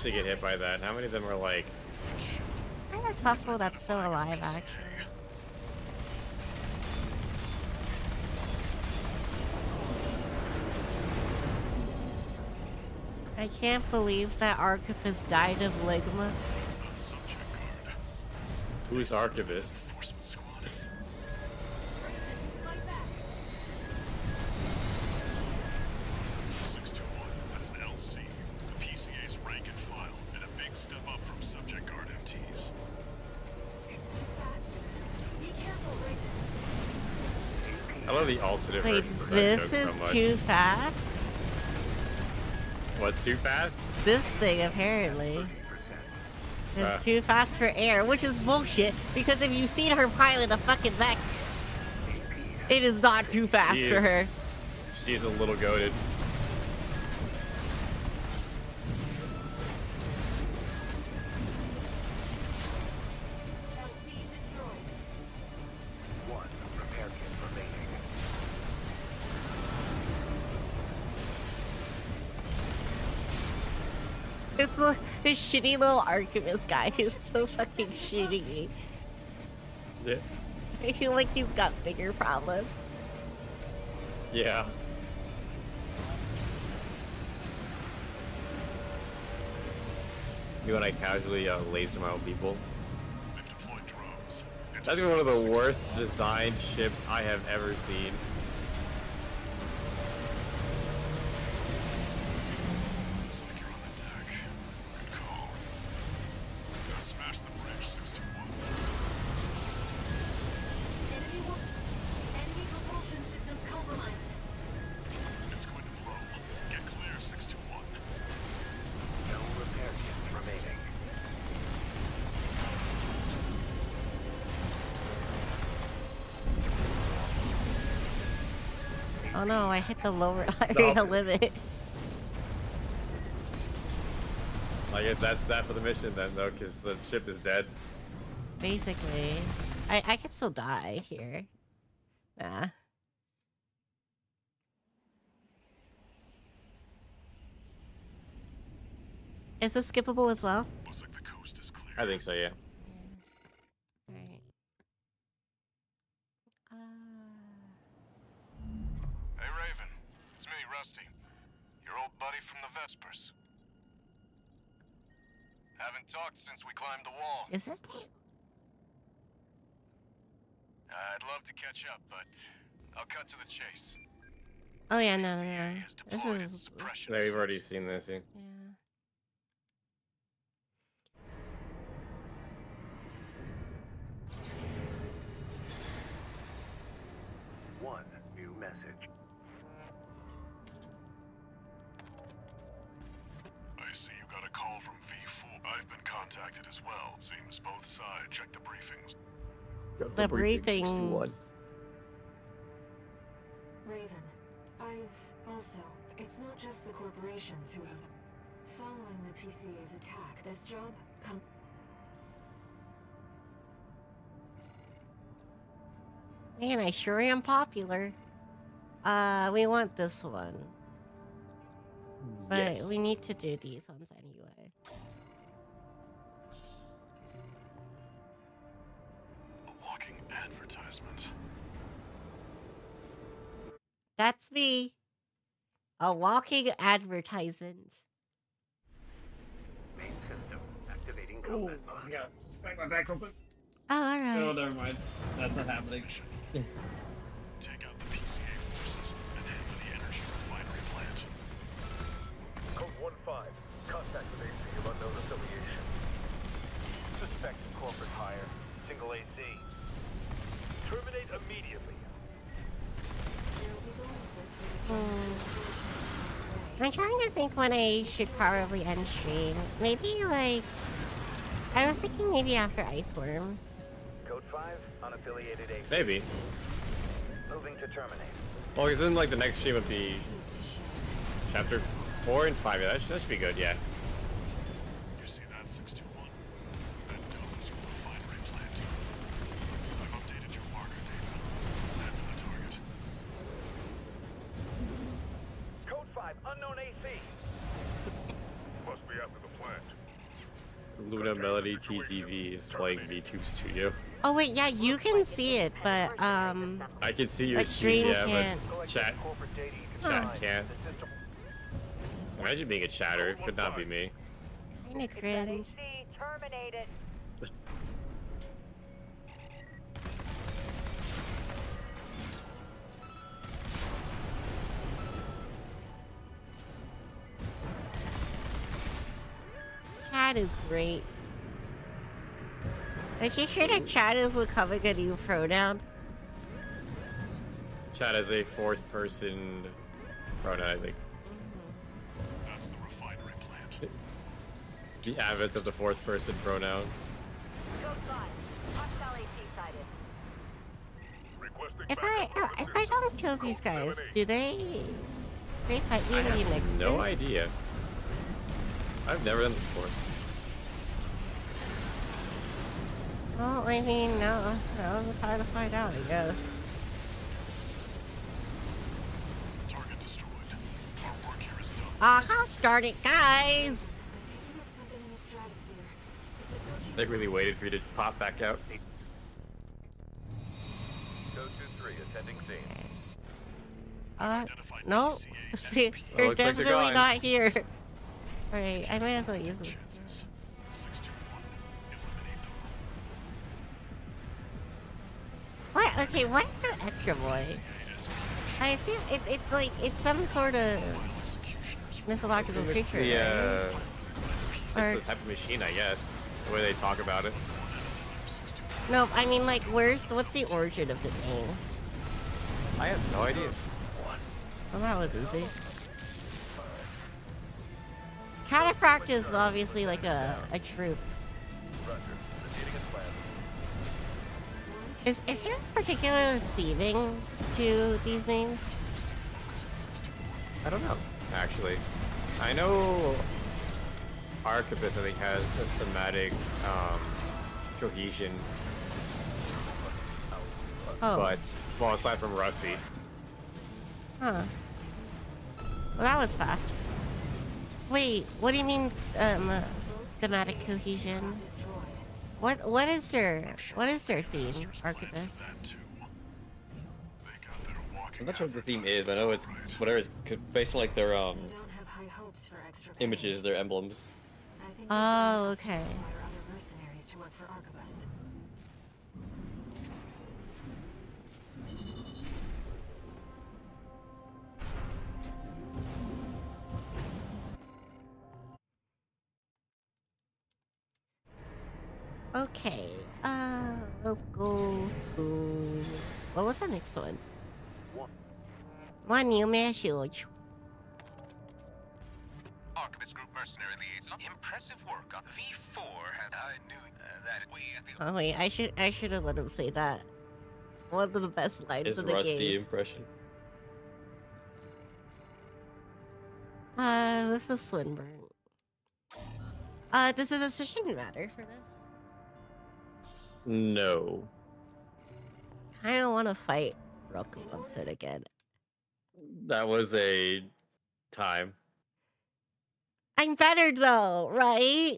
Actually get hit by that? How many of them are like, I have possible that's still alive, actually. I can't believe that Archipus died of ligma. It's not subject guard. who's Archivist? This is so too fast? What's too fast? This thing, apparently. It's Ah. too fast for Ayre, which is bullshit, because if you've seen her pilot a fucking mech, it is not too fast She for is- her. She's a little goaded. Li- this shitty little arguments guy is so fucking shitty. me. Yeah. I feel like he's got bigger problems. Yeah. You and I casually uh, laser my own people. They've deployed drones. That's one of the worst designed ships I have ever seen. Hit the lower area limit. I guess that's that for the mission then, though, because the ship is dead. Basically. I, I could still die here. Nah. Is this skippable as well? Looks like the coast is clear. I think so, yeah. Alright. Uh, Hey, Raven. It's me, Rusty. Your old buddy from the Vespers. Haven't talked since we climbed the wall. is this new? I'd love to catch up, but I'll cut to the chase. Oh Oh, yeah, no, no, CIA no. This is suppression Yeah, we've already seen this. Yeah. yeah. One new message. I see you got a call from V4. I've been contacted as well. Seems both sides check the briefings. The briefings. Raven, I've also. It's not just the corporations who have. Following the PCA's attack, this job come. Man, I sure am popular. Uh, we want this one. But Yes. we need to do these ones anyway. A walking advertisement. That's me. A walking advertisement. Main system activating combat Oh, mode. I got back my back open. Oh, alright. Oh, never mind. That's not happening. Mission. Take out the PCA forces and head for the energy refinery plant. Code 1-5. Contact Hmm. I'm trying to think when I should probably end stream. Maybe like I was thinking maybe after Iceworm. Code 5. Unaffiliated AC. Maybe. Moving to terminate. Well, because then, like, the next stream would be chapter 4 and 5. Yeah, that should, that should be good, yeah. Unknown AC. Must be after the plant. Luna Melody TTV is playing VTube Studio. Oh wait, yeah, you can see it, but um I can see your stream, stream yeah, can't. but chat, Corporate data you can chat find. can't. Imagine being a chatter. It could not be me. kinda cringe. Chat is great. Is you sure that chat is becoming a new pronoun? Chat is a fourth person pronoun, I think. That's the refinery plant. The advent of the fourth person pronoun. Code 5. Hostile AC sighted. If I uh, if I don't kill these guys, do they they fight me in the next no bit? idea. I've never done this before. Well, I mean, no, that was time to find out, I guess. Target destroyed. Our work here is done. Ah, gosh darn it, guys! Picking up something in the stratosphere. It's approaching. They really waited for you to pop back out. Go to three, attending scene. Uh, Identified no, PCA, you're SP. Well, looks like they're definitely not here. Alright, I might as well use this. Chances. 621. Eliminate them. What? Okay, what is an extra boy? I assume it, it's like, it's some sort of mythological creature, the, right? uh, it's Or- the type of machine, I guess. The way they talk about it. No, I mean, like, where's, what's the origin of the name? I have no idea. Well, that was easy. Cataphract is obviously like a, a troop. Roger. Proceeding as planned. Is, is there a particular theming to these names? I don't know, actually. I know Arquebus, I think, has a thematic um, cohesion, Oh, but, well, aside from Rusty. huh. Well, that was fast. Wait, what do you mean, um, uh, thematic cohesion? What, what is their, what is their theme, Masters planned for Arquebus? that too. They got their walking I'm not sure what the theme is, but I know it's whatever. It's based on like their um They don't have high hopes for extra images, their emblems. Oh, okay. Okay, uh, let's go to, what was the next one? One. One new message. Arquebus Group Mercenary Liaison. Impressive work on V4 has I knew uh, that we at the Oh wait, I should, I should have let him say that. One of the best lines His in the Rusty game. impression. Uh, this is Swinburne. Uh, this is a decision matter for this. No. I don't want to fight Roku Munson again. That was a time. I'm better though, right?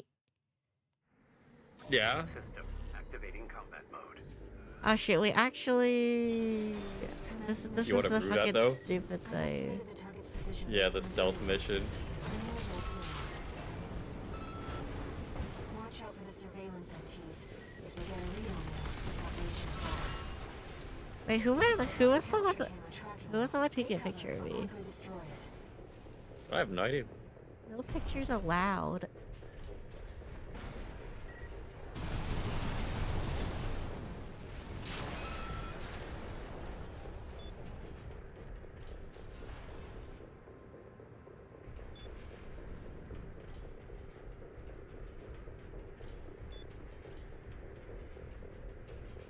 Yeah. System activating combat mode. Oh shit, wait, actually... This, is this You is the brew that, fucking stupid thing. estimated the target's position Yeah, the stealth angles. mission. Wait, who was, who was the one, who was the one taking a picture of me? quickly destroy it. I have no idea. No pictures allowed.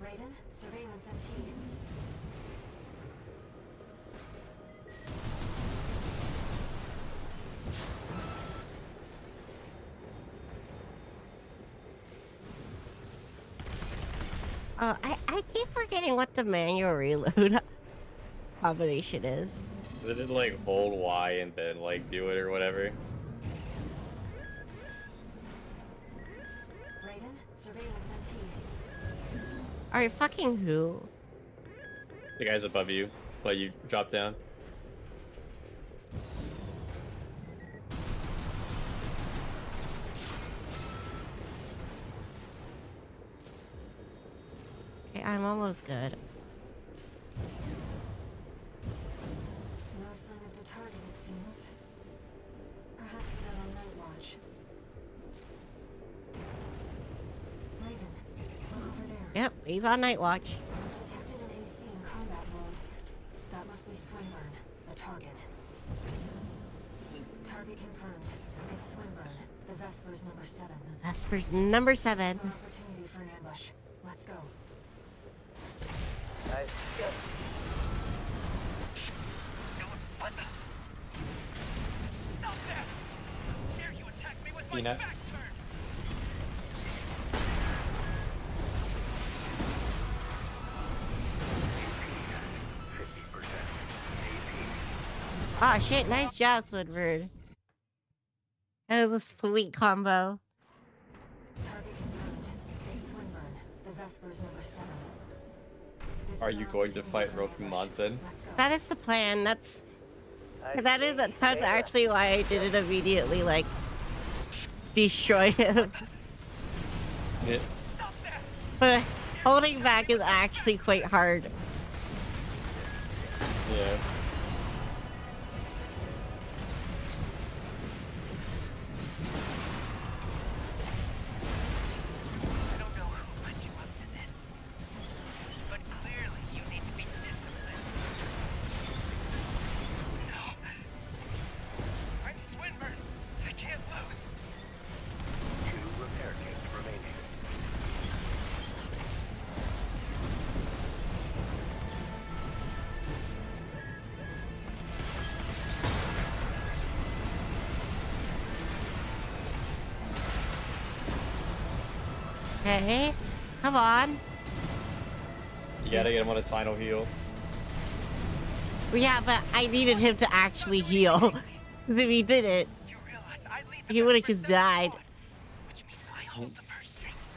Raven, surveillance MT. Uh, I, I keep forgetting what the manual reload combination is. They it like hold Y and then like do it or whatever. Raven, surveillance MT. Alright, fucking who? The guys above you, let you drop down. Almost good. No sign of the target, it seems. Perhaps he's out on night watch. Raven, look over there. Yep, he's on night watch. We've detected an AC in combat mode. That must be Swinburne, the target. Target confirmed. It's Swinburne, the Vespers number seven. Vespers number seven. Attack me with my Peanut. back turned? Ah, shit. Nice job, Swinburne. That was a sweet combo. Target confirmed. It's Swinburne, the Vespers number seven. This Are you going to fight target Roku mission. Monson? That is the plan. That's that is that's actually why I did it immediately like destroy him. Yeah. But holding back is actually quite hard. Yeah. Come on. You gotta get him on his final heal. Yeah, but I needed him to actually heal. if he did it, You realize I lead the he would have just died. which means I hold the purse strings.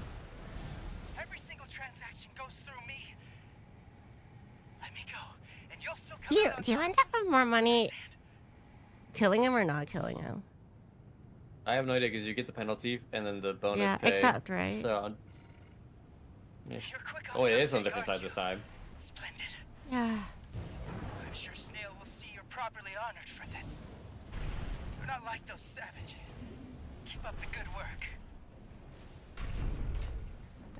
Every single transaction goes through me. Let me go, and you'll still come Do you do you end up with more money killing him or not killing him? I have no idea because you get the penalty and then the bonus yeah, pay. except right. So, I'm- yeah. You're quick on Oh, it the on uptake, different aren't side this time. Splendid. yeah. I'm sure Snail will see you're properly honored for this. You're not like those savages. Keep up the good work.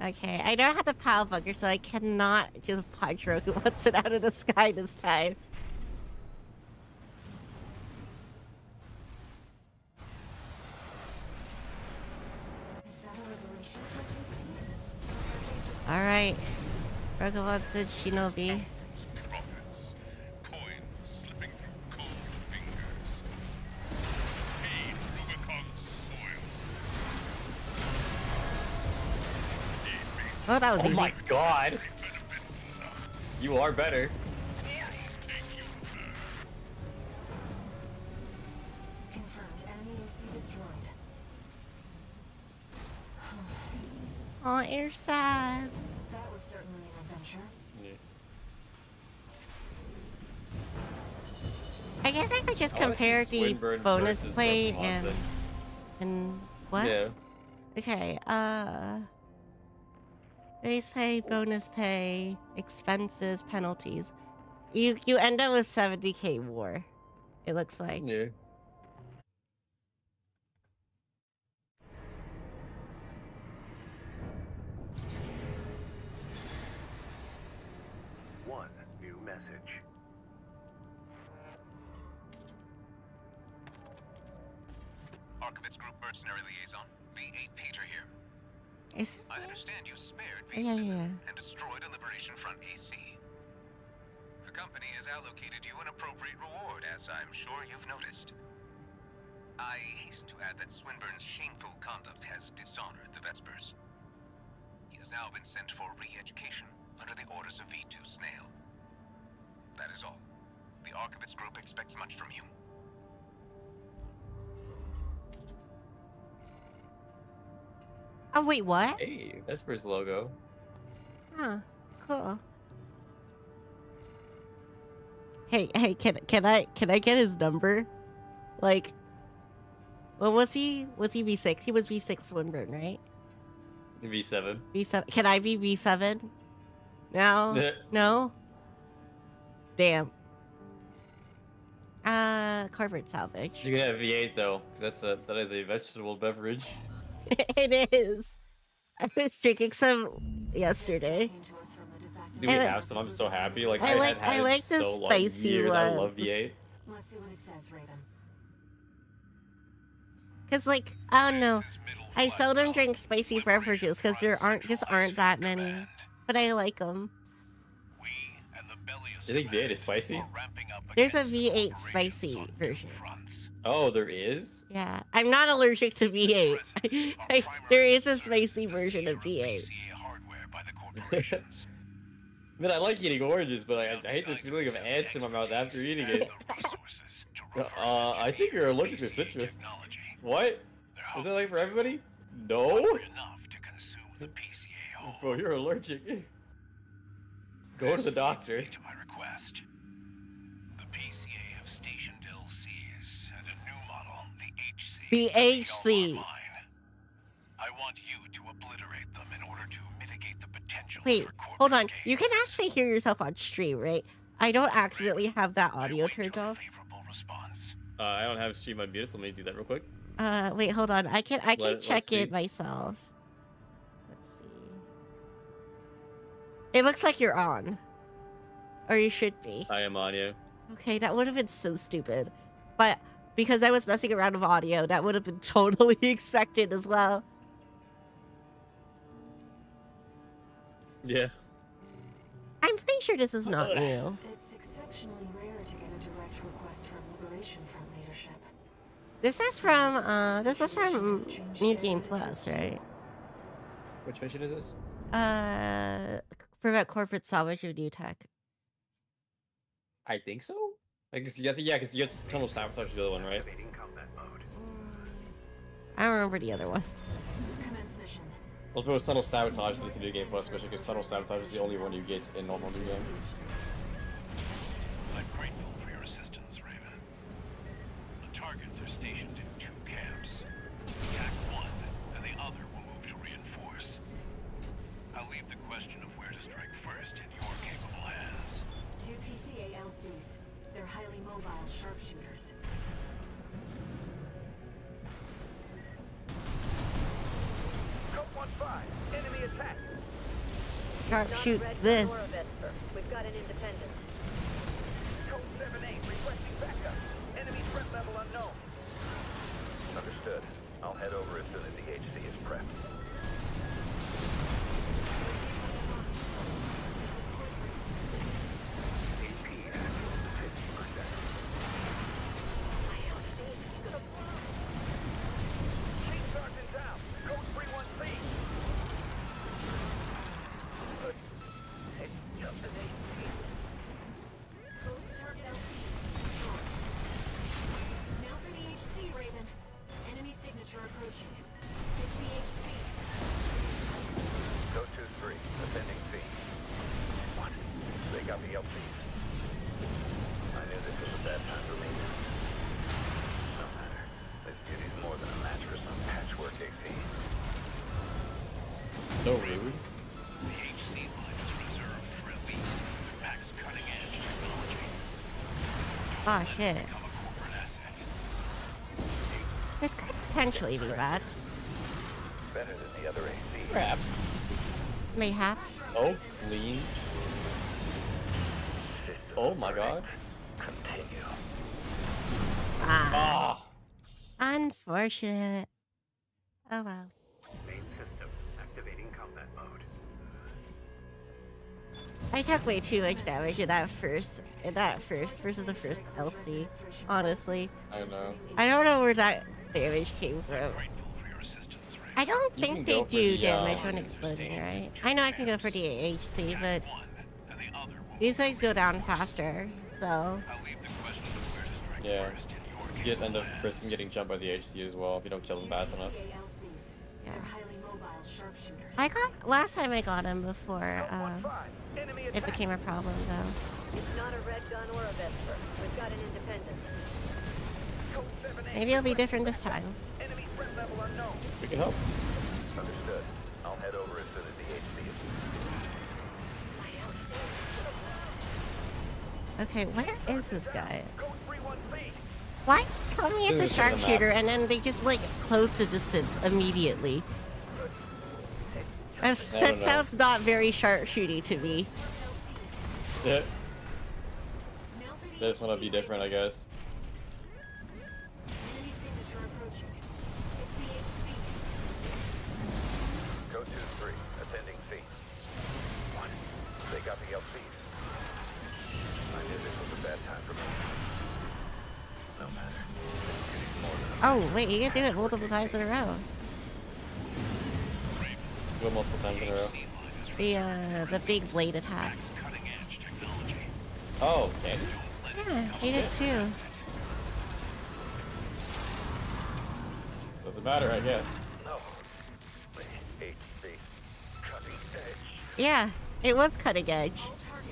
Okay, I don't have the pile bunker, so I cannot just punch Roku once it out of the sky this time. See? All right, Roku said Shinobi. Profits. Coin slipping through cold fingers. Feed Rubicon's soil. Oh, that was Oh easy. my god! You are better. Oh, you're sad. That was certainly an adventure. Yeah. I guess I could just I compare the bonus versus play and and what? Yeah. Okay, uh base pay, bonus pay, expenses, penalties. You you end up with 70k war. It looks like. Yeah. Arquebus Group Mercenary Liaison, V8 Pater here. It's, I understand you spared Yeah, V7 yeah. and destroyed a Liberation Front AC. The company has allocated you an appropriate reward, as I'm sure you've noticed. I hasten to add that Swinburne's shameful conduct has dishonored the Vespers. He has now been sent for re-education under the orders of V2 Snail. That is all. The Arquebus Group expects much from you. Oh wait, what? Hey, Vesper's logo. Huh. Cool. Hey, hey, can can I can I get his number? Like what was he? Was he V six? He was V six Swinburne, right? V7. V seven can I be V seven? No? no? Damn. Uh Carver salvage. You can have V8 though, 'cause that's a that is a vegetable beverage. it is. I was drinking some yesterday. Came to us from the defective. Do we I have some? I'm so happy. Like I I, like- had had I like the so long spicy years. I love ones. V8. Let's see what it says, Raven. Cause like I don't know. This is middle I seldom drink spicy Liberation beverages because there aren't just aren't that many. But I like them. We and the belliest You think V8 is spicy? are ramping up There's a against the V8 spicy version. Oh, there is. Yeah, I'm not allergic to V8. Presence, our there a spicy version of V8. PCA hardware by the corporations. I mean, I like eating oranges, but I, I hate this feeling of ants in my mouth after eating it. The resources to reverse Uh, I think you're allergic to PCA citrus. technology. What? That like for everybody? No. hungry enough to consume the PCA whole. Bro, you're allergic. Go to the doctor. Me to my request. The PCA have stationed LCs and a new model, the HC. The HC. Mine. I want you to obliterate them in order to mitigate the potential Wait, for corporate hold on. You can actually hear yourself on stream, right? I don't accidentally have that audio turned off. favorable response. Uh, I don't have stream unmuted, so let me do that real quick. Uh, wait, hold on. I can I can Let- check it myself. Let's see. It looks like you're on, or you should be. I am on you. Okay, that would have been so stupid, but because I was messing around with audio, that would have been totally expected as well. Yeah. I'm pretty sure this is not new. It's exceptionally rare to get a direct request from Liberation Front leadership. This is from uh, this is from New Game Plus, right? Which mission is this? Uh, prevent corporate salvage of new tech. I think so. I guess yeah, yeah, because you get tunnel sabotage the other one, right? Activating combat mode. I don't remember the other one. Commence mission. Well, if it was tunnel sabotage, then it's a new game plus mission because tunnel sabotage is the only one you get in normal new game. I'm grateful for your assistance, Raven. The targets are stationed Can't shoot this. Oh shit. Become a corporate asset. This could potentially be bad. Better than the other AC. Perhaps. Mayhaps. Oh, lean. Oh my god. Continue. Ah, Ah. unfortunate. Oh well. I took way too much damage in that first, in that first versus the first LC. Honestly, I don't know. I don't know where that damage came from. Grateful for your assistance, Raven. I don't You think they do the, damage um, when exploding, right? I know I can go for the HC, but One, and the other will these guys go down faster, so I'll leave the question to strike Yeah. first You get end up capable risking getting jumped by the HC as well if you don't kill them fast enough. Yeah. Highly mobile sharpshooters. I got last time I got him before Code um, 1-5, enemy it became a problem though. It's not a red gun or a Vesper. We've got an independent. Maybe it'll be different this time. Enemy threat level unknown. We can help. Understood. I'll head over as soon as the HC is Okay, where is this guy? Code 3-1-C. Why tell me it's a This is on the map. sharpshooter and then they just like close the distance immediately? That's, I that don't know. sounds not very sharpshooty to me. Yeah. Now for the They just want to be different, I guess. Enemy signature approaching. It's the HC. Go 2-3, ascending C. What? They got the LCs. I knew this was a bad time for me. No matter. This beauty's more than a Oh, wait, you can do it multiple times in a row. Go multiple times in a row. The, uh, the big blade attack. Oh, okay. Yeah, did too. Doesn't matter, I guess. No. I hate the cutting edge. Yeah, it was cutting edge.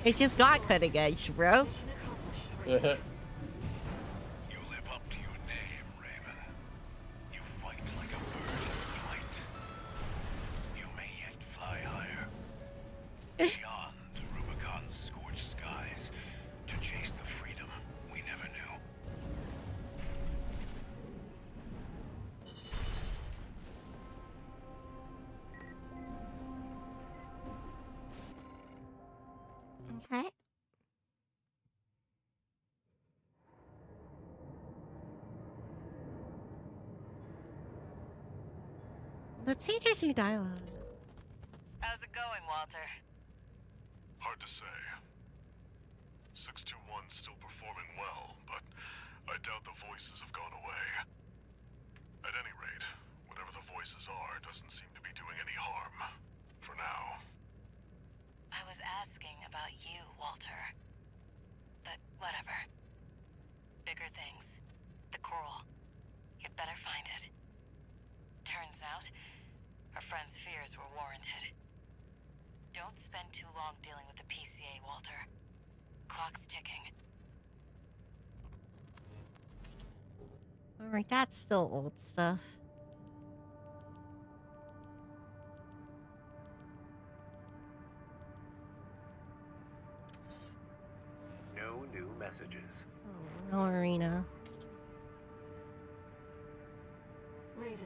It just got cutting edge, bro. Let's see if there's any dialogue. How's it going, Walter? Hard to say. 621's still performing well, but I doubt the voices have gone away. At any rate, whatever the voices are doesn't seem to be doing any harm. For now. I was asking about you, Walter. But whatever. Bigger things. The coral. You'd better find it. Turns out, our friend's fears were warranted. Don't spend too long dealing with the PCA, Walter. Clock's ticking. Alright, that's still old stuff. No new messages. Oh, no arena. Raven,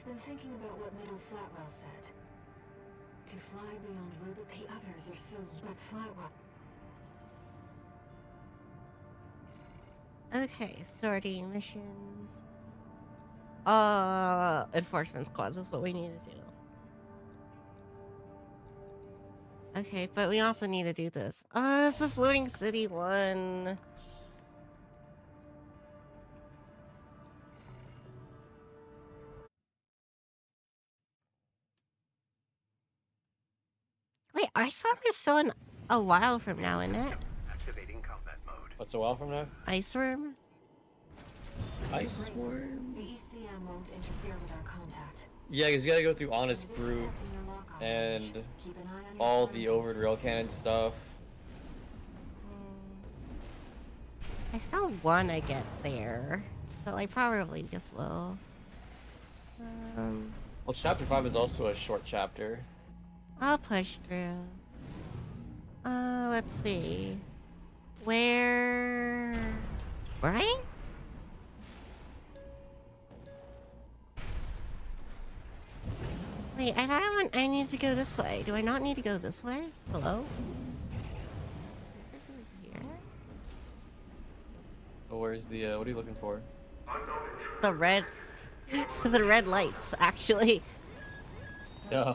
I've been thinking about what Middle Flatwell said. To fly beyond Rubik, the others are so but Flatwell. Okay, sorting missions. Uh, enforcement squads is what we need to do. Okay, but we also need to do this. Uh, it's the floating city one. Wait, saw Worm is still in a while from now, isn't it? Activating combat mode. What's a while from now? Ice Worm? Ice Worm? The ECM won't interfere with our contact. Yeah, because you gotta go through Honest Brute and Keep an eye on your all the surroundings. Overed Rail Cannon stuff. I saw one I get there, so I probably just will. Um, Well, chapter 5 is also a short chapter. I'll push through. Uh, let's see. Where... Right? Wait, I thought I, went, I need to go this way. Do I not need to go this way? Hello? Is it here? Oh, where's the, uh, what are you looking for? The red... the red lights, actually. Yeah.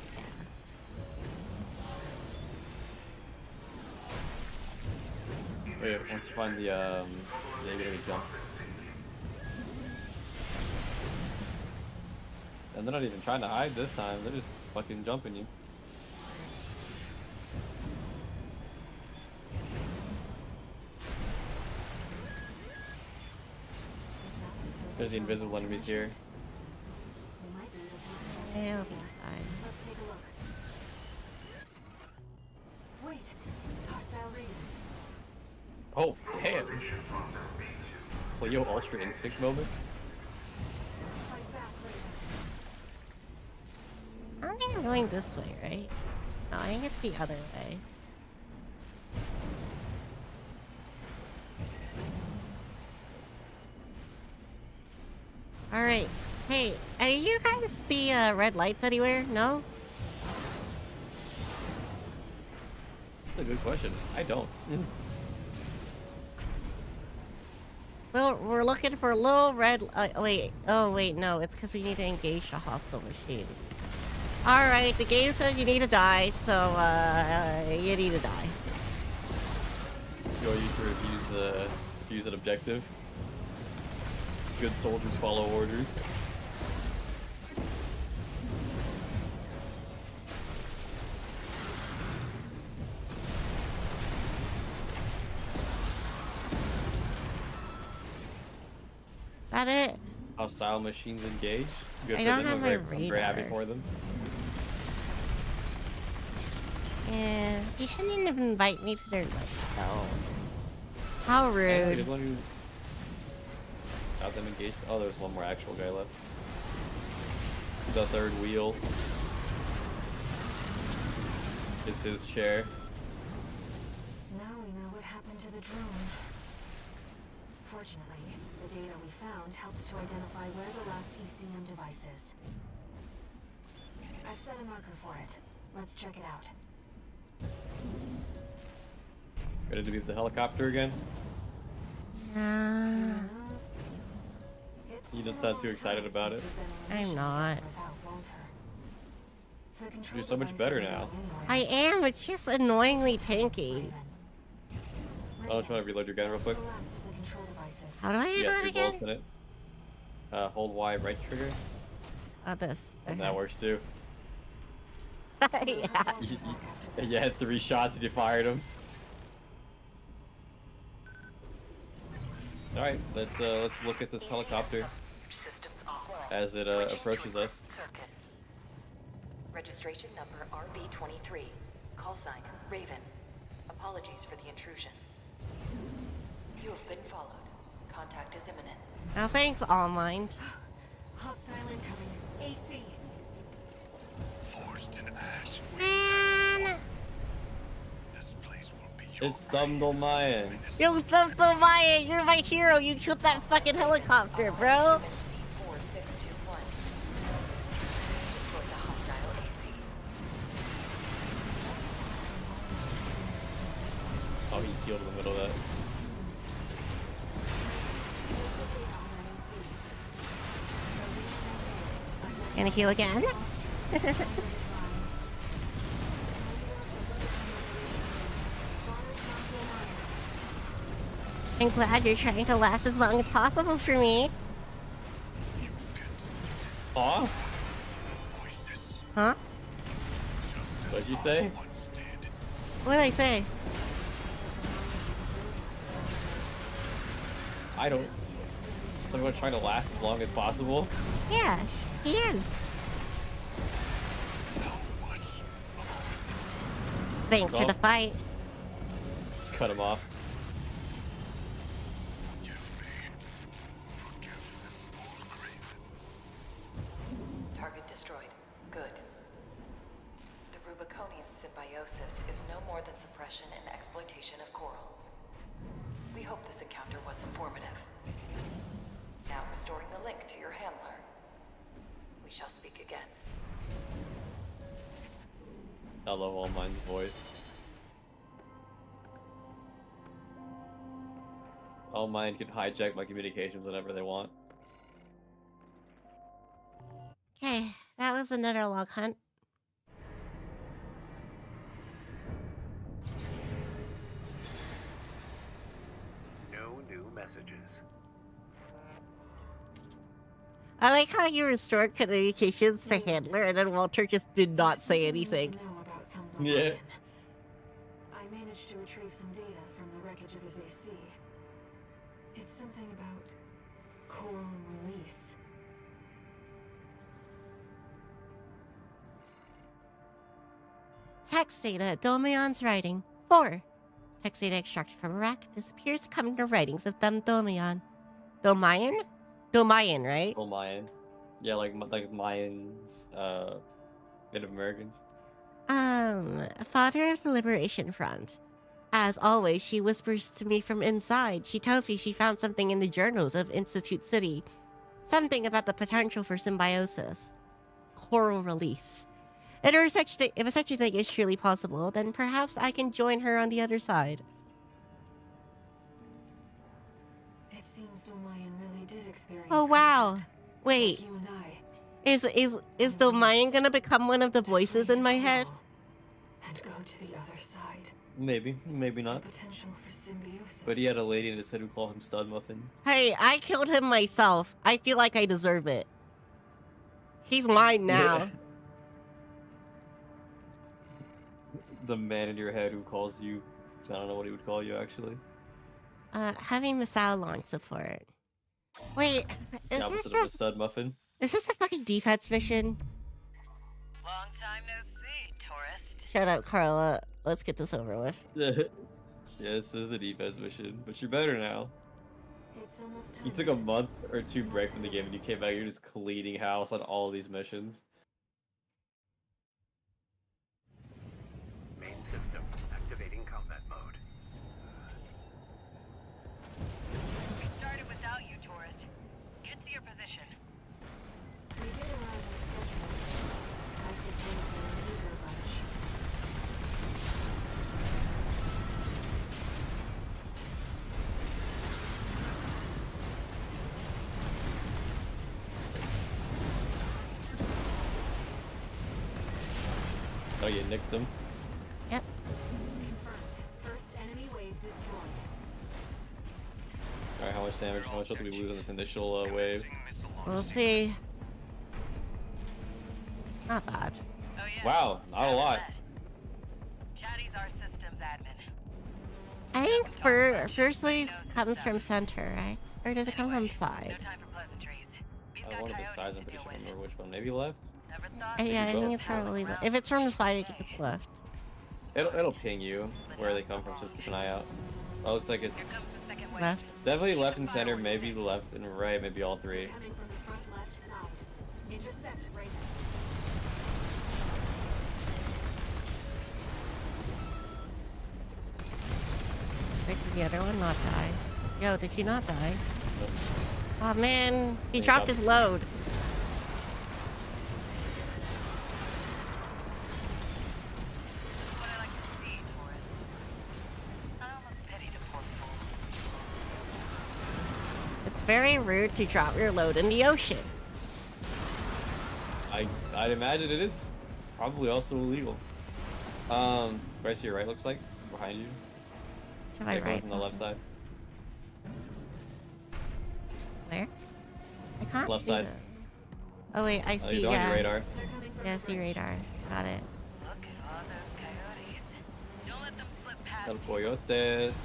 Wait, once you find the, um, yeah, you gotta jump. And they're not even trying to hide this time, they're just fucking jumping you. There's the invisible enemies here. We might be able to extend. It'll be fine. Oh, damn! Klio Ultra Instinct moment? I'm going this way, right? No, I think it's the other way. Alright. Hey, do you guys see uh, red lights anywhere? No? That's a good question. I don't. Hmm. Well, we're looking for a little red. Uh, wait. Oh, wait. No, it's because we need to engage the hostile machines. All right. The game says you need to die, so uh, you need to die. You want you to refuse, uh, refuse an objective. Good soldiers follow orders. Hostile machines engaged. Good I for don't them. have I'm my very, I'm very happy for them. And he didn't even invite me to their like though. How rude. the one who got them engaged. Oh, there's one more actual guy left. The third wheel. It's his chair. Now we know what happened to the drone. Fortunately, the data we found helped to identify where the last ECM device is. I've set a marker for it. Let's check it out. Ready to beat the helicopter again? Uh, yeah. You just been a sound too excited about it. we've been on a I'm not. without Walter. The You're so much better now. I am. It's just annoyingly tanky. Raven. Oh, I'm trying to reload your gun real quick. the last of the control devices. How do I do You got that three again? bullets in it. Uh, hold Y right trigger, Oh, this. and that works too. yeah. You, you, you had three shots and you fired them. All right, let's uh, let's look at this helicopter as it uh, approaches us. Registration number RB23. Call sign Raven. Apologies for the intrusion. You have been followed. Contact is imminent. Now, thanks, Allmind. Hostile incoming. AC. Forged in ash. Man! This place will be your It's Thumdle Mayan. You flipped the Maya! You're my hero! You killed that fucking helicopter, bro! C4621. Let's destroy the hostile AC. Oh, he healed in the middle of that. Gonna heal again? I'm glad you're trying to last as long as possible for me. Aw. Huh? what'd you say? What did I say? I don't. Someone trying to last as long as possible. Yeah, he is. Thanks for the fight. Just cut him off. Forgive me. Forgive this old craven. Target destroyed. Good. The Rubiconian symbiosis is no more than suppression and exploitation of coral. We hope this encounter was informative. Now restoring the link to your handler. We shall speak again. I love Allmind's voice. All Mine can hijack my communications whenever they want. Okay, that was another log hunt. No new messages. I like how you restored communications to handler and then Walter just did not say anything. Yeah. I managed to retrieve some data from the wreckage of his AC. It's something about coral release. Text data, Dolmayan's writing. 4. Text data extracted from Iraq. This appears to come in the writings of Sam Dolmayan. Domayan? Domayan, right? All Mayan. Yeah, like like Mayans, uh, Native Americans. Um, father of the Liberation Front. As always, she whispers to me from inside. She tells me she found something in the journals of Institute City. something about the potential for symbiosis, coral release. And if such thi- if such a thing is truly possible, then perhaps I can join her on the other side. Oh wow! Wait, like you and I. is is is Dolmayan gonna become one of the voices in my head? And go to the other side. Maybe, maybe not. Potential for symbiosis. But he had a lady in his head who called him Stud Muffin. Hey, I killed him myself. I feel like I deserve it. He's mine now. the man in your head who calls you. I don't know what he would call you actually. Uh, having missile launch support. Wait, The is this opposite a a, stud muffin. is this a fucking defense mission? Long time no see, tourist. Shut up, Carla. Let's get this over with. yeah, this is the defense mission, but you're better now. It's almost You took a month or two break from the game and you came back. You're just cleaning house on all of these missions. Damage? How much health did we lose on this initial uh, wave? Commencing missile launch We'll see. Not bad. Oh yeah. Wow, not a lot. Chatty's our systems admin. I think Doesn't fir- first wave comes stuff. from center, right? Or does it come Anyway, from side? No time for pleasantries. We've I got wanted the coyotes size, I'm pretty sure I remember which one. Maybe left? Never Uh, yeah, I think it's probably left. If it's from the side, I think it's left. It'll, it'll ping you where they come from, so just keep an eye out. Oh, looks like it's Here comes the second wave. Left. definitely left and center, maybe left and right, maybe all three. Coming the front left side. Intercept right Wait, did the other one not die? Yo, did he not die? Oh man, he He dropped dropped- his load. Very rude to drop your load in the ocean. I I'd imagine it is probably also illegal. Um, right to your right looks like behind you. To my Take right. from the left side. Where? I can't Left see side. them. Oh wait, I Oh, see. you're on yeah. radar. They're coming from Yeah, I see radar. Got it. Look at all those coyotes. Don't let them slip El past you. coyotes.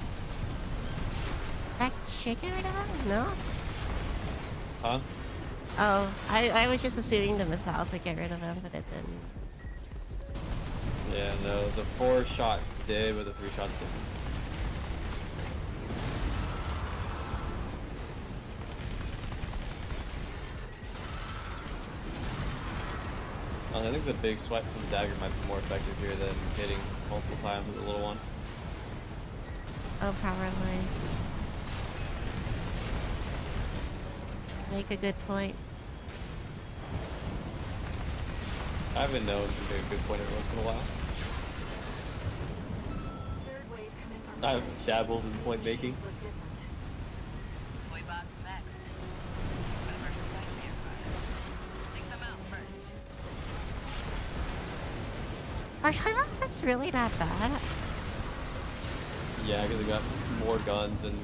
That chicken right above? No. Huh? Oh, I, I was just assuming the missiles would get rid of them, but it didn't. Yeah, no, the four shot did, but the three shots didn't. Uh, I think the big swipe from the dagger might be more effective here than hitting multiple times with the little one. Oh, probably. Make a good point. I haven't known to make a good point every once in a while. Third wave coming from the I've bridge. dabbled in point making. Look different. Toy box mechs. One of our spicier products. Take them out first. Are Hyroxex really that bad? Yeah, because they got more guns and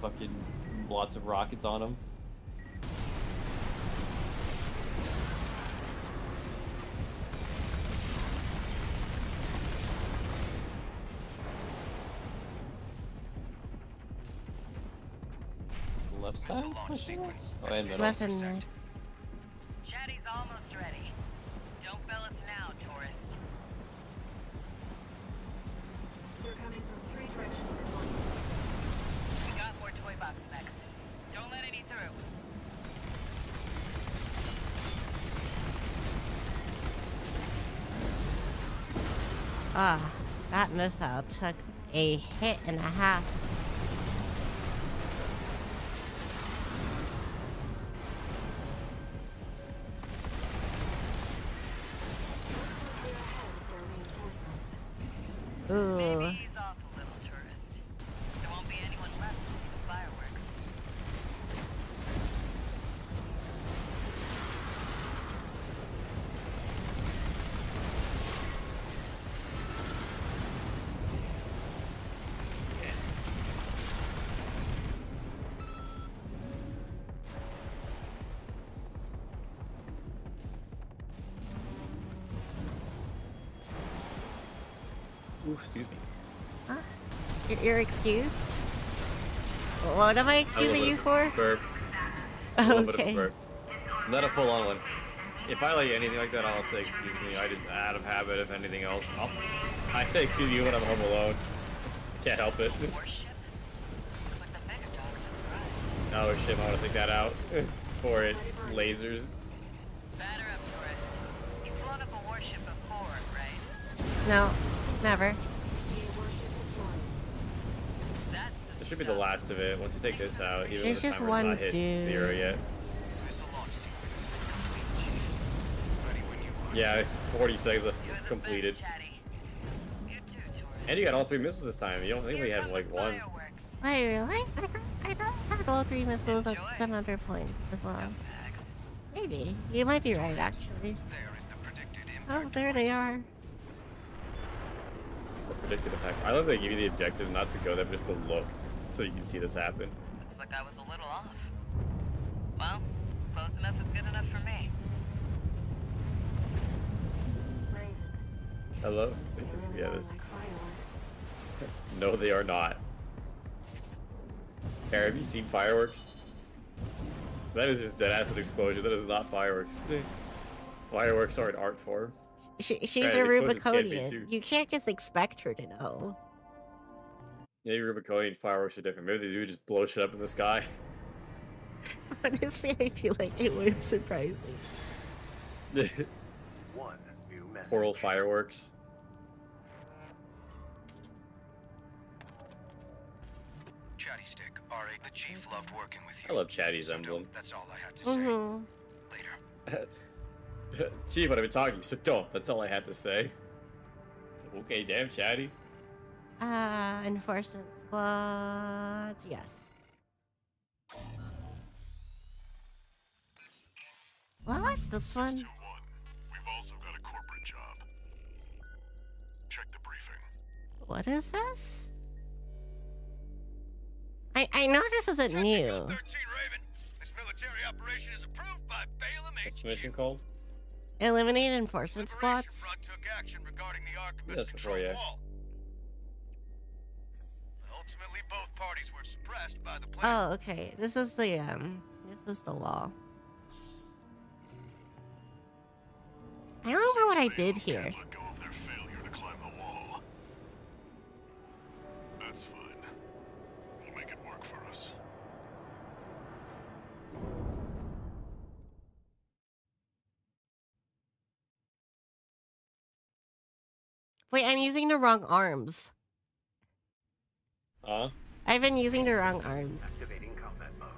fucking lots of rockets on them. Left side? missile launch sequence. Oh, and middle. Left and right. Chatty's almost ready. Don't fail us now, tourist. They're coming from three directions at once. We got more toy box mechs. Don't let any through. Ah, that missile took a hit and a half. Maybe. You're, you're excused. What am I little excusing bit you of for? Burp. A little bit of Okay. burp. Not a full-on one. If I like anything like that, I'll say excuse me. I just out of habit. If anything else, I'll, I say excuse me when I'm home alone. Can't help it. Warship? Looks like the mega dogs have arrived. Oh shit! I want to take that out for it. Lasers. Batter up, tourist. You've blown up a warship before, right? No, never. Should be the last of it. Once you take this out, even There's though the just timer's one not hit dude. zero yet. Missile launch sequence complete, Chief. Ready when you are. Yeah, it's 40 seconds of completed. best, Chatty. You too, tourist. And you got all three missiles this time. You don't think we had like one? fireworks. Wait, really? I thought I had all three missiles at Enjoy. 700 points as well. Maybe. You might be right, actually. There is the predicted Oh, there they are. The predicted effect. I love that they give you the objective not to go there, but just to look, so you can see this happen. Looks like I was a little off. Well, close enough is good enough for me. Raven. Hello? Really Yeah, this. like. No, they are not. Harry, have you seen fireworks? That is just dead acid explosion. That is not fireworks. fireworks are an art form. She, she's Right, a explosions can be Rubiconian. You can't just expect her to know. Maybe Rubiconian fireworks are different. Maybe they do just blow shit up in the sky. Honestly, I feel like it would surprise me. One new message. Coral fireworks. Chatty Stick, R8, the Chief loved working with you. I love Chatty's So emblem. That's all I had to say. Mm-hmm. Later. Chief, what I've been talking to you, so don't. That's all I had to say. Okay, damn, Chatty. Uh, enforcement squad. Yes. What was this one? We've also got a corporate job. Check the briefing. What is this? I I know this isn't new. 13 Raven. This military operation is approved by Balam What's HQ. mission called? Eliminate enforcement Liberation squads. Front took action regarding the Arquebus That's control yeah. wall. Ultimately, both parties were suppressed by the plan. Oh, okay. This is the um. This is the wall. I don't remember what I did here. Can't let go of their failure to climb the wall. That's fine. We'll make it work for us. Wait, I'm using the wrong arms. Huh? I've been using the wrong arms. Activating combat mode.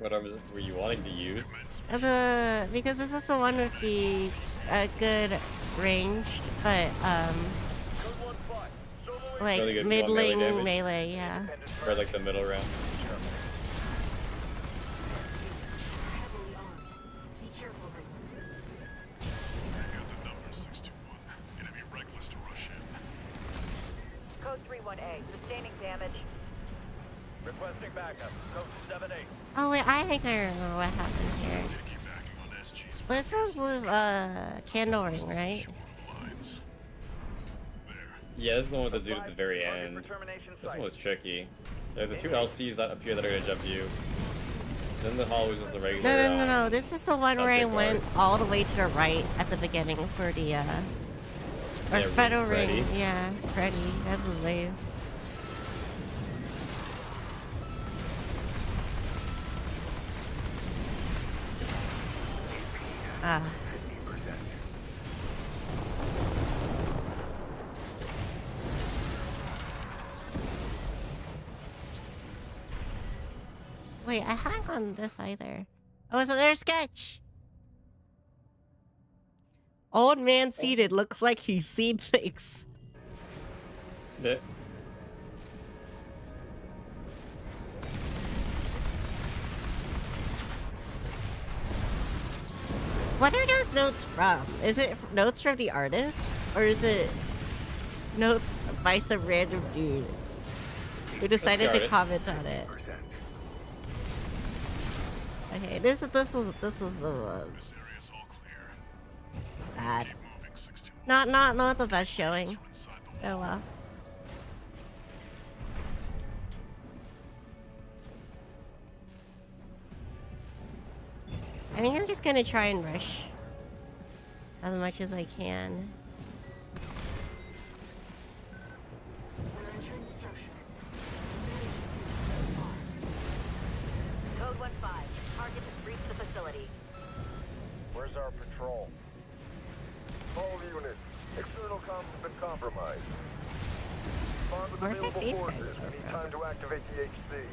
What arms were you wanting to use? Uh, The because this is the one with the uh, good range, but um, Code 1-5. Solo like Really good if you want melee middling melee, yeah. independent Or like the middle round? Oh wait, I think I remember what happened here. Piggybacking on SG's This is with uh candle ring, right? Short of the lines. There. Yeah, this is the one with the dude at the very end. This one was tricky. There are the two LCs that appear that are gonna jump you. Then the hallways with the regular. No, no, no, um, no. This is the one where I went all the way to the right at the beginning for the uh, or Yeah, Federal Freddy. ring. Yeah, Freddy. That's his name. Ah. Wait, I haven't gone this either. Oh, so there's sketch. Old man seated looks like he's seen things. Yeah. What are those notes from? Is it notes from the artist? Or is it notes by some random dude who decided to comment on it? Okay, this this is this is the one. This area's. Bad. Keep moving, 621. Not not not the best showing. From the Oh wall. well. I think I'm just gonna try and rush as much as I can. We're entering the structure. Very smooth so far. Code 1-5. Target has the facility. Where's our patrol? All units. External comms have been compromised. Respond with Where available forces. We need time to activate the HC.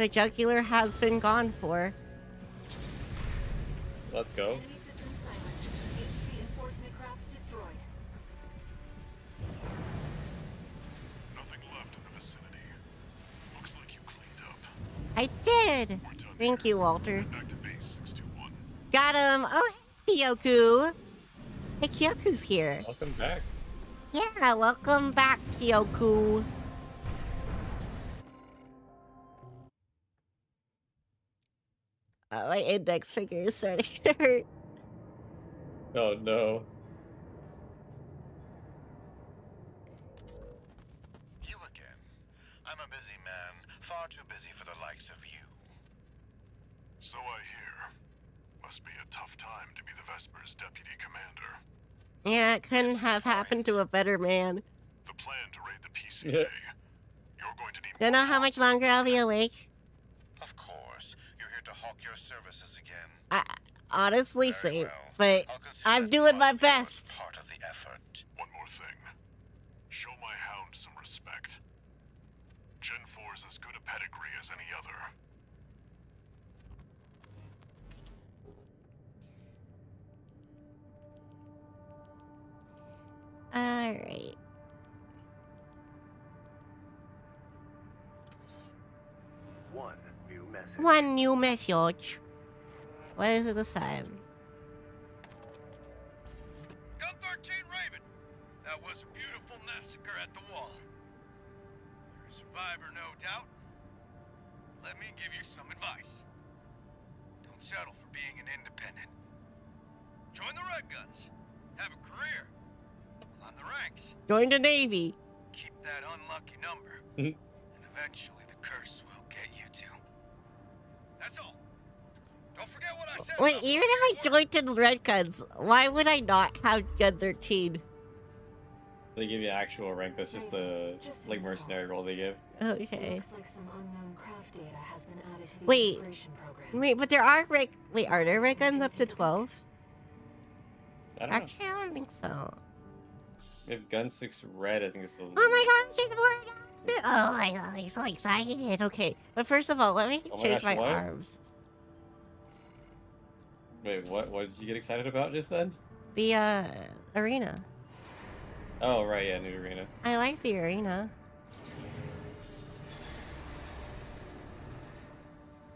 The jugular has been gone for. Let's go. Enemy system silent. HC enforcement craft destroyed. Nothing left in the vicinity. Looks like you cleaned up. I did. Thank you, Walter. Back to base Got him. Oh, hey, Kyoku. Hey, Kyoku's here. Welcome back. Yeah, welcome back, Kyoku. My index finger is starting to hurt. Oh no. You again. I'm a busy man, far too busy for the likes of you. So I hear. Must be a tough time to be the Vespers deputy commander. Yeah, it couldn't have happened to a better man. The plan to raid the PCA. Yeah. You're going to need Don't know how much longer I'll be awake. Of course, you're here to hawk your services again. I, honestly, Very same. well. But I'll consider I'm doing my part best. Part of the effort. One more thing. Show my hound some respect. Gen 4's as good a pedigree as any other. Alright. One new message. One new message. What is it this time? Gun 13 Raven. That was a beautiful massacre at the wall. You're a survivor, no doubt. Let me give you some advice. Don't settle for being an independent. Join the Red Guns. Have a career. Climb the ranks. Join the Navy. Keep that unlucky number. Mhm. and eventually the curse will Wait, even if I joined in Red Guns, why would I not have Gun 13? They give you actual rank. That's just the Just like mercenary role they give. It Okay. like some unknown craft data has been added to the Wait. Wait, but there are rank. Wait, are there red guns up to 12? I don't Actually, I don't think so. know. If gun six red, I think it's. Oh my god, it's more guns! Oh my god, I'm so excited. Okay, but first of all, let me Oh my change gosh, my arms. Wait, what? What did you get excited about just then? The, uh, arena. Oh right, yeah, new arena. I like the arena.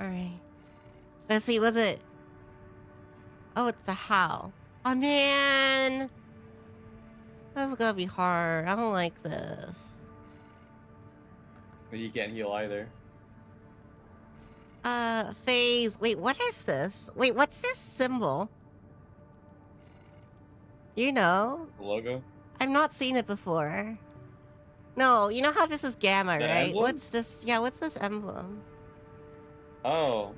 Alright. Let's see, was it Oh, it's the how. Oh man, this is gonna be hard. I don't like this. But you can't heal either. Uh, phase. Wait, what is this? Wait, what's this symbol? You know, The logo. I've not seen it before. No, you know how this is gamma, The right? emblem? What's this? Yeah, what's this emblem? Oh.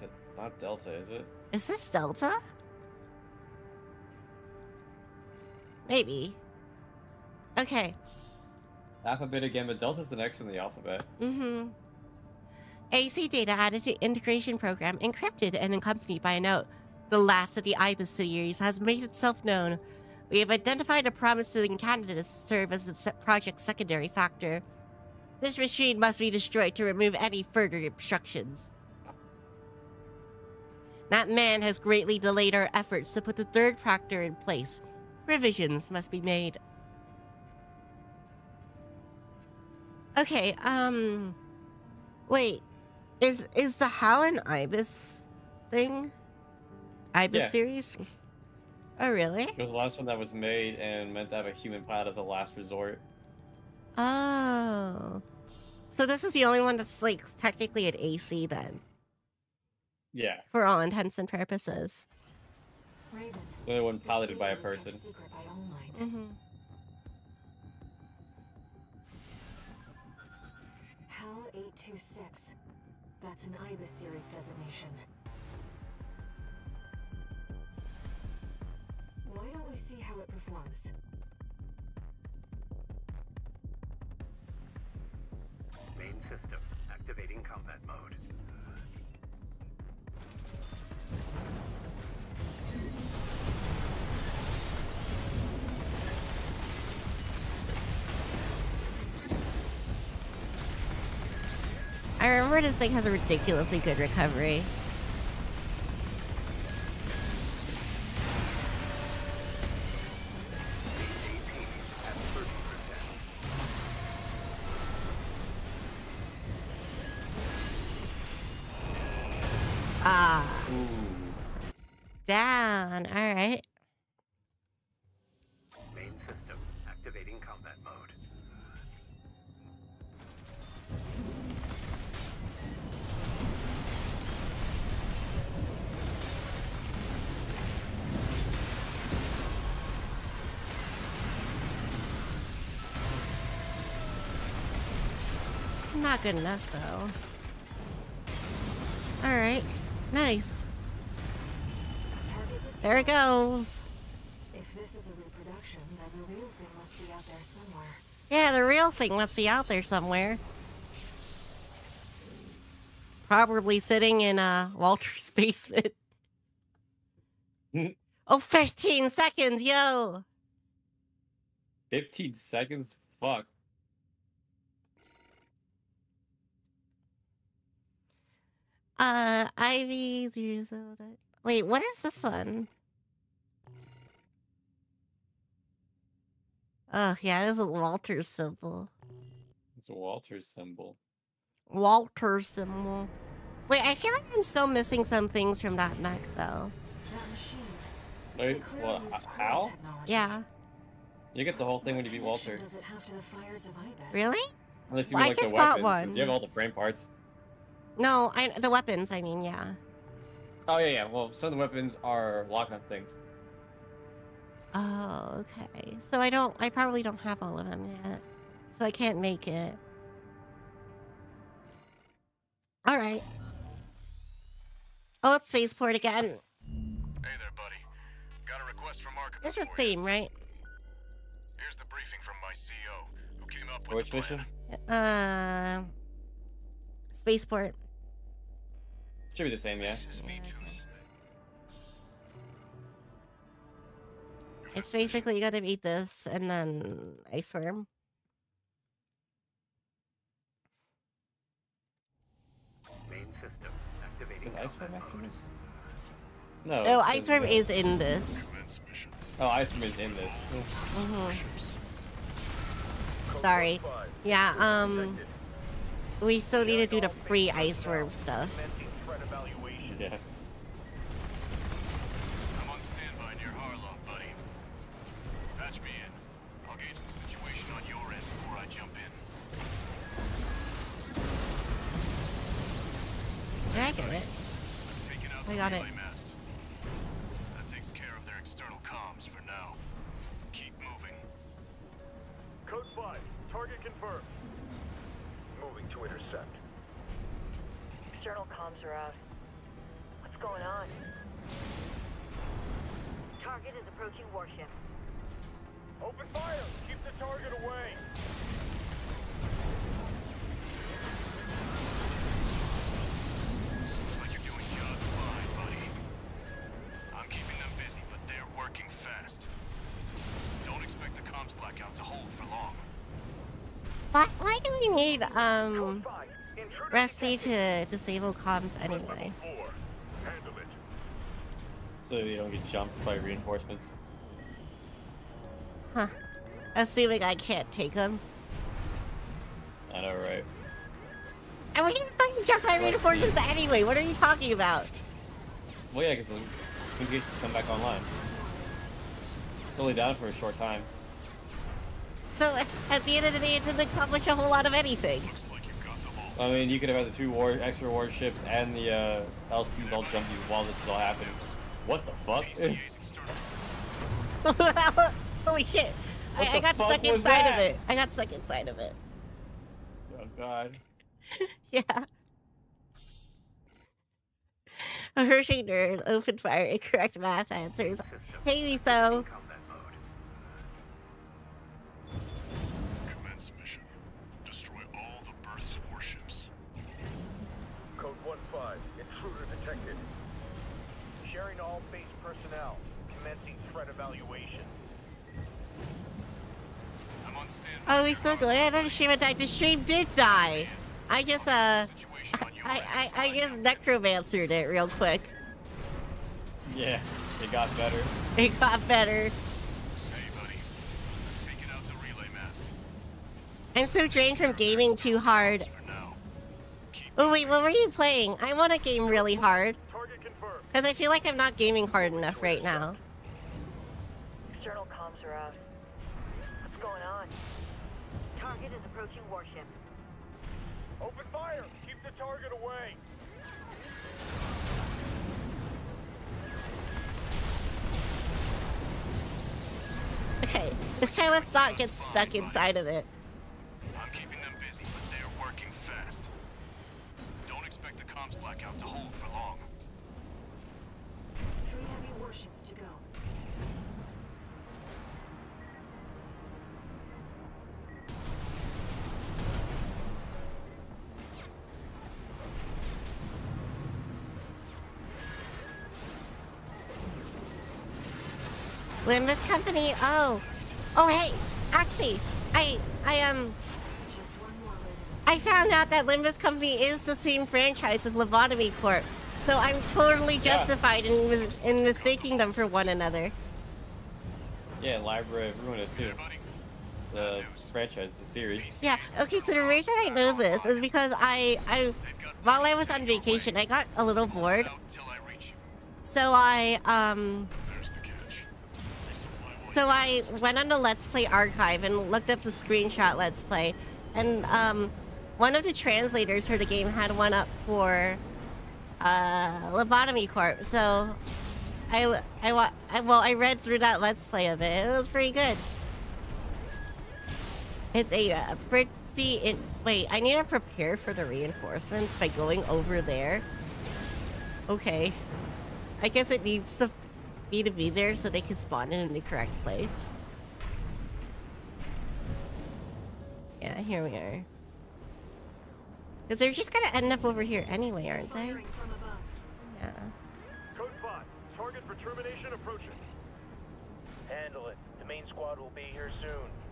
D- not Delta, is it? Is this Delta? Maybe. Okay. Alpha, Beta, Gamma, Delta's the next in the alphabet. Mm-hmm. AC data added to integration program, encrypted and accompanied by a note. The last of the IBIS series has made itself known. We have identified a promising candidate to serve as the project's secondary factor. This machine must be destroyed to remove any further obstructions. That man has greatly delayed our efforts to put the third factor in place. Revisions must be made. Okay, um... Wait, is is the How and Ibis thing? Ibis Yeah. series? Oh, really? It was the last one that was made and meant to have a human pilot as a last resort. Oh. So this is the only one that's, like, technically an AC then, Yeah. for all intents and purposes. Raven, The only one piloted by a data is kept person. by Mm-hmm. HAL 826. That's an IBIS series designation. Why don't we see how it performs? Main system activating combat mode. I remember this thing has a ridiculously good recovery. AAP at 30%. Ah, Ooh. down. All right. Not good enough though. All right. Nice. There it goes. If this is a reproduction, then the real thing must be out there somewhere. Yeah, the real thing must be out there somewhere. Probably sitting in uh, Walter's basement. oh, 15 seconds, yo! 15 seconds? Fuck. Uh, Ivy, there's a... Wait, what is this one? Oh, yeah, this is Walter symbol. It's a Walter symbol. Walter symbol. Wait, I feel like I'm still missing some things from that mech, though. That machine. Wait, what? used How? Yeah. You get the whole thing when you beat Walter. Does it have to the fires of Really? Unless you Well, I mean, like just the got weapons. 'cause one. You have all the frame parts. No, I the weapons. I mean, yeah. Oh, yeah, yeah. Well, some of the weapons are lock-on things. Oh, okay. So I don't. I probably don't have all of them yet, so I can't make it. All right. Oh, it's spaceport again. Hey there, buddy. Got a request from Arquebus This is for you. theme, right? Here's the briefing from my CO, who came up with which the plan. mission? Uh, spaceport. Should be the same, yeah. This is V2's. It's basically you gotta beat this and then ice worm. Main system activating Is Ice Worm combat after this? No. Oh, it's ice worm is in this. Oh, Ice Worm is in this. hmm Sorry. Yeah. Um, we still need to do the pre ice worm stuff. yeah. I'm on standby near Harlov, buddy. Patch me in. I'll gauge the situation on your end before I jump in. I get it. i got it. Mast. That takes care of their external comms for now. Keep moving. Code 5. Target confirmed. Moving to intercept. External comms are out. What's going on? Target is approaching warship. Open fire! Keep the target away! Looks like you're doing just fine, buddy. I'm keeping them busy, but they're working fast. Don't expect the comms blackout to hold for long. Why, why do we need um 5, Rusty to disable comms anyway? 4. Handle it. So you don't get jumped by reinforcements. Huh. Assuming I can't take them. I know, right? And we get fucking jumped by reinforcements anyway. What are you talking about? Well, yeah, because the communications come back online. It's only down for a short time. So at the end of the day, it didn't accomplish a whole lot of anything. Looks like you got them all. I mean, you could have had the two war extra warships and the uh, LCs all jump you while this is all happening. What the fuck? Holy shit! I, I got stuck inside of it. I got stuck inside of it. oh god. Yeah. A Hershey nerd, open fire, incorrect math answers. Hey, Miso. Oh, we still going? I thought Shima died. The stream did die. I guess, uh, Situation on your I. I, I just necromancered it real quick. Yeah, it got better. It got better. Hey, buddy. I've taken out the relay mast. I'm so drained from gaming too hard. For now. Keep Oh wait, what were you playing? I want to game really hard. Target confirmed. Because I feel like I'm not gaming hard enough right now. Okay, this time let's not get stuck inside of it. I'm keeping them busy, but they're working fast. Don't expect the comms blackout to hold for long. Three heavy warships to go. Limbus Company, oh. Oh hey, actually, I, I, um, Just one more I found out that Limbus Company is the same franchise as Lobotomy Corp. So I'm totally Yeah. justified in, mis- in mistaking them for one another. Yeah, Library of Ruina it too. The franchise, the series. Yeah, okay, so the reason I know this is because I, I, while I was on vacation, I got a little bored. Till I reach you. So I, um, So I went on the Let's Play archive and looked up the screenshot Let's Play, and um, one of the translators for the game had one up for uh, Lobotomy Corp. So I, I, I, well, I read through that Let's Play of it. It was pretty good. It's a, uh pretty. It, wait, I need to prepare for the reinforcements by going over there. Okay. I guess it needs to me to be there so they can spawn in the correct place. Yeah, here we are. Because they're just gonna end up over here anyway, aren't they? firing from above. Yeah. Code 5, target for termination approaching. Handle it. The main squad will be here soon.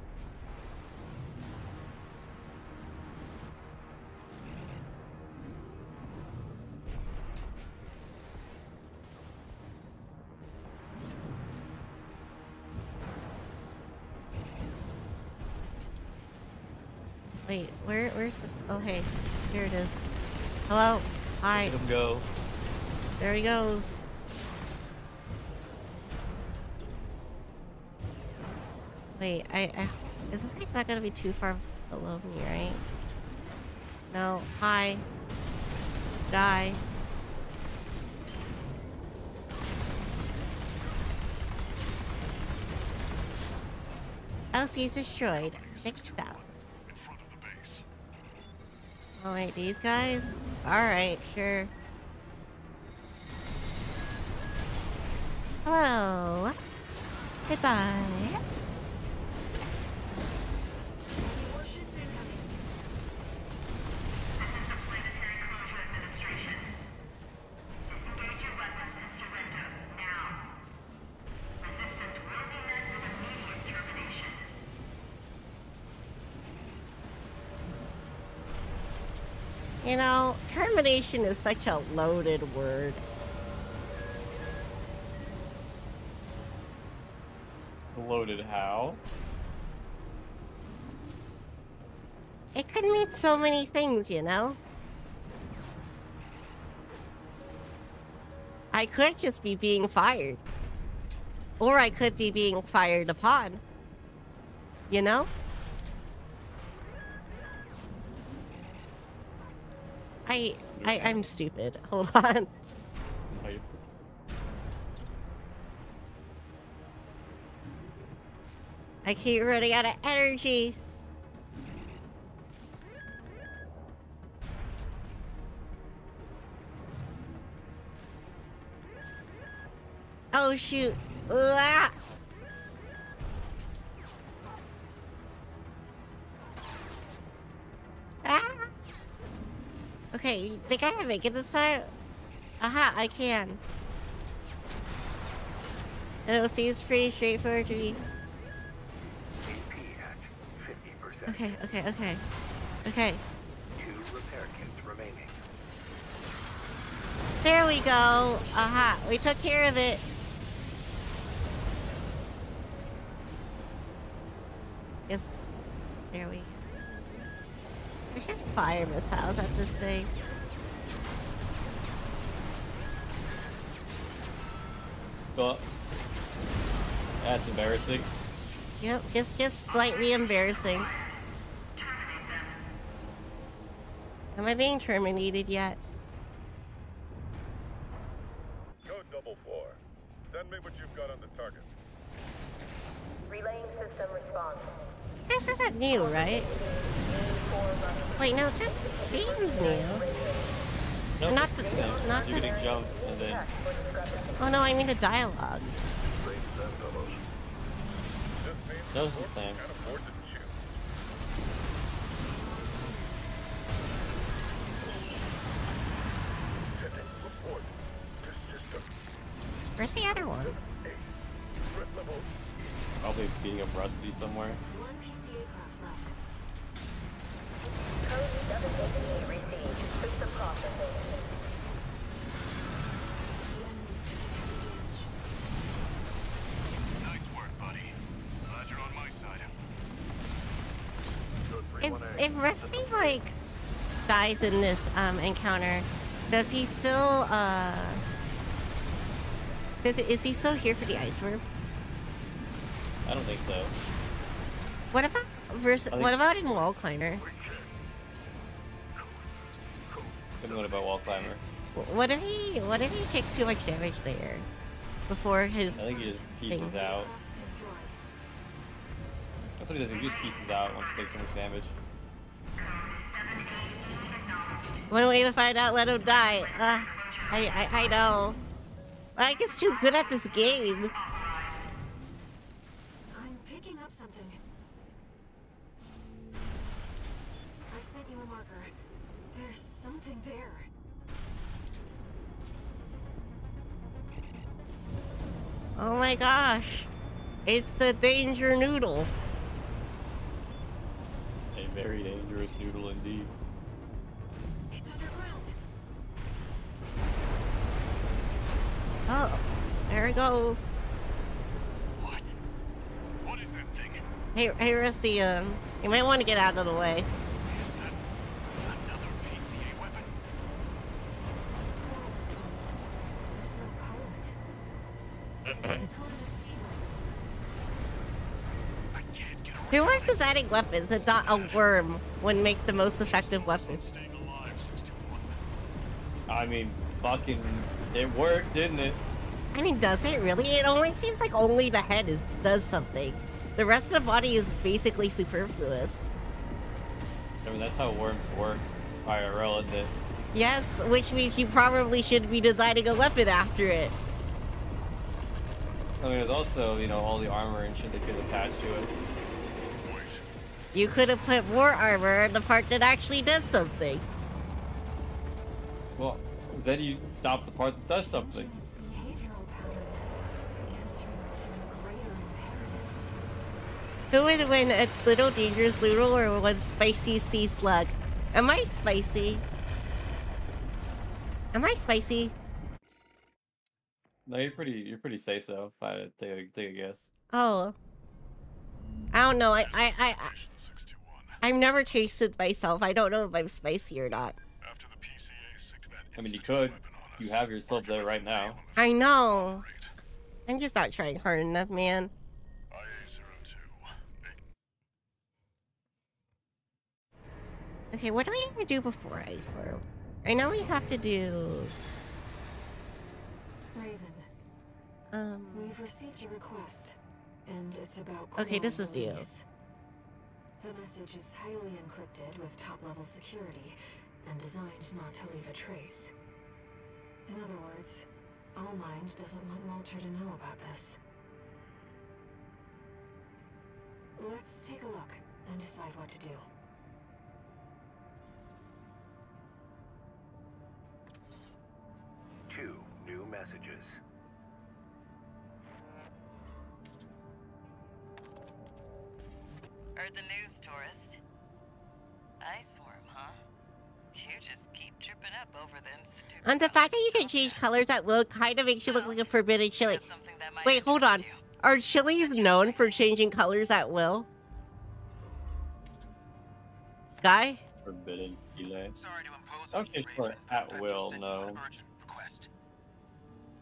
Wait, where where's this? Oh hey, here it is. Hello. Hi. Let him go. There he goes. Wait, I, I is this guy's not gonna be too far below me, right? No. Hi. Die. Elsie's destroyed. Six south. Oh wait, these guys? Alright, sure. Hello. Goodbye. Is such a loaded word. Loaded how? It could mean so many things, you know? I could just be being fired. Or I could be being fired upon. You know? I, I'm stupid. Hold on. I keep running out of energy. Oh shoot. Ah! Think I can make it this time? Aha, I can. NOC is pretty straightforward to me. 50%. Okay, okay, okay. Okay. Two repair kits remaining. There we go. Aha, we took care of it. Yes. There we go. There's just fire missiles at this thing. Well, that's embarrassing. Yep, just just slightly embarrassing. Am I being terminated yet? Go double four. Send me what you've got on the target. Relaying system response. This isn't new, right? Wait, no, this seems new. No, Not it's the- the same. not You're the- getting jumped and then Oh no, I mean the dialogue. Raise them, fellows. This means no, it's the same. can't afford to shoot. Sending report to system. Where's the other one? Probably beating up Rusty somewhere. 318. if like dies in this um encounter, does he still uh does it, is he still here for the ice worm? I don't think so. What about versus, what about in wall climber? What about Wall Climber? What if he what if he takes too much damage there before his? I think he just pieces Thing. out. That's what he does. He just pieces out once he takes so much damage. One way to find out let him die. Uh, I, I I know. Mike is too good at this game. I'm picking up something. I've sent you a marker. There's something there. Oh my gosh. It's a danger noodle. A very dangerous noodle indeed. Oh, there it goes. What? What is that thing? Hey, hey, Rusty, um, you might want to get out of the way. Is that another PCA weapon? Squall response. There's no pilot. It's an autonomous sea I can't get around. Who was designing weapons and thought a worm would make the most effective weapon? Staying alive, 621. I mean, fucking, it worked, didn't it? I mean, does it really? It only seems like only the head is does something. The rest of the body is basically superfluous. I mean, that's how worms work. IRL, isn't it? Yes, which means you probably should be designing a weapon after it. I mean, there's also, you know, all the armor and shit that could attach to it. Wait. You could have put more armor on the part that actually does something. Well, then you stop the part that does something. Mention its behavioral pattern, answering to a greater imperative. Who would win a little dangerous noodle or one spicy sea slug? Am I spicy? Am I spicy? No, you're pretty, you're pretty say so. If I take a, take a guess. Oh. I don't know. I I I I- I've never tasted myself. I don't know if I'm spicy or not. I mean, you could. You us, have yourself there right now. I know. I'm just not trying hard enough, man. IA-02. Okay, what do I need to do before I swear? I know we have to do. Raven, Um. we've received your request, and it's about. Okay, this is Quorum you. The message is highly encrypted with top-level security, and designed not to leave a trace. In other words, Allmind doesn't want Walter to know about this. Let's take a look and decide what to do. Two new messages. Heard the news, tourist. Ice worm, huh? You just keep tripping up over the institute. And the fact that you can change colors at will kind of makes you look like a forbidden chili. That's something that might Wait, hold on. you. Are chilies known for changing colors at will? Sky? Forbidden delay. Sorry to impose on Okay, you. Raven, At will, just sent you no. an.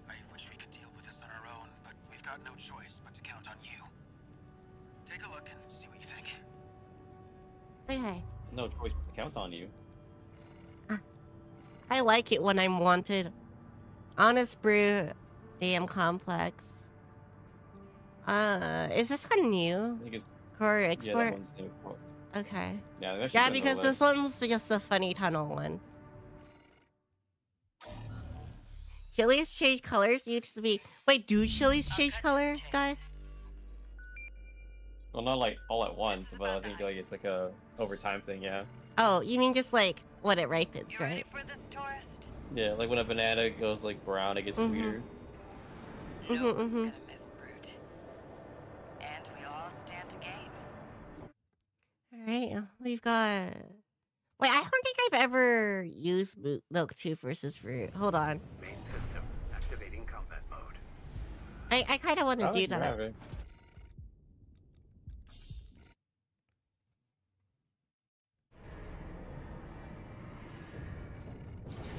I wish we could deal with this on our own, but we've got no choice but to count on you. Take a look and see what you think. Okay. No choice but to count on you. I like it when I'm wanted. Honest Brute, dam complex. Uh, is this one new? I think it's Core yeah, export? new. Okay. Yeah, Yeah, be on the because this one's just a funny tunnel one. Chilies change colors. Used to be. Wait, do chilies change colors, chase. guy? Well, not like all at once, but I think like it's like a overtime thing. Yeah. Oh, you mean just like when it ripens, You right? for this, tourist? Yeah, like when a banana goes like brown, it gets Mhm. sweeter. No Mhm, one's mhm. gonna miss Brute. And we all stand to gain. All right, we've got. Wait, I don't think I've ever used milk tooth versus Brute. Hold on, Main system activating combat mode. I I kind of want to do that. have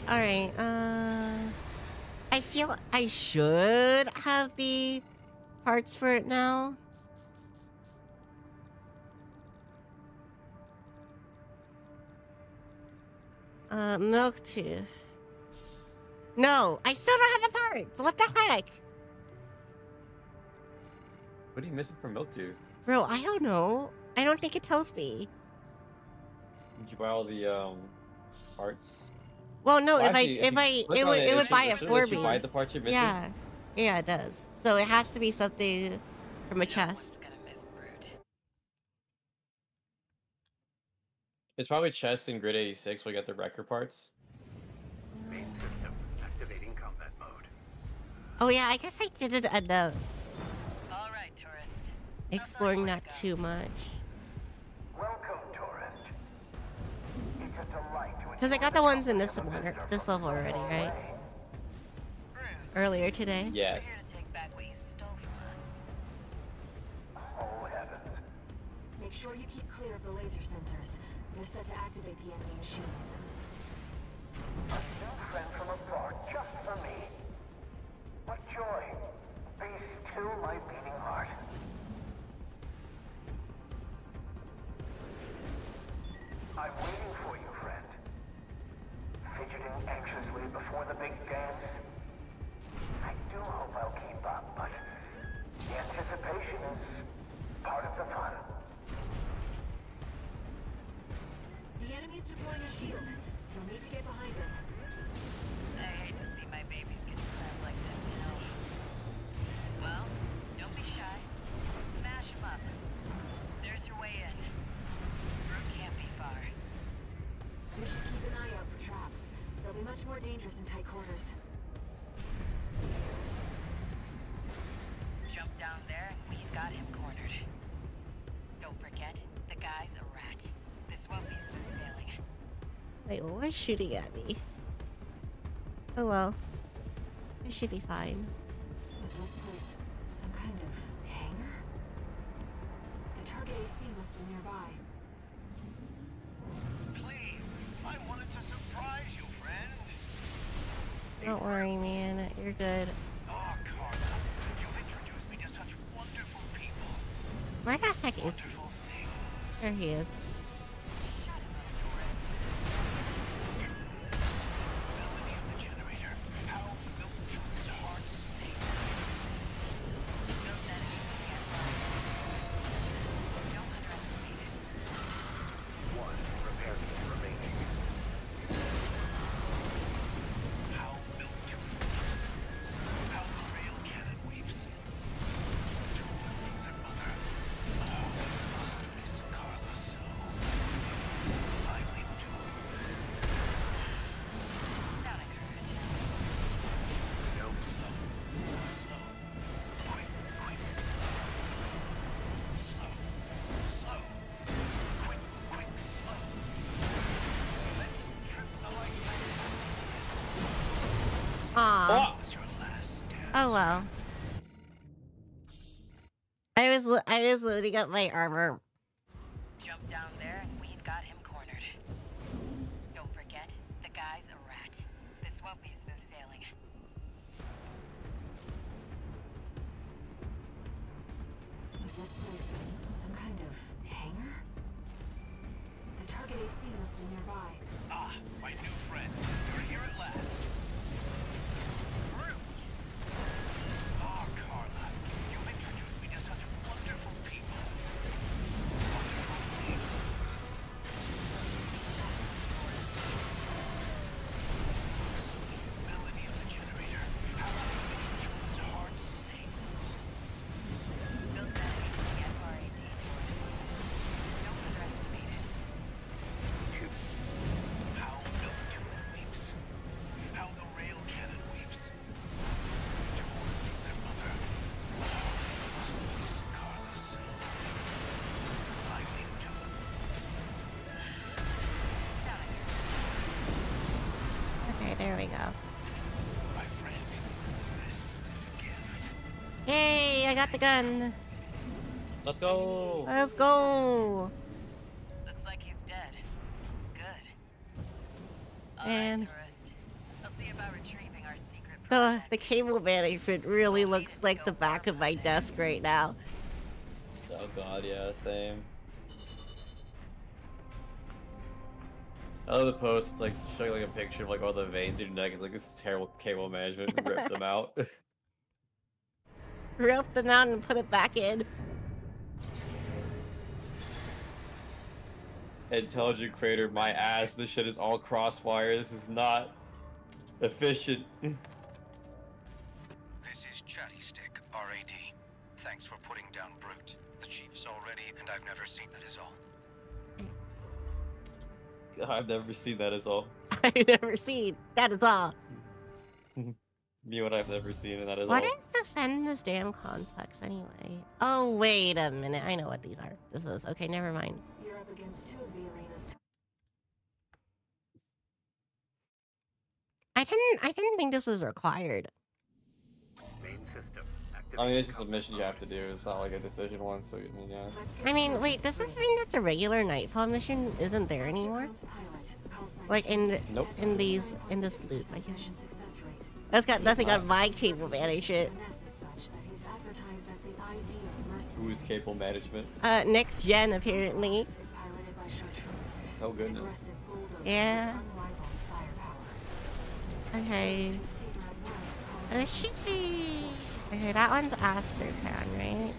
it. All right. Uh, I feel I should have the parts for it now. Uh, milk tooth. No, I still don't have the parts. What the heck, What are you missing from Milktooth? bro? I don't know. I don't think it tells me. Did you buy all the um parts? Well, no. Well, if actually, I if if I it would it, it it would buy it a should let buy the parts you're missing. Yeah, yeah, it does. So it has to be something from a chest. one's gonna miss Brute. It's probably chess in Grid 86 we get the record parts. Main oh. system activating combat mode. Oh, oh yeah, I guess I didn't end up All right, tourist. exploring that too much. Because I got the ones in this one, or- this level already, right? Earlier today. We're Yes. here to take back what you stole from us. Oh heavens. Make sure you keep clear of the laser sensors. They're set to activate the enemy machines. A new friend from afar, just for me. What joy. Be still my beating heart. I'm waiting for you, friend. Fidgeting anxiously shooting at me? Oh well. I should be fine. Is this place some kind of hangar? The target AC must be nearby. Please, I wanted to surprise you, friend. Don't worry, man. You're good. Ah, oh, Carla, you've introduced me to such wonderful people. Where the heck is? Wonderful things. There he is. Loading up my armor. Got the gun. Let's go. Let's go. Looks like he's dead. Good. All And- right, tourist. I'll see about retrieving our secret The the cable management really looks like the back of my desk right now. Oh god, yeah, same. I love the post. It's like showing like a picture of like all the veins in your neck. It's like this is terrible cable management. Rip them out. Rip them out and put it back in. Intelligent creator, my ass. This shit is all crosswire. This is not efficient. This is Chatty Stick, RAD. Thanks for putting down Brute. The chief's already, and I've never seen that is all. I've never seen that as all. I've never seen. That is all. Me, what I've never seen, and that is What all. is defend this dam complex anyway? Oh wait a minute. I know what these are. This is okay. Never mind. You're up against two of the arena's I didn't. I didn't think this was required. Main system. I mean, it's just a mission you have to do. It's not like a decision one, so I mean, yeah. I mean, wait. Does this mean that the regular Nightfall mission isn't there anymore? Like in the, Nope. in these in this loop, I guess. That's got nothing on uh, my cable management. Who's cable management? Uh, next gen apparently. Oh goodness. Yeah. Okay. This uh, should be. Okay, that one's Asterpan, right?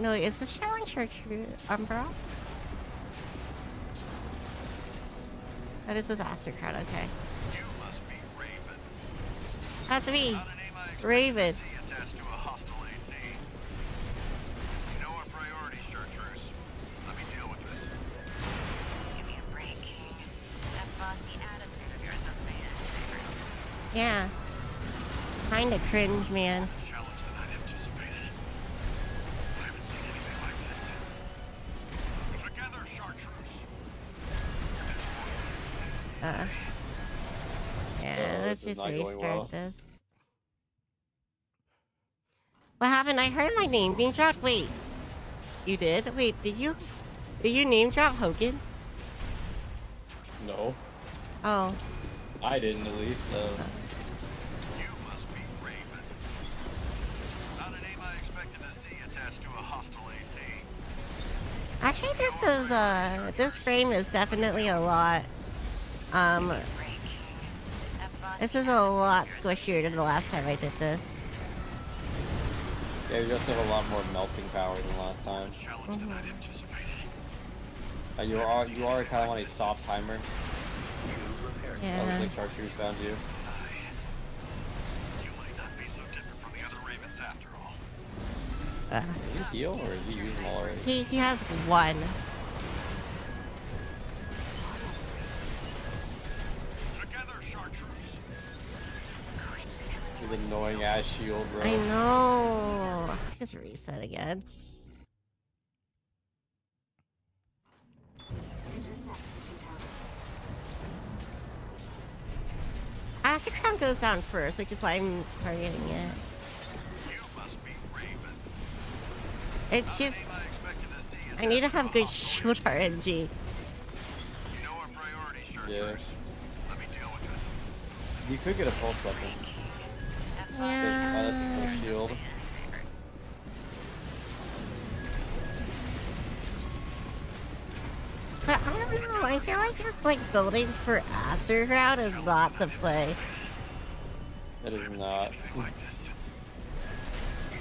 No, is this Challenger True Umbra? Oh, this is Astrocrat, okay. Raven. to any favors. Yeah. Kinda cringe, man. Uh. Yeah, Uh-oh, let's just restart well. this. What happened? I heard my name being dropped. Wait. You did? Wait, did you? Did you name drop Hogan? No, Oh. I didn't at least. So You must be Raven. Not a name I expected to see attached to a hostile AC. Actually, this is, uh, this frame is definitely a lot, um, this is a lot squishier than the last time I did this. yeah, you also have a lot more melting power than last time. A challenge than I'd anticipated. Uh, you are you are kind of on a soft timer. I Yeah. was like chartreuse found you. You might not be so different from the other Ravens after all. Uh, Did you heal or did you use them all already? he, he has one. Together, Chartreuse. His annoying ass shield, bro. I know. Just reset again. Intercept the two targets. Astrocrown goes down first, which is why I'm targeting it. You must be Raven. It's just, I to see I need to have good hostile shield AC. RNG. You know our priority, Chartreuse. Let me deal with this. You could get a pulse weapon. That Yeah. bossy Oh, that's a attitude of full yours shield. doesn't do you any favors. But I don't know, I feel like it's like building for Astrocrown is not the play. It is not. Anything like this since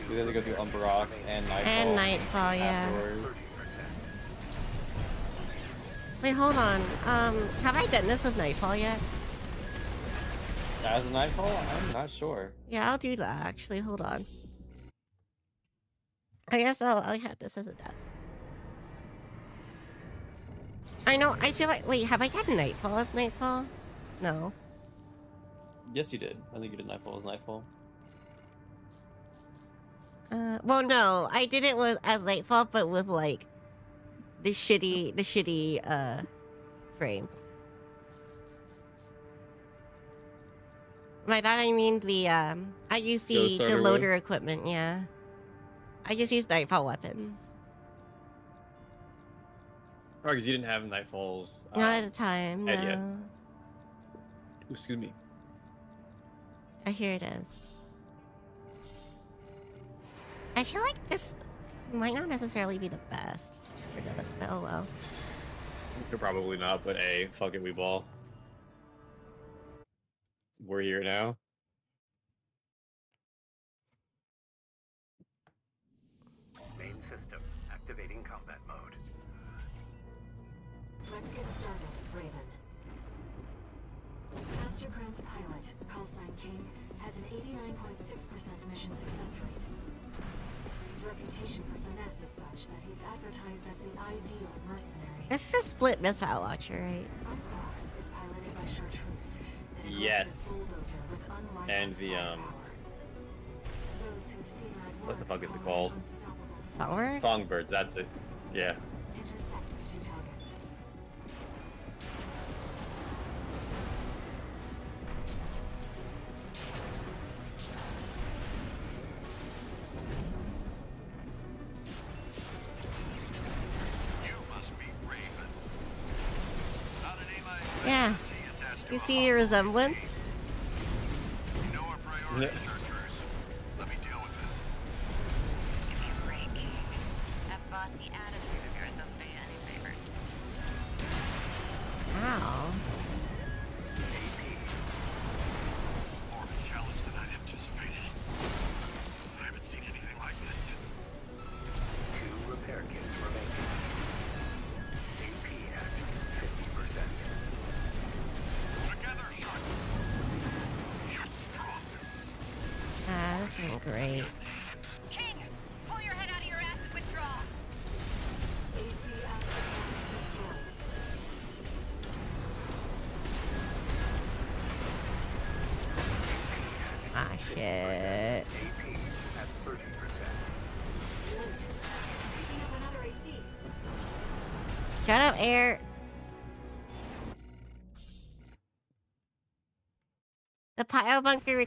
You have to go through Umbrox and Nightfall. And Nightfall, yeah. Wait, hold on. Um, have I done this with Nightfall yet? As a Nightfall? I'm not sure. Yeah, I'll do that actually. Hold on. I guess I'll, I'll have this as a death. I know, I feel like. Wait, have I done Nightfall as Nightfall? No. Yes, you did. I think you did Nightfall as Nightfall. Uh, well, no, I did it with as Nightfall, but with like the shitty, the shitty uh frame. By that I mean the um, I use the the loader equipment. Yeah, I just use Nightfall weapons. Oh, because you didn't have Nightfall's. Uh, Not at a time. head yet. No. excuse me. Oh, here it is. I feel like this might not necessarily be the best for the spell though. Probably not, but a fuck it, we ball. We're here now. Main system activating combat mode. Let's get started, Raven. Master Astrocrown's pilot, Callsign King, has an 89.6% mission success rate. His reputation for finesse is such that he's advertised as the ideal mercenary. This is a split missile launcher, right? Yes. bulldozer with unrivaled And the, um, firepower. Those who've seen her at what the fuck is it called? unstoppable force. Songbird? Songbirds, that's it. Yeah. You see the hostile resemblance? You know our priority, Yeah. Chartreuse.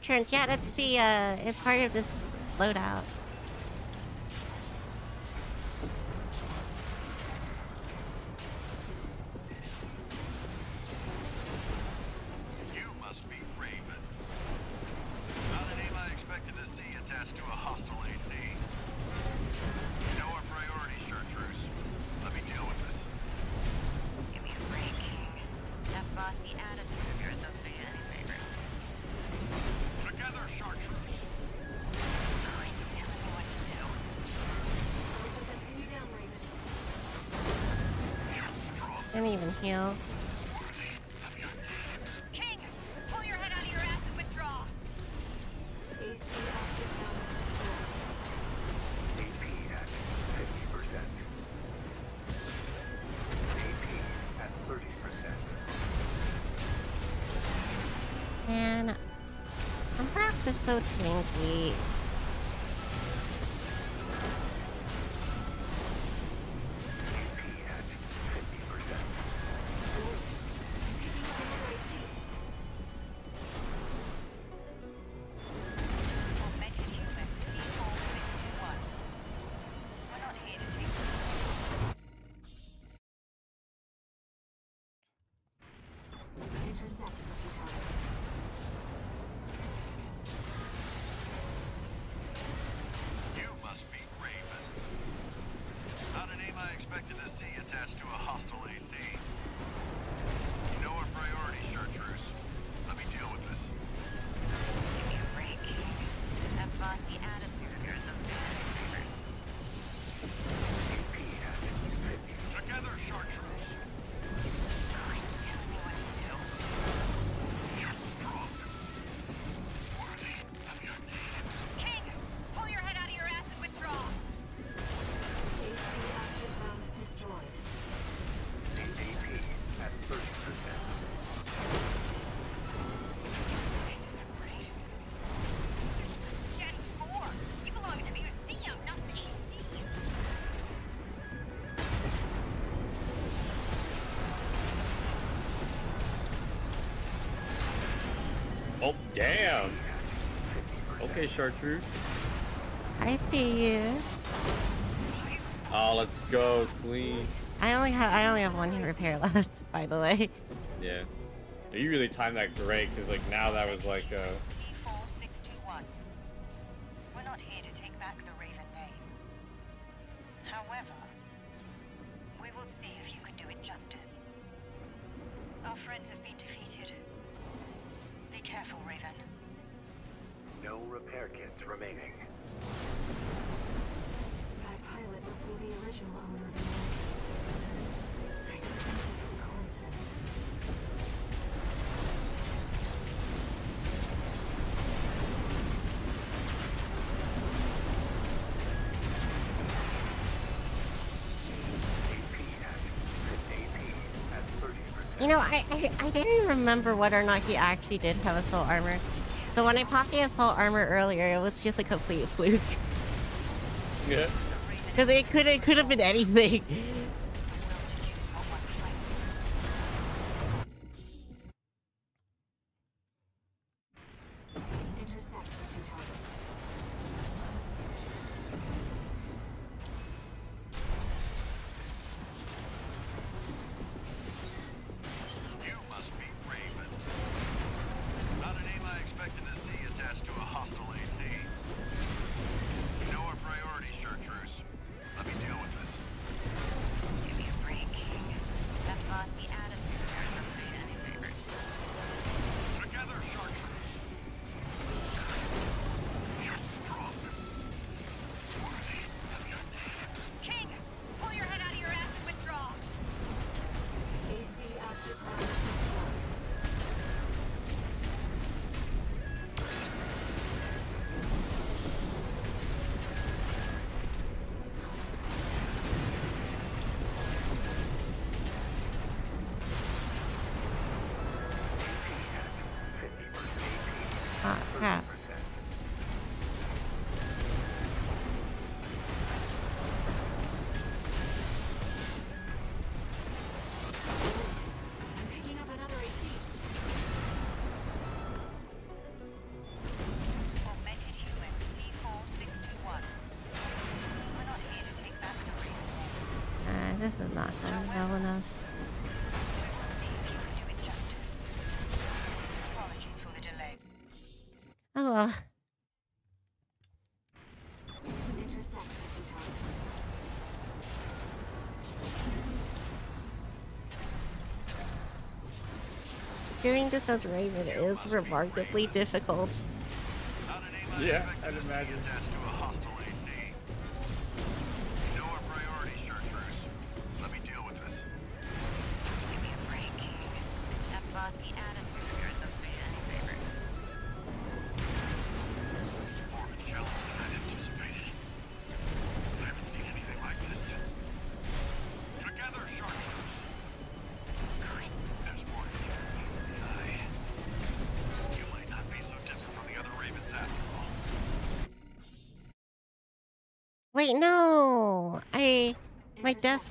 returns. Yeah, that's the, uh, it's part of this loadout. so talented. Damn. Okay, chartreuse. I see you. Oh, let's go, clean. I only have I only have one repair left, by the way. Yeah. You really timed that great, cause like now that was like uh I, didn't remember whether or not he actually did have assault armor. So when I popped the assault armor earlier, it was just a complete fluke. Yeah. Because it could it could have been anything. doing this as Raven is remarkably difficult. Yeah, I'd imagine.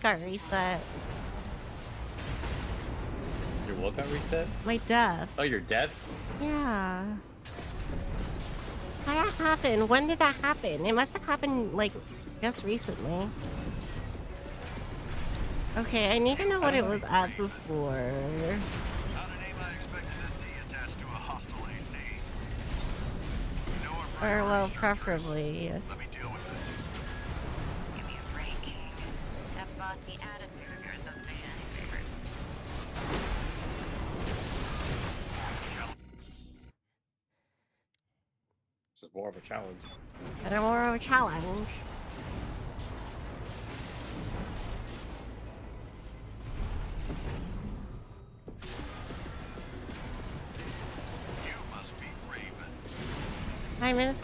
got reset. Your what got reset? My deaths. Oh, your deaths? Yeah. How that happen? When did that happen? It must have happened, like, just recently. Okay, I need to know what it was at before. Or, well, preferably. Let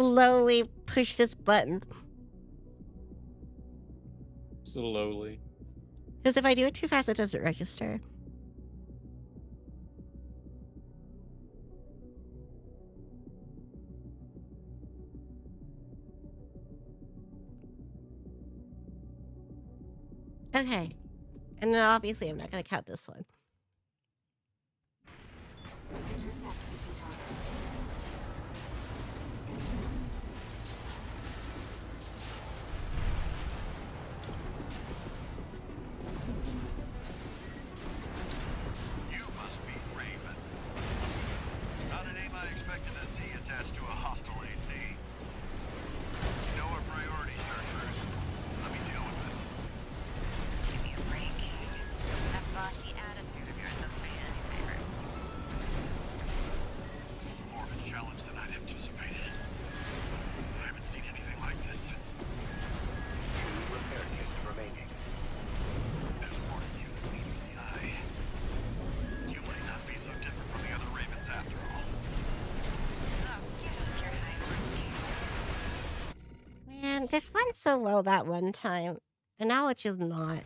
slowly push this button. Slowly. Because if I do it too fast, it doesn't register. Okay. And then obviously I'm not going to count this one. so low that one time, and now it's just not.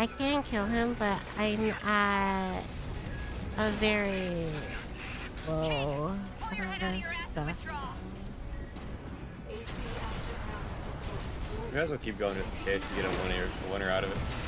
I can kill him, but I'm at a very low amount of stuff. You guys will keep going just in case you get a winner, a winner out of it.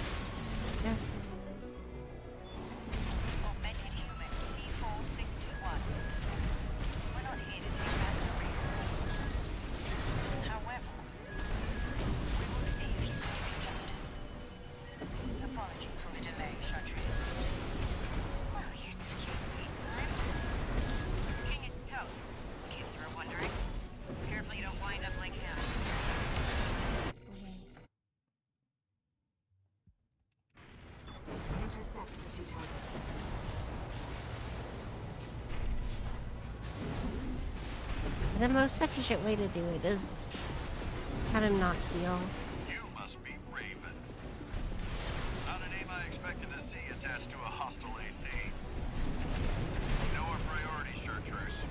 most efficient way to do it is have him not heal. You must be Raven. Not a name I expected to see attached to a hostile AC. You know our Chartreuse.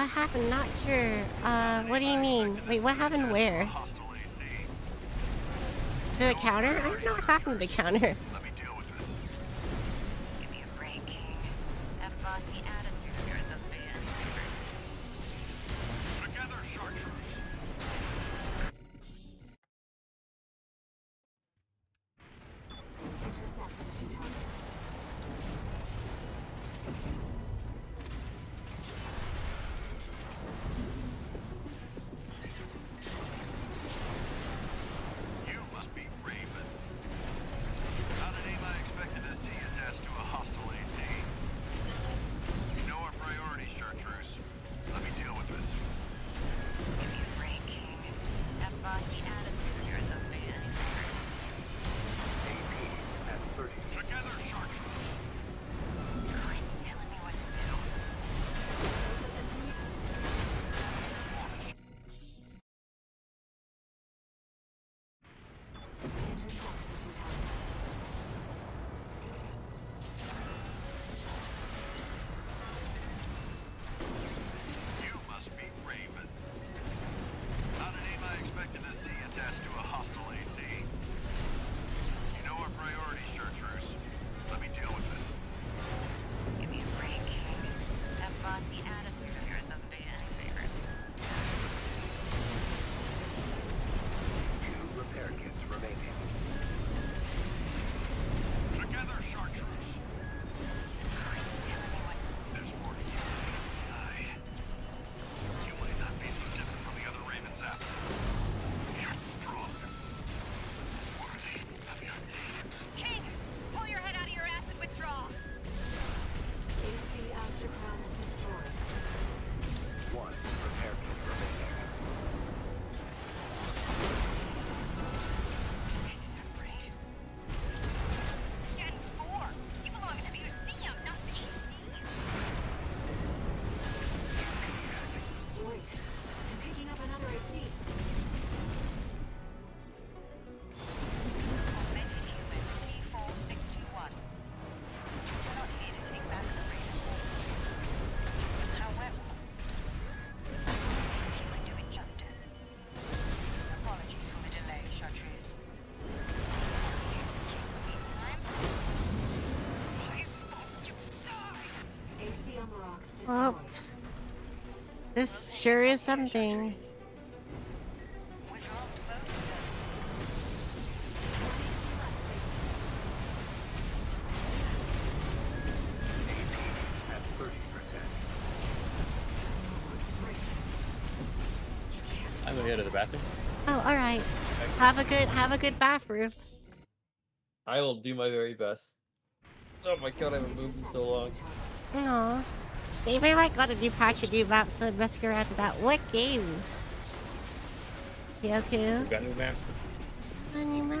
What happened? Not here. Uh, what do you mean? Wait, what happened where? The counter? I'm not gotten the counter. Well, this sure is something. I'm gonna go to the bathroom. Oh, all right. Have a good, have a good bathroom. I will do my very best. Oh my god, I haven't moved in so long. Aww. They may like got a new patch, a new map, so messing around with that. What game? Yoku? We got new map. A new map?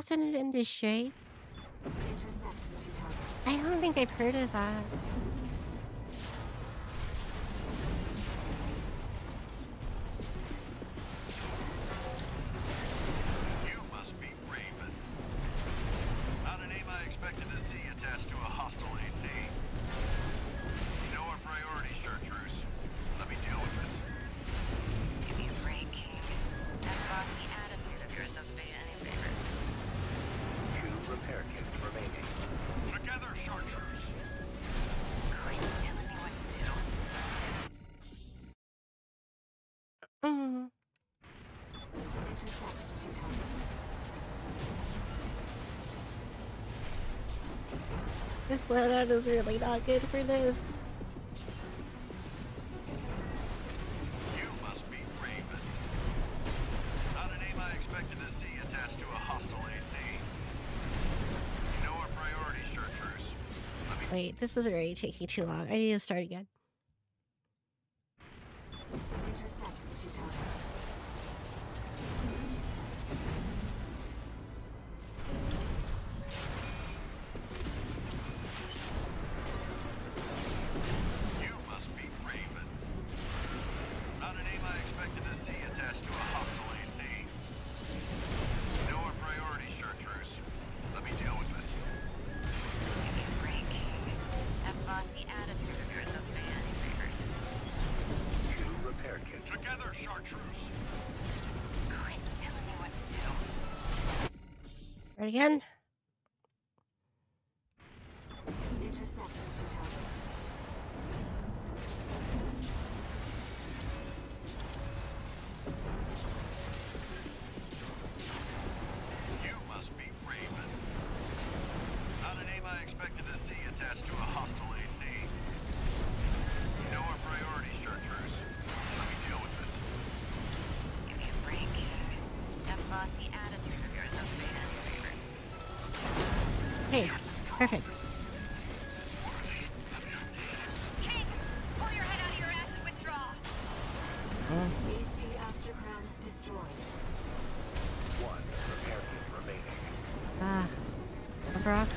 alternative industry. I don't think I've heard of that. slowdown is really not good for this. You must be Raven. Not a name I expected to see attached to a hostile AC. You know our Chartreuse. Wait, this is already taking too long. I need to start again.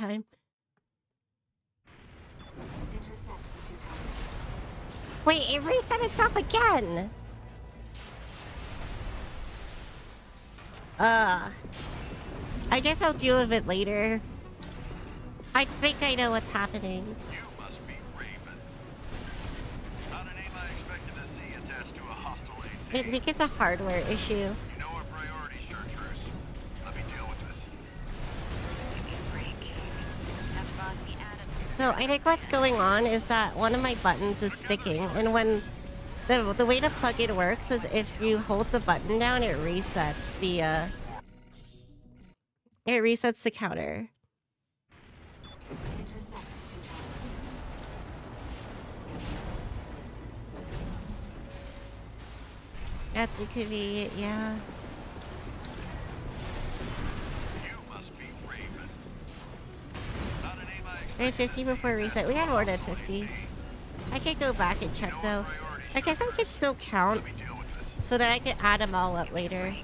time. Intercept the two targets. Wait, it reset itself again. Uh, I guess I'll deal with it later. I think I know what's happening. You must be Raven. Not a name I expected to see attached to a hostile AC. I think it's a hardware issue. So I think what's going on is that one of my buttons is sticking, and when the the way to plug in works is if you hold the button down, it resets the uh, it resets the counter. That's inconvenient, yeah. Had 50 before reset. We had more than 50. AC. I could go back and check though. I guess I could still count so that I could add them all up later.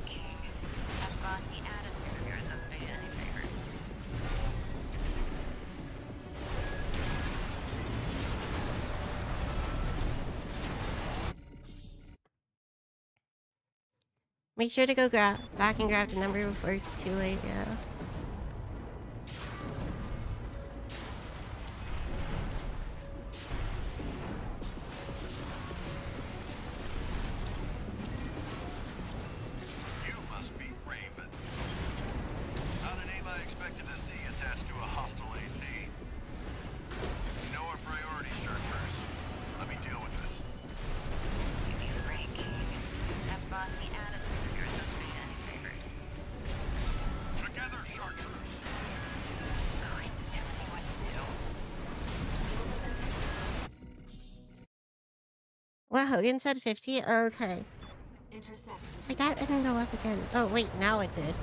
Make sure to go grab back and grab the number before it's too late, yeah. Well, Hogan said 50? Okay. I thought it didn't go up again. Oh, wait, now it did.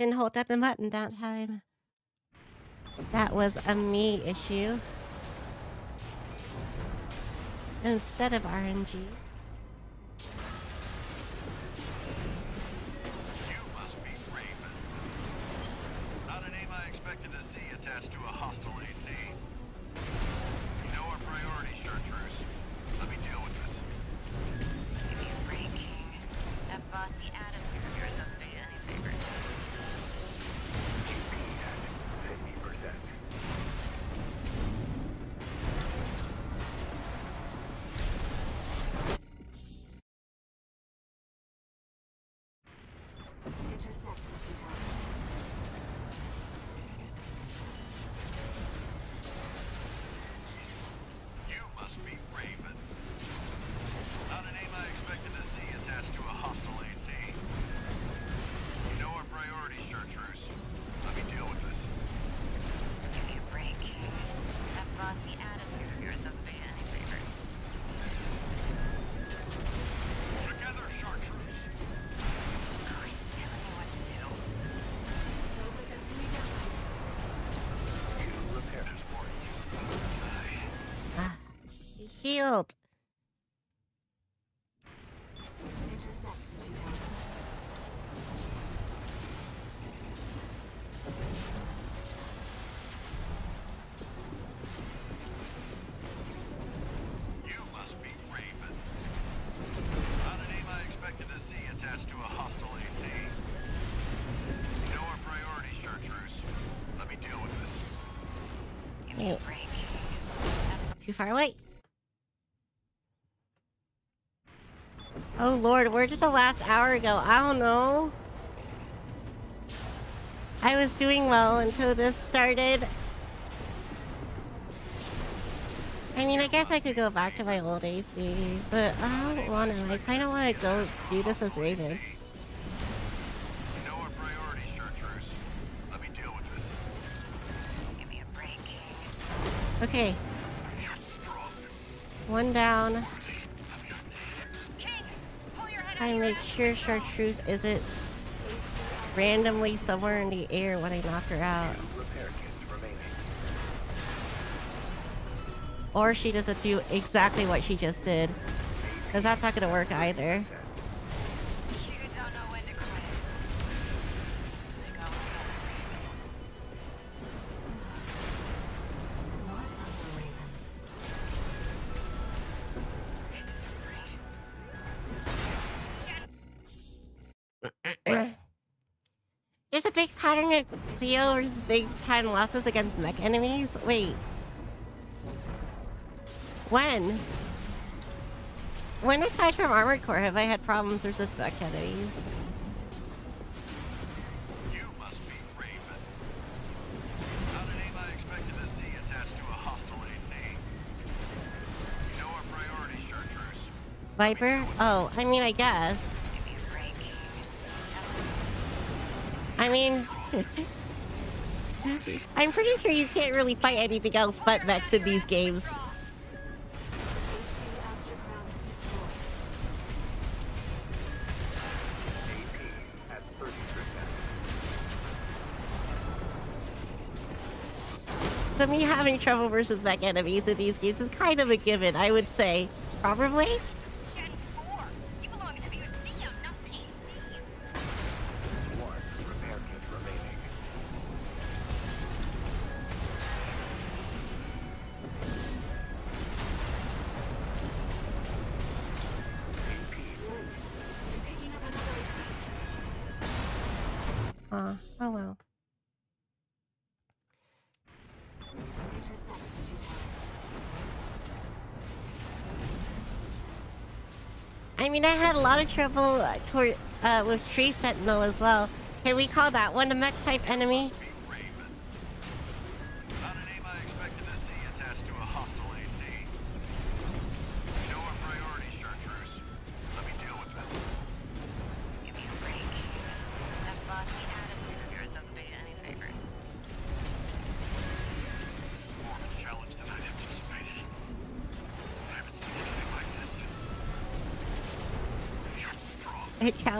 Didn't hold up the button that time. That was a me issue. Instead of RNG. Must be Raven. Not a name I expected to see attached to a hostile AC. You know our priority, Chartreuse. Let me deal with this. Give me a break, King. That bossy far away. Oh lord, where did the last hour go? I don't know. I was doing well until this started. I mean, I guess I could go back to my old AC, but I don't want to. I kind of want to go do this as Raven. You head down. I make ass. sure Chartreuse isn't randomly somewhere in the air when I knock her out. Two repair kits remaining. Or she doesn't do exactly what she just did. Because that's not going to work either. Pattern of Klio's big time losses against mech enemies. Wait. When? When aside from Armored Core have I had problems versus mech enemies? You must be Raven. Not a name I expected to see attached to a hostile AC. You know our priority, Chartreuse. Viper? Oh, I mean, I guess. give me a break, King. I mean, I'm pretty sure you can't really fight anything else but mechs in these games. AC Astrocrown destroyed. AP at 30%. So me having trouble versus mech enemies in these games is kind of a given, I would say. Probably? Mean, I had a lot of trouble uh, toward, uh, with Tree Sentinel as well. Can we call that one a mech type enemy?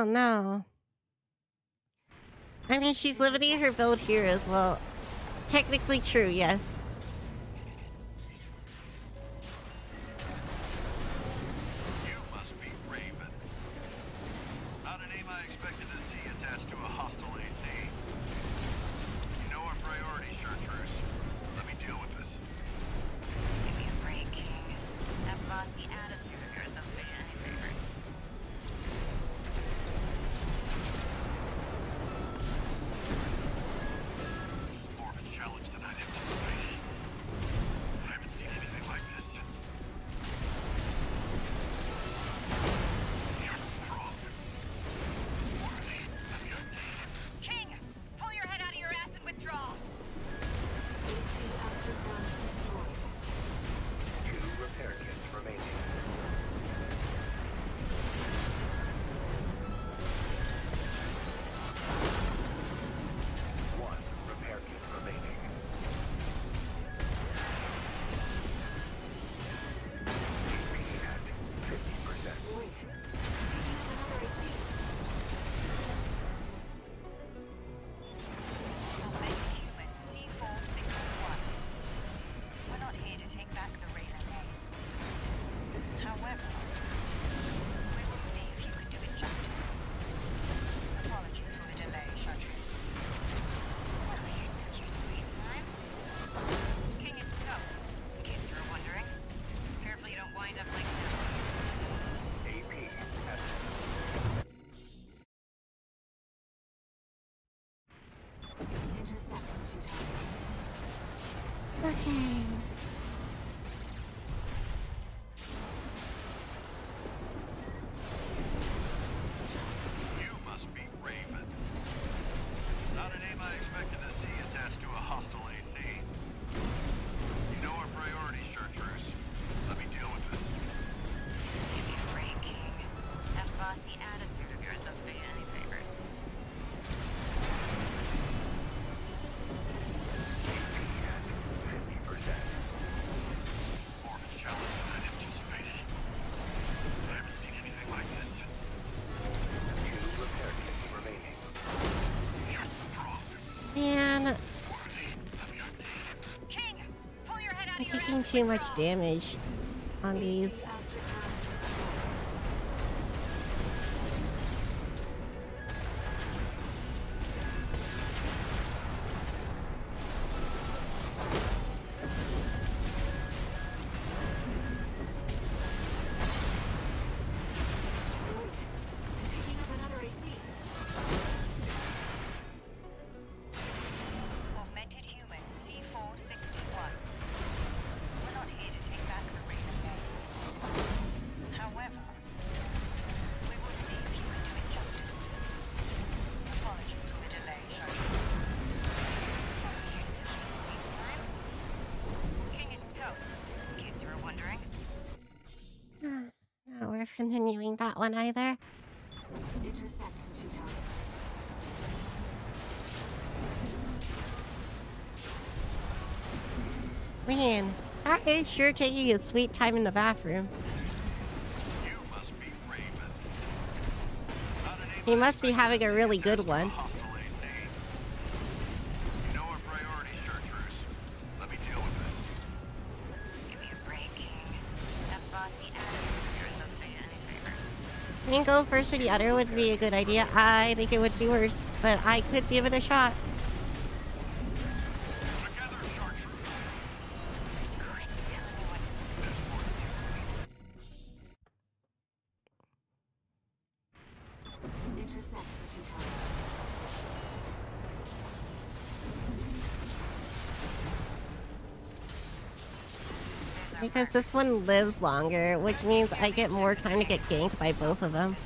Oh no. I mean, she's limiting her build here as well. Technically true, yes. Okay. You must be Raven. Not a name I expected to see attached to a hostile too much damage on these. one either. Intercept two targets. Man, Scott is sure taking his sweet time in the bathroom. Must he must be having a really good one. worse or the other would be a good idea. I think it would be worse, but I could give it a shot. Because this one lives longer, which means I get more time to get ganked by both of them.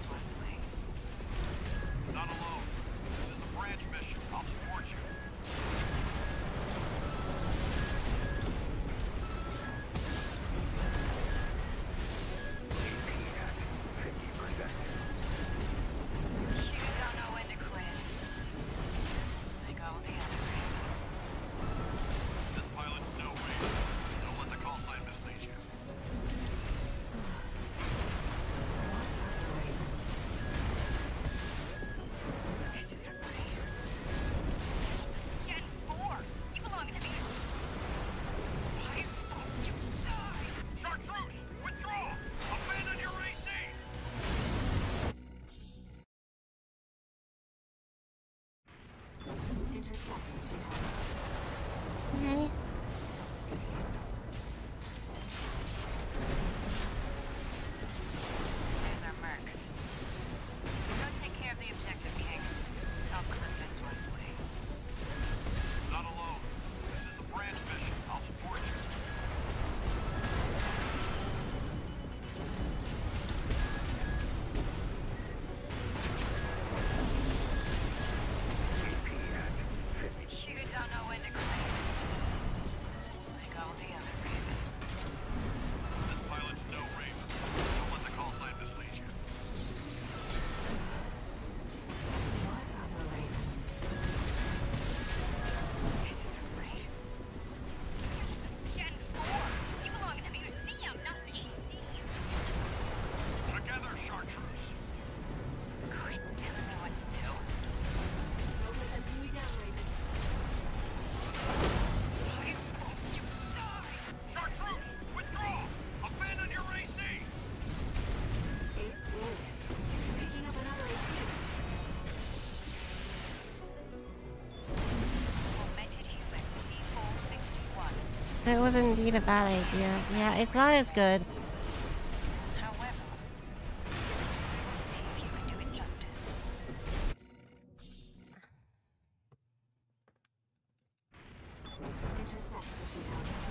That was indeed a bad idea. Yeah, it's not as good. It.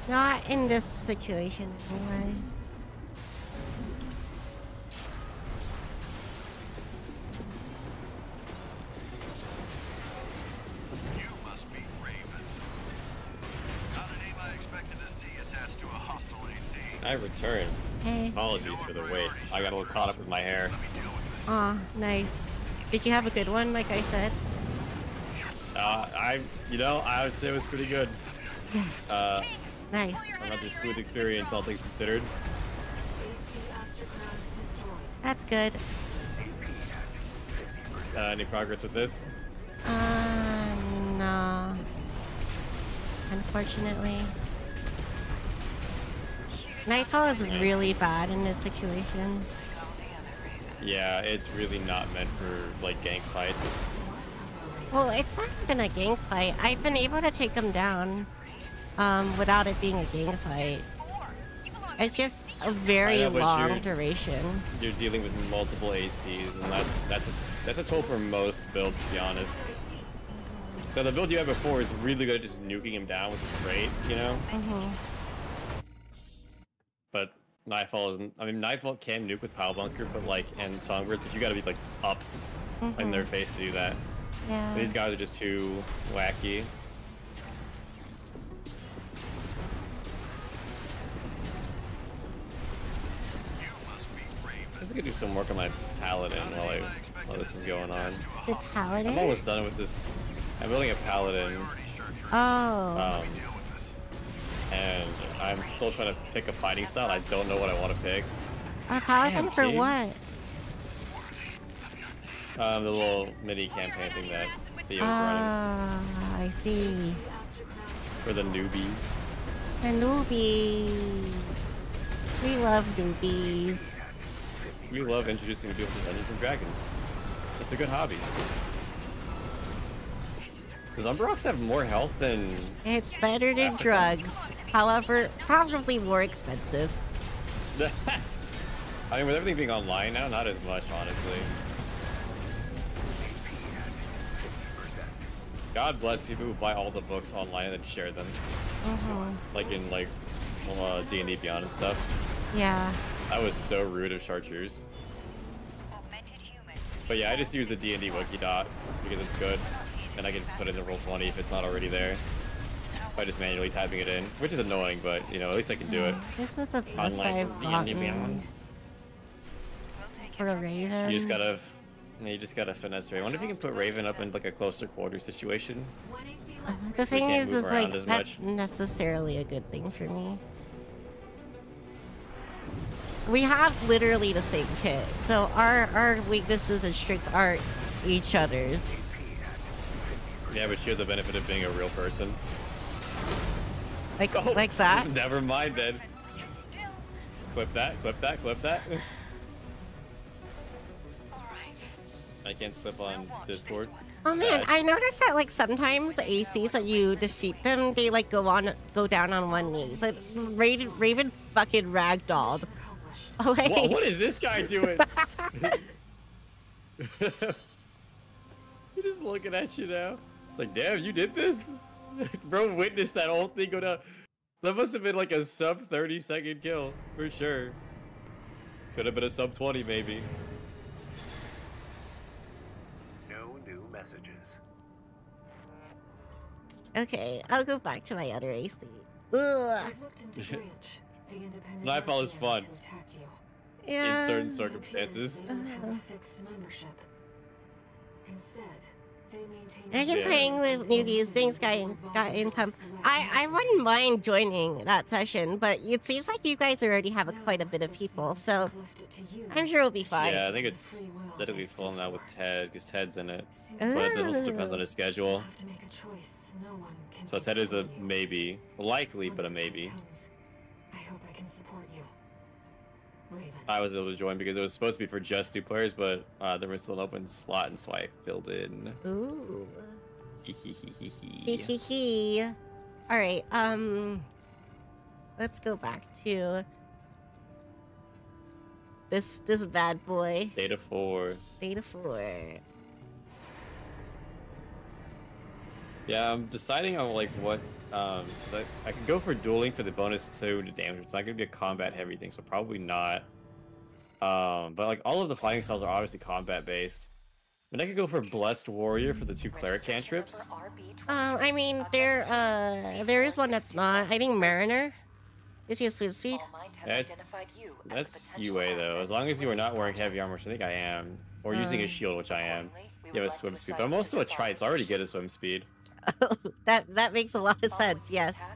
Not in this situation anyway. I return. Hey. Apologies for the wait. I got a little caught up with my hair. Let me deal with this. Aw, nice. Did you have a good one, like I said? Uh, I, you know, I would say it was pretty good. Yes. Uh, nice. another smooth experience, all things considered. AC Astrocrown destroyed. That's good. Uh, any progress with this? Uh, no. Unfortunately. Nightfall is really bad in this situation. Like all the other ravens. Yeah, it's really not meant for like gank fights. Well, it's not even a gang fight. I've been able to take him down um, without it being a gang fight. Four. You belong It's just a very know, long you're- duration. You're dealing with multiple ACs, and that's that's a, that's a toll for most builds, to be honest. So the build you had before is really good at just nuking him down, which is great, you know. hmm But Nightfall isn't. I mean, Nightfall can nuke with Pile Bunker, but like and Songbird, but you got to be like up in their face to do that. Yeah. These guys are just too wacky. You must be I guess I could do some work on my Paladin while I name I expected while this is going on. attached to a The hostile I'm almost done with this. I'm building a Paladin. Oh. Um, Deal with this. and I'm still trying to pick a fighting style. I don't know what I want to pick. a paladin for what? Um, the little mini campaign thing that Theo's running Ah, I see. For the newbies. The newbies. We love newbies. We love introducing people to Dungeons and Dragons. It's a good hobby. Does Umbrox have more health than It's better than drugs. However, probably more expensive. I mean, with everything being online now, not as much, honestly. God bless people who buy all the books online and then share them, hmm like in like well, uh, D&D Beyond and stuff. Yeah. That was so rude of Chartreuse. augmented human But yeah, I just use the D&D wiki dot because it's good, and I can put it in roll 20 if it's not already there by just manually typing it in, which is annoying, but you know at least I can do it. This is the best Unlike I've gotten Beyond. We'll take for it a from here. raven. You just gotta, you just gotta finesse Raven. I wonder if you can put Raven up in like a closer quarter situation. One The thing is, is like that's much. necessarily a good thing for me. We have literally the same kit, so our our weaknesses and strengths are each other's. Yeah, but you have the benefit of being a real person. Like Oh, like that. Never mind then. Clip that, clip that, clip that. all right. I can't clip on Discord. Oh man, Sad. I noticed that like sometimes ACs when you defeat them, they like go on go down on one knee. But Raven, Raven fucking ragdolled. Accomplished. Like, Whoa, what is this guy doing? He's just looking at you now. It's like, damn, you did this? Bro witnessed that whole thing go down. That must have been like a sub 30 second kill, for sure. Could have been a sub 20, maybe. No new messages. okay, I'll go back to my other AC. Ugh. I've looked into Bridge, the independent Nightfall is fun. who attacked you. Yeah. certain circumstances. They don't have a uh-huh. fixed membership. Instead, They maintain Thank you for Yeah. playing with newbies. Thanks, guy. Got income. I I wouldn't mind joining that session, but it seems like you guys already have a, quite a bit of people, so I'm sure it'll be fine. Yeah, I think it's that'll be full now with Ted because Ted's in it, but it also depends on ah. his schedule. Have to make a choice. No one can So Ted is a maybe, likely, but a maybe. I was able to join because it was supposed to be for just two players, but uh, there was still an open slot, and so I filled in. Ooh. Hee Hee hee hee. All right. Um, let's go back to this this bad boy, Data four. Beta Four. Yeah, I'm deciding on like what. Um, 'cause I, I could go for dueling for the bonus two to damage. It's not gonna be a combat heavy thing, so probably not. Um, but like all of the fighting styles are obviously combat based. And I could go for blessed warrior for the two cleric cantrips. Um, I mean, there uh there is one that's not. I think Mariner. Is he a swim speed? That's that's UA though. As long as you are not wearing heavy armor, which I think I am, or using a Um. shield, which I am, you have a swim speed. But I'm also a trite, so I already get a swim speed. That that makes a lot of sense. Yes.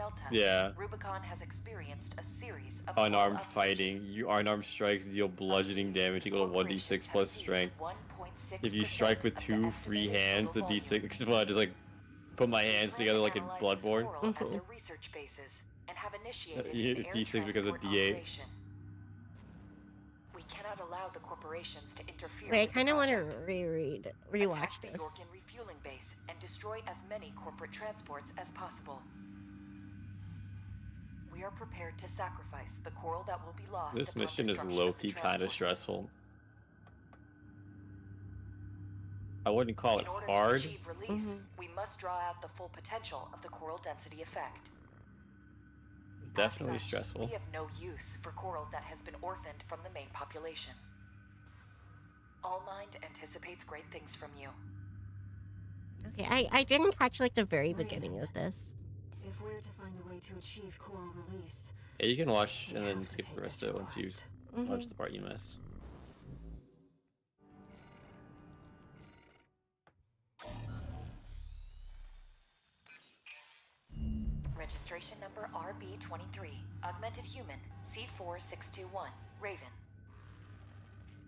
On Watchpoint Delta, Yeah. Rubicon has experienced a series of Unarmed follow-up fighting. You unarmed strikes deal bludgeoning damage equal to 1d6 plus strength. If you strike with two free hands, the d6. Well, I just like put my hands together like in Bloodborne. at their mm-hmm. research bases and have initiated You- D6 because of D8. operation. We cannot allow the corporations to interfere. Wait, I kind of want to reread, rewatch Attack the this. Yorkin refueling base and destroy as many corporate transports as possible. We are prepared to sacrifice the coral that will be lost. This mission is destruction low-key kind of stressful. I wouldn't call it order hard. to achieve release, mm-hmm. we must draw out the full potential of the coral density effect. Definitely such, stressful. We have no use for coral that has been orphaned from the main population. Allmind anticipates great things from you. Okay, I I didn't catch like the very beginning of this. If we're to find a way to achieve coral release, Yeah, you can watch and then skip the rest of it once you watch Mhm. the part you missed. Registration number RB23, Augmented Human, C4621, Raven.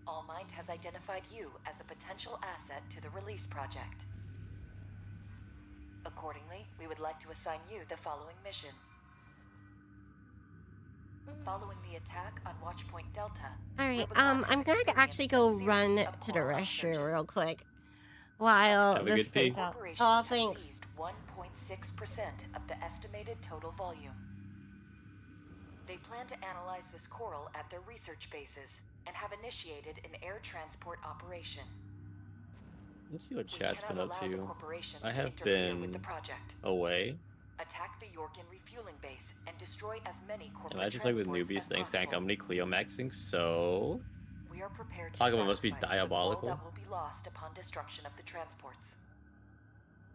Allmind has identified you as a potential asset to the release project. Accordingly, we would like to assign you the following mission. Following the attack on Watchpoint Delta, All right. Rubicon Um, I'm going to actually go run to the restroom real quick while Have a this good pee. plays out. Corporations Oh, thanks. 1.6% of the estimated total volume. They plan to analyze this coral at their research bases and have initiated an air transport operation. Let's see what chat's been up to. I to have the been project. away. Attack the Yorkin refueling base and destroy as many corporate And I just play with newbies. Thanks, possible. Company, Klio Maxing. So We are prepared to must be diabolical. that will be lost upon destruction of the transports.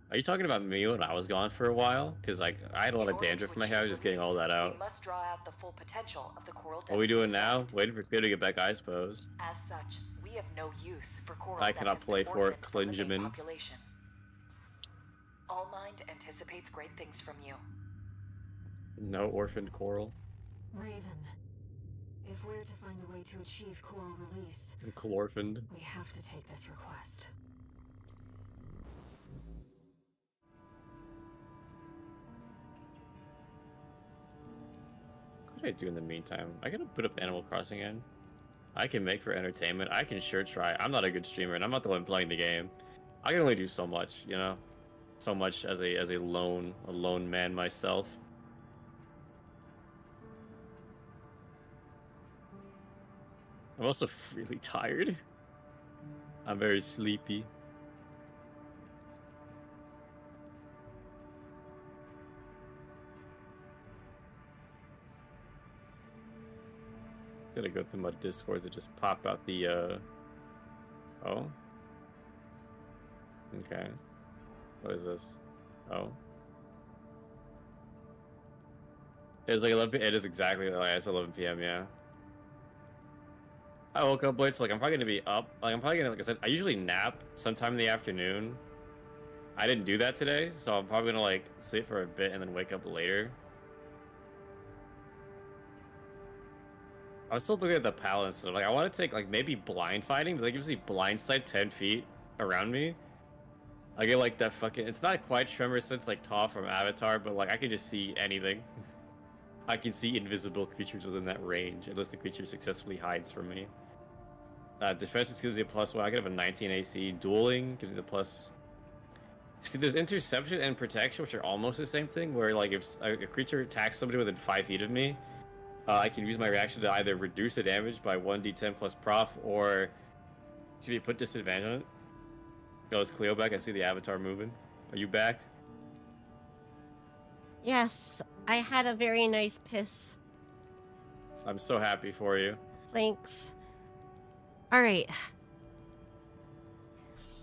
Are you talking about me when I was gone for a while? Because like I had a lot of dandruff in my hair. I was just getting all that out. We must draw out the full potential of the coral What are we doing now? Waiting for Klio to get back, I suppose. As such, we have no use for coral I cannot play for it, orphaned from the main Klingeman. population. Allmind anticipates great things from you. No orphaned coral. Raven, if we're to find a way to achieve coral release, And Chlorphined. we have to take this request. What did I do in the meantime? I gotta put up Animal Crossing in. I can make for entertainment. I can sure try. I'm not a good streamer, and I'm not the one playing the game. I can only do so much, you know, so much as a as a lone a lone man myself. I'm also really tired. I'm very sleepy. Gonna go through my discords and just pop out the uh oh. Okay. What is this? Oh. It's like 11 p- It is exactly like it's 11 p.m. Yeah. I woke up late, so like I'm probably gonna be up. Like I'm probably gonna, like I said, I usually nap sometime in the afternoon. I didn't do that today, so I'm probably gonna like sleep for a bit and then wake up later. I was still looking at the palette and stuff. Like I want to take like maybe blind fighting, but that gives me blind sight 10 feet around me. I get like that fucking. It's not quite Tremorsense like Toph from Avatar, but like I can just see anything. I can see invisible creatures within that range, unless the creature successfully hides from me. Uh, defense gives me a plus one. I can have a 19 AC. Dueling gives me the plus. See, there's interception and protection, which are almost the same thing. Where like if a creature attacks somebody within five feet of me, uh, I can use my reaction to either reduce the damage by 1d10 plus prof, or to be put disadvantage on it. Yo, is Klio back? I see the avatar moving. Are you back? Yes, I had a very nice piss. I'm so happy for you. Thanks. All right.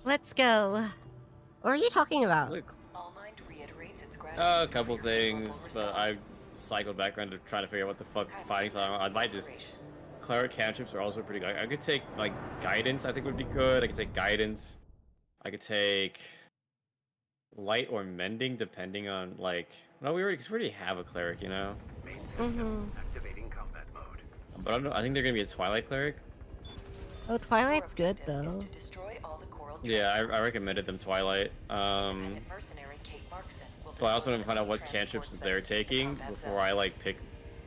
Let's go. What are you talking about? Look, Allmind reiterates its uh, a couple for your favorable things, but I response. Cycled back around to try to figure out what the fuck Kindly fighting. So I, I might just. Cleric cantrips are also pretty good. I could take like guidance. I think would be good. I could take guidance. I could take light or mending, depending on like. No, we already, cause we already have a cleric, you know. Main system Mhm. activating combat mode. But I don't know. I think they're gonna be a twilight cleric. Oh, Twilight's good though. to destroy all the coral Yeah, I, I recommended them twilight. Um, but I also want to find out what cantrips that that they're taking before. I like pick.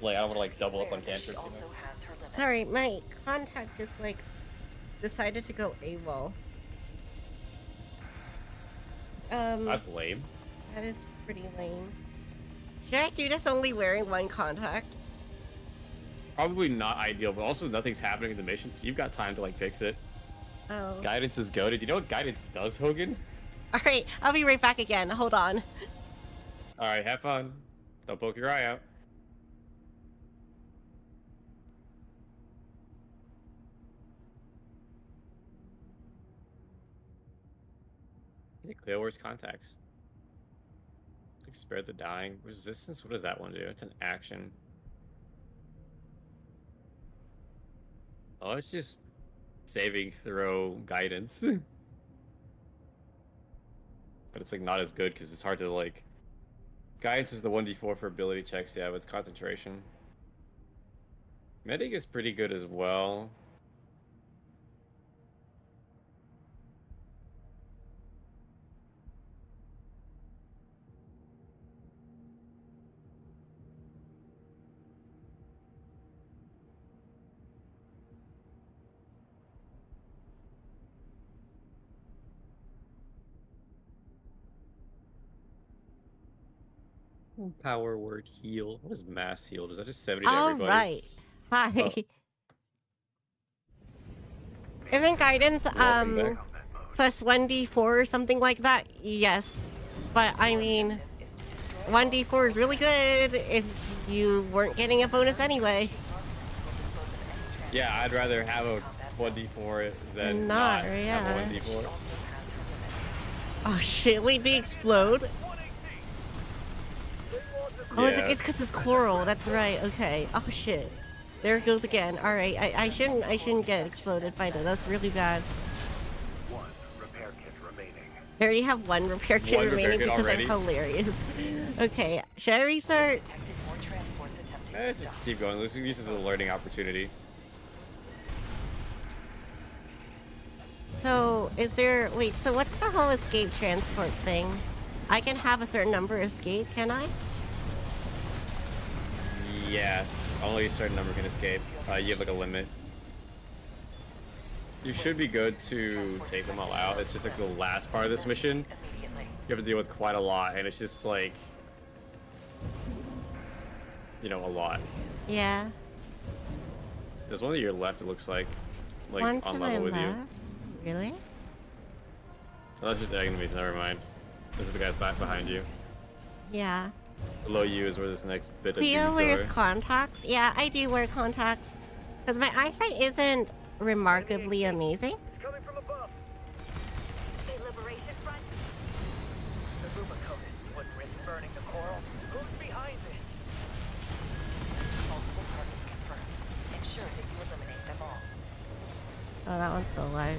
Like I don't want to like double up on cantrips. You know? also has her limits. Sorry, my contact just like decided to go AWOL. Um, That's lame. that is pretty lame. Should I do this only wearing one contact? Probably not ideal, but also nothing's happening in the mission, so you've got time to like fix it. Oh. Guidance is goaded. You know what guidance does, Hogan? All right, I'll be right back again. Hold on. All right, have fun. Don't poke your eye out. Yeah, Klio wears contacts. Like, spare the dying. Resistance? What does that one do? It's an action. Oh, it's just saving throw guidance. but it's like not as good because it's hard to like Guidance is the 1d4 for ability checks, yeah, but it's concentration. Medic is pretty good as well. Power word heal. What is mass heal? Is that just 70 to All everybody? right. Hi. Oh. Isn't guidance um back. Combat mode. plus one d four or something like that? Yes, but I mean Objective is to destroy one all d the four is really good if you weren't getting a bonus anyway. Kate Markson will dispose of any Yeah, I'd rather have a escape the combat 1d4 than Not, not, have a 1d4. also has her limits. Oh shit! Wait, they explode. Oh, it's Yeah. it's because it's coral. That's right. Okay. Oh shit. There it goes again. All right. I, I shouldn't I shouldn't get exploded by that. That's really bad. One repair kit remaining. I already have one repair kit One repair remaining kit because already? I'm hilarious. Okay. Should I restart? Detected more transports attempting Eh, just keep going. This as a learning opportunity. So, is there. Wait, so what's the whole escape transport thing? I can have a certain number of escape, can I? Yes, only a certain number can escape. Uh, you have like a limit. You should be good to take them all out. It's just like the last part of this mission. Immediately. You have to deal with quite a lot, and it's just like, you know, a lot. Yeah. There's one to your left. It looks like, like one on level with left. you. Really? Oh, that's just enemies. Never mind. This is the guy back behind you. Yeah. Below you is where this next bit of Klio wears are. contacts. Yeah, I do wear contacts. Because my eyesight isn't remarkably amazing. It's coming from above. The Liberation Front? The Luma Codex wouldn't risk burning the coral. Who's behind it? Multiple targets confirmed. Ensure that you eliminate them all. Oh, that one's still alive.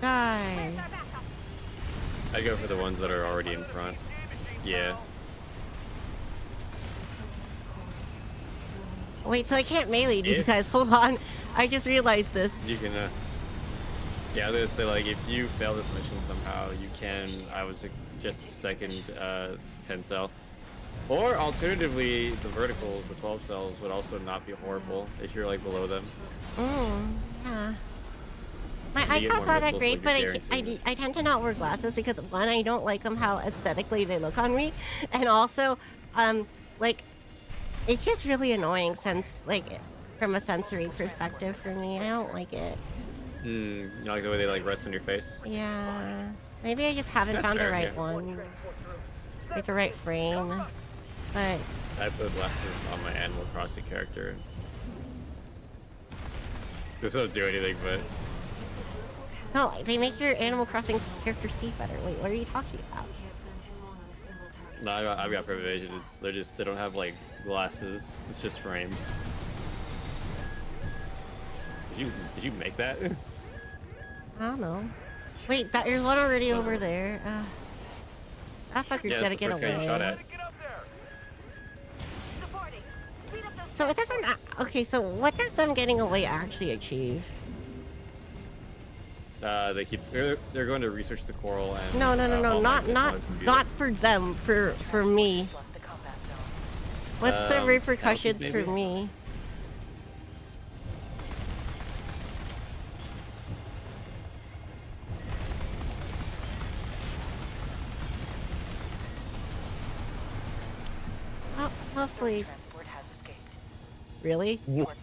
Die. I go for the ones that are already in front. Yeah. Wait, so I can't melee these If- guys. Hold on. I just realized this. You can, uh... Yeah, was say, like, if you fail this mission somehow, you can, I was just a second, uh, 10 cell. Or, alternatively, the verticals, the 12 cells, would also not be horrible if you're, like, below them. Mm, yeah. My eyesight's more not that great, but I, I. I tend to not wear glasses because one, I don't like them how aesthetically they look on me, and also, um, like, it's just really annoying since, like, from a sensory perspective for me. I don't like it. Hmm, you know, like the way they, like, rest on your face? Yeah. Maybe I just haven't That's found the right yeah. one. Like the right frame. But I put glasses on my Animal Crossing character. This won't do anything, but no, they make your Animal Crossing character see better. Wait, what are you talking about? no, I've got, I've got. It's they're just they don't have like glasses. It's just frames. Did you did you make that? I don't know. Wait, that, there's one already over there. Uh, that fucker's yeah, gotta get first guy you shot away. at. So it doesn't. Okay, so what does them getting away actually achieve? Uh, they keep they're, they're going to research the coral and No, no, no, uh, no, not not not for them. For for me. What's the Um, repercussions for me? Oh, hopefully. Transport has escaped. Really? Transport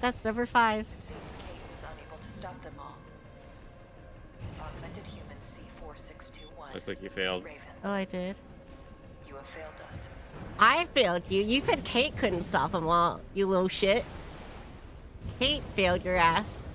that's There's only Looks like you failed. Raven, Oh, I did. you have failed us. I failed you. You said Kate couldn't stop them all, you little shit. Kate failed your ass.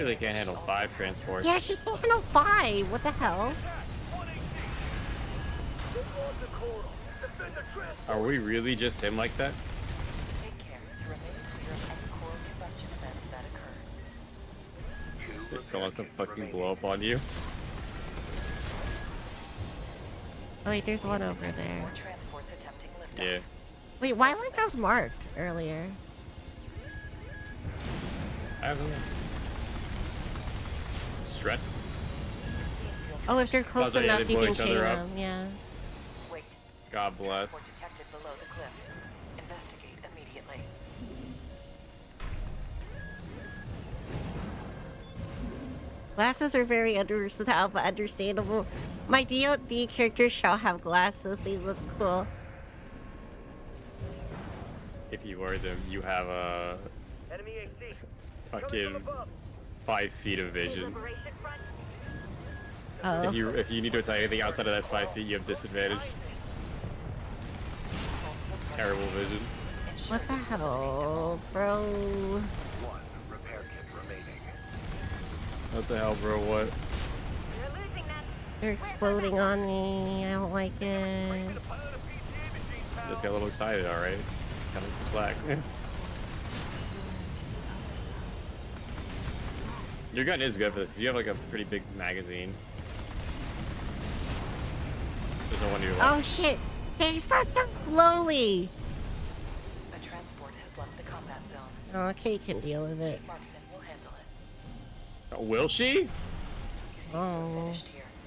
Really can't handle five transports. Yeah, she can't handle five. What the hell? Are we really just him like that? Take care to remain clear of any coral combustion events that occur. Just don't let them fucking blow up on you. Oh wait, there's one over there. More transports attempting liftoff. Yeah. Wait, why weren't those marked earlier? I don't know. Stress. Oh, if they're Sounds close like enough, they you can chain up. them. Yeah. Wait. God bless. Detected below the cliff. Investigate immediately. Glasses are very versatile but understandable. My D&D characters shall have glasses. They look cool. If you wear them, you have a Enemy AC. fucking five feet of vision. Oh. If uh. you if you need to attack anything outside of that five feet, you have disadvantage. Terrible vision. What the hell, bro? One repair kit remaining. What the hell, bro? What? They're exploding on me. I don't like it. Just got a little excited, alright. Kind of slack. Your gun is good for this. You have like a pretty big magazine. There's no wonder you're Oh shit! They start so slowly. A transport has left the combat zone. Oh, Kate can deal with it. Markson will handle it. "Oh, will she? You seem to have Oh,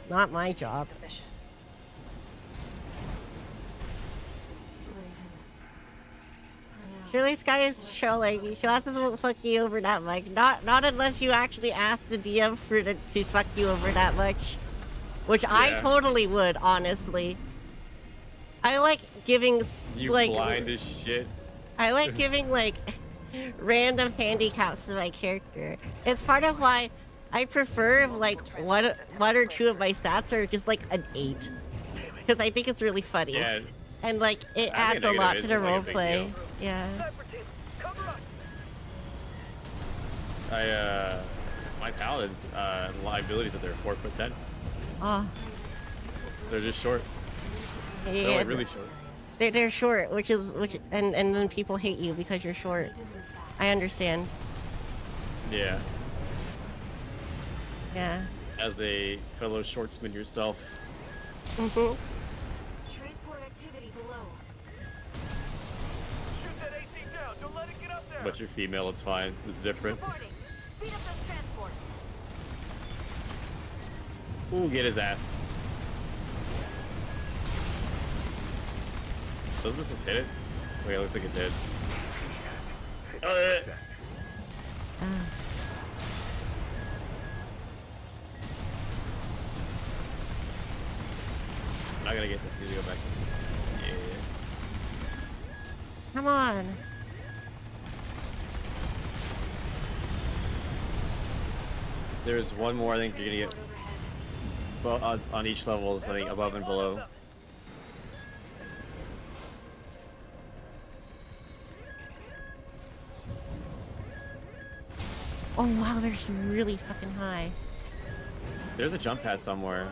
not my job. The mission. This guy is trolling. You glasses won't fuck you over that much. Not not unless you actually ask the DM for it to fuck you over that much. Which I totally would, honestly. I like giving You like blind as shit. I like giving like random handicaps to my character. It's part of why I prefer like one one or two of my stats are just like an eight. Because I think it's really funny. Yeah, And like it adds a lot to the isn't, like, a big roleplay. Yeah. Sniper team, cover us! I uh, my paladins uh, liabilities that they're four foot ten. Oh, They're just short. Yeah, They're like really short. They're, they're short, which is which, and and then people hate you because you're short. I understand. Yeah. Yeah. As a fellow shortsman yourself, hmm but you're female, it's fine. It's different. Reporting. Speed up those transports. Ooh, get his ass. Those missiles hit it? Wait, it looks like it did. Uh, I'm not gonna get this. Need to go back. Yeah. Come on. There's one more. I think you're gonna get. Well, on, uh, on each level, is I think above and below. Oh wow, they're s- really fucking high. There's a jump pad somewhere.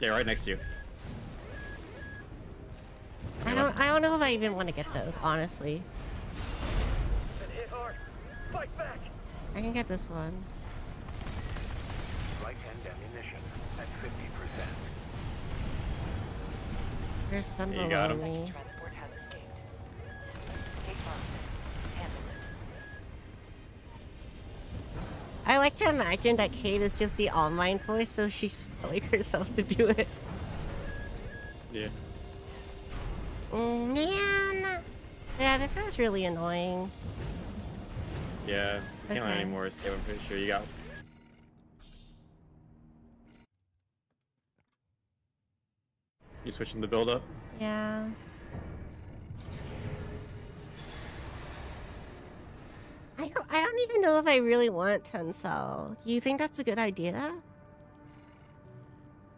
Yeah, right next to you. I don't I don't know if I even want to get those, honestly. Been hit hard. Fight back! I can get this one. There's some Yeah, you got below 'em. me. Transport has escaped. Kate Thompson, handle it. I like to imagine that Kate is just the online voice, so she's telling herself to do it. Yeah. Mm, Man. Yeah, this is really annoying. Yeah. You can't let Okay. any more escape. I'm pretty sure you got. You switching the build up? Yeah. I don't I don't even know if I really want Tensel. Do you think that's a good idea?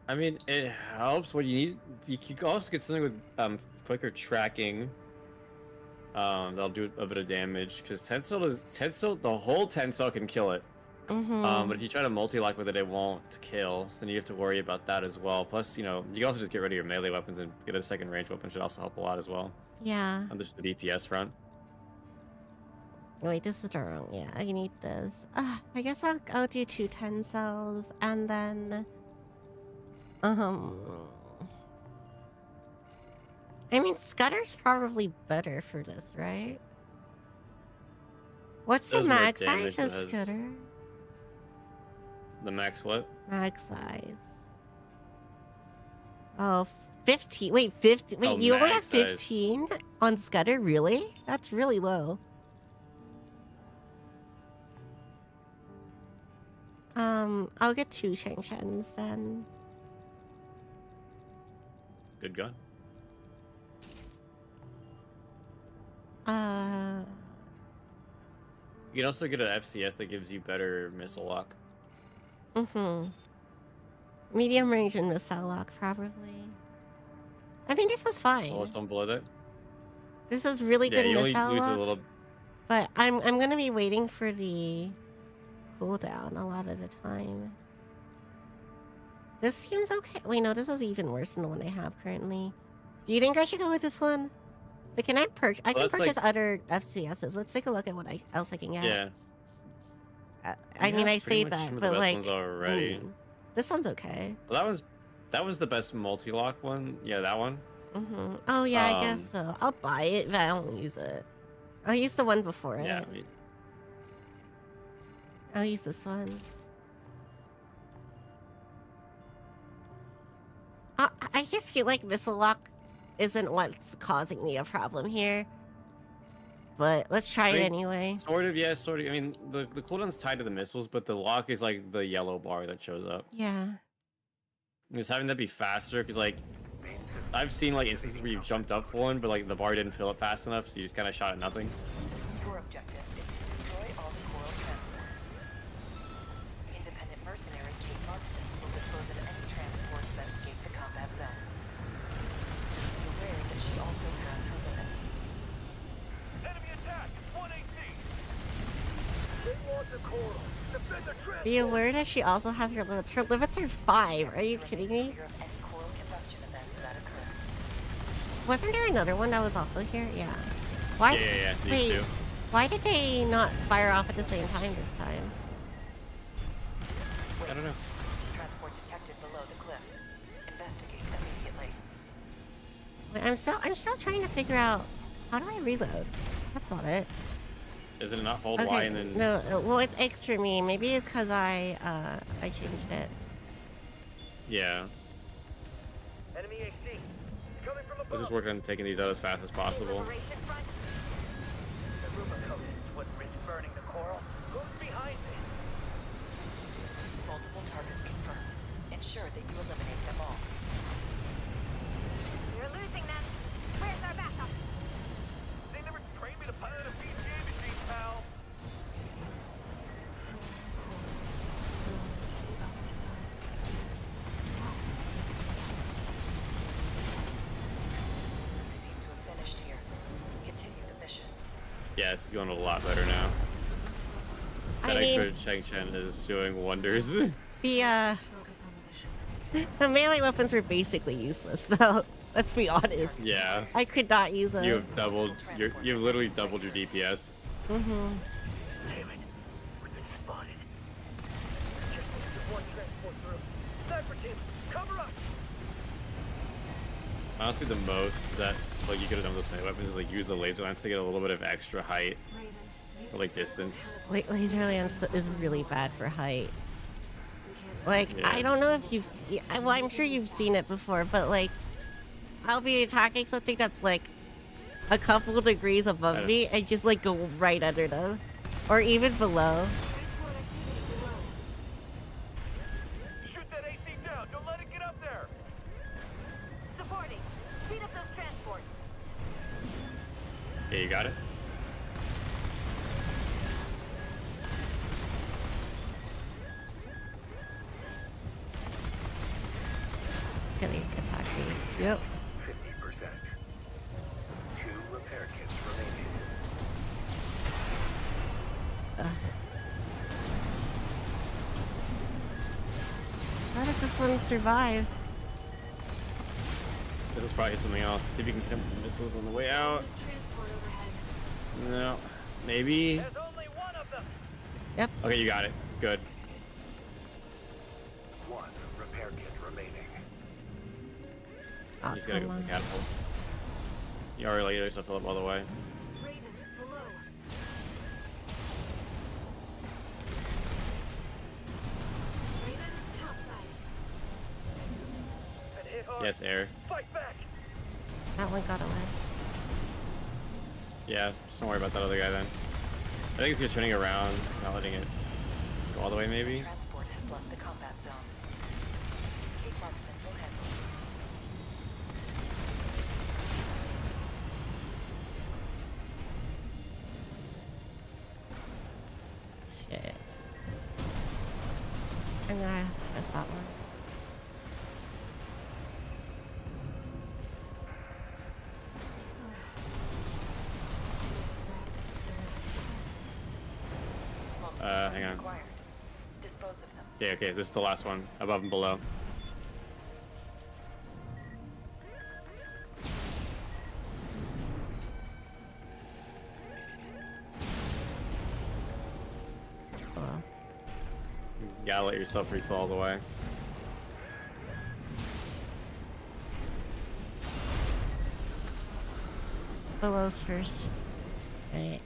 I mean, it helps. What you need, you can also get something with um quicker tracking. Um, that'll do a bit of damage because Tensel is Tensile. The whole Tensel can kill it. Mm-hmm. Um, but if you try to multi-lock with it, it won't kill. So then you have to worry about that as well. Plus, you know, you can also just get rid of your melee weapons and get a second range weapon should also help a lot as well. yeah. On just the DPS front. Wait, this is the wrong. Yeah, I need this. Uh, I guess I'll, I'll do two ten cells and then. Um. I mean, Scudder's probably better for this, right? What's the mag size of Scudder? The max what? Max size. Oh, 15. Wait, 15. Wait, Oh, you only have size. 15 on Scudder? Really? That's really low. Um, I'll get two Chang-Chens then. Good gun. Uh, You can also get an FCS that gives you better missile lock. Mm-hmm. Medium range and missile lock, probably. I mean, this is fine. Oh, something below that. This is really Yeah, good you only missile lose lock. a little. But I'm I'm gonna be waiting for the cooldown a lot of the time. This seems okay. Wait, no, this is even worse than the one I have currently. Do you think I should go with this one? But can I purchase? I Well, can that's like- purchase other FCSs. Let's take a look at what I, else I can get. Yeah. Uh, I mean, I say that, some of the but like, mm, this one's okay. Well, that was that was the best multi-lock one. Yeah, that one. hmm Oh yeah, I guess Um, so. I'll buy it, but I don't use it. I'll use the one before it. Yeah. I mean, I'll use this one. I, I just feel like missile lock isn't what's causing me a problem here. But let's try I it anyway. Sort of, yeah, sort of. I mean, the the cooldown's tied to the missiles, but the lock is like the yellow bar that shows up. Yeah. Just having that be faster, because like I've seen like instances where you've jumped up for one, but like the bar didn't fill up fast enough, so you just kind of shot at nothing. You're objective Be aware that she also has her limits. Her limits are five. Are you kidding me? Any coral combustion events that occur. Wasn't there another one that was also here? Yeah. Why? Yeah, yeah, yeah, Wait. two. Why did they not fire off at the same time this time? I don't know. Transport detected below the cliff. Investigate immediately. Wait, I'm still I'm still trying to figure out how do I reload. That's not it. Is it not hold Y and then? No. Well, it's X for me. Maybe it's because I uh I changed it. Yeah. Enemy AC! Coming from Let's just work on taking these out as fast as possible. Yeah, is going a lot better now. I That mean- extra Chang-Chen is doing wonders. The uh the melee weapons were basically useless though. Let's be honest. yeah. I could not use them. You have doubled your you've literally doubled your DPS. Mm-hmm. Honestly, the most that like you could have done with those melee weapons is like use the laser lance to get a little bit of extra height or like distance. La- Laser lance is really bad for height. Like Yeah. I don't know if you've seen. Well, I'm sure you've seen it before, but like I'll be attacking something that's like a couple degrees above me and just like go right under them, or even below. Yeah, you got it. It's gonna attack me. Yep. 50%. Two repair kits remaining. How did this one survive? This is probably something else. See if you can hit him with missiles on the way out. No. Maybe. There's only one of them! Yep. Okay, you got it. Good. One repair kit remaining. Oh, you just gotta go for the catapult. You already let yourself fill up all the way. Raven, below. Raven, topside. And hit hard. Yes, air. Fight back! That one got away. Yeah, just don't worry about that other guy then. I think it's just turning around, not letting it go all the way maybe. Transport has left the combat zone. Kate Markson will handle. Shit. I'm gonna have to press that one. Uh, hang on. Dispose of them. Yeah, okay, this is the last one, above and below. Well, You gotta let yourself refill all the way. below's first. Alright.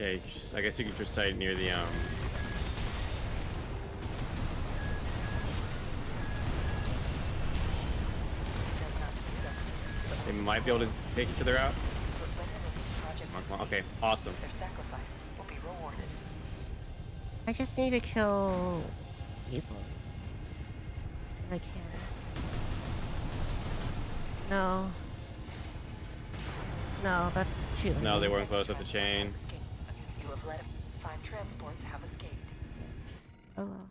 Yeah, you just I guess you can just stay near the um Does not possess to use the they might be able to take each other out. But when the release project Come on, come on. Okay, succeeds, awesome. Their sacrifice will be rewarded. I just need to kill these ones. I can't. No. No, that's too. No, they weren't close up the chain. You have led five transports have escaped. Oh well.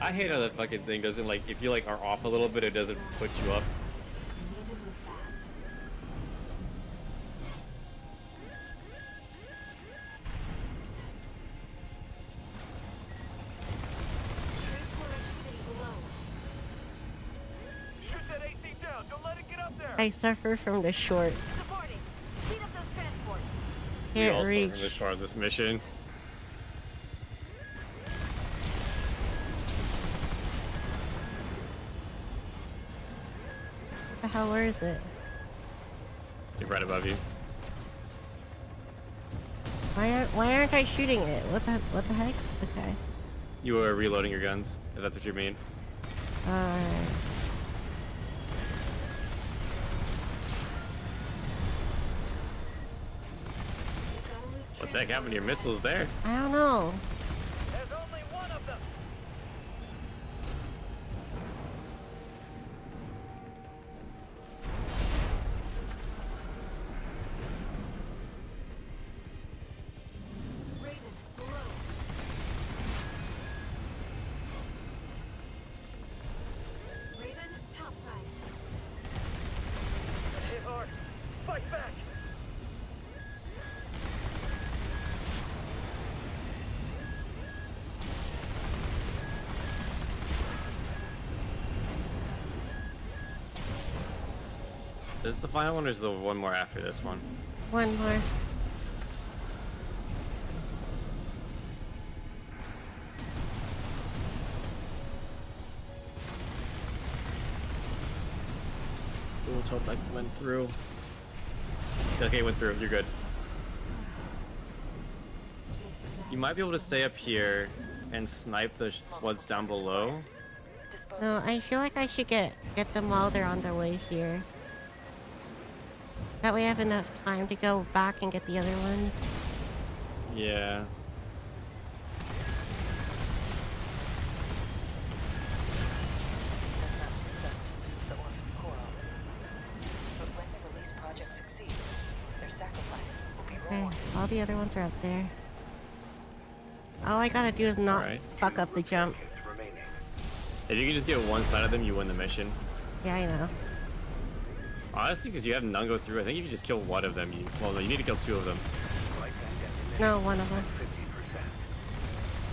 I hate how that fucking thing doesn't like if you like are off a little bit, it doesn't put you up. You need to move fast. Transport activity below. Shoot that AC down! Don't let it get up there! I suffer from the short. Supporting. Speed up. We Can't also reach. from the start of this mission. Is it? You're right above you. Why aren't Why aren't I shooting it? What the What the heck? Okay. You were reloading your guns, if that's what you mean. Alright. What the heck happened to your missiles there? I don't know. Final one or is there one more after this one? One more. Let's hope that went through. Okay, it went through. You're good. You might be able to stay up here and snipe the sh- ones down below. No, I feel like I should get get them while they're on their way here. That way I have enough time to go back and get the other ones. Yeah. does not please us to lose the orphan coral. But when the release project succeeds, their sacrifice will be Okay, all the other ones are up there. All I gotta do is not Alright. fuck up the jump. If you can just get one side of them, you win the mission. Yeah, I know. Honestly, because you have none go through, I think if you just kill one of them, you well, no, you need to kill two of them. No, one of them.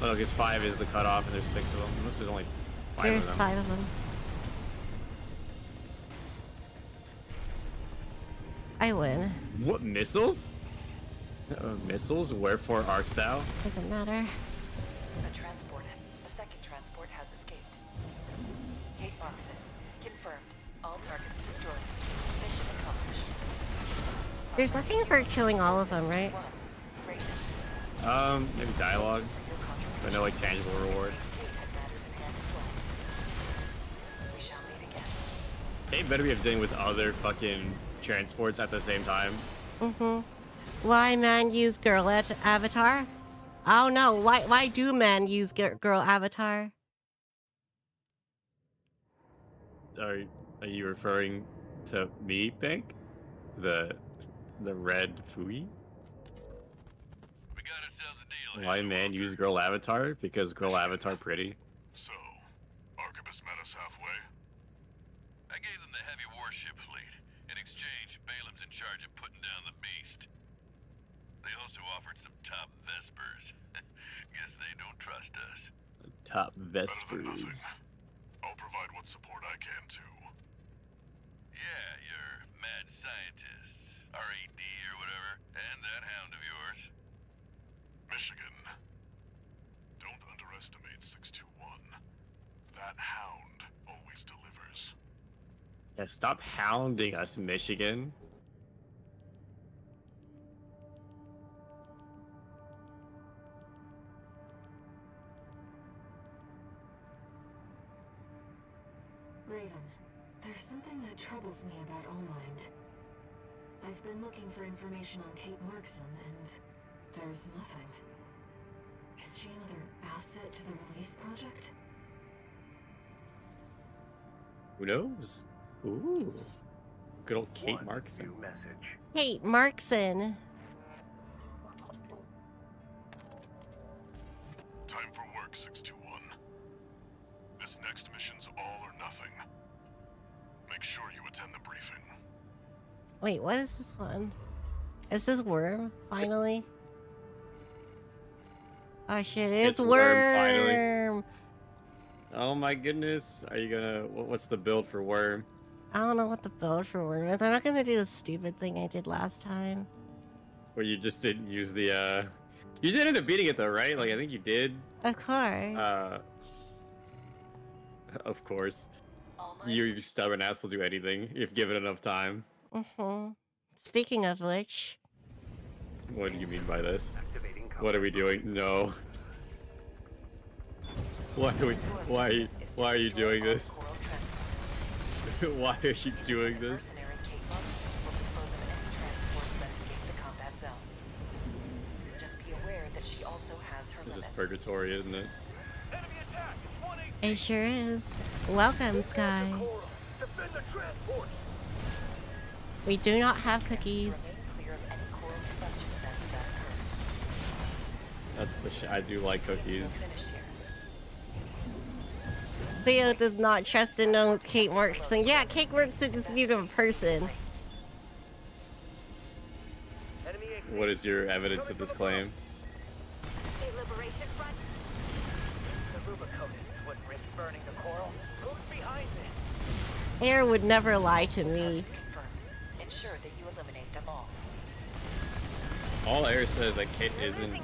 Oh, because five is the cutoff, and there's six of them. Unless there's only five There's of them. five of them. I win. What missiles? Uh, missiles? Wherefore art thou? Doesn't matter. A transport, a second transport has escaped. Kate Markson, confirmed. All targets destroyed. There's nothing for killing all of them, right? Um, maybe dialogue. But no like tangible reward. Seems Kate had matters in hand as well. We shall meet again. They better be dealing with other fucking transports at the same time. Mm-hmm. Why man use girl avatar? Oh no, why why do men use girl avatar? Are are you referring to me, Pink? The the red Fui? We got ourselves a deal. Why here, man use girl avatar? Because girl avatar pretty. So, Arquebus met us halfway. I gave them the heavy warship fleet. In exchange, Balam's in charge of putting down the beast. They also offered some top Vespers. Guess they don't trust us. Top Better than nothing. Vespers. I'll provide what support I can too. Yeah, your mad scientists, RAD or whatever, and that hound of yours. Michigan. Don't underestimate 621. That hound always delivers. Yeah, stop hounding us, Michigan. Something that troubles me about Allmind. I've been looking for information on Kate Markson, and there's nothing. Is she another asset to the release project? Who knows? Ooh. Good old Kate One Markson. new message. Hey, Markson. Time for work, 621. This next mission's all or nothing. Make sure you attend the briefing. Wait, what is this one? Is this Worm, finally? Oh shit, it's, It's Worm, Worm! Oh my goodness. Are you gonna. wh- What's the build for Worm? I don't know what the build for Worm is. I'm not gonna do the stupid thing I did last time. Where you just didn't use the. uh You did end up beating it though, right? Like, I think you did. Of course. Uh. Of course. All You, you stubborn ass will do anything if given enough time. hmm Speaking of which, What do you mean by this? What are we doing? No. Why are we? Why? You, why are you doing this? why are you doing this? Mercenary Kate Markson will dispose of any transports that escape the combat zone. Just be aware that she also has her This is purgatory, isn't it? It sure is. Welcome, Sky. Coral! Defend the transport! We do not have cookies. remain clear of any coral combustion events that occur. That's the sh- I do like Seems to have cookies. finished. Theo does not trust in no Kate Markson. Yeah, Kate Markson isn't even a person. What is your evidence of this claim? Ayre would never lie to me. Ensure that you eliminate them all. All Ayre says that Kate isn't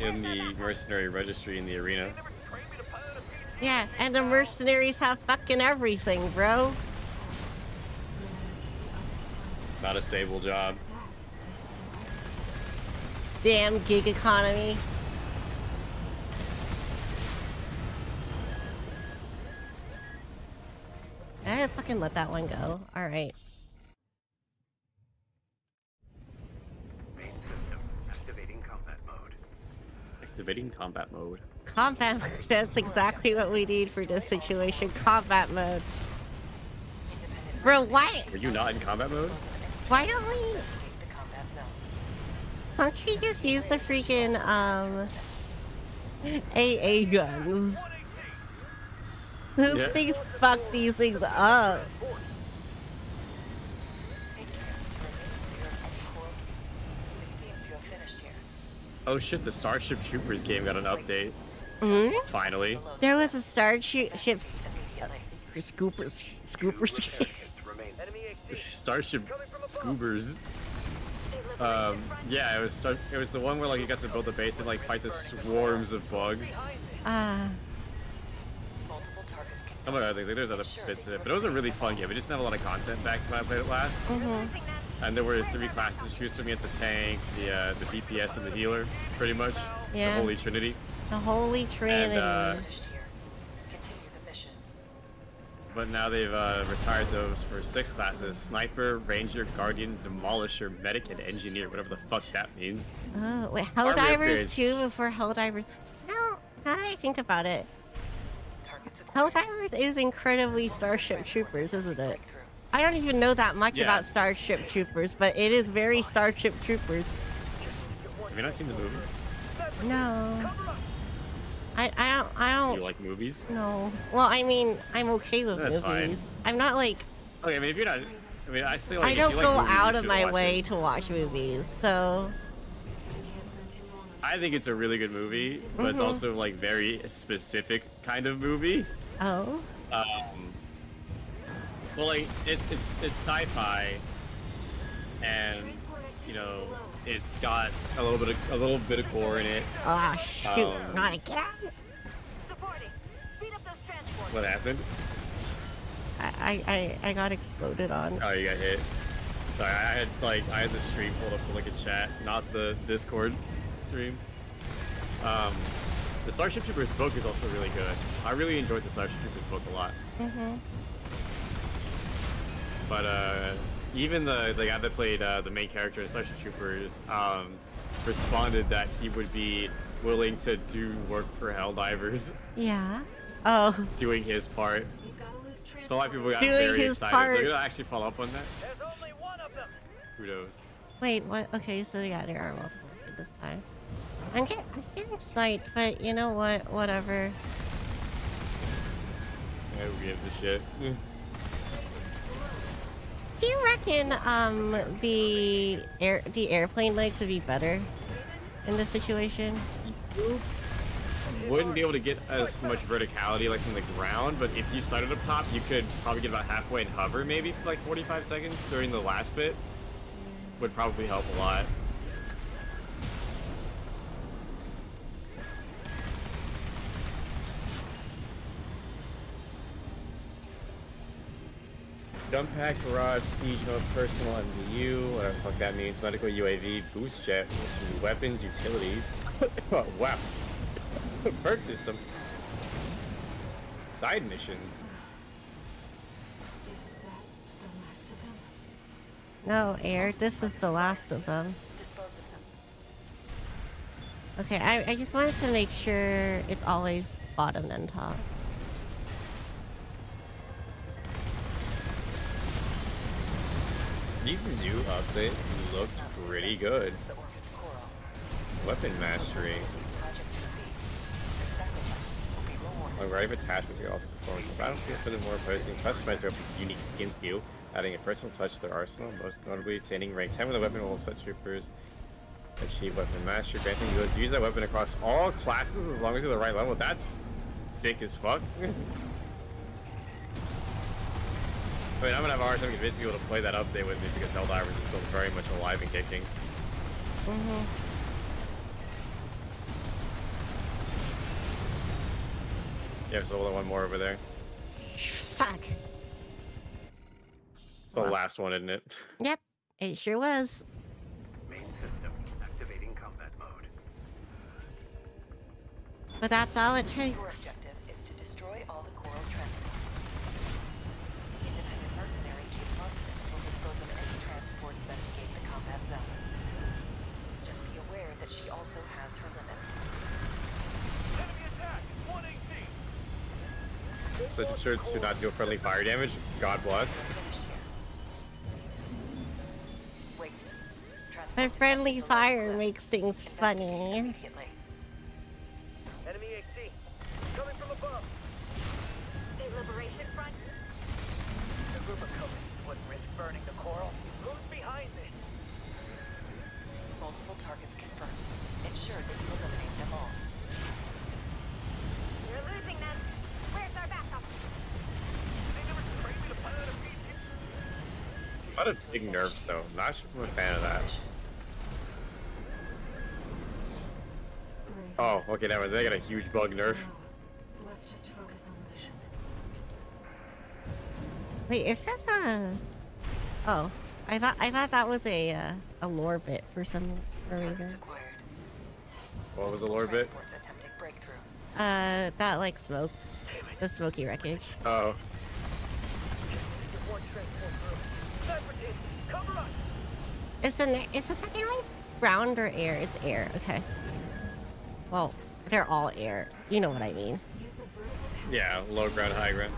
in the mercenary registry in the arena. They never trained me to pilot a beast. Yeah, and the mercenaries have fucking everything, bro. Not a stable job. Damn gig economy. I fucking let that one go. Alright. Main system. Activating combat mode. Activating combat mode. Combat mode. That's exactly what we need for this situation. Combat mode. Independent Bro, why? Are you not in combat mode? Why don't we? escape the combat zone. Why don't we just use the freaking, um, AA guns? Those Yeah. things fuck these things up. Take care to remain clear of any coral. It seems you have finished here. Oh shit, the Starship Troopers game got an update. Hmm? Finally. There was a Starship scoopers, scoopers. Targets remain. Enemy AC. Starship Scoobers. Um, yeah, it was it was the one where like you got to build a base and like fight the swarms of bugs. Ah. Multiple targets can Some other things like there's other bits to it, but it was a really fun game. It just didn't have a lot of content back when I played it last. Mhm. And there were three classes to choose from. You had the tank, the uh, the DPS, and the healer, pretty much. Yeah. The holy trinity. The Holy Trinity. uh, finished here. Continue the mission. But now they've uh, retired those for six classes: sniper, ranger, guardian, demolisher, medic, and engineer. Whatever the fuck that means. oh, wait, Army Helldivers upgrades. 2 before Helldivers. Now, now that I think about it, Acquired. Is incredibly Starship Troopers, isn't it? I don't even know that much Yeah. about Starship Troopers, but it is very Starship Troopers. Have you not seen the movie? No. I, I don't, I You don't like movies? No. Well, I mean, I'm okay with That's fine. I'm not like, Okay, I mean if you're not, I mean I still. Like, I don't you like go movies, out of my way it. to watch movies, so. I think it's a really good movie, but it's Mhm. also like very specific kind of movie. Oh. Um, well, like it's it's it's sci-fi, and you know it's got a little bit of a little bit of gore in it. Oh, shoot. Um, not again. What happened? I, I, I, I got exploded on. Oh, you got hit. Sorry, I had like I had the stream pulled up to look at chat, not the Discord stream. Um, the Starship Troopers book is also really good. I really enjoyed the Starship Troopers book a lot. Mm-hmm. But uh, even the the guy that played uh, the main character in Starship Troopers um, responded that he would be willing to do work for Helldivers, Yeah. Oh. doing his part. So a lot of people got Doing very his excited. part. They're gonna actually follow up on that. there's only one of Kudos. Wait, what? Okay, so yeah, there are multiple for this time. I'm, get, I'm getting sniped, but you know what? Whatever. Yeah, we give the shit. Do you reckon um the air the airplane legs would be better in this situation? Wouldn't be able to get as much verticality like from the ground, but if you started up top, you could probably get about halfway and hover maybe for like 45 seconds during the last bit. Would probably help a lot. Dump pack, garage, siege mode, personal MVU, whatever the fuck that means, medical UAV, boost jet, some weapons, utilities. oh, wow. Perk system. Side missions. No, air. This is the last of them. Dispose of them. Okay, I, I just wanted to make sure it's always bottom and top. This new update looks pretty good. Weapon mastery. These. A variety of attachments can also perform the battlefield for the more opposed can customize their weapons unique skin skill, adding a personal touch to their arsenal, most notably attaining rank 10 with a weapon will set troopers achieve weapon mastery, granting you use that weapon across all classes as long as you're the right level. That's sick as fuck. I mean, I'm gonna have a hard time convincing people to play that update with me because Helldivers is still very much alive and kicking. Mm-hmm. Yeah, there's only one more over there. Fuck. It's the last one, isn't it? Yep, it sure was. Main system activating combat mode. But that's all it takes. Such shirts do not deal friendly fire damage. God bless. Finished here. Wait. The friendly fire makes things funny. of big nerfs though. Not sure I'm a fan of that. Oh, okay, never was They got a huge bug nerf. Wait, is this a? Oh, I thought I thought that was a uh, a lore bit for some reason. What was the lore bit? Uh, that like smoke, the smoky wreckage. Oh. Is the is the second one ground or air? It's air. Okay. Well, they're all air. You know what I mean. Yeah, low ground, high ground.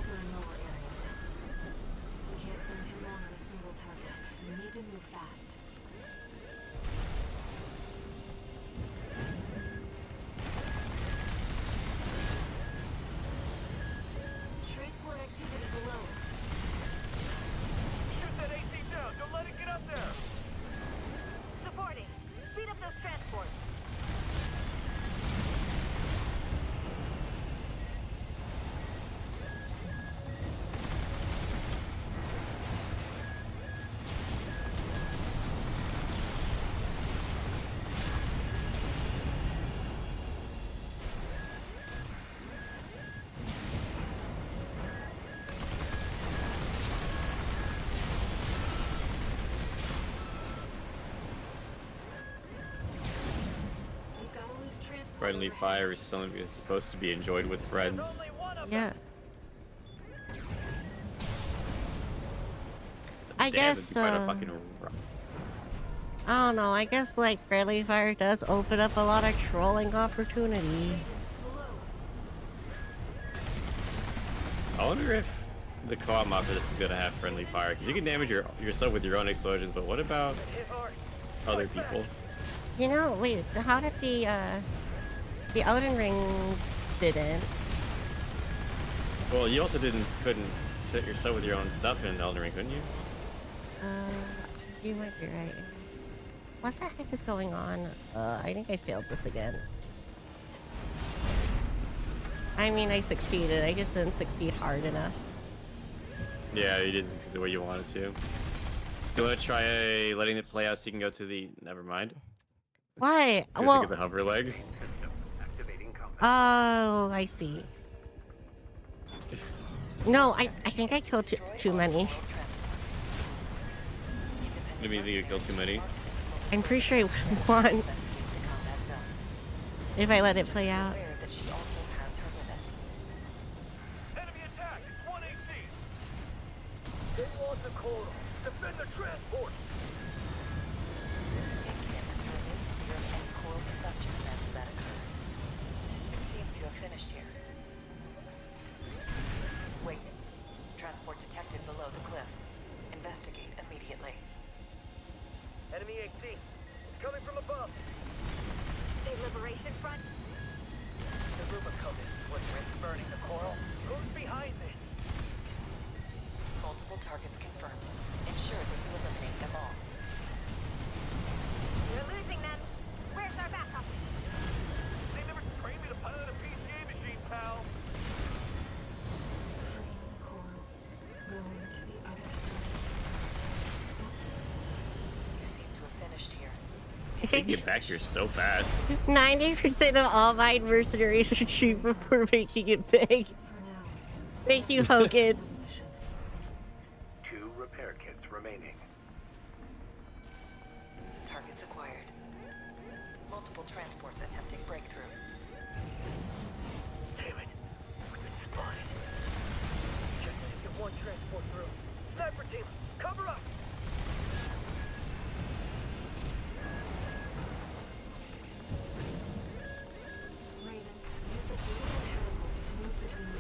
Friendly fire is something that's supposed to be enjoyed with friends. Yeah. I Damn, guess. Uh, I don't know. I guess like friendly fire does open up a lot of trolling opportunity. I wonder if the co-op mod for this is gonna have friendly fire because you can damage your yourself with your own explosions, but what about other people? You know, wait. How did the uh, the Elden Ring didn't? Well, you also didn't couldn't set yourself with your own stuff in Elden Ring, couldn't you? Uh, you might be right. What the heck is going on? Uh, I think I failed this again. I mean, I succeeded. I just didn't succeed hard enough. Yeah, you didn't succeed the way you wanted to. Do you want to try letting it play out so you can go to the? Never mind. Why? Just Well, the hover legs. Oh, I see. No, I, I think I killed too, too many. What do you mean you kill too many? I'm pretty sure I won if I let it play out. Get back here so fast. 90% of all my mercenaries are cheap before making it big. Thank you, Hogan.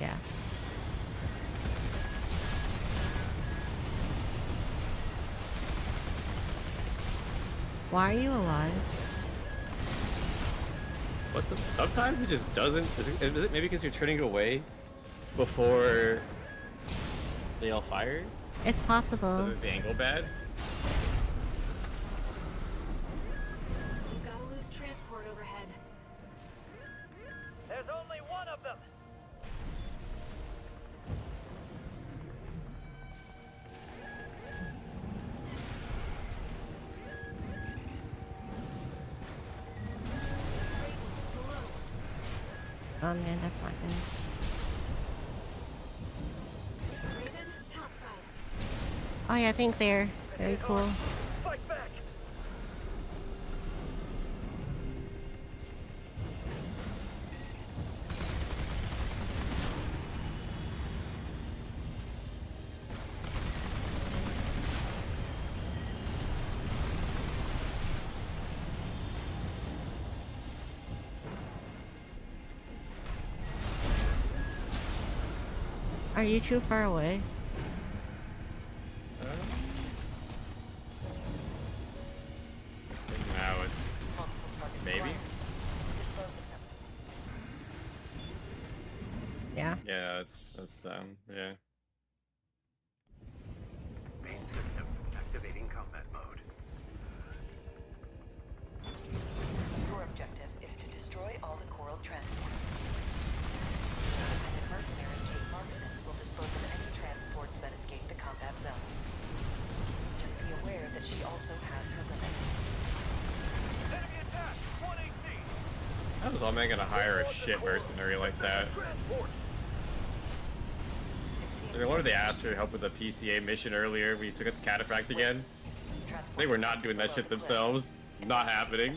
Yeah. Why are you alive? What the? Sometimes it just doesn't. Is it, is it maybe because you're turning away before they all fire? It's possible. Is the angle bad? that's not good. Oh yeah, thanks, Ayre. Very cool. Are you too far away? Maybe. Yeah. Yeah, that's that's um am I gonna hire a shit mercenary like that? I what did they ask for help with the PCA mission earlier We took out the cataphract again? They were not doing that shit themselves. Not happening.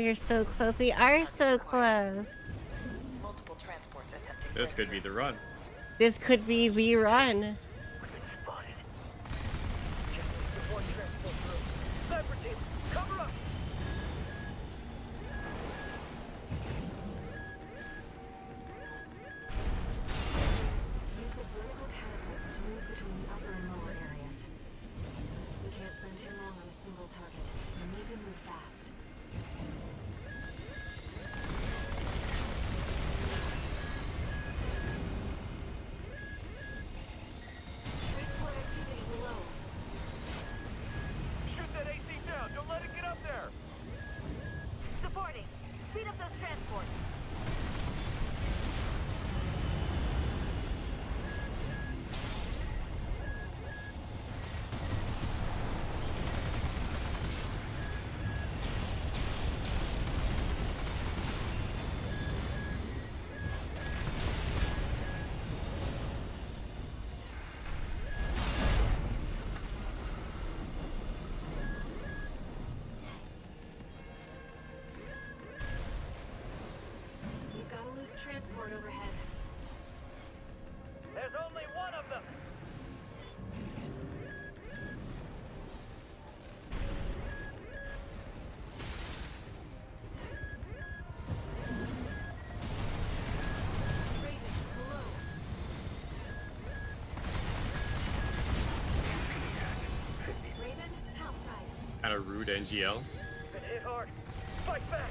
We are so close. We are so close. This could be the run. This could be the run. to NGL. Hit hard. Fight back!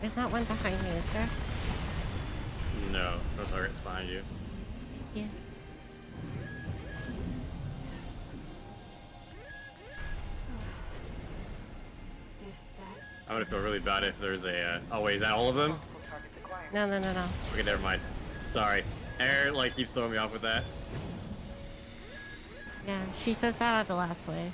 There's not one behind me, is there? really bad if there's a. Uh... Oh wait, is that all of them? No, no, no, no. Okay, never mind. Sorry. Ayre like keeps throwing me off with that. Yeah, she says that at the last wave.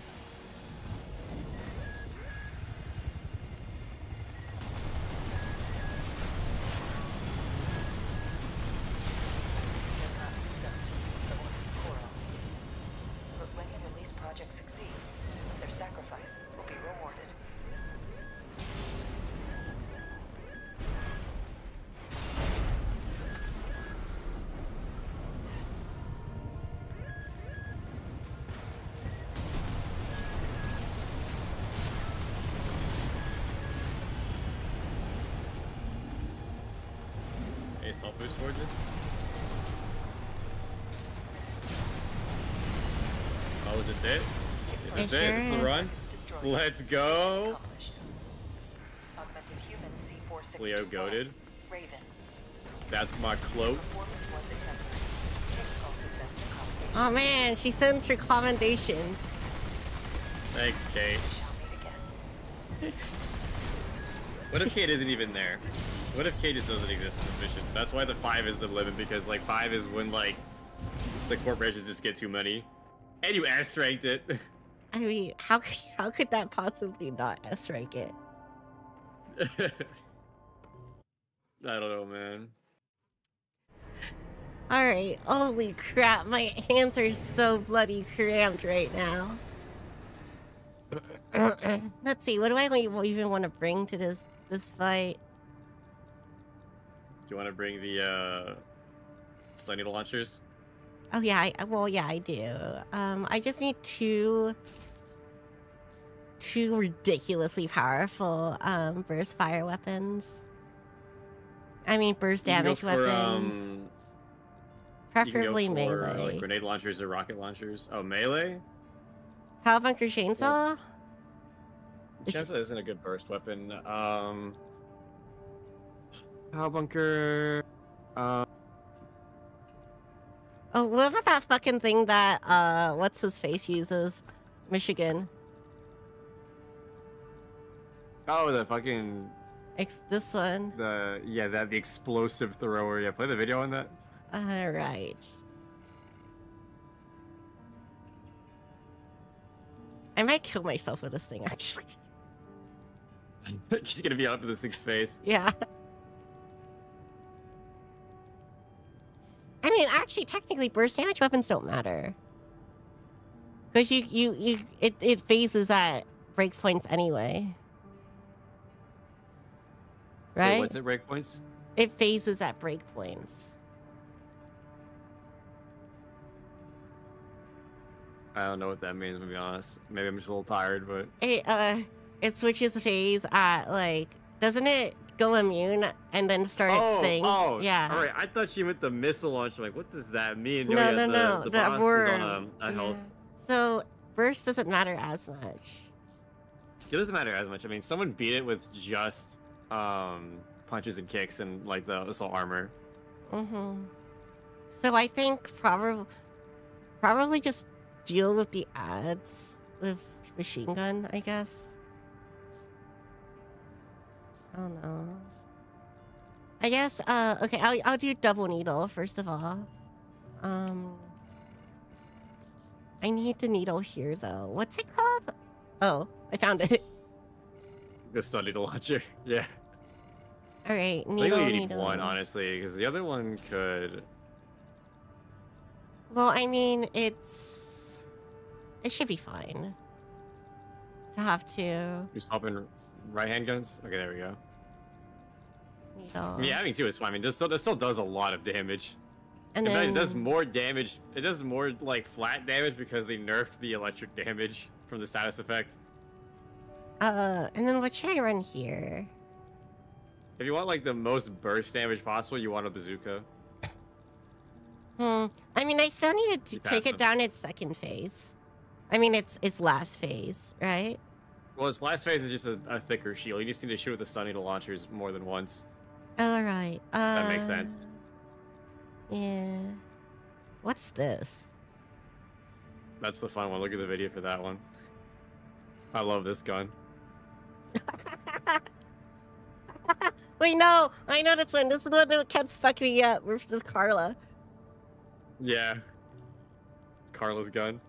Let's go! Accomplished. Augmented human C4621. Leo goaded. Raven. That's my cloak. Performance was exemplary. Kate also sends her commendation. Oh man, she sends her commendations. Thanks, Kate. We shall meet again. What if Kate isn't even there? What if Kate just doesn't exist in this mission? That's why the five is the limit because like five is when like the corporations just get too many. And you S ranked it. I mean, how could how could that possibly not S rank it? I don't know, man. All right, holy crap, my hands are so bloody cramped right now. Let's see, what do I even want to bring to this this fight? Do you want to bring the uh Sunny launchers? Oh yeah, I, well yeah I do. Um, I just need two, two ridiculously powerful um burst fire weapons. I mean burst You can go damage for, weapons, um, you can go preferably for, melee. Like grenade launchers or rocket launchers. Oh, melee? Pile bunker chainsaw. Is- Chainsaw isn't a good burst weapon. Um, Pile bunker. Uh, Oh, what about that fucking thing that uh, what's his face uses? Michigan. Oh, the fucking Ex- this one. the yeah that the explosive thrower. Yeah, play the video on that. All right. I might kill myself with this thing, actually. She's gonna be up in this thing's face. Yeah. I mean, actually, technically, burst damage weapons don't matter. Because you, you, you, it, it phases at breakpoints anyway. Wait, Right? what's it? Breakpoints? It phases at breakpoints. I don't know what that means. To be honest, maybe I'm just a little tired, but It, uh, it switches phase at, like, doesn't it go immune and then start its oh, thing? oh, yeah. All right, I thought you meant the missile launch. I'm like, what does that mean? No, Oh, no, the, no. The, is worm. on a, a health. So, burst doesn't matter as much. It doesn't matter as much. I mean, someone beat it with just um punches and kicks and like the assault armor. Mm-hmm. So I think probably probably just deal with the ads with machine gun, I guess. I don't know. I guess uh okay, I'll I'll do double needle first of all. Um I need the needle here though. What's it called? Oh, I found it. The study to launcher. Yeah. All right, I think needle, we need needle. one, honestly, because the other one could. Well, I mean, it's it should be fine. To have to swap in right hand guns. Okay, there we go. needle. I mean, having two is fine. I mean, this still, this still does a lot of damage. and then it does more damage. It does more like flat damage because they nerfed the electric damage from the status effect. Uh, and then what should I run here? If you want like the most burst damage possible, you want a bazooka. Hmm. I mean, I still need to You take it down its second phase. I mean, it's its last phase, right? Well, its last phase is just a, a thicker shield. You just need to shoot with the stun needle launchers more than once. All right. Uh, That makes sense. Yeah. What's this? That's the fun one. Look at the video for that one. I love this gun. Wait, no, I know this one. This is the one that kept fucking me up versus Carla. Yeah. Carla's gun.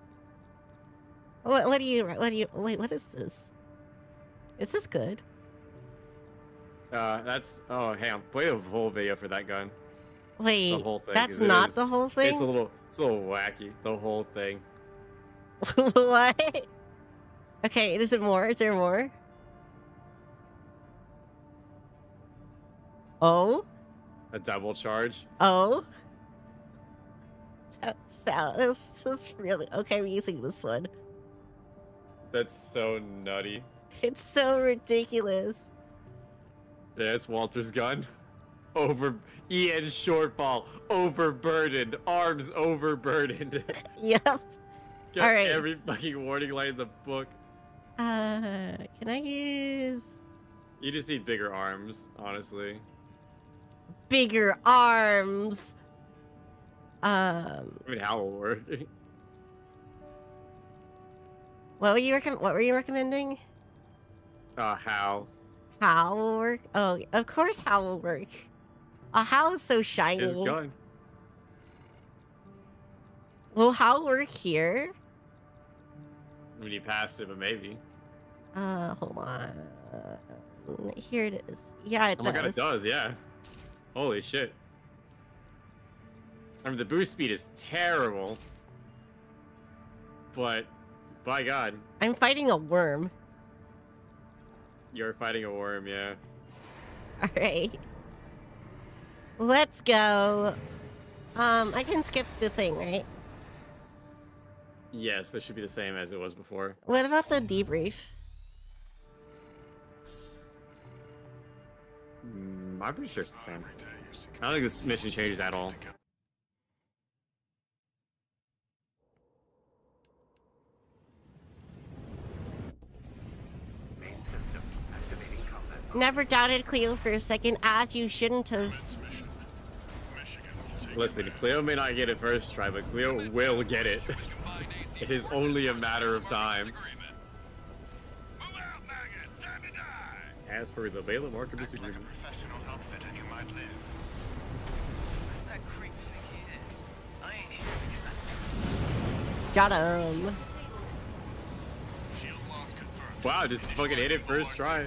What, what do you? What do you? Wait, what is this? Is this good? Uh, that's oh, hey, I'm play a whole video for that gun. Wait, whole thing, that's not is- the whole thing? It's a little, it's a little wacky. The whole thing. what? Okay, is it more? Is there more? Oh, A double charge. oh. That sound. This is really okay. I'm using this one. That's so nutty. It's so ridiculous. Yeah, it's Walter's gun. Over Ian's shortfall, overburdened, arms overburdened. Yep. Got Alright. every fucking warning light in the book. Uh, can I use You just need bigger arms, honestly. Bigger arms? Um, I mean, HAL will work? what were you What were you recommending? uh, how? HAL will work? Oh, of course, HAL will work. Uh, HAL is so shiny. Will HAL work here? I mean, you passed it, but maybe. Uh, hold on. Here it is. Yeah, it Oh my does. god, it does, yeah. Holy shit. I mean, the boost speed is terrible. But, by god, I'm fighting a worm. you're fighting a worm, yeah. All right. Let's go. Um, I can skip the thing, right? Yes, this should be the same as it was before. What about the debrief? Mm, I'm pretty sure it's the same. I don't think this mission changes at all. Main system activating combat mode. Never doubted Klio for a second, as you shouldn't have. Listen, Klio may not get it first try, but Klio will get it. it is only a matter of time. As per the Balam Arquebus agreement. Professional outfit and you might live. What does that creep think he is? I ain't here because I. Got him. Shield loss confirmed. Wow, just fucking hit it first try.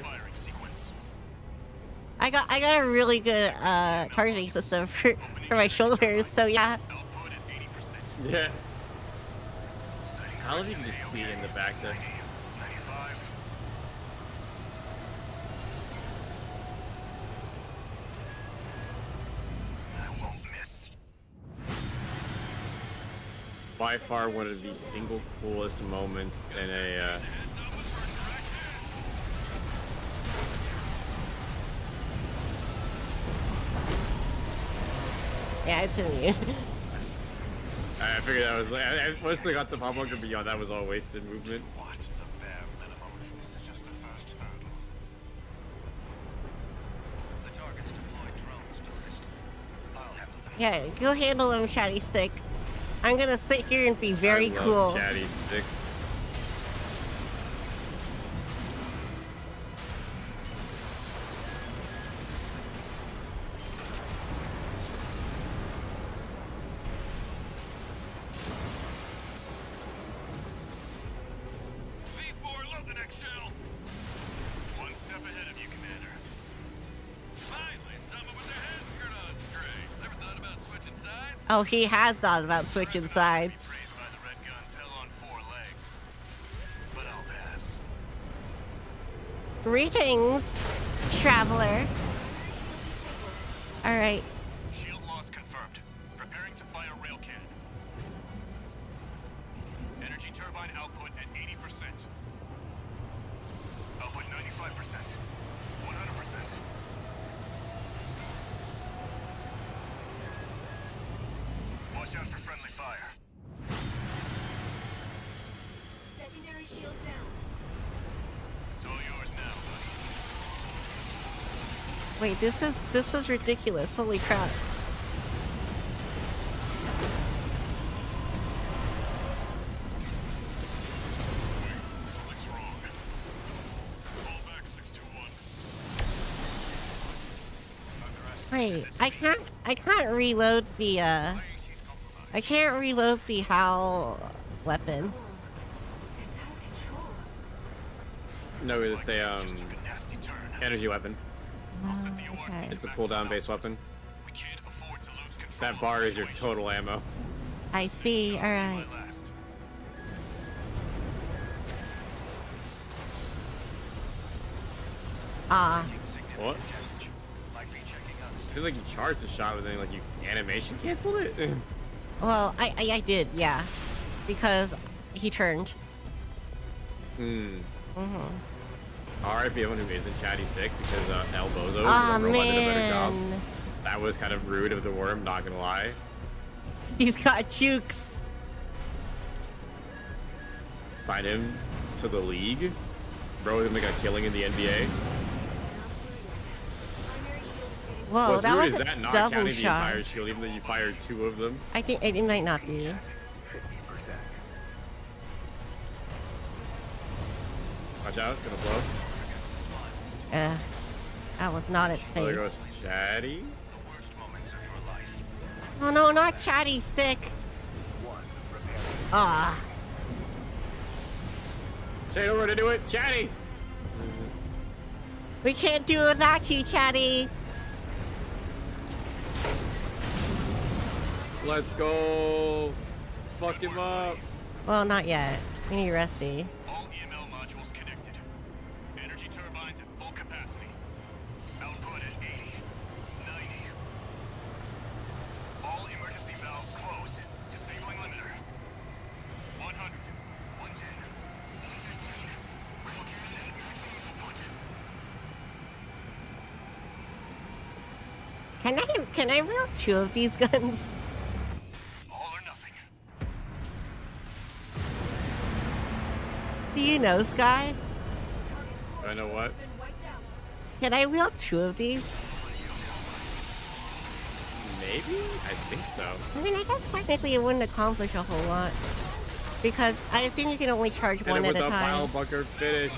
I got I got a really good uh targeting system for, for my shoulders, so yeah. Output at 80%. Yeah. Sighting How did you correction just see it in the back there? By far one of the single coolest moments in a uh, Yeah, it's immune. I I figured that was like, I, I once they got the pop and beyond, that was all wasted movement. What the bare minimum? This is just the first hurdle. The target's deployed drones, tourist. I'll handle them. yeah, go handle him, Chatty Stick. I'm gonna sit here and be very I love cool. Chatty stick. Oh, he has thought about switching sides. Greetings, traveler. All right. Wait, this is this is ridiculous. Holy crap. Something's wrong. Fall back 621. Wait, I can't. I can't reload the. uh... I can't reload the HAL weapon. No, it's a um energy weapon. Oh, okay. It's a cooldown based weapon. We can't afford to lose control. That bar is your total ammo. I see. All right. Ah, Insignificant What? damage. Might be checking us. Seems like you charged the shot, but then like you animation canceled it. well, I, I I did, yeah, because he turned. Hmm. Mm-hmm. R.I.P. everyone who isn't Chatty Stick because uh, El Bozo Oh did a better job. That was kind of rude of the worm, not gonna lie. he's got jukes. Sign him to the league. Bro, gonna make a killing in the NBA. Whoa, What's that was is a that not double counting the shot. entire shield, even though you fired two of them. I think it, it might not be. 50%. Watch out, it's gonna blow. Uh, that was not its there face. goes Chatty. The worst moments of your life. Oh no, not chatty stick. Ah, Chatty, don't run into it. Chatty! we can't do it without you, chatty. Let's go. Fuck him up. Well, not yet. We need Rusty. Can I wield two of these guns? All or nothing. Do you know, Sky? I know what. Can I wield two of these? Maybe? I think so. I mean, I guess technically it wouldn't accomplish a whole lot. Because I assume you can only charge Hit one him at with a the pile time. bunker finish.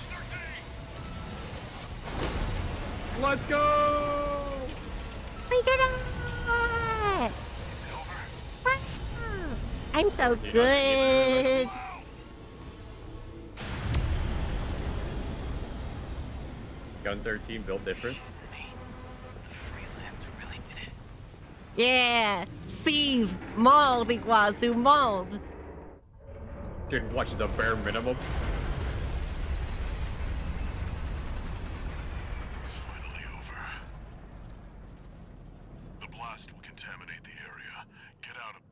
Let's go! We did it! I'm so good! Gun 13 built different. The freelancer really did it. Yeah! Steve! Mauled, Iguazu, mauled! You're watching the bare minimum. It's finally over. The blast will contaminate the area. Get out of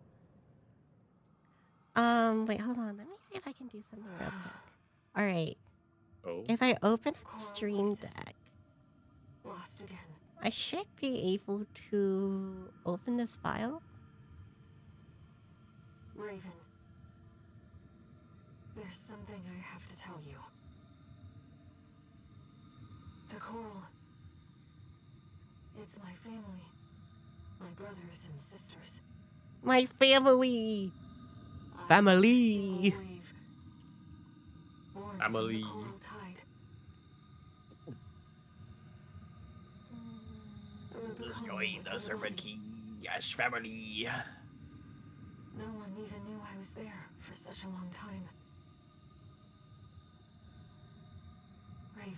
Um, wait, hold on. Let me see if I can do something real quick. Alright. Oh. If I open up Stream Deck, Lost again. I should be able to open this file. Raven. There's something I have to tell you. The coral. It's my family. My brothers and sisters. My family! I Family. was a wave born from the Family. coral tide. The Destroying the Serpent King, yes, family. No one even knew I was there for such a long time. Raven,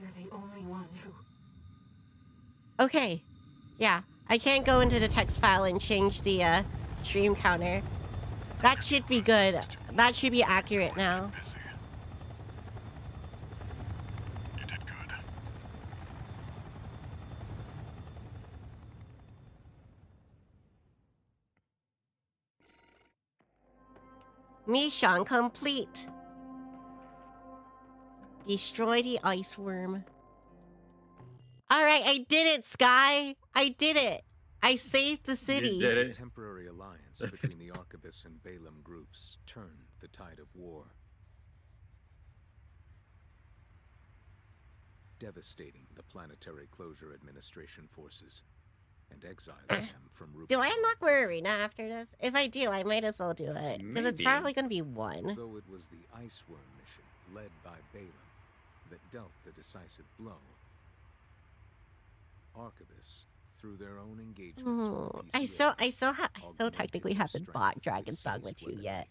you're the only one who. Okay. Yeah. I can't go into the text file and change the uh, stream counter. That should be good. That should be accurate now. Mission complete. Destroy the ice worm. Alright, I did it, Sky! I did it! I saved the city. did it. temporary alliance between the Arquebus and Balam groups turned the tide of war. Devastating the Planetary Closure Administration forces and exiling eh. them from Rubicon. Do I unlock more arena after this? If I do, I might as well do it. Because it's probably gonna be one. Though it was the Ice Worm mission led by Balam that dealt the decisive blow, Arquebus through their own engagements Oh, I still, I still, ha- I still technically haven't strength bought with Dragon's Dogma 2 yet.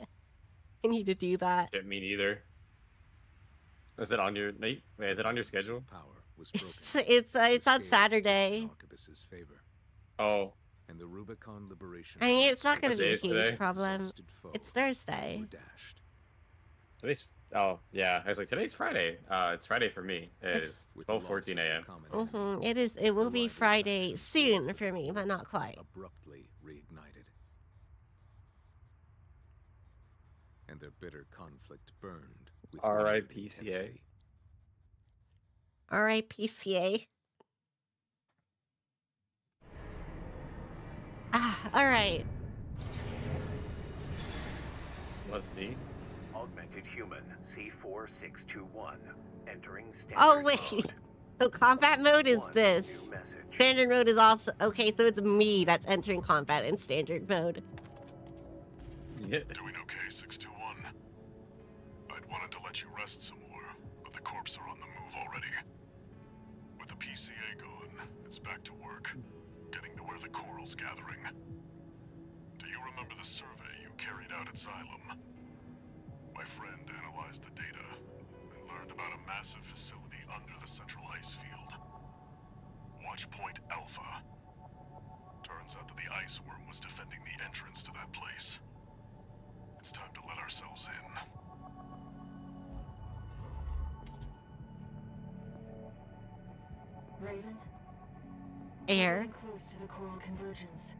I need to do that. Shit, me neither. Is it on your wait? Wait, is it on your schedule? Power was It's, it's, uh, it's on scales tipped in Saturday. Favor, Oh, and the Rubicon Liberation. I mean, it's not gonna be a huge today? problem. It's Thursday. were dashed. Today's. Oh yeah, I was like today's Friday. Uh, it's Friday for me. It It's- is With the twelve loss fourteen of their a.m. Mm-hmm. It is. It will be Friday soon for me, but not quite. Abruptly reignited. And their bitter conflict burned with renewed RIPCA. intensity. All right, Ah, all right. Let's see. Augmented human C4621 entering standard Oh wait. mode. So combat mode is One this. Standard mode is also okay. So it's me that's entering combat in standard mode. Yeah. Doing okay, 621. I'd wanted to let you rest some more, but the corps are on the move already. With the PCA gone, it's back to work, getting to where the coral's gathering. Do you remember the survey you carried out at Xylem? My friend analyzed the data and learned about a massive facility under the central ice field. Watch Point Alpha. Turns out that the ice worm was defending the entrance to that place. It's time to let ourselves in. Raven, Ayre. close to the coral convergence.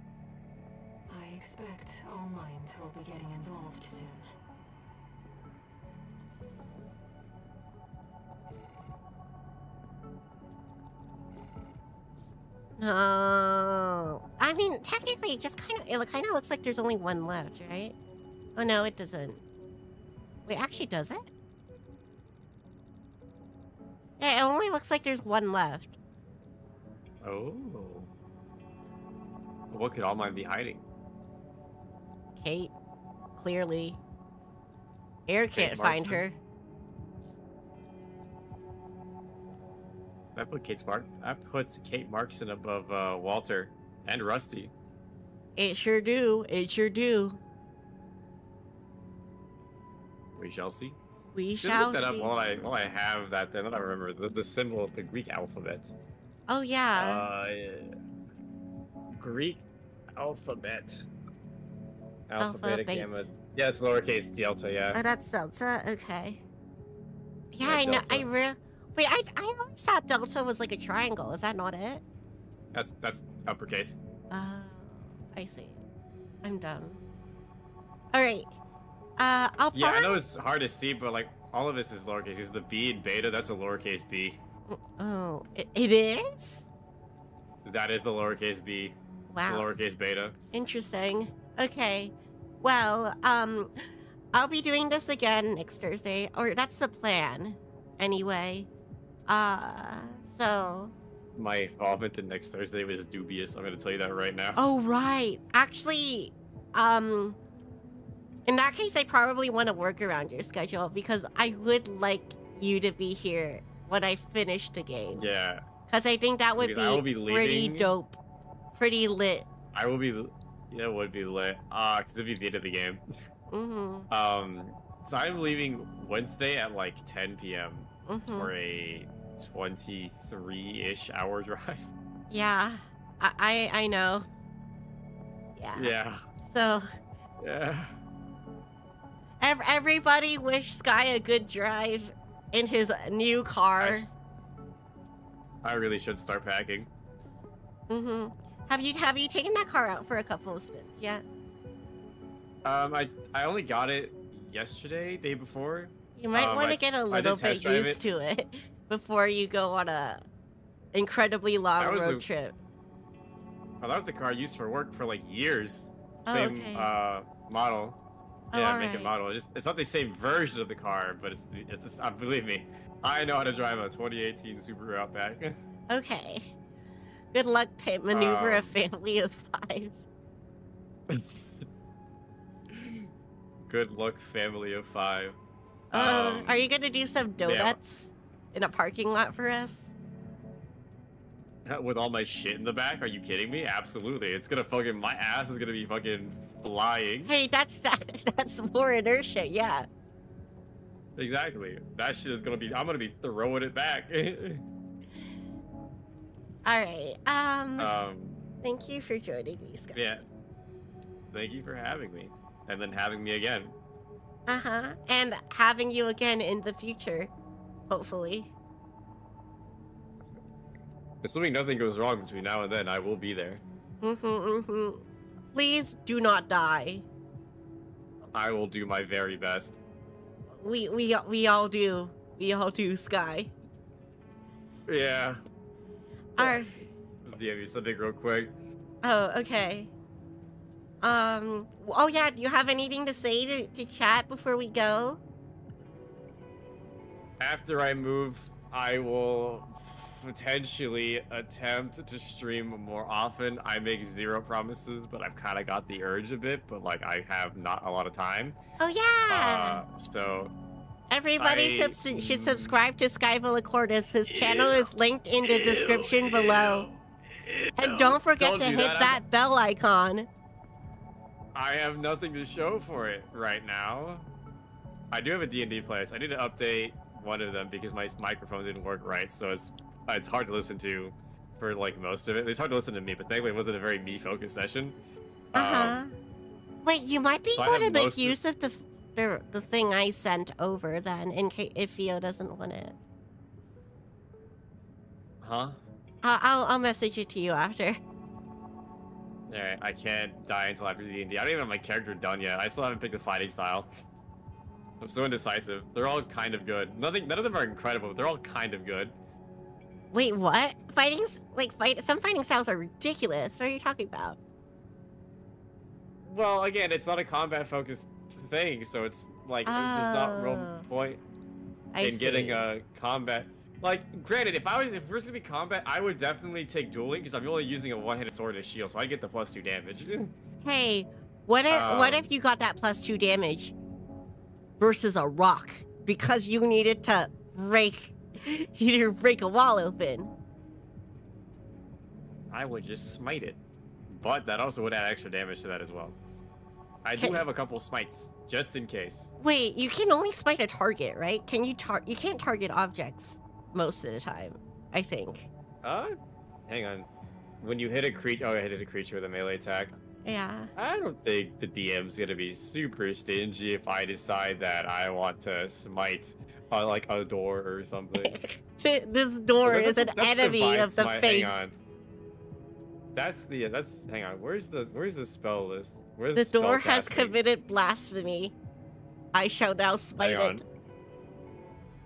I expect Allmind will be getting involved soon. No. I mean, technically, it just kind of it kind of looks like there's only one left, right? Oh no, it doesn't. Wait, actually, does it? Yeah, it only looks like there's one left. Oh. What could Allmind be hiding? Kate, clearly. Ayre can't find Markson. her. That put Kate Mark. That puts Kate Markson above uh, Walter and Rusty. It sure do. It sure do. We shall see. We Should shall look that see. up while I while I have that. Then I remember the, the symbol of the Greek alphabet. Oh yeah. Uh, yeah. Greek alphabet. Alpha, beta, Alphabet. gamma. Yeah, it's lowercase delta. Yeah. Oh, that's Delta. Okay. Yeah, Yeah, I know. I Delta. re- Wait, I I always thought Delta was like a triangle. Is that not it? That's that's uppercase. Oh, I see. I'm dumb. All right. Uh, I'll Yeah, I know it's hard to see, but like all of this is lowercase. Is the B in beta? That's a lowercase b. Oh, it, it is. That is the lowercase b. Wow. Lowercase beta. Interesting. Okay. Well, um, I'll be doing this again next Thursday, or that's the plan, anyway. Uh, so. My involvement in next Thursday was dubious. I'm gonna tell you that right now. Oh right. Actually, um, in that case, I probably want to work around your schedule because I would like you to be here when I finish the game. Yeah, Because I think that would Because be, be pretty dope, pretty lit. I will be. Yeah, it would be lit. Ah, cause it'd be the end of the game. Mm-hmm. Um, so I'm leaving Wednesday at like 10 p.m. Mm-hmm. for a 23-ish hour drive. Yeah, I, I I know. Yeah. Yeah, So yeah. ev- everybody wish Sky a good drive in his new car. I really should start packing. Mm-hmm. Have you have you taken that car out for a couple of spins yet? Um, I I only got it yesterday, day before. You might Um, want to get a little bit used it. to it before you go on a incredibly long road the- trip. Oh, that was the car I used for work for like years. Oh, Same okay. uh model. Oh, yeah, make alright. and model. It's, just, it's not the same version of the car, but it's it's just, uh, believe me, I know how to drive a 2018 Subaru Outback. Okay. Good luck, Pit. Maneuver a Um, family of five. Good luck, family of five. Uh, Um, are you gonna do some donuts in a parking lot for us? With all my shit in the back? Are you kidding me? Absolutely. It's gonna fucking my ass is gonna be fucking flying. Hey, that's that's more inertia, yeah. Exactly. That shit is gonna be. I'm gonna be throwing it back. All right. Um, um. thank you for joining me, Scott. Yeah. Thank you for having me, and then having me again. Uh huh. And having you again in the future, hopefully. Assuming nothing goes wrong between now and then, I will be there. Mm-hmm. Mm-hmm. Please do not die. I will do my very best. We we we all do. We all do, Sky. Yeah. Our DM you something real quick. oh, okay. Um. Oh yeah. Do you have anything to say to, to chat before we go? After I move, I will potentially attempt to stream more often. I make zero promises, but I've kind of got the urge a bit, but like I have not a lot of time. Oh yeah. Uh, so Everybody I- subs- should subscribe to Scaevola Cordus. His channel is linked in the description below. And don't forget Don't to do hit that. that bell icon. I have nothing to show for it right now. I do have a D&D place. I need to update one of them because my microphone didn't work right, so it's it's hard to listen to for like most of it. It's hard to listen to me, but thankfully it wasn't a very me focused session. Uh huh. Um, Wait, you might be so able to make use of the, the the thing I sent over then, in case if Theo doesn't want it. huh? I'll I'll, I'll message it to you after. Alright, I can't die until after D&D. I don't even have my character done yet. I still haven't picked the fighting style. I'm so indecisive. They're all kind of good. Nothing, none of them are incredible, but they're all kind of good. Wait, what? Fighting's like fight. Some fighting styles are ridiculous. What are you talking about? Well, again, it's not a combat focused thing, so it's like there's just not real Oh. point I in getting a combat. Like, granted, if I was if it was gonna be combat, I would definitely take dueling because I'm only using a one-handed sword and shield, so I get the plus two damage. Hey, what if what Um, if you got that plus two damage versus a rock because you needed to break you needed to break a wall open? I would just smite it, but that also would add extra damage to that as well. I do have a couple smites just in case. Wait, you can only smite a target, right? Can you tar- you can't target objects most of the time, I think. Uh, hang on. When you hit a creature, oh, I hit a creature with a melee attack. Yeah. I don't think the DM's gonna be super stingy if I decide that I want to smite uh, like a door or something. This door is an enemy of the faith. Hang on. That's the that's hang on. Where's the where's the spell list? Where's The spell door has committed blasphemy. I shall now smite Hang on. it.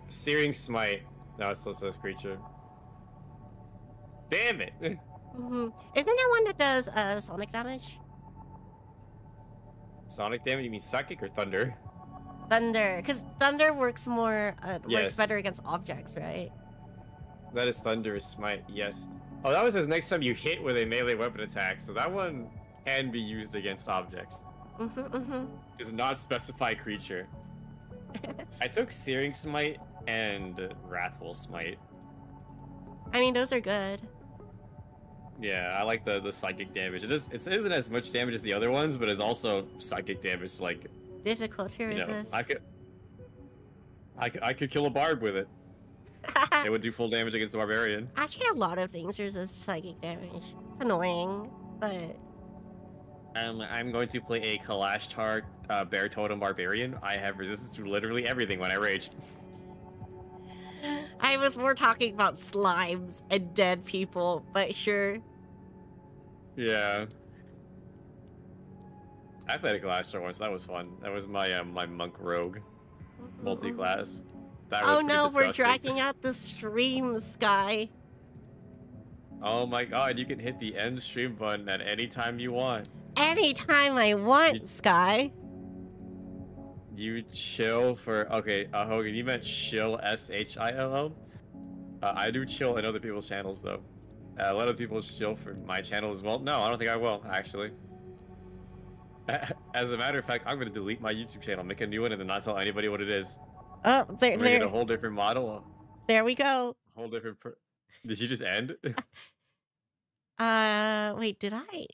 Searing smite. No, it still says creature. Damn it! Mhm. Isn't there one that does uh, sonic damage? Sonic damage? You mean psychic or thunder? Thunder, because thunder works more, uh, Yes. works better against objects, right? That is thunderous smite. Yes. Oh, that was his next time you hit with a melee weapon attack. So that one can be used against objects. Mm-hmm, mm-hmm. Does not specify creature. I took searing smite and wrathful smite. I mean, those are good. Yeah, I like the the psychic damage. It is it isn't as much damage as the other ones, but it's also psychic damage. Like Difficult to you know, resist. I could, I could I could kill a barb with it. it would do full damage against the barbarian. Actually, a lot of things resist psychic damage. It's annoying, but Um, I'm going to play a Kalashtar uh, Bear Totem Barbarian. I have resistance to literally everything when I raged. I was more talking about slimes and dead people. But sure. Yeah. I played a Kalash once. That was fun. That was my um, my monk rogue multi-class. That was oh no, we're disgusting. dragging out the stream, Sky. Oh my god, you can hit the end stream button at any time you want. Anytime I want, Sky. You chill for okay, uh, Hogan. You meant chill, S H I L L. Uh, I do chill in other people's channels though. Uh, a lot of people chill for my channel as well. No, I don't think I will actually. As a matter of fact, I'm gonna delete my YouTube channel, make a new one, and then not tell anybody what it is. Oh, there, I'm get a whole different model, there we go. a whole different. Per- Did you just end? Uh, wait, did I?